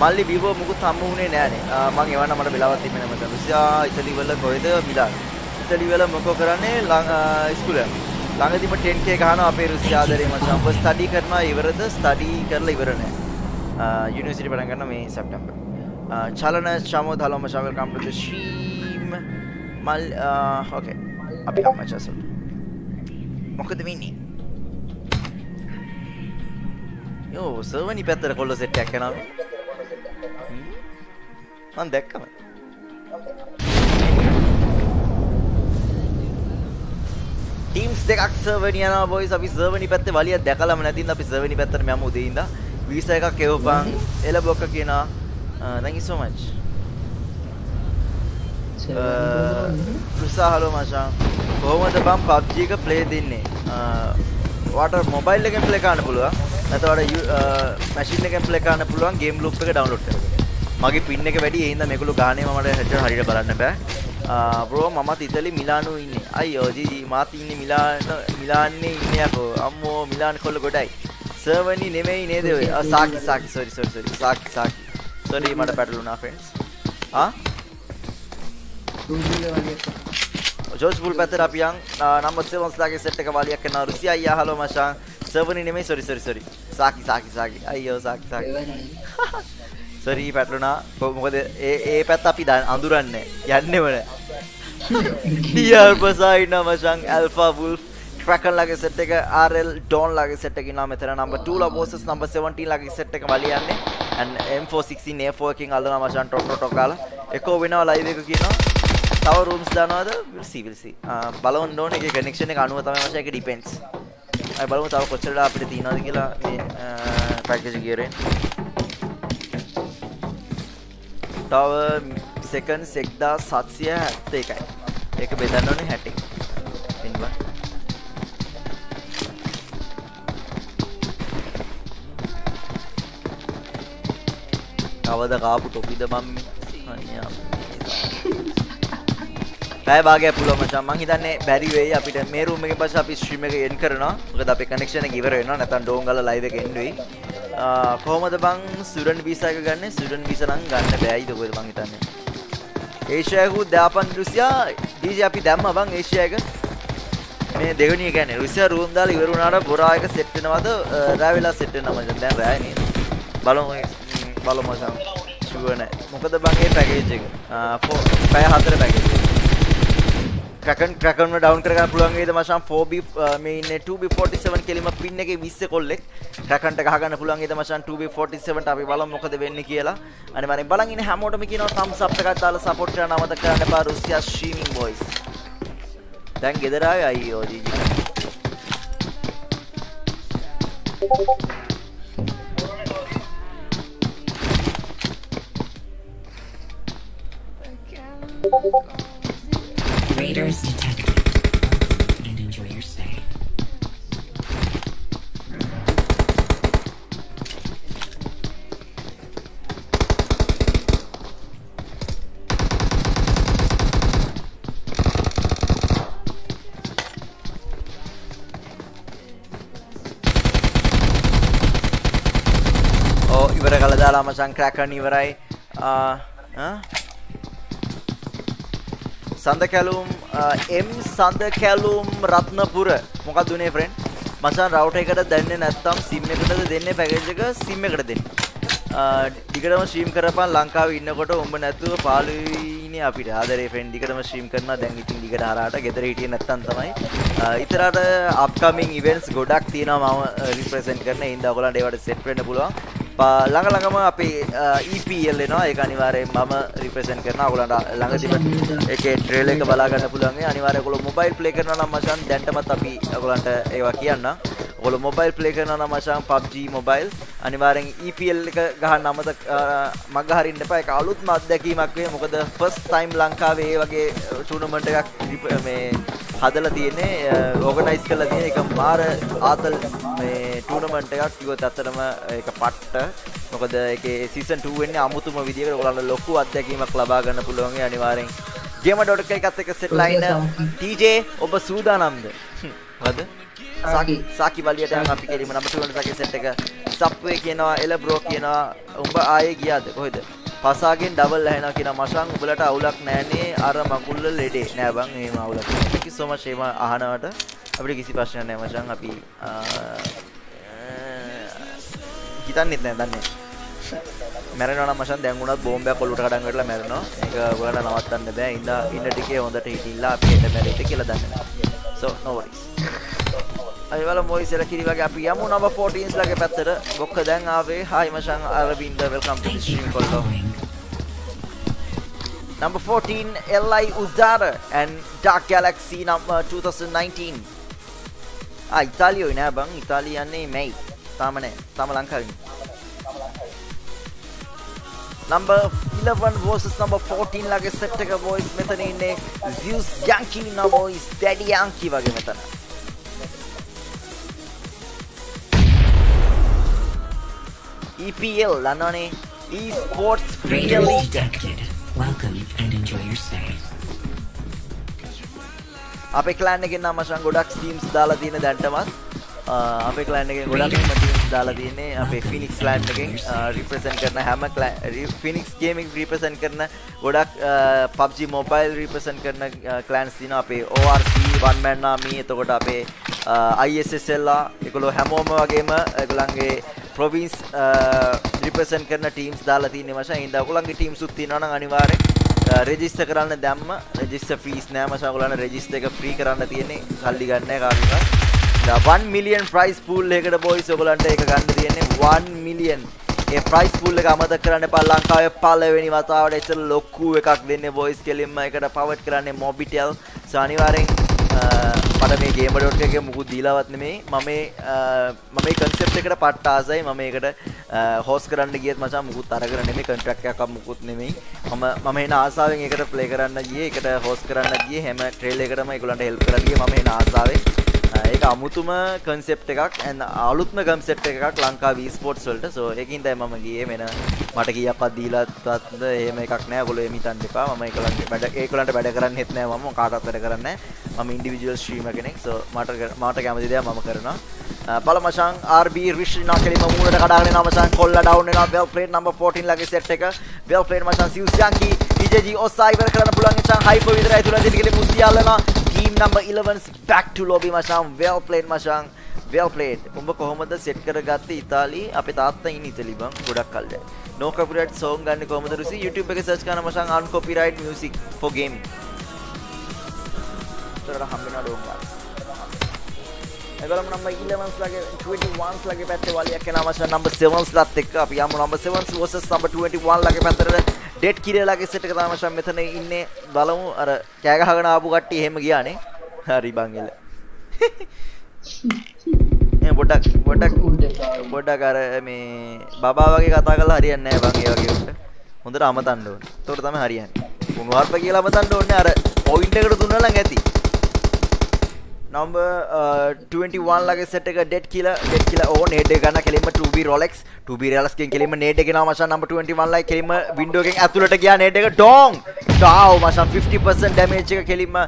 මල්ලි බීවෝ මුකුත් හම්බ වුණේ නෑනේ. ආ, මං එවන්න මට වෙලාවක් තිබෙන්නේ නැමෙත. රුසියා ඉතලි වල කොහෙද මිලාන. ඉතලි වල මොකෝ කරන්නේ ලං ඉස්කෝලේ. ළඟදිම 10k ගහනවා අපේ රුසියා ආදරේ මචං. ඔබ ස්ටඩි කරනවා ඉවරද? ස්ටඩි කරලා ඉවර නෑ. ආ, යුනිවර්සිටි පටන් ගන්න මේ සැප්තැම්බර්. ආ, චලන ශමෝද හලෝ මචං වෙල්කම් ටු ද ස්ට්‍රීම්. මල් ඕකේ. අපි අම්මචසල්. මොකද වෙන්නේ? යෝ සර්වනි පැත්තට කොල්ල සෙට් එකක් යනවා. මං දැක්කම. ටීම්ස් දෙකක් සර්වනි යනවා බොයිස් අපි සර්වනි පැත්තේ වලියක් දැකලාම නැතිනම් අපි සර්වනි පැත්තට යමු උදේ ඉඳලා වීසා එකක් එවපන් එල බොක්ක කියනවා. Thank you so much. රුසා හලෝ මචං කොහොමද බම් PUBG එක ප්ලේ දෙන්නේ? වාට මොබයිල් එකෙන් ප්ලේ කරන්න පුළුවන්. නැත්නම් මැෂින් එකෙන් ප්ලේ කරන්න පුළුවන් ගේම් ලූප් එක ඩවුන්ලෝඩ් කරගෙන මගේ පින් එක වැඩි ඒ හින්දා මේගොල්ලෝ ගානේ මට හැට හරියට බලන්න බෑ. බ්‍රෝ මමත් ඉතලි මිලානු ඉන්නේ. අයියෝ ජීජි මාත් ඉන්නේ මිලාන මිලාන්නේ ඉන්නේ යකෝ අම්මෝ මිලාන කොල්ල ගොඩයි. සර්වනි නෙමෙයි නේද ඔය? Saki Saki sorry sorry sorry Saki Saki sorry මට පැටලුණා ෆ්‍රෙන්ඩ්ස් ආ? ජෝර්ජ් බුල් පැත්තට අපි යන්. නම්බර් 7 ස්ලාගේ සෙට් එක වාලියක් කරනවා. රුසියා අයියා හලෝ මචං. සර්වනි නෙමෙයි. Sorry sorry sorry Saki Saki Saki අයියෝ සාකි සාකි සරී පැටලුනා මොකද ඒ ඒ පැත් අපි දන් අඳුරන්නේ. යන්නෙවන ඩියර්පසයින්න මචන් ඇල්ෆා වුල් ක්‍රකන් ලගේ සෙට් එක. RL ඩෝන් ලගේ සෙට් එකකින් නම් මෙතන නම්බර් 2 ලා වර්සස් නම්බර් 17 ලගේ සෙට් එක වලියන්නේ. And M416 A4 එකකින් අල්ලනවා මචන් ටොක් ටොක් ගාලා. එකෝ වෙනවා ලයිව් එක කියනවා. තව rooms දානවද? We'll see we'll see. බලන්න ඕනේ. ඒකේ කනෙක්ෂන් එක අනුව තමයි මචන් ඒක ඩිපෙන්ඩ්ස් අපි බලමු තව කොච්චර අපිට තියෙනවද කියලා මේ පැකේජ් ගියරෙන් තව සෙකන්ඩ්ස් 1771යි ඒක බෙදන්න ඕනේ 60 පින්බා කවද කාපු ටොපිද මම අනියා. පැය භාගයක් පුළුවන් මචං. මං හිතන්නේ බැරි වෙයි අපිට. මේ රූම් එකෙන් පස්සේ අපි ස්ට්‍රීම් එක එන්ඩ් කරනවා. මොකද අපේ කනෙක්ෂන් එක ඉවර වෙනවා. නැත්නම් ඩෝන් ගාලා ලයිව් එක එන්ඩ් වෙයි. කොහොමද බං ස්ටුඩන්ට් වීසා එක ගන්න? ස්ටුඩන්ට් වීසා නම් ගන්න බෑයිද කොහෙද මං හිතන්නේ ඒෂියාකු දාපන් රුසියා ඩීජේ අපි දැම්මා බං ඒෂියා එක මේ දෙවෙනි එක කියන්නේ රුසියා රූම් දාලා ඉවර වුණාට බොරා එක සෙට් වෙනවද? රෑ වෙලා සෙට් වෙනවා මචං. දැන් රෑ නේද? බලමු බලමු මචං. ෂුවර් නෑ. මොකද බං ඒ පැකේජ් එක? පැය හතර පැකේජ් එක. ක්‍රකන් ක්‍රකන්ව ඩවුන් කරගන්න පුළුවන් වේද මචං 4B මේ ඉන්නේ 2B47 කෙලිම පින් එකේ 20 කොල්ලෙක්. ක්‍රකන්ට ගහගන්න පුළුවන් වේද මචං 2B47ට අපි බලමු මොකද වෙන්නේ කියලා. අනිවාර්යෙන් බලන් ඉන්නේ හැමෝටම කියනවා thumbs up එකක් දාලා support කරන්න අමතක කරන්න එපා රුසියා streaming boys. දැන් ගෙදර ආවේ අයියෝ ජීජි. Raiders detected. Welcome and enjoy your stay. Oh, ibarai kalau dalam masang cracker. Uh, huh? සඳ කැලුම් එම් සඳ කැලුම් රත්නපුර මොකක්ද උනේ ෆ්‍රෙන්ඩ් මචං රවුටර් එකට දැන්නේ නැත්තම් සිම් එකටද දෙන්නේ පැකේජ් එක සිම් එකට දෙන්න. ඩිගටම ස්ට්‍රීම් කරපන් ලංකාවේ ඉන්නකොට උඹ නැතුව පාළුයිනේ අපිට. ආදරේ ෆ්‍රෙන්ඩ් ඩිගටම ස්ට්‍රීම් කරනවා දැන් ඉතින් ඩිගට හරහාට ගෙදර හිටියේ නැත්තම් තමයි. ඉතරට අප්කමින් ඉවෙන්ට්ස් ගොඩක් තියෙනවා මම රිප්‍රසෙන්ට් කරන. ඒ හින්දා ඔයගොල්ලන්ට ඒවට සෙට් වෙන්න පුළුවන්. ළඟ ළඟම අපේ EPL එනවා ඒක අනිවාර්යෙන් මම රිප්‍රසෙන්ට් කරනවා. ඔයගොල්ලන්ට ළඟදිම ඒකේ ට්‍රේල් එක බලා ගන්න පුළුවන්. ඒ අනිවාර්යෙන් ඔයගොල්ලෝ මොබයිල් ප්ලේ කරනවා නම් මචං දැන්ටමත් අපි ඔයගොල්ලන්ට ඒවා කියන්න ඔයගොල්ලෝ මොබයිල් ප්ලේ කරනවා නම් මචං PUBG මොබයිල් අනිවාර්යෙන් EPL එක ගහන්න අමතක මග හරින්න එපා. ඒක අලුත්ම අත්දැකීමක් වේ. මොකද ෆස්ට් ටයිම් ලංකාවේ වගේ ටූර්නමන්ට් එකක් මේ හදලා තියෙන්නේ. ඕගනයිස් කරලා තියෙන එක මාර ආතල් මේ ටූර්නමන්ට් එකක්. කිව්වොත් ඇත්තටම ඒක පට්ට. මොකද ඒකේ සීසන් 2 වෙන්නේ අමුතුම විදියකට ඔයගොල්ලන්ට ලොකු අත්දැකීමක් ලබා ගන්න පුළුවන් ඒ අනිවාර්යෙන් gamer.k එකත් එක්ක සෙට් ලයින් TJ ඔබ සූදානම්ද? හරිද සාකි වලියට අපි කෙලිම නම්බර් 2 සාකි සෙට් එක. සප්වේ කියනවා එල බ්‍රෝ කියනවා උඹ ආයේ ගියාද? කොහෙද? පසාගෙන් ඩබල් ඇහෙනවා කියන මසන් උඹලට අවුලක් නෑනේ අර මකුල්ල ලෙඩේ. නෑ බං එහෙම අවුලක් thank you so much එහෙම අහනවට. අපිට කිසි ප්‍රශ්නයක් නෑ මචං. අපි හිතන්නෙත් නෑ දන්නේ මැරෙනවා නම් මචං දැන් උනත් බෝම්බයක් ඔලුවට කඩන් වැටලා මැරෙනවා. ඒක ඔයාලට නවත්තන්න බෑ. ඉඳ ඉන්න ටිකේ හොඳට හිටිලා අපි හෙට මැරෙයිද කියලා දන්නේ නෑ. So no worries අයිවල මොයිස් එල කිරි වගේ අපි යමු නම්බර් 14ස් ලගේ පැත්තට බොක්ක දැන් ආවේ හායි මචං Aravinda welcome to the stream කොල්ලෝ Number 14, Li Udara and Dark Galaxy number 2019. ආ ඉතාලියෝයි නෑ බං ඉතාලිය යන්නේ මැයි. තාම නෑ. තාම ලංකාවේ. number 11 versus number 14 ලගේ සෙට් එක boys මෙතන ඉන්නේ Zeus Yankee නා boys Daddy Yankee වගේ මෙතන. EPL දන්නවනේ? eSports Premier League detected. Welcome and enjoy your stay. අපේ ක්ලෑන් එකෙන් නම් මචං ගොඩක් ටීම්ස් දාලා තියෙන දැන්ටමත්. අපේ ක්ලෑන් එකෙන් ගොඩක් ටීම්ස් දාලා තියෙන්නේ අපේ ෆිනික්ස් ක්ලෑන් එකෙන්. රිප්‍රසන්ට් කරන හැම ෆිනික්ස් ගේමින් රිප්‍රසන්ට් කරන ගොඩක් PUBG මොබයිල් රිප්‍රසන්ට් කරන ක්ලෑන්ස් තියෙනවා අපේ ORC one man army එතකොට අපේ ISSL ඒගොල්ලෝ හැමෝම වගේම ඒගොල්ලන්ගේ ප්‍රොවින්ස් රිප්‍රසන්ට් uh, කරන ටීම්ස් දාලා තියෙන්නේ මචං. ඉතින් ඔයගොල්ලන්ගේ ටීම්ස් උත් තියෙනවා නම් අනිවාර්යෙන් uh, රෙජිස්ටර් කරන්න දැම්ම රෙජිස්ටර් ෆීස් නෑ මචං. ඔයගොල්ලන්ට රෙජිස්ටර් එක ෆ්‍රී කරන්න තියෙන්නේ. සල්ලි ගන්න නෑ කාටවත්. 1 මිලියන් ප්‍රයිස් පූල් එකකට බොයිස් ඔයගොල්ලන්ට ඒක ගන්න තියෙන්නේ 1 මිලියන් ඒ ප්‍රයිස් පූල් එක අමතක කරන්න එපා ලංකාවේ පළවෙනි වතාවට එච්චර ලොකු එකක් දෙන්නේ බොයිස් කෙලින්ම එකට පවට් කරන්නේ මොබිටෙල් සෝ අනිවාර්යෙන් මට මේ ගේම.ඩොට් එකේ මුකුත් දීලාවත් නෙමෙයි. මම මේ මම මේ කන්සෙප්ට් එකට පට්ට ආසයි. මම මේකට හෝස් කරන්න ගියත් මචං මුකුත් අරගෙන නෙමෙයි. කොන්ට්‍රැක්ට් එකක් මුකුත් නෙමෙයි. මම මම එන ආසාවෙන් ඒකට ප්ලේ කරන්න ගියේ. ඒකට හෝස් කරන්න ගියේ. හැම ට්‍රේල් එකටම ඒගොල්ලන්ට හෙල්ප් කරලා ගියේ. මම එන ආසාවෙන්. ඒක අමුතුම කන්සෙප්ට් එකක් ඇන් අලුත්ම කන්සෙප්ට් එකක් ලංකාවේ ස්පෝර්ට්ස් වලට. සෝ ඒකින් තමයි මම ගියේ මෙන්න මට කීයක්වත් දීලාවත් එහෙම එකක් නෑ. ඔයගොල්ලෝ එමි හිතන්න එපා. මම ඒගොල්ලන්ට වැඩ ඒගොල්ලන්ට වැඩ කරන්නෙත් නෑ. මම කාටවත් වැඩ කරන්නේ නෑ. මම ඉන්ඩිවිජුවල් ස්ට්‍රීමර් කෙනෙක්. සෝ මට මට කැමති දේ මම කරනවා. බල මචං RB රිෂ්නා කෙලිම මූණට කඩාගෙන යනවා මචං කොල්ල ඩවුන් වෙනවා. වෙල් ප්ලේඩ් නම්බර් 14 ලගේ සෙට් එක. වෙල් ප්ලේඩ් මචං සිව්සියන්කි. DJG ඔස්සා ඉවර කරන්න පුළුවන්. මචං හයිපර් විතරයි තුල දෙලි කෙලි මුසියාලනවා team number 11's back to lobby මචං well played මචං well played. උඹ කොහොමද සෙට් කරගත්තේ ඉතාලි? අපේ තාත්තා ඉන්නේ ඉතලි බං ගොඩක් කල්ද no copyright song ගන්න කොහොමද රුසි? Youtube එකේ search කරන මචං uncopyright music for gaming. උතරට හම්බෙනවා ඩෝන් එගොල්ලම නම්බර් 11ස් ලගේ 21ස් ලගේ පැත්තේ වලියක් එනවා මචං නම්බර් 7ස් ලත් එක්ක. අපි යමු නම්බර් 7ස් versus නම්බර් 21 ලගේ පැත්තට. ඩෙඩ් කිරලාගේ සෙට් එක තමයි මචං මෙතන ඉන්නේ. බලමු. අර කෑ ගහගෙන ආපු කට්ටිය එහෙම ගියානේ. හරි බං එල ඒ පොඩක් පොඩක් පොඩක් අර මේ බබා වගේ කතා කරලා හරියන්නේ නැහැ බං ඒ වගේ උන්ට. හොඳට අමතන්න ඕනේ. එතකොට තමයි හරියන්නේ. උණුහarp කියලා අමතන්න ඕනේ. අර පොයින්ට් එකට දුන්නා නම් ඇති. Number uh, 21 ලගේ සෙට් එක ඩෙඩ් කියලා ඩෙඩ් කියලා ඕ නේඩ් එක ගන්න කෙලින්ම 2B Rolex. 2B Rolex ගෙන් කෙලින්ම නේඩ් එක ගෙනා මචං number 21 ලයි කෙලින්ම වින්ඩෝ එකෙන් ඇතුළට ගියා නේඩ් එක. ඩෝං ඩාව් මචං 50% ඩැමේජ් එක කෙලින්ම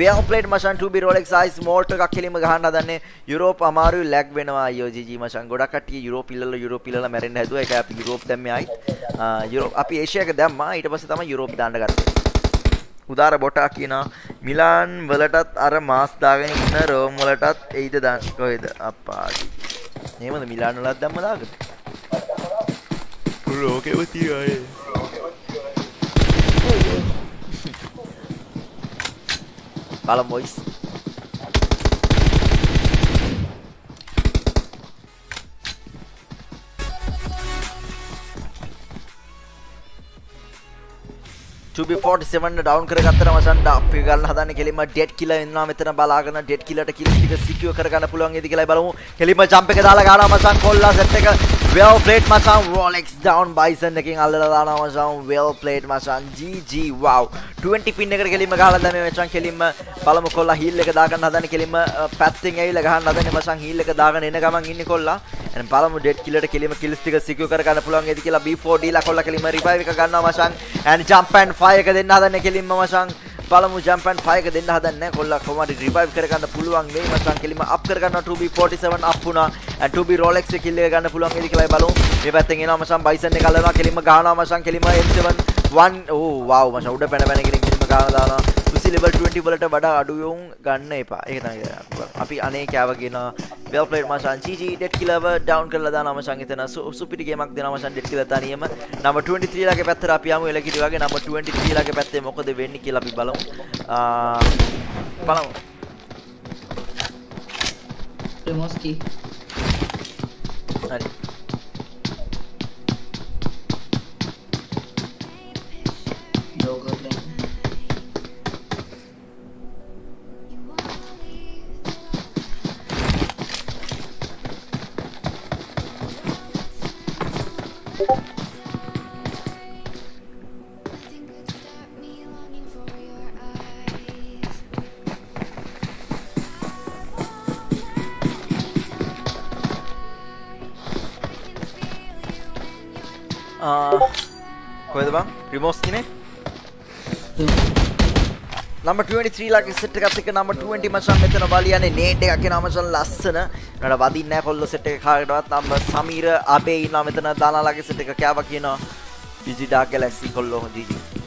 well played මචං 2B Rolex size මෝල්ට් එකක් කෙලින්ම ගහන්න හදන්නේ. යුරෝප් අමාරුයි ලැග් වෙනවා. අයියෝ ජීජී මචං ගොඩක් කට්ටිය යුරෝප් ඉල්ලලා යුරෝප් ඉල්ලලා මැරෙන්න හැදුවා. ඒක අපි යුරෝප් දැම්මේ ආයිත් යුරෝප් අපි ඒෂියා එක දැම්මා. ඊට පස්සේ තමයි යුරෝප් දාන්න ගත්තේ. උදාර බොටා කියනවා මිලාන් වලටත් අර මාස් දාගෙන ඉන්න රෝම් වලටත් එයිද දාන්න කොහෙද? අප්පාඩි එහෙමද මිලාන් වලත් දැම්ම දාගන්න ලෝකෙව තියයි බලමු බොයිස් B47 ඩවුන් කරගත්තට මචන් අපි ගන්න හදන්නේ කෙලින්ම ඩෙඩ් කිලර් ඉන්නවා මෙතන බලාගෙන ඩෙඩ් කිලර්ට කිල්ස් ටික සිකියුර් කරගන්න පුළුවන් ඉදි කියලා බලමු කෙලින්ම ජම්ප් එක දාලා ගන්නවා මචන් කොල්ලා සෙට් එක well played මචන් Rolex down. Bison එකකින් අල්ලලා දානවා මචන් well played මචන් GG wow. 20 පින් එකට කෙලින්ම ගහලා දැම්මේ මචන් කෙලින්ම බලමු කොල්ලා හීල් එක දාගන්න හදන්නේ කෙලින්ම පැත්තෙන් ඇවිල්ලා ගහන්න හදන්නේ මචන් හීල් එක දාගෙන එන ගමන් ඉන්නේ කොල්ලා එහෙනම් බලමු ඩෙඩ් කිලර්ට කෙලින්ම කිල්ස් ටික සිකියුර් කරගන්න පුළුවන් ඉදි කියලා B4D ලා කොල්ලා කෙලින්ම රිවයිව් එක ගන්නවා මචන් and jump and fire. එක දෙන්න හදන්නේ කෙලින්ම මචං. බලමු jump and fire එක දෙන්න හදන්නේ කොල්ලා කොහමද revive කරගන්න පුළුවන් මේ මචං? කෙලින්ම up කරගන්නවා. 2B47 up වුණා. And 2B Rolex එක kill එක ගන්න පුළුවන් වේද කියලා බලමු. මේ පැත්තෙන් එනවා මචං Bison එක අල්ලනවා. කෙලින්ම ගහනවා මචං. කෙලින්ම M7 1 ඕ wow මචං. උඩ පැන පැන කෙලින් දානවා සුසි level 20 වලට වඩා අඩු යොන් ගන්න එපා. ඒක තමයි අපි අනේ කෑව කියන well played මචං GG dead killer down කරලා දානවා මචං එතන. සුපිරි ගේමක් දෙනවා මචං dead killer තනියම. number 23 ලාගේ පැත්තට අපි යමු එලකිරි වගේ. number 23 ලාගේ පැත්තේ මොකද වෙන්නේ කියලා අපි බලමු. බලමු. ප්‍රමෝස්කි හරි කොහෙද බං රිමෝස් කිනේ නම්බර් 23 ලගේ සෙට් එකත් එක්ක නම්බර් 20 මචං මෙතන බලියන්නේ නේට් එකක් එනවා මචං ලස්සන නඩ වදින්නේ නැහැ කොල්ල සෙට් එක කාටවත් නම්බර් සමීර අබේ ඉන්නවා මෙතන දානාලාගේ සෙට් එක කෑවා කියනවා ජිජි ඩාක් ගැලැක්සි කොල්ලෝ ජිජි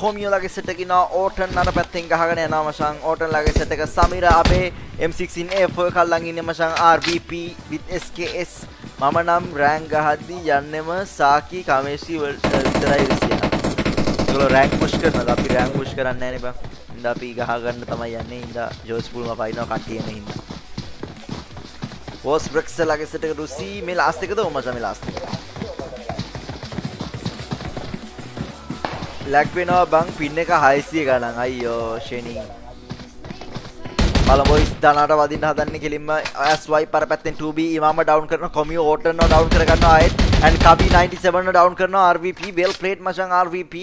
කොමියෝ ලගේ සෙට් එකකින ඕටන් අර පැත්තෙන් ගහගෙන යනවා මචං ඕටන් ලගේ සෙට් එක සමීර අපේ M16 F කල්ලන් ඉන්නේ මචං RVP with SKS මම නම් රෑන්ක් ගහද්දී යන්නෙම සාකි කමේෂි වලට විතරයි රිසියා. ඒගොල්ලෝ රෑන්ක් පුෂ් කරනවා අපි රෑන්ක් පුෂ් කරන්නේ නැහැ නේ බං. ඉඳ අපි ගහ ගන්න තමයි යන්නේ ඉඳ ජෝස් පුල්ම පයින්නවා කට්ටියම හින්දා. වෝස් බ්‍රෙක්ස් ලගේ සෙට් එක රුසි මේ ලාස්ට් එකද ඔය මචං මේ ලාස්ට් එක. ලැක් වෙනවා බං පින් එක 600 ගණන්. අයියෝ ෂෙනි. බලමොයිස් දනාට වදින්න හදන්නේ කෙලින්ම SY පර පැත්තෙන් 2B ඉමාම ඩවුන් කරන කොමියෝ ඕටර්නෝ ඩවුන් කර ගන්නවා ආයෙත්. And කබි 97 ඩවුන් කරනවා RVP well played මචං RVP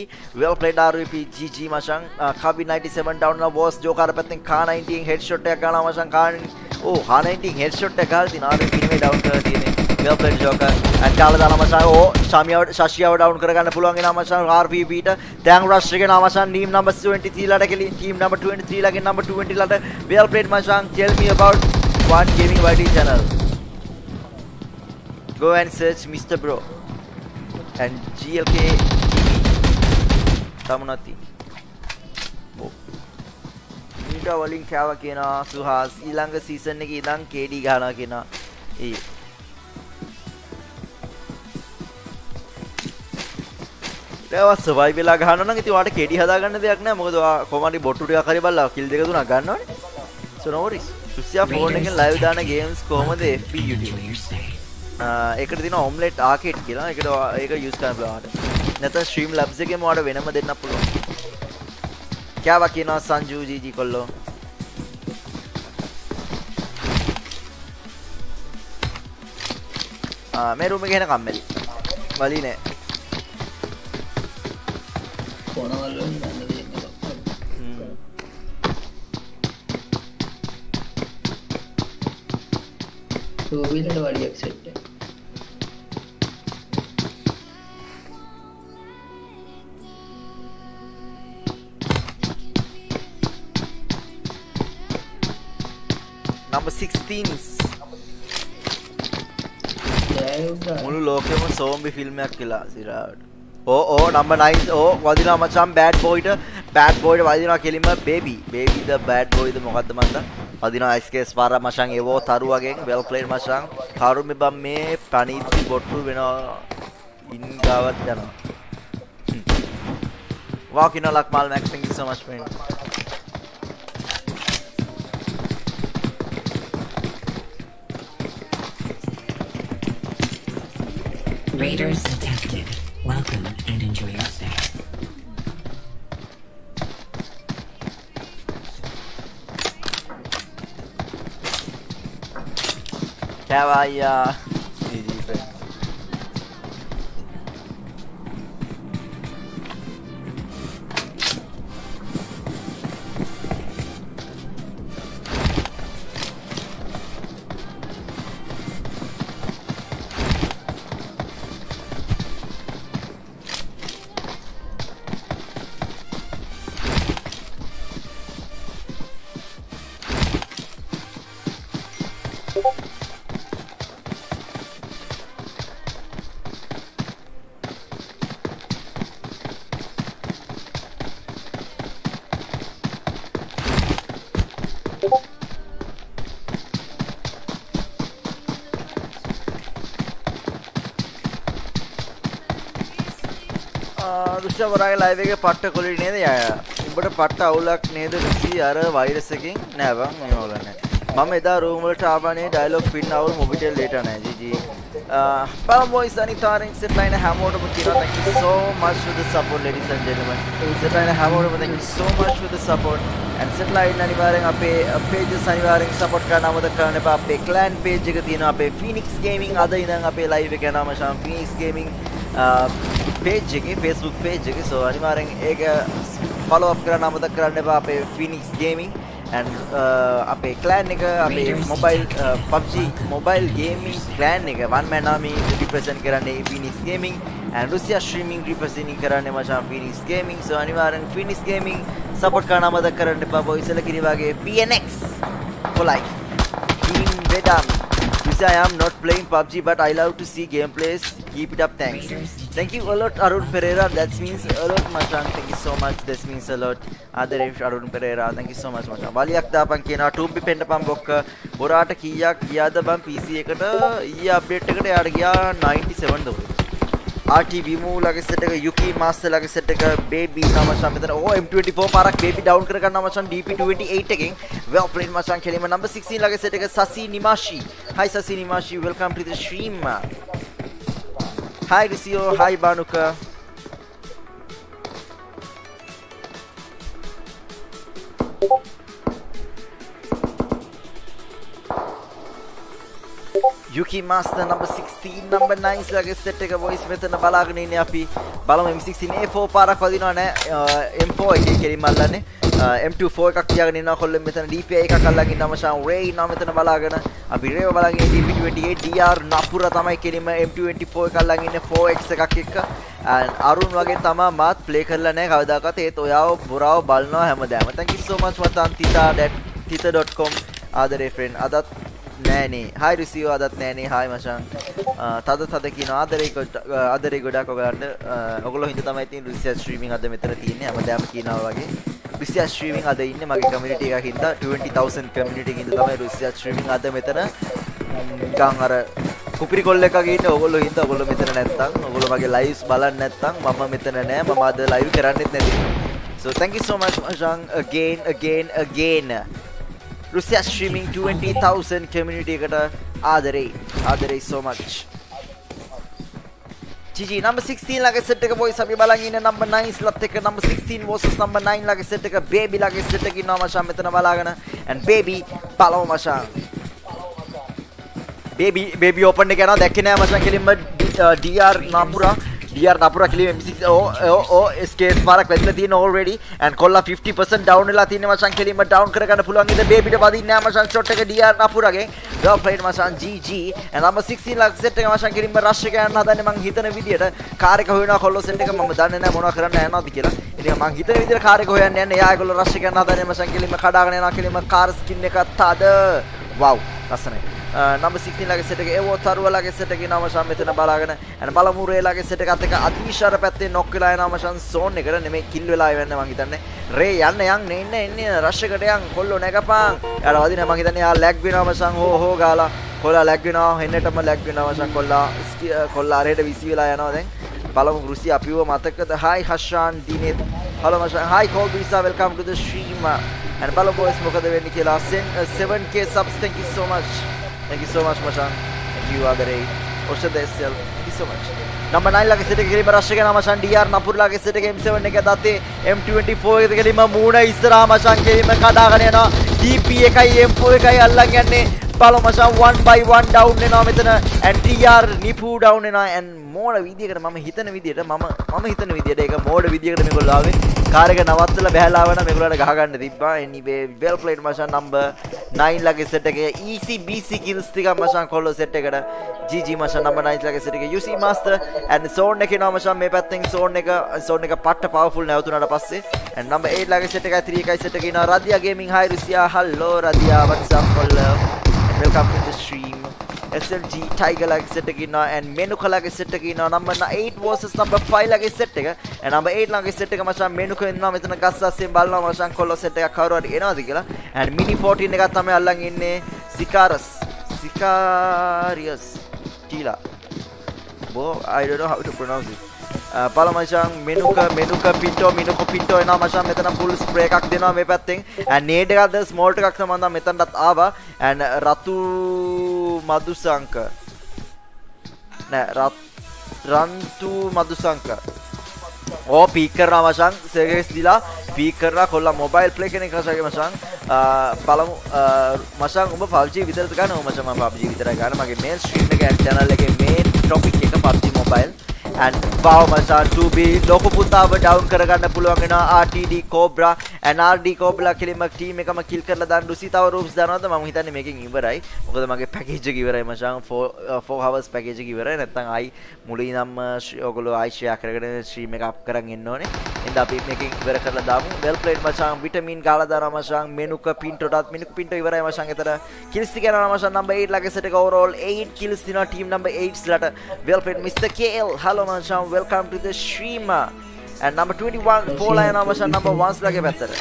well played RVP GG මචං. කබි 97 ඩවුන් කරනවා වෝස් ජෝකර් පැත්තෙන් කා 19 හෙඩ්ෂොට් එකක් ගන්නවා මචං. කා ඕ කා 19 හෙඩ්ෂොට් එකක් ගහලා තින RVP නෙමෙයි ඩවුන් කරලා තියෙන්නේ. Well played joker and කාලා දාලා මචං ඕ ශාමියව ශශියව ඩවුන් කරගන්න පුළුවන් වෙනවා මචං RVP ට දැන් rush එක නවා මචං team number 23 ලට කෙලින් team number 23 ලගේ number 20 ලට well played මචං tell me about one gaming YT channel. Go and search Mr. Bro. And GLK TV තමුණති ඊට වලින් කෑව කියනවා සුහාස් ඊළඟ සීසන් එකේ ඉඳන් KD ගහනවා කියනවා ඒ. ඒවා සර්වයිව් වෙලා ගහනවා නම් ඉතින් ඔයාලට KD හදාගන්න දෙයක් නැහැ මොකද ඔයා කොහොම හරි බොට්ටු ටිකක් හරි බලලා කිල් දෙක තුනක් ගන්නවනේ. So no worries. සුසියා ෆෝන් එකෙන් ලයිව් දාන ගේම්ස් කොහමද? FB YouTube. ඒකට තියෙන ඔම්ලෙට් ආකේඩ් කියලා. ඒකට ඒක යූස් කරන්න පුළුවන් නැත්නම් ස්ට්‍රීම් ලැබ්ස් එකේම ඔයාලට වෙනම දෙන්න පුළුවන්. කෑවා කියනවා සංජු ජීජි කොල්ලෝ. ආ මේ රූම් එකේ එන කම්මැලි. වලි නෑ. කොනවල වලින් ගන්න දෙන්නේ ටූ වීලට වඩියක් සෙට් එක number 16 මුළු ලෝකෙම සෝම්බි ෆිල්ම් එකක් කියලා සිරාවට ඕ ඕ නම්බර් 9 ඕ වදිනවා මචං බෑඩ් බෝයිට බෑඩ් බෝයිට වදිනවා කෙලින්ම බේබි බේබි ද බෑඩ් බෝයිද මොකද්ද මන්ද? වදිනවා ස්කේස් පාර මචං ඒවෝ තරුවගෙන් වෙල් ප්ලේඩ් මචං. කරුමි බම් මේ පණීති බොට්ටු වෙනවා. ඉන් ගාවත් යනවා Wow, you know, like Malmax, thank you so much, friend. Raiders detected. Welcome and enjoy your stay. Kawaya. GG, රුෂ්‍යවරගේ ලයිව් එකේ පට්ට කොලි නේද? යා උඹට පට්ට අවුලක් නේද? රුසි අර වෛරස් එකකින්? නෑ බං මේ වල නෑ. මම එදා රූම් වලට ආවනේ ඩයලොග් පින් අවුල් මොබිටෙල් ලේටර් නෑ ජීජි බලමු බොයිස් අනිතාරින් සෙට් ලයින් හැමෝටම කියනවා. Thank you so much for the support ladies and gentlemen. Set line හැමෝටම thank you so much for the support. And set line අනිවාර්යෙන් අපේ pages අනිවාර්යෙන් support කරන්න අමතක කරන්න එපා. අපේ clan page එක තියෙනවා. අපේ Phoenix Gaming අද ඉඳන් අපේ live එක යනවා. මචං Phoenix Gaming පේජ් එකේ Facebook page එකේ so අනිවාර්යෙන් ඒක follow up කරන්න අමතක කරන්න එපා අපේ Phoenix Gaming and අපේ clan එක අපේ mobile PUBG mobile gaming clan එක. One man army represent කරන්නේ Phoenix Gaming and Russia streaming representing කරන්නේ මචං Phoenix Gaming. So අනිවාර්යෙන් Phoenix Gaming support කරන්න අමතක කරන්න එපා boys. එල කිරි වගේ PNX for life. Team Vedam Say I am not playing PUBG but I love to see gameplays keep it up thanks Thank you a lot, Arun Pereira. That means a lot, Machan. Thank you so much. This means a lot. ආදරේ Arun Pereira. Thank you so much, Machan. බලියක් දාපන් කියනවා. ටූබ්බි පෙන්නපන් බොක්ක. බොරාට කීයක් ගියාද බං PC එකට? ඊයේ අප්ඩේට් එකට යාට ගියා 97 දවස්. RT Vimu ලගේ සෙට් එක Yuki Master ලගේ සෙට් එක Baby නම මචං මෙතන. ඕ M24 පාරක් Baby down කර ගන්නවා මචං DP28 එකෙන්. Well played මචං කෙලිම number 16 ලගේ සෙට් එක Sasi Nimashi. Hi Sasi Nimashi. Welcome to the stream. Hi Risio hi Banuka. Yuki Master number 16 number 9 ලගේ සෙට් එක voice මෙතන බලාගෙන ඉන්නේ අපි. බලමු M16 A4 පාරක් වදිනවා නෑ. M4 එකේ කෙලින්ම අල්ලන්නේ. M24 එකක් තියාගෙන ඉන්නවා. කොල්ලෙන් මෙතන DPI එකක් අල්ලගෙන ඉන්නවා. මචං Ray ඉන්නවා මෙතන බලාගෙන. අපි Ray බලාගෙන ඉන්නේ DP28 DR නපුර තමයි කෙලින්ම M224 එක අල්ලගෙන ඉන්නේ 4X එකක් එක්ක. අරුන් වගේ තමා මාත් ප්ලේ කරලා නැහැ කවදාකවත් ඒත් ඔයාව පුරාව බලනවා හැමදාම. Thank you so much මතන් tita.tita.com ආදරේ friend. අදත් නෑනේ. හයි රිසියෝ අදත් නෑනේ. හයි මචං. තද තද කියන ආදරේ ආදරේ ගොඩක් ඔයගලන්ට ඔයගොල්ලෝ හින්දා තමයි තියෙන රිසියා ස්ට්‍රීමින් අද මෙතන තියෙන්නේ. හැමදාම කියනවා වගේ. රිසියා ස්ට්‍රීමින් අද ඉන්නේ මගේ කමියුනිටි එකක හින්දා. 20000 කමියුනිටි එකකින් තමයි රිසියා ස්ට්‍රීමින් අද මෙතන. නිකන් අර කුපිරි කොල්ල එකක ඉන්න ඔයගොල්ලෝ හින්දා ඔයගොල්ලෝ මෙතන නැත්තම් ඔයගොල්ලෝ මගේ ලයිව්ස් බලන්නේ නැත්තම් මම මෙතන නෑ. මම අද ලයිව් කරන්නෙත් නැති. So thank you so much Majang again again again. Russia streaming 20,000 community එකට ආදරේ. ආදරේ so much. GG number 16 ලගේ set එක boys අපි බලන් ඉන්න number 9 slot එක number 16 versus number 9 ලගේ set එක baby ලගේ set එක ඉන්නවා මචං මෙතන බලාගෙන. And baby බලමු මචං. Baby baby open එක යනවා දැක්කේ නෑ මචං කෙලින්ම DR නාපුරා DR නපුරා කෙලින්ම M6 ඕ ඕ ඕ ස්කේස් පාරක් වැදිලා තියෙන already. And කොල්ලා 50% down වෙලා තියෙන මචං කෙලින්ම. Down කරගන්න පුළුවන් ඉතින් baby ට වදින්නේ නෑ මචං shot එක DR නපුරාගේ well played මචං GG and number 16 ලක් set එක මචං කෙලින්ම rush එක යන්න හදන්නේ මං හිතන විදියට. කාර් එක හොයනවා කොල්ලෝ set එක මම දන්නේ නෑ මොනවා කරන්න යනවද කියලා. ඉතින් මං හිතන විදියට කාර් එක හොයන්න යන්නේ එයා ඒගොල්ලෝ rush එක යන්න හදන්නේ මචං කෙලින්ම කඩාගෙන යනවා කෙලින්ම කාර් skin එක තද wow ලස්සනයි. නම්බර් 16 ලගේ සෙට් එක ඒවෝ තරුව ලගේ සෙට් එකේ නම ෂම් මෙතන බලාගෙන. අන බලමු රේ ලගේ සෙට් එකත් එක අතිශාර පැත්තේ නොක් වෙලා යනවා මචන් සෝන් එකට නෙමෙයි කිල් වෙලා යන්නේ මං හිතන්නේ. රේ යන්න යන් නේ ඉන්නේ ඉන්නේ රෂ් එකට යන් කොල්ලෝ නැගපන්. යාලා වදින මං හිතන්නේ යා ලැග් වෙනවා මචන් හෝ හෝ ගාලා. කොල්ලා ලැග් වෙනවා හෙන්නටම ලැග් වෙනවා මචන් කොල්ලා කොල්ලා රේට විසි වෙලා යනවා දැන්. බලමු රුසි අපිව මතකද? හයි හෂාන් දිනෙත් හලෝ මචන් hi call බීසා welcome to the stream and බලමු boys මොකද වෙන්නේ කියලා. 7k uh, subs. Thank you so much. Thank you so much, Machan. Thank you, Adare. Osha Desel. Thank you so much. Number 9 ලගේ සිට කිරීම රෂ් එක නම මචන් DR නපුර ලගේ සිට M7 එක දත්තේ M24 එක කිරීම මූණ ඉස්සරහා මචන් කිරීම කඩාගෙන යනවා DP එකයි M4 එකයි අල්ලන් යන්නේ බලමු මචන් 1 by 1 down වෙනවා මෙතන and DR නිපු down වෙනවා and මෝඩ විදියකට මම හිතන විදියට මම මම හිතන විදියට ඒක මෝඩ විදියකට මේගොල්ලෝ ආවේ. කාර් එක නවත්තලා බහැලා ආවන මේගොල්ලන්ට ගහ ගන්න තිබ්බා. Anyway well played මචන් number 9 ලගේ set එකේ easy BC kills ටිකක් මචන් කොල්ලෝ set එකට GG මචන් number 9 ලගේ set එකේ UC master and zone එකේ නම මචන් මේ පැත්තෙන් zone එක. Zone එක පට්ට powerful නැවතුණාට පස්සේ. And number 8 ලගේ set එකයි 3 එකයි set එකේ ඉනවා රදියා gaming. Hi Russia hello රදියා. What's up කොල්ලෝ? Welcome to the stream. SLG Tiger ලගේ set එක ඉන්නවා and Menuka ලගේ set එක ඉන්නවා. Number 8 versus number 5 ලගේ set එක. And number 8 ලගේ set එක මචං Menuka ඉන්නවා. මෙතන ගස් අස්සෙන් බලනවා මචං කොල්ලෝ set එකක් කවුරු හරි එනවද කියලා. And mini 14 එකක් තමයි අල්ලන් ඉන්නේ. Sicarus Sicarius කියලා බෝ I don't know how to pronounce it. Uh, පල මචන් මෙනුක මෙනුක පිටෝ මිනුක පිටෝ එනවා මචන් මෙතන ෆුල් ස්ප්‍රේ එකක් දෙනවා මේ පැත්තෙන්. And නේඩ් එකක්ද ස්මෝල්ට් එකක් තමයි මම මෙතනටත් ආවා. And රතු මදුසංක. නෑ රන්තු මදුසංක. ඕ පීක් කරනවා මචන් සේගෙස් දිලා පීක් කරලා කොල්ලා මොබයිල් ප්ලේ කෙනෙක් කසගේ මචන් uh, බලමු uh, මචන් ඔබ PUBG විතරද ගන්න ඕ මචන් මම PUBG විතරයි ගන්න. මගේ මේන් ස්ට්‍රීම් එකේ channel එකේ මේන් ටොපික් එක PUBG mobile. And wow මචන් 2B ලොකු පුතාව ඩවුන් කරගන්න පුළුවන් වෙනවා RTD Cobra and RD Cobra කෙලින්ම ටීම් එකම කිල් කරලා දාන්න රුසි තව රූප්ස් දානවද? මම හිතන්නේ මේකෙන් ඉවරයි. මොකද මගේ පැකේජ් එක ඉවරයි මචන් 4 4 hours පැකේජ් එක ඉවරයි. නැත්නම් ආයි මුලින්ම ඔයගොල්ලෝ ආයි ෂෙයා කරගෙන ස්ට්‍රීම් එක අප් කරන් එන්න ඕනේ. එහෙනම් අපි මේකෙන් ඉවර කරලා දාමු. Well played මචන් විටමින් ගාලා දානවා මචන් මෙනුක පින්ටෝටත් මෙනුක පින්ටෝ ඉවරයි මචන් එතන කිල්ස් ටික යනවා මචන් number 8 ලගේ සෙට් එක overall 8 kills දිනවා team number 8 ලට well played Mr KL hello මචං. Welcome to the stream. And number 21 4 line මචං. Number 1 ලගේ පැත්තට.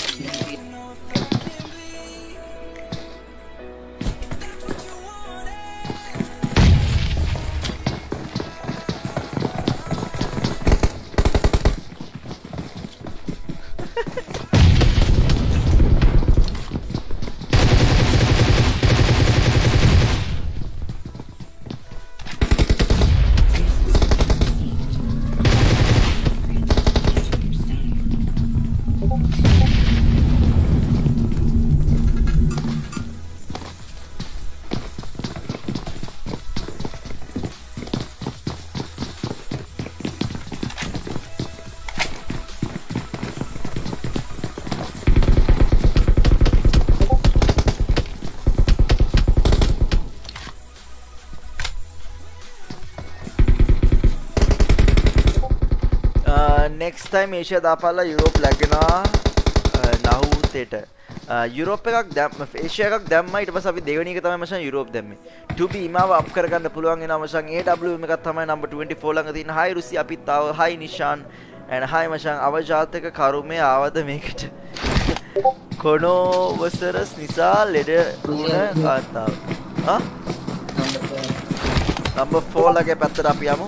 ටයිම් ඒෂියා දාපල්ලා යුරෝප් ලැගෙනවා නහුතේට යුරෝප එකක් දැම් ඒෂය එකක් දැම්ම. ඊට පස්සේ අපි දෙවෙනි එක තමයි මචං යුරෝප් දැම්මේ. 2B ඉමාව අප් කරගන්න පුළුවන් මචං AW එකක් තමයි නම්බර් 24 ළඟ තියෙන. හයි රුසි අපිත් ආව හයි නිෂාන්. And හයි මචං අවජාතක කරුමේ ආවද මේකට? කොනෝවසරස් නිසා ලෙඩ වුණ කාන්තාව ආ නම්බර් 4 ලගේ පැත්තට අපි යමු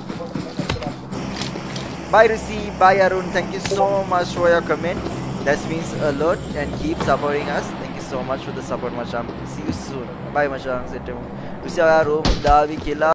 Bye Rusi, bye Arun. Thank you so much for your comment. That means a lot and keep supporting us. Thank you so much for the support, Macham. See you soon. Bye, Macham. Rusi, Arun, Davi, Kila.